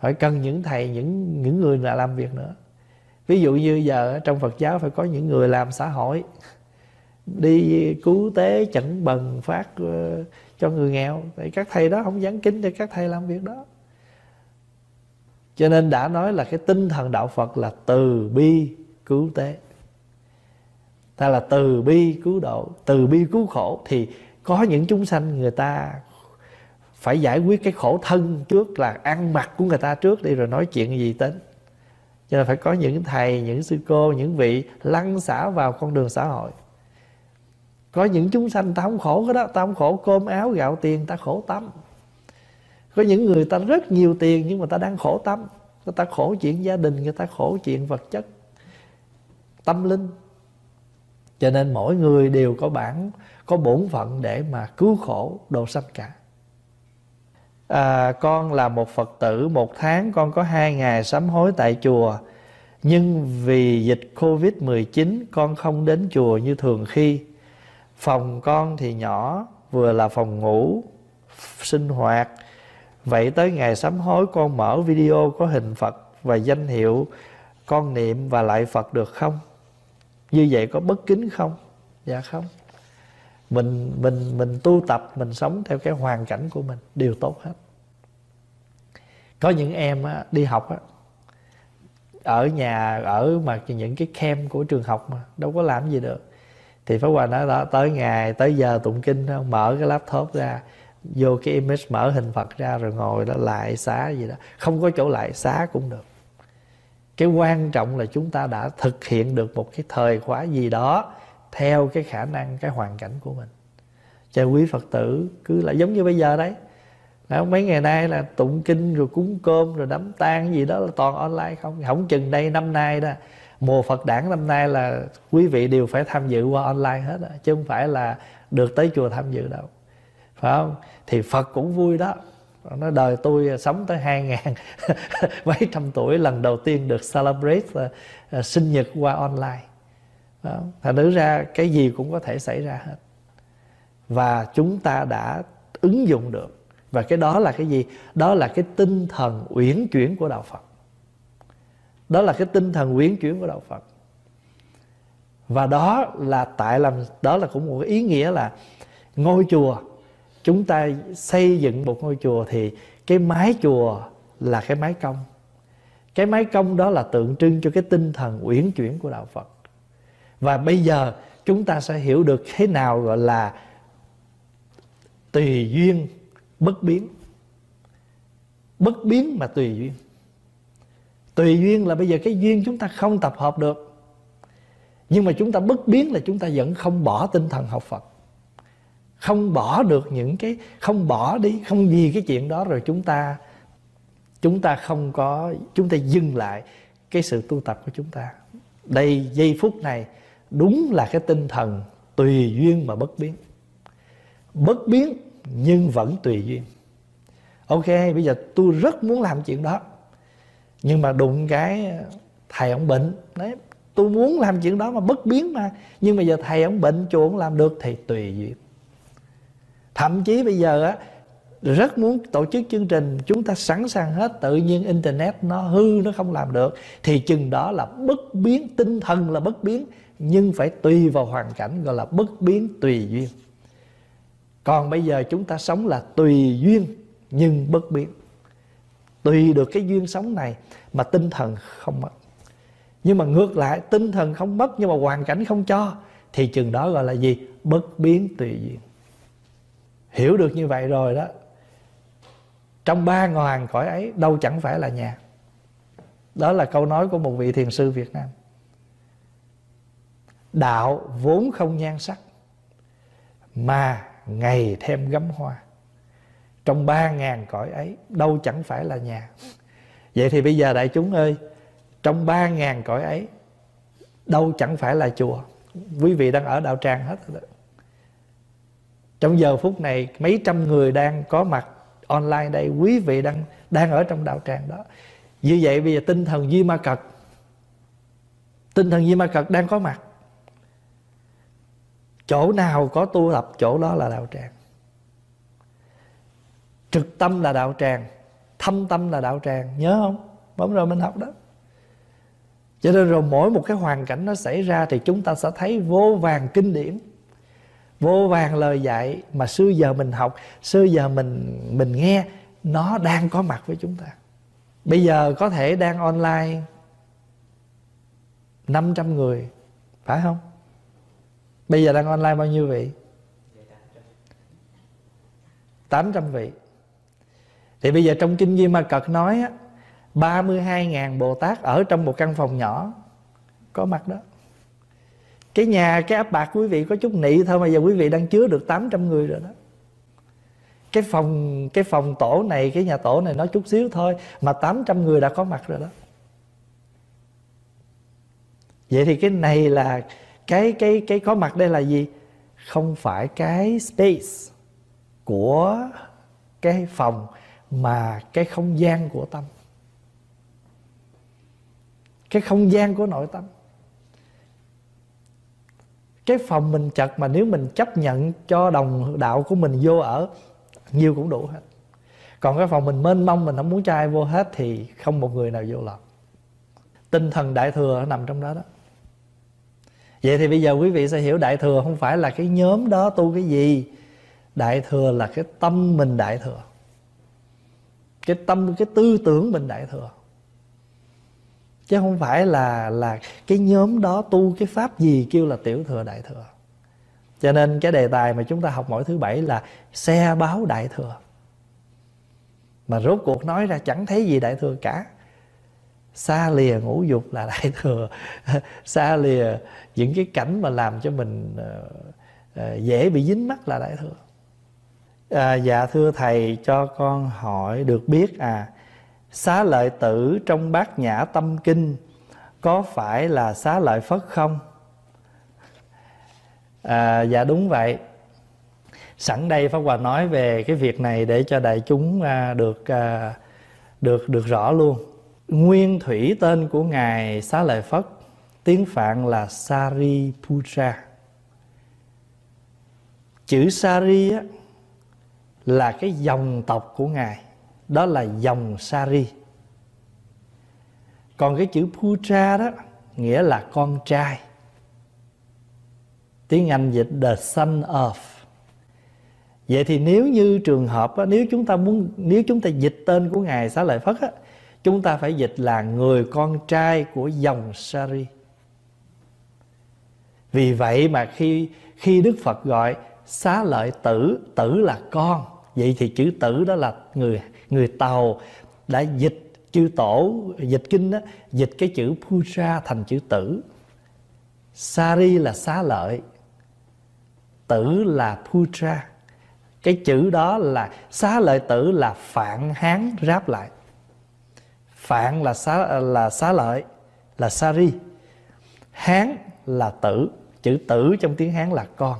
Phải cần những thầy, những những người là làm việc nữa. Ví dụ như giờ trong Phật giáo phải có những người làm xã hội. Đi cứu tế, chẩn bần, phát ờ, cho người nghèo. Thì các thầy đó không giảng kinh thì các thầy làm việc đó cho nên đã nói là cái tinh thần đạo Phật là từ bi cứu tế. Ta là từ bi cứu độ, từ bi cứu khổ. Thì có những chúng sanh người ta phải giải quyết cái khổ thân trước là ăn mặc của người ta trước đi rồi nói chuyện gì tính cho nên phải có những thầy, những sư cô, những vị lăn xả vào con đường xã hội. Có những chúng sanh ta không khổ cái đó, ta không khổ cơm áo, gạo tiền, ta khổ tâm có những người ta rất nhiều tiền nhưng mà ta đang khổ tâm. Người ta khổ chuyện gia đình người ta khổ chuyện vật chất tâm linh. Cho nên mỗi người đều có bản có bổn phận để mà cứu khổ độ sanh cả. À, con là một phật tử một tháng con có hai ngày sám hối tại chùa. Nhưng vì dịch covid 19 con không đến chùa như thường khi. Phòng con thì nhỏ vừa là phòng ngủ sinh hoạt vậy tới ngày sám hối con mở video có hình phật và danh hiệu con niệm và lại phật được không? Như vậy có bất kính không? Dạ không. Mình mình mình tu tập mình sống theo cái hoàn cảnh của mình đều tốt hết. Có những em á, đi học á, ở nhà ở mà những cái camp của trường học mà đâu có làm gì được. Thì Pháp Hòa nói đó tới ngày tới giờ tụng kinh mở cái laptop ra vô cái image mở hình Phật ra rồi ngồi đó lại xá gì đó. Không có chỗ lại xá cũng được. Cái quan trọng là chúng ta đã thực hiện được một cái thời khóa gì đó theo cái khả năng cái hoàn cảnh của mình. Cho quý phật tử cứ là giống như bây giờ đấy. Đó, mấy ngày nay là tụng kinh rồi cúng cơm rồi đám tang gì đó là toàn online không? Không chừng đây năm nay đó mùa Phật đản năm nay là quý vị đều phải tham dự qua online hết đó, chứ không phải là được tới chùa tham dự đâu. Phải không? Thì Phật cũng vui đó. Nó đời tôi sống tới hai ngàn [laughs] mấy trăm tuổi lần đầu tiên được celebrate uh, sinh nhật qua online. Đó. thành nữ ra cái gì cũng có thể xảy ra hết. Và chúng ta đã ứng dụng được. Và cái đó là cái gì? Đó là cái tinh thần uyển chuyển của đạo phật. Đó là cái tinh thần uyển chuyển của đạo phật. Và đó là tại làm đó là cũng một ý nghĩa là ngôi chùa chúng ta xây dựng một ngôi chùa thì cái mái chùa là cái mái công cái mái cong đó là tượng trưng cho cái tinh thần uyển chuyển của đạo phật. Và bây giờ chúng ta sẽ hiểu được thế nào gọi là tùy duyên bất biến. Bất biến mà tùy duyên. Tùy duyên là bây giờ cái duyên chúng ta không tập hợp được. Nhưng mà chúng ta bất biến là chúng ta vẫn không bỏ tinh thần học phật không bỏ được những cái, không bỏ đi, không vì cái chuyện đó rồi chúng ta chúng ta không có, chúng ta dừng lại cái sự tu tập của chúng ta. Đây, giây phút này đúng là cái tinh thần tùy duyên mà bất biến. Bất biến nhưng vẫn tùy duyên. Ok, bây giờ tôi rất muốn làm chuyện đó. Nhưng mà đụng cái thầy ông bệnh. Đấy, tôi muốn làm chuyện đó mà bất biến mà. Nhưng mà giờ thầy ông bệnh chùa ông làm được thì tùy duyên thậm chí bây giờ á, rất muốn tổ chức chương trình, chúng ta sẵn sàng hết, tự nhiên internet nó hư, nó không làm được, thì chừng đó là bất biến, tinh thần là bất biến, nhưng phải tùy vào hoàn cảnh gọi là bất biến tùy duyên. Còn bây giờ chúng ta sống là tùy duyên, nhưng bất biến. Tùy được cái duyên sống này mà tinh thần không mất. Nhưng mà ngược lại, tinh thần không mất nhưng mà hoàn cảnh không cho, thì chừng đó gọi là gì? Bất biến tùy duyên hiểu được như vậy rồi đó, trong ba ngàn cõi ấy, đâu chẳng phải là nhà. Đó là câu nói của một vị thiền sư việt nam. Đạo vốn không nhan sắc, mà ngày thêm gấm hoa. Trong ba ngàn cõi ấy, đâu chẳng phải là nhà. Vậy thì bây giờ đại chúng ơi, trong ba ngàn cõi ấy, đâu chẳng phải là chùa. Quý vị đang ở đạo tràng hết rồi đó trong giờ phút này, mấy trăm người đang có mặt online đây, quý vị đang đang ở trong đạo tràng đó. Như vậy bây giờ tinh thần Di ma cật, tinh thần Di ma cật đang có mặt. Chỗ nào có tu tập, chỗ đó là đạo tràng. Trực tâm là đạo tràng, thâm tâm là đạo tràng, nhớ không? Bấm rồi mình học đó. Cho nên rồi mỗi một cái hoàn cảnh nó xảy ra thì chúng ta sẽ thấy vô vàng kinh điển vô vàng lời dạy mà xưa giờ mình học, xưa giờ mình mình nghe, nó đang có mặt với chúng ta. Bây giờ có thể đang online 500 người, phải không? Bây giờ đang online bao nhiêu vị? 800 vị. Thì bây giờ trong kinh Di Ma Cật nói á 32.000 Bồ Tát ở trong một căn phòng nhỏ có mặt đó cái nhà, cái áp bạc quý vị có chút nị thôi mà giờ quý vị đang chứa được 800 người rồi đó. Cái phòng cái phòng tổ này, cái nhà tổ này nó chút xíu thôi mà 800 người đã có mặt rồi đó. Vậy thì cái này là, cái cái cái có mặt đây là gì? Không phải cái space của cái phòng mà cái không gian của tâm. Cái không gian của nội tâm cái phòng mình chật mà nếu mình chấp nhận cho đồng đạo của mình vô ở, nhiều cũng đủ hết. Còn cái phòng mình mênh mông, mình không muốn cho ai vô hết thì không một người nào vô lọt. Tinh thần đại thừa nằm trong đó đó. Vậy thì bây giờ quý vị sẽ hiểu đại thừa không phải là cái nhóm đó tu cái gì. Đại thừa là cái tâm mình đại thừa. Cái tâm, cái tư tưởng mình đại thừa chứ không phải là là cái nhóm đó tu cái pháp gì kêu là tiểu thừa đại thừa. Cho nên cái đề tài mà chúng ta học mỗi thứ bảy là xe báo đại thừa. Mà rốt cuộc nói ra chẳng thấy gì đại thừa cả. Xa lìa ngũ dục là đại [laughs] thừa. Xa lìa những cái cảnh mà làm cho mình uh, uh, dễ bị dính mắc là đại thừa. À, dạ thưa thầy cho con hỏi được biết à xá lợi tử trong bát nhã tâm kinh có phải là xá lợi phất không? À, dạ đúng vậy. Sẵn đây pháp hòa nói về cái việc này để cho đại chúng à, được à, được được rõ luôn. Nguyên thủy tên của ngài xá lợi phất tiếng phạn là Sariputra. Chữ Sari á, là cái dòng tộc của ngài đó là dòng Sari. Còn cái chữ Putra đó nghĩa là con trai. Tiếng Anh dịch the son of. Vậy thì nếu như trường hợp đó, nếu chúng ta muốn nếu chúng ta dịch tên của ngài xá lợi phất á, chúng ta phải dịch là người con trai của dòng Sari. Vì vậy mà khi khi Đức Phật gọi xá lợi tử tử là con vậy thì chữ tử đó là người người tàu đã dịch chư tổ, dịch kinh đó dịch cái chữ puja thành chữ tử. Sari là xá lợi, tử là puja. Cái chữ đó là, xá lợi tử là phạn hán ráp lại. Phạn là xá là xá lợi, là sari. Hán là tử, chữ tử trong tiếng hán là con.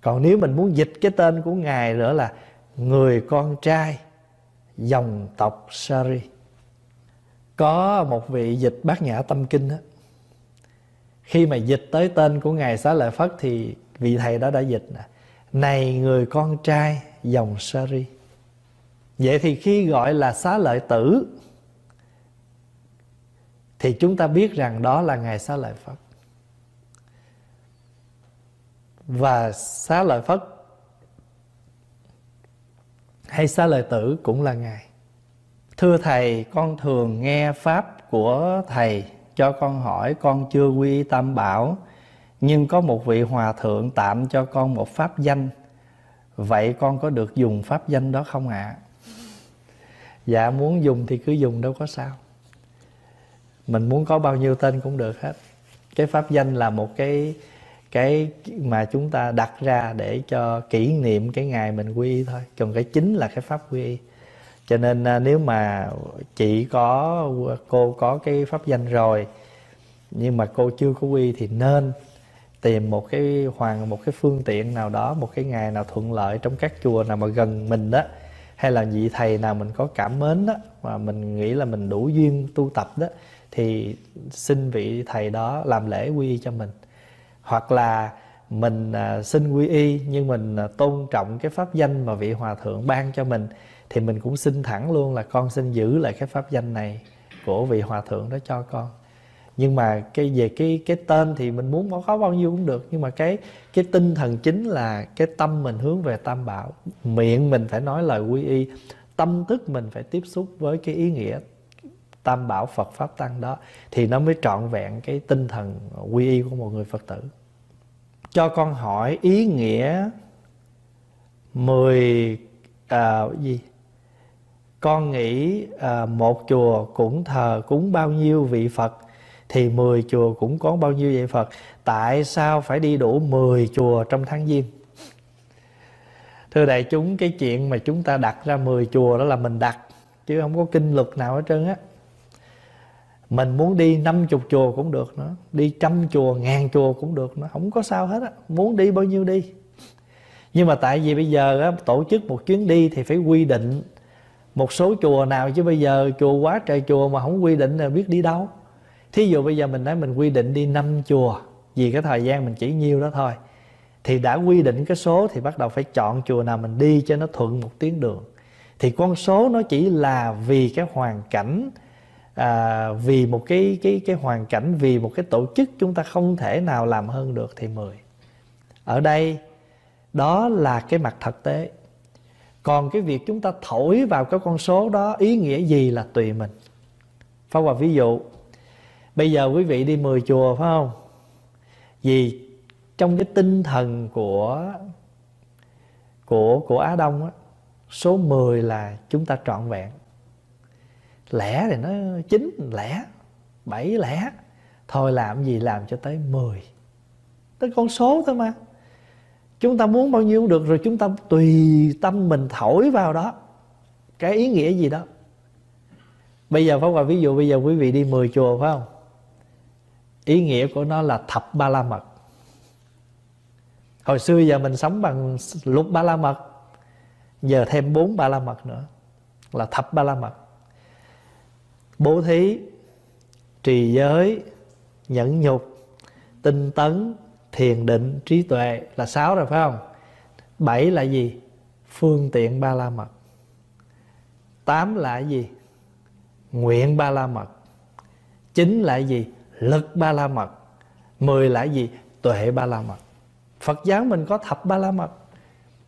Còn nếu mình muốn dịch cái tên của ngài nữa là người con trai dòng tộc Sari. Có một vị dịch bát nhã tâm kinh đó khi mà dịch tới tên của ngài xá lợi phất thì vị thầy đó đã dịch này người con trai dòng Sari. Vậy thì khi gọi là xá lợi tử, thì chúng ta biết rằng đó là ngài xá lợi phất. Và xá lợi phất hay xá lợi tử cũng là ngài. Thưa thầy, con thường nghe pháp của thầy cho con hỏi, con chưa quy tam bảo, nhưng có một vị hòa thượng tạm cho con một pháp danh. Vậy con có được dùng pháp danh đó không ạ? À? dạ muốn dùng thì cứ dùng, đâu có sao. Mình muốn có bao nhiêu tên cũng được hết. Cái pháp danh là một cái cái mà chúng ta đặt ra để cho kỷ niệm cái ngày mình quy y thôi. Còn cái chính là cái pháp quy y. Cho nên à, nếu mà chị có, cô có cái pháp danh rồi, nhưng mà cô chưa có quy thì nên tìm một cái hoàng một cái phương tiện nào đó, một cái ngày nào thuận lợi trong các chùa nào mà gần mình đó, hay là vị thầy nào mình có cảm mến đó, mà mình nghĩ là mình đủ duyên tu tập đó, thì xin vị thầy đó làm lễ quy cho mình hoặc là mình à, xin quy y nhưng mình à, tôn trọng cái pháp danh mà vị hòa thượng ban cho mình, thì mình cũng xin thẳng luôn là con xin giữ lại cái pháp danh này của vị hòa thượng đó cho con. Nhưng mà cái về cái cái tên thì mình muốn có bao nhiêu cũng được, nhưng mà cái cái tinh thần chính là cái tâm mình hướng về tam bảo. Miệng mình phải nói lời quy y, tâm thức mình phải tiếp xúc với cái ý nghĩa tam bảo Phật pháp tăng đó thì nó mới trọn vẹn cái tinh thần quy y của một người Phật tử. Cho con hỏi ý nghĩa mười à, gì? Con nghĩ à, một chùa cũng thờ cúng bao nhiêu vị Phật thì 10 chùa cũng có bao nhiêu vị Phật? Tại sao phải đi đủ 10 chùa trong tháng giêng? Thưa đại chúng cái chuyện mà chúng ta đặt ra 10 chùa đó là mình đặt chứ không có kinh luật nào hết trơn á mình muốn đi năm chục chùa cũng được nữa đi trăm chùa ngàn chùa cũng được nữa. Không có sao hết á. Muốn đi bao nhiêu đi. Nhưng mà tại vì bây giờ á, tổ chức một chuyến đi thì phải quy định một số chùa nào. Chứ bây giờ chùa quá trời chùa mà không quy định là biết đi đâu. Thí dụ bây giờ mình nói mình quy định đi năm chùa vì cái thời gian mình chỉ nhiêu đó thôi thì đã quy định cái số thì bắt đầu phải chọn chùa nào mình đi cho nó thuận một tuyến đường. Thì con số nó chỉ là vì cái hoàn cảnh à, vì một cái cái cái hoàn cảnh vì một cái tổ chức chúng ta không thể nào làm hơn được thì 10 ở đây đó là cái mặt thực tế. Còn cái việc chúng ta thổi vào cái con số đó ý nghĩa gì là tùy mình. Pháp Hòa ví dụ Bây giờ quý vị đi 10 chùa phải không? Vì trong cái tinh thần của của của Á Đông á, số 10 là chúng ta trọn vẹn lẻ thì nó chín, lẻ, bảy lẻ. Thôi làm gì làm cho tới 10 tới con số thôi mà. Chúng ta muốn bao nhiêu cũng được, rồi chúng ta tùy tâm mình thổi vào đó. Cái ý nghĩa gì đó. Bây giờ, Pháp qua ví dụ bây giờ quý vị đi 10 chùa, phải không? Ý nghĩa của nó là thập ba la mật. Hồi xưa giờ mình sống bằng lục ba la mật, giờ thêm bốn ba la mật nữa, là thập ba la mật bố thí, trì giới, nhẫn nhục, tinh tấn, thiền định, trí tuệ là sáu rồi, phải không? Bảy là gì? Phương tiện ba la mật. Tám là gì? Nguyện ba la mật. Chín là gì? Lực ba la mật. Mười là gì? Tuệ ba la mật. Phật giáo mình có thập ba la mật,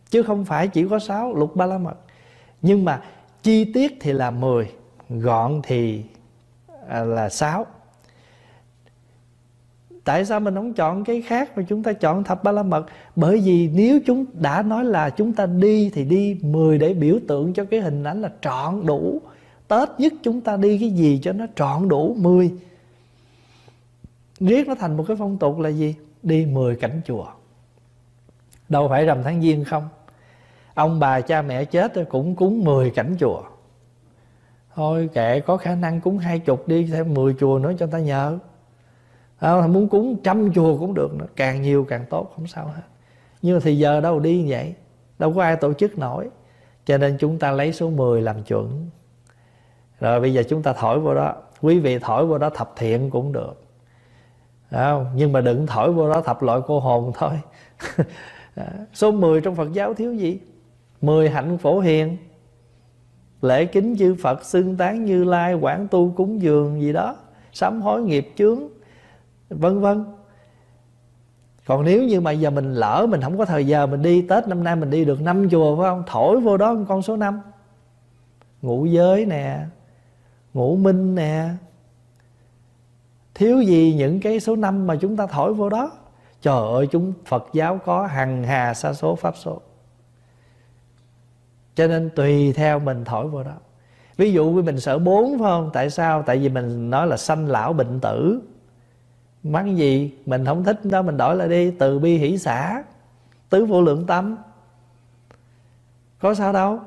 chứ không phải chỉ có sáu lục ba la mật. Nhưng mà chi tiết thì là mười gọn thì à, là sáu. Tại sao mình không chọn cái khác mà chúng ta chọn thập ba la mật? Bởi vì nếu chúng, đã nói là chúng ta đi thì đi 10 để biểu tượng cho cái hình ảnh là trọn đủ. Tết nhất chúng ta đi cái gì cho nó trọn đủ 10 riết nó thành một cái phong tục là gì? Đi 10 cảnh chùa. Đâu phải rằm tháng giêng không. Ông bà cha mẹ chết cũng cúng 10 cảnh chùa thôi kệ có khả năng cúng hai chục đi thêm 10 chùa nữa cho ta nhờ. À, muốn cúng trăm chùa cũng được nữa. Càng nhiều càng tốt không sao hết. Nhưng mà thì giờ đâu đi như vậy? Đâu có ai tổ chức nổi. Cho nên chúng ta lấy số 10 làm chuẩn. Rồi bây giờ chúng ta thổi vô đó. Quý vị thổi vô đó thập thiện cũng được. Không? nhưng mà đừng thổi vô đó thập loại cô hồn thôi. [laughs] Số 10 trong Phật giáo thiếu gì? 10 hạnh phổ hiền lễ kính chư Phật, xưng tán như lai, quảng tu, cúng dường gì đó, sám hối nghiệp chướng, vân vân. Còn nếu như mà giờ mình lỡ, mình không có thời giờ, mình đi Tết năm nay mình đi được năm chùa, phải không? Thổi vô đó con số 5 ngũ giới nè, ngũ minh nè. Thiếu gì những cái số năm mà chúng ta thổi vô đó? Trời ơi, chúng Phật giáo có hằng hà sa số, pháp số cho nên tùy theo mình thổi vào đó. Ví dụ mình sợ bốn, phải không? Tại sao? Tại vì mình nói là sanh lão bệnh tử. Mắng gì? Mình không thích đó, mình đổi lại đi. Từ bi hỷ xã tứ vô lượng tâm. Có sao đâu.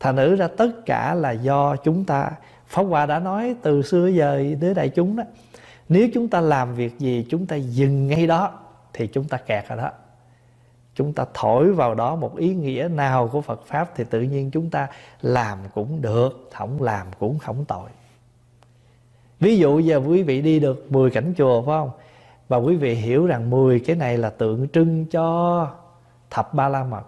Thành nữ ra tất cả là do chúng ta. Pháp Hòa đã nói từ xưa giờ đến đại chúng đó, Nếu chúng ta làm việc gì, chúng ta dừng ngay đó, Thì chúng ta kẹt rồi đó. Chúng ta thổi vào đó một ý nghĩa nào của Phật Pháp Thì tự nhiên chúng ta làm cũng được, Không làm cũng không tội. Ví dụ giờ quý vị đi được 10 cảnh chùa phải không? Và quý vị hiểu rằng 10 cái này là tượng trưng cho thập ba la mật.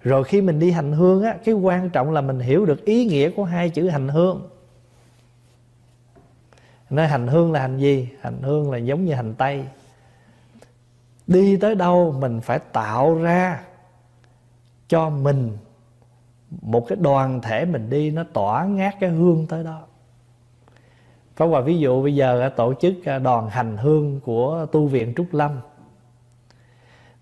Rồi khi mình đi hành hương á, Cái quan trọng là mình hiểu được ý nghĩa của hai chữ hành hương. Nói hành hương là hành gì? Hành hương là giống như hành tây. Đi tới đâu mình phải tạo ra cho mình một cái đoàn thể mình đi nó tỏa ngát cái hương tới đó. Pháp Hòa ví dụ bây giờ tổ chức à, đoàn hành hương của tu viện Trúc Lâm.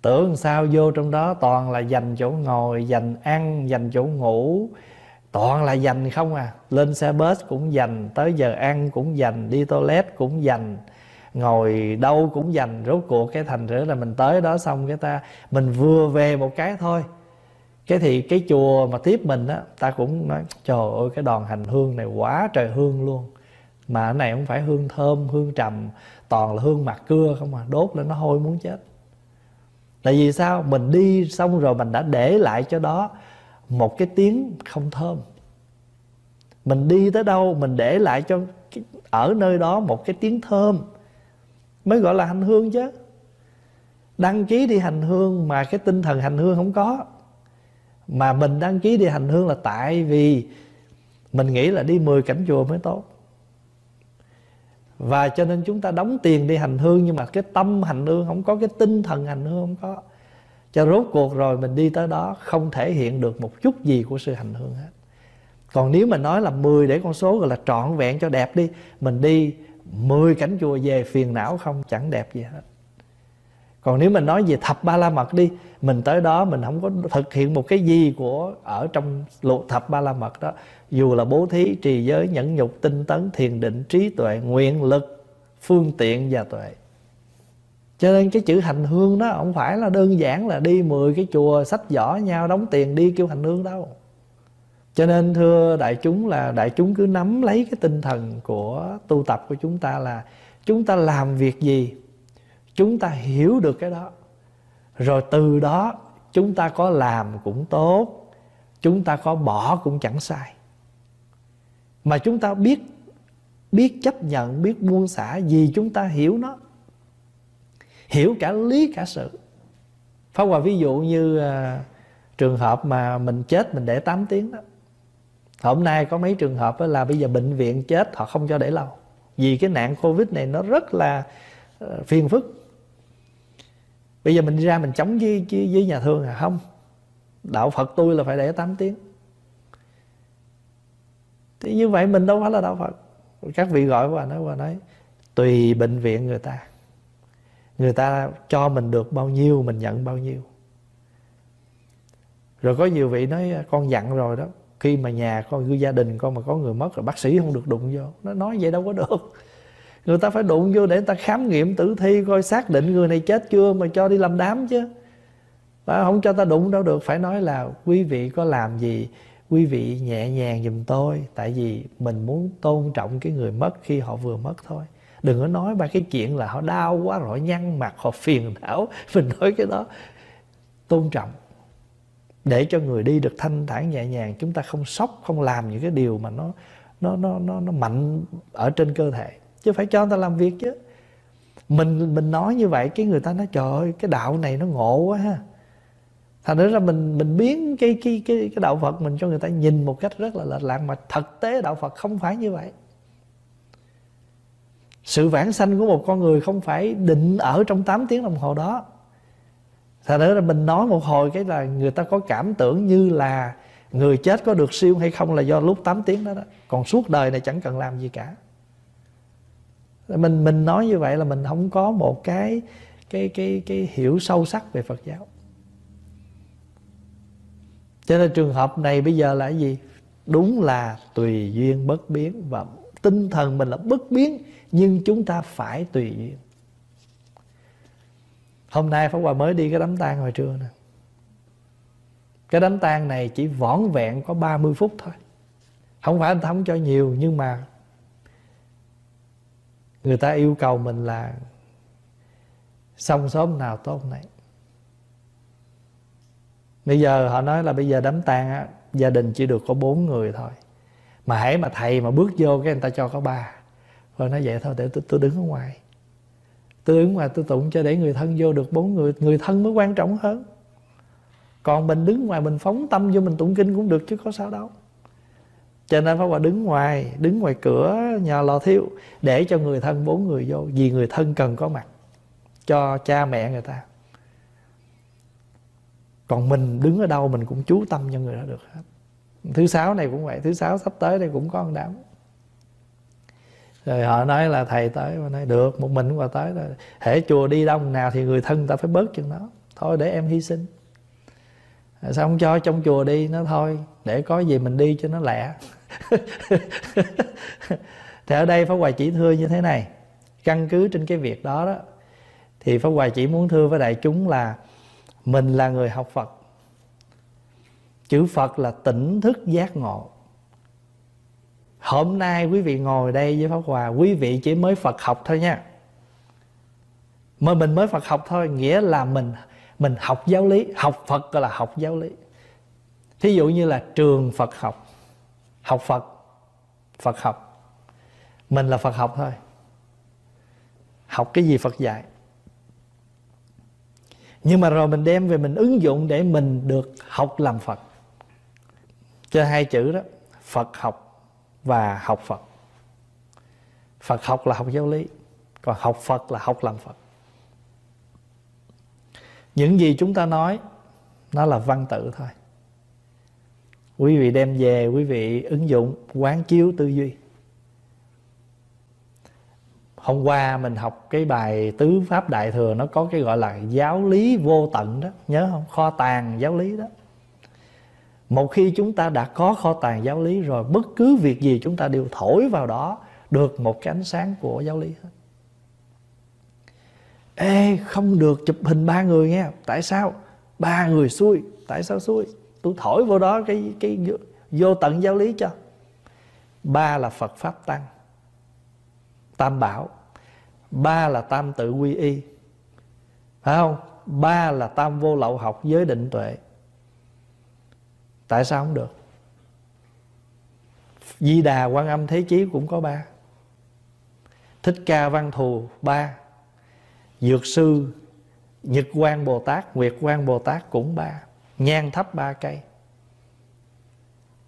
Tưởng sao vô trong đó toàn là dành chỗ ngồi, dành ăn, dành chỗ ngủ toàn là dành không à. Lên xe bus cũng dành tới giờ ăn cũng dành đi toilet cũng dành ngồi đâu cũng dành rốt cuộc cái thành rửa là mình tới đó xong cái ta, mình vừa về một cái thôi. Cái thì cái chùa mà tiếp mình á, ta cũng nói, trời ơi, cái đoàn hành hương này quá trời hương luôn. Mà cái này không phải hương thơm, hương trầm, toàn là hương mặt cưa không à đốt lên nó hôi muốn chết. Tại vì sao? Mình đi xong rồi mình đã để lại cho đó một cái tiếng không thơm. Mình đi tới đâu, mình để lại cho ở nơi đó một cái tiếng thơm mới gọi là hành hương chứ. Đăng ký đi hành hương mà cái tinh thần hành hương không có. Mà mình đăng ký đi hành hương là tại vì mình nghĩ là đi 10 cảnh chùa mới tốt. Và cho nên chúng ta đóng tiền đi hành hương nhưng mà cái tâm hành hương không có, cái tinh thần hành hương không có. Cho rốt cuộc rồi mình đi tới đó không thể hiện được một chút gì của sự hành hương hết. Còn nếu mà nói là 10 để con số gọi là trọn vẹn cho đẹp đi, mình đi 10 cánh chùa về phiền não không, chẳng đẹp gì hết. Còn nếu mình nói về thập ba la mật đi, mình tới đó mình không có thực hiện một cái gì của ở trong lộ thập ba la mật đó. Dù là bố thí, trì giới, nhẫn nhục, tinh tấn, thiền định, trí tuệ, nguyện lực, phương tiện và tuệ. Cho nên cái chữ hành hương đó không phải là đơn giản là đi 10 cái chùa, sách giỏ nhau, đóng tiền đi kêu hành hương đâu cho nên thưa đại chúng là đại chúng cứ nắm lấy cái tinh thần của tu tập của chúng ta là chúng ta làm việc gì? Chúng ta hiểu được cái đó. Rồi từ đó chúng ta có làm cũng tốt chúng ta có bỏ cũng chẳng sai. Mà chúng ta biết biết chấp nhận biết buông xả vì chúng ta hiểu nó. Hiểu cả lý cả sự. Pháp Hòa ví dụ như uh, trường hợp mà mình chết mình để 8 tiếng đó. Hôm nay có mấy trường hợp là bây giờ bệnh viện chết họ không cho để lâu. Vì cái nạn Covid này nó rất là ờ, phiền phức. Bây giờ mình đi ra mình chống với, với, với nhà thương à? Không. Đạo Phật tôi là phải để 8 tiếng. Thì như vậy mình đâu phải là đạo phật. Các vị gọi qua nói qua nói tùy bệnh viện người ta. Người ta cho mình được bao nhiêu mình nhận bao nhiêu. Rồi có nhiều vị nói con dặn rồi đó khi mà nhà con cư gia đình, con mà có người mất rồi bác sĩ không được đụng vô. Nó nói vậy đâu có được. [laughs] Người ta phải đụng vô để người ta khám nghiệm, tử thi, coi xác định người này chết chưa mà cho đi làm đám chứ. Và không cho ta đụng đâu được. Phải nói là quý vị có làm gì, quý vị nhẹ nhàng giùm tôi. Tại vì mình muốn tôn trọng cái người mất khi họ vừa mất thôi. Đừng có nói ba cái chuyện là họ đau quá rồi nhăn mặt, họ phiền não. [laughs] Mình nói cái đó. Tôn trọng để cho người đi được thanh thản nhẹ nhàng. Chúng ta không sốc, không làm những cái điều mà nó nó nó nó nó mạnh ở trên cơ thể. Chứ phải cho người ta làm việc chứ. Mình mình nói như vậy cái người ta nói, trời ơi, cái đạo này nó ngộ quá ha. Thành ra mình mình biến cái cái cái cái đạo Phật mình cho người ta nhìn một cách rất là lệch lạc mà thực tế đạo Phật không phải như vậy. Sự vãng sanh của một con người không phải định ở trong 8 tiếng đồng hồ đó thật ra là mình nói một hồi cái là người ta có cảm tưởng như là người chết có được siêu hay không là do lúc 8 tiếng đó đó. Còn suốt đời này chẳng cần làm gì cả. Mình mình nói như vậy là mình không có một cái cái cái cái hiểu sâu sắc về Phật giáo. Cho nên trường hợp này bây giờ là cái gì? Đúng là tùy duyên bất biến và tinh thần mình là bất biến, nhưng chúng ta phải tùy duyên. Hôm nay Pháp Hòa mới đi cái đám tang hồi trưa nè. Cái đám tang này chỉ vỏn vẹn có 30 phút thôi. Không phải anh thống cho nhiều Nhưng mà Người ta yêu cầu mình là Xong sớm nào tốt này. Bây giờ họ nói là bây giờ đám tang á, Gia đình chỉ được có bốn người thôi. Mà hãy mà thầy mà bước vô cái người ta cho có ba. Rồi nói vậy thôi để tôi, tôi đứng ở ngoài tôi đứng ngoài tôi tụng cho để người thân vô được bốn người người thân mới quan trọng hơn. Còn mình đứng ngoài mình phóng tâm vô mình tụng kinh cũng được chứ có sao đâu. Cho nên Pháp Hòa đứng ngoài Đứng ngoài cửa nhà lò thiêu Để cho người thân bốn người vô, Vì người thân cần có mặt Cho cha mẹ người ta. Còn mình đứng ở đâu Mình cũng chú tâm cho người đó được hết. Thứ sáu này cũng vậy, Thứ sáu sắp tới đây cũng có một đám rồi họ nói là thầy tới mà nói, được, một mình qua tới rồi hễ chùa đi đông nào thì người thân ta phải bớt chừng đó. Thôi để em hy sinh. Sao không cho trong chùa đi? Nó thôi, để có gì mình đi cho nó lẹ. [laughs] Thì ở đây pháp hòa chỉ thưa như thế này. Căn cứ trên cái việc đó đó, thì pháp hòa chỉ muốn thưa với đại chúng là mình là người học phật. Chữ phật là tỉnh thức giác ngộ. Hôm nay quý vị ngồi đây với Pháp Hòa, Quý vị chỉ mới Phật học thôi nha. Mà mình mới Phật học thôi, Nghĩa là mình mình học giáo lý, Học Phật gọi là học giáo lý. Thí dụ như là trường Phật học Học Phật Phật học. Mình là Phật học thôi. Học cái gì Phật dạy. Nhưng mà rồi mình đem về mình ứng dụng Để mình được học làm Phật. Cho hai chữ đó, Phật học và học Phật. Phật học là học giáo lý, còn học Phật là học làm Phật. Những gì chúng ta nói nó là văn tự thôi. Quý vị đem về, quý vị ứng dụng quán chiếu tư duy. Hôm qua mình học cái bài tứ pháp đại thừa nó có cái gọi là giáo lý vô tận đó, nhớ không? Kho tàng giáo lý đó. Một khi chúng ta đã có kho tàng giáo lý rồi Bất cứ việc gì chúng ta đều thổi vào đó Được một cái ánh sáng của giáo lý hết. Ê không được chụp hình ba người nghe. Tại sao? Ba người xui. Tại sao xui? Tôi thổi vào đó cái, cái vô tận giáo lý cho. Ba là Phật Pháp Tăng Tam Bảo. Ba là Tam Tự Quy Y. Phải không? Ba là Tam Vô Lậu Học Giới Định Tuệ tại sao không được? Di đà quan âm thế chí cũng có ba. Thích ca văn thù, ba. Dược sư, nhật quan bồ tát, nguyệt quan bồ tát cũng ba. Nhang thấp, ba cây.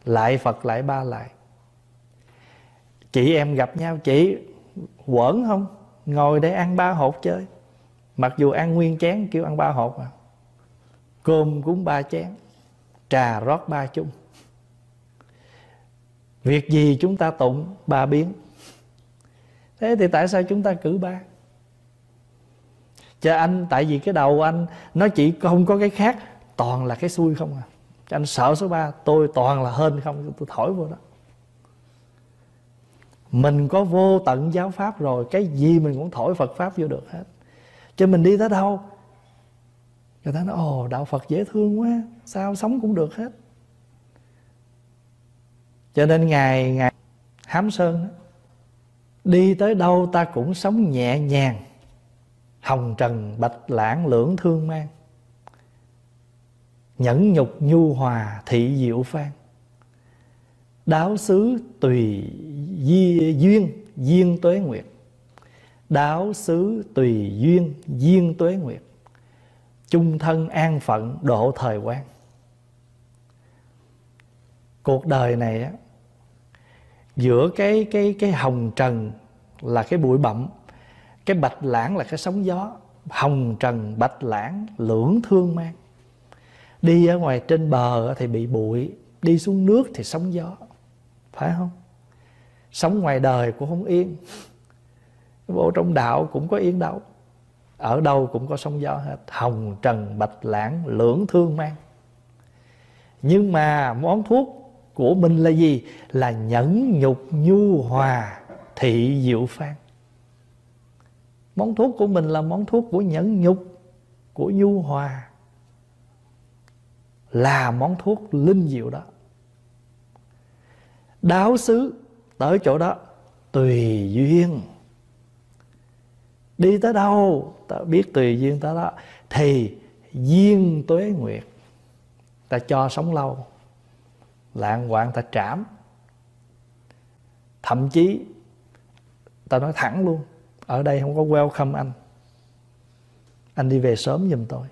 Lại phật, lại ba lại. Chị em gặp nhau, chị quẩn không? Ngồi để ăn ba hột chơi. Mặc dù ăn nguyên chén, kêu ăn ba hột mà. Cơm cũng ba chén trà rót ba chung. Việc gì chúng ta tụng, ba biến. Thế thì tại sao chúng ta cử ba? Cho anh, tại vì cái đầu anh, nó chỉ không có cái khác, toàn là cái xui không à. Cho anh sợ số ba, tôi toàn là hên không, tôi thổi vô đó. Mình có vô tận giáo pháp rồi, cái gì mình cũng thổi phật pháp vô được hết. Cho mình đi tới đâu? Người ta nói, ồ, đạo phật dễ thương quá sao sống cũng được hết. Cho nên ngài ngài hám sơn đó, đi tới đâu ta cũng sống nhẹ nhàng hồng trần bạch lãng lưỡng thương mang. Nhẫn nhục nhu hòa thị diệu phan. Đáo xứ tùy di, duyên duyên tuế nguyệt. Đáo xứ tùy duyên duyên tuế nguyệt. Chung thân an phận độ thời quan cuộc đời này á, giữa cái cái cái hồng trần là cái bụi bặm, cái bạch lãng là cái sóng gió. Hồng trần, bạch lãng, lưỡng thương mang. Đi ở ngoài trên bờ thì bị bụi, đi xuống nước thì sóng gió. Phải không? Sống ngoài đời cũng không yên. Vô trong đạo cũng có yên đâu. Ở đâu cũng có sóng gió hết. Hồng trần, bạch lãng, lưỡng thương mang. Nhưng mà món thuốc của mình là gì? Là nhẫn nhục nhu hòa thị diệu phan món thuốc của mình là món thuốc của nhẫn nhục, của nhu hòa. Là món thuốc linh diệu đó. Đáo xứ tới chỗ đó, tùy duyên. Đi tới đâu, ta biết tùy duyên tới đó, thì duyên tuế nguyệt. Ta cho sống lâu lạng hoạn ta trảm. Thậm chí ta nói thẳng luôn, ở đây không có welcome anh. Anh đi về sớm giùm tôi.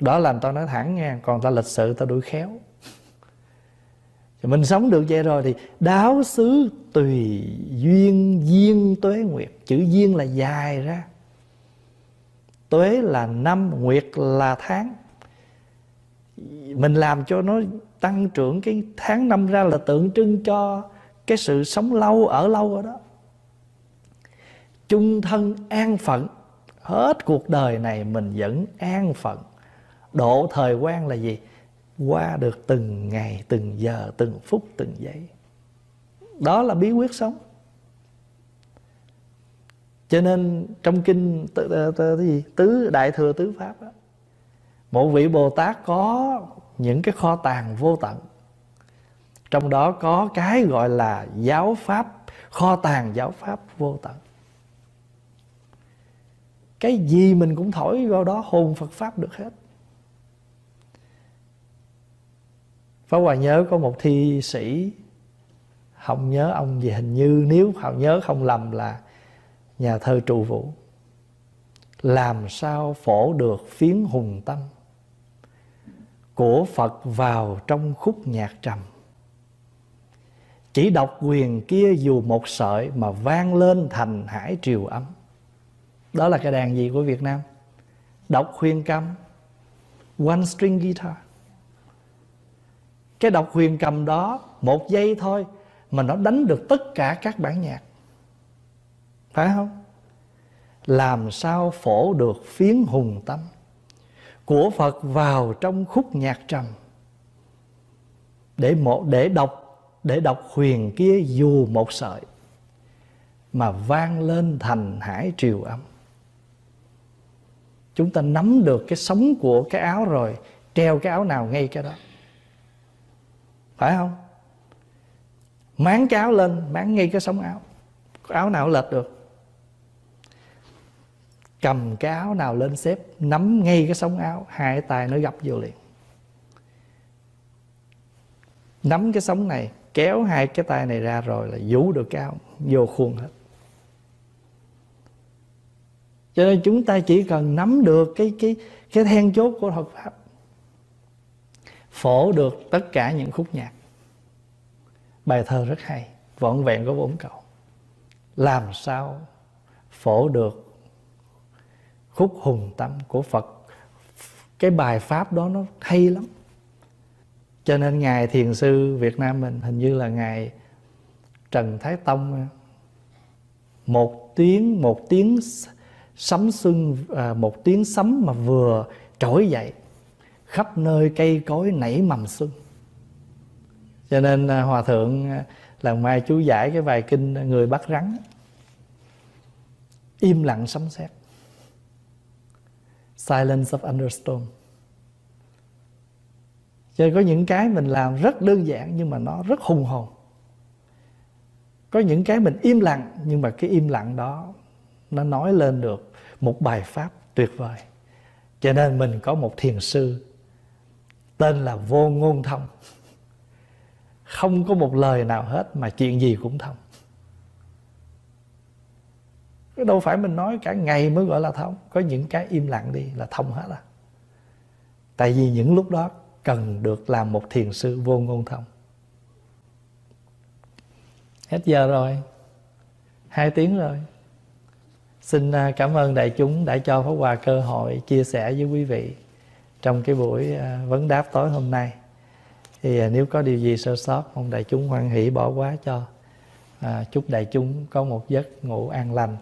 Đó làm tao nói thẳng nha, còn ta lịch sự ta đuổi khéo. Mình sống được vậy rồi thì đáo xứ tùy duyên duyên tuế nguyệt. Chữ duyên là dài ra. Tuế là năm, nguyệt là tháng mình làm cho nó tăng trưởng cái tháng năm ra là tượng trưng cho cái sự sống lâu ở lâu ở đó. Chung thân an phận. Hết cuộc đời này mình vẫn an phận. Độ thời quan là gì? Qua được từng ngày từng giờ từng phút từng giây. Đó là bí quyết sống. Cho nên trong kinh tứ, tứ, tứ đại thừa tứ pháp đó, một vị bồ tát có những cái kho tàng vô tận. Trong đó có cái gọi là giáo pháp, kho tàng giáo pháp vô tận. Cái gì mình cũng thổi vào đó, hồn phật pháp được hết. Pháp Hòa nhớ có một thi sĩ, Không nhớ ông gì, hình như Nếu họ nhớ không lầm là Nhà thơ trụ vũ. Làm sao phổ được phiến hùng tâm? Của Phật vào trong khúc nhạc trầm. Chỉ độc quyền kia dù một sợi Mà vang lên thành hải triều âm Đó là cái đàn gì của Việt Nam? Độc khuyên cầm One string guitar. Cái độc huyền cầm đó, một giây thôi mà nó đánh được tất cả các bản nhạc. Phải không? Làm sao phổ được phiến hùng tâm? Của Phật vào trong khúc nhạc trầm. Để một để đọc để đọc huyền kia dù một sợi, mà vang lên thành hải triều âm. Chúng ta nắm được cái sống của cái áo rồi, treo cái áo nào ngay cái đó. Phải không? Máng áo lên, máng ngay cái sống áo. Áo nào lệch được? Cầm cái áo nào lên xếp, nắm ngay cái sống áo, hai tay nó gập vô liền. Nắm cái sống này, kéo hai cái tay này ra rồi là vũ được cái áo, vô khuôn hết. Cho nên chúng ta chỉ cần nắm được cái cái cái then chốt của Phật pháp, phổ được tất cả những khúc nhạc. Bài thơ rất hay vọn vẹn có bốn câu. Làm sao phổ được khúc hùng tâm của Phật. Cái bài pháp đó nó hay lắm. Cho nên ngài thiền sư Việt Nam mình hình như là ngài Trần Thái Tông, một tiếng một tiếng sấm xuân à, một tiếng sấm mà vừa trỗi dậy, khắp nơi cây cối nảy mầm xuân cho nên à, hòa thượng à, lần mai chú giải cái bài kinh người bắt rắn im lặng sấm sét silence of understone. Cho có những cái mình làm rất đơn giản nhưng mà nó rất hùng hồn. Có những cái mình im lặng nhưng mà cái im lặng đó nó nói lên được một bài pháp tuyệt vời. Cho nên mình có một thiền sư tên là vô ngôn thông. Không có một lời nào hết mà chuyện gì cũng thông đâu phải mình nói cả ngày mới gọi là thông. Có những cái im lặng đi là thông hết à. Tại vì những lúc đó cần được làm một thiền sư vô ngôn thông. Hết giờ rồi. Hai tiếng rồi. Xin à, cảm ơn đại chúng đã cho Pháp Hòa cơ hội chia sẻ với quý vị trong cái buổi à, vấn đáp tối hôm nay. Thì à, nếu có điều gì sơ sót mong đại chúng hoan hỷ bỏ qua cho à, chúc đại chúng có một giấc ngủ an lành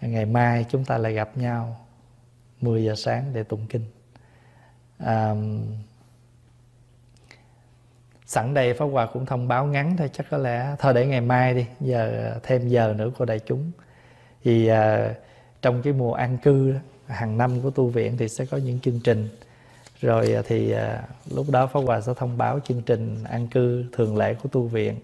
ngày mai chúng ta lại gặp nhau 10 giờ sáng để tụng kinh. À, sẵn đây pháp hòa cũng thông báo ngắn thôi chắc có lẽ thôi để ngày mai đi giờ thêm giờ nữa của đại chúng. Thì à, trong cái mùa an cư hàng năm của tu viện thì sẽ có những chương trình. Rồi ờ, thì à, lúc đó pháp hòa sẽ thông báo chương trình an cư thường lệ của tu viện.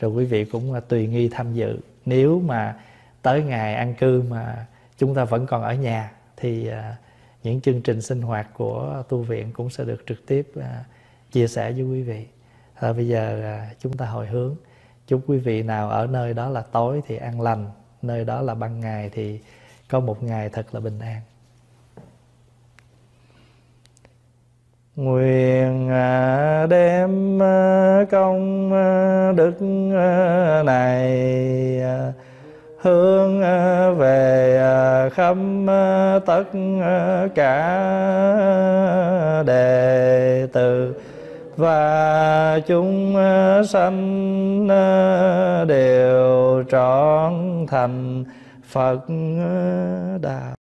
Rồi quý vị cũng à, tùy nghi tham dự. Nếu mà tới ngày ăn cư mà chúng ta vẫn còn ở nhà thì à, những chương trình sinh hoạt của tu viện cũng sẽ được trực tiếp à, chia sẻ với quý vị. À, bây giờ à, chúng ta hồi hướng. Chúc quý vị nào ở nơi đó là tối thì an lành nơi đó là ban ngày thì có một ngày thật là bình an. Nguyện đem công đức này hướng à, về à, khắp à, tất cả đệ tử. Và chúng sanh đều trọn thành Phật đạo.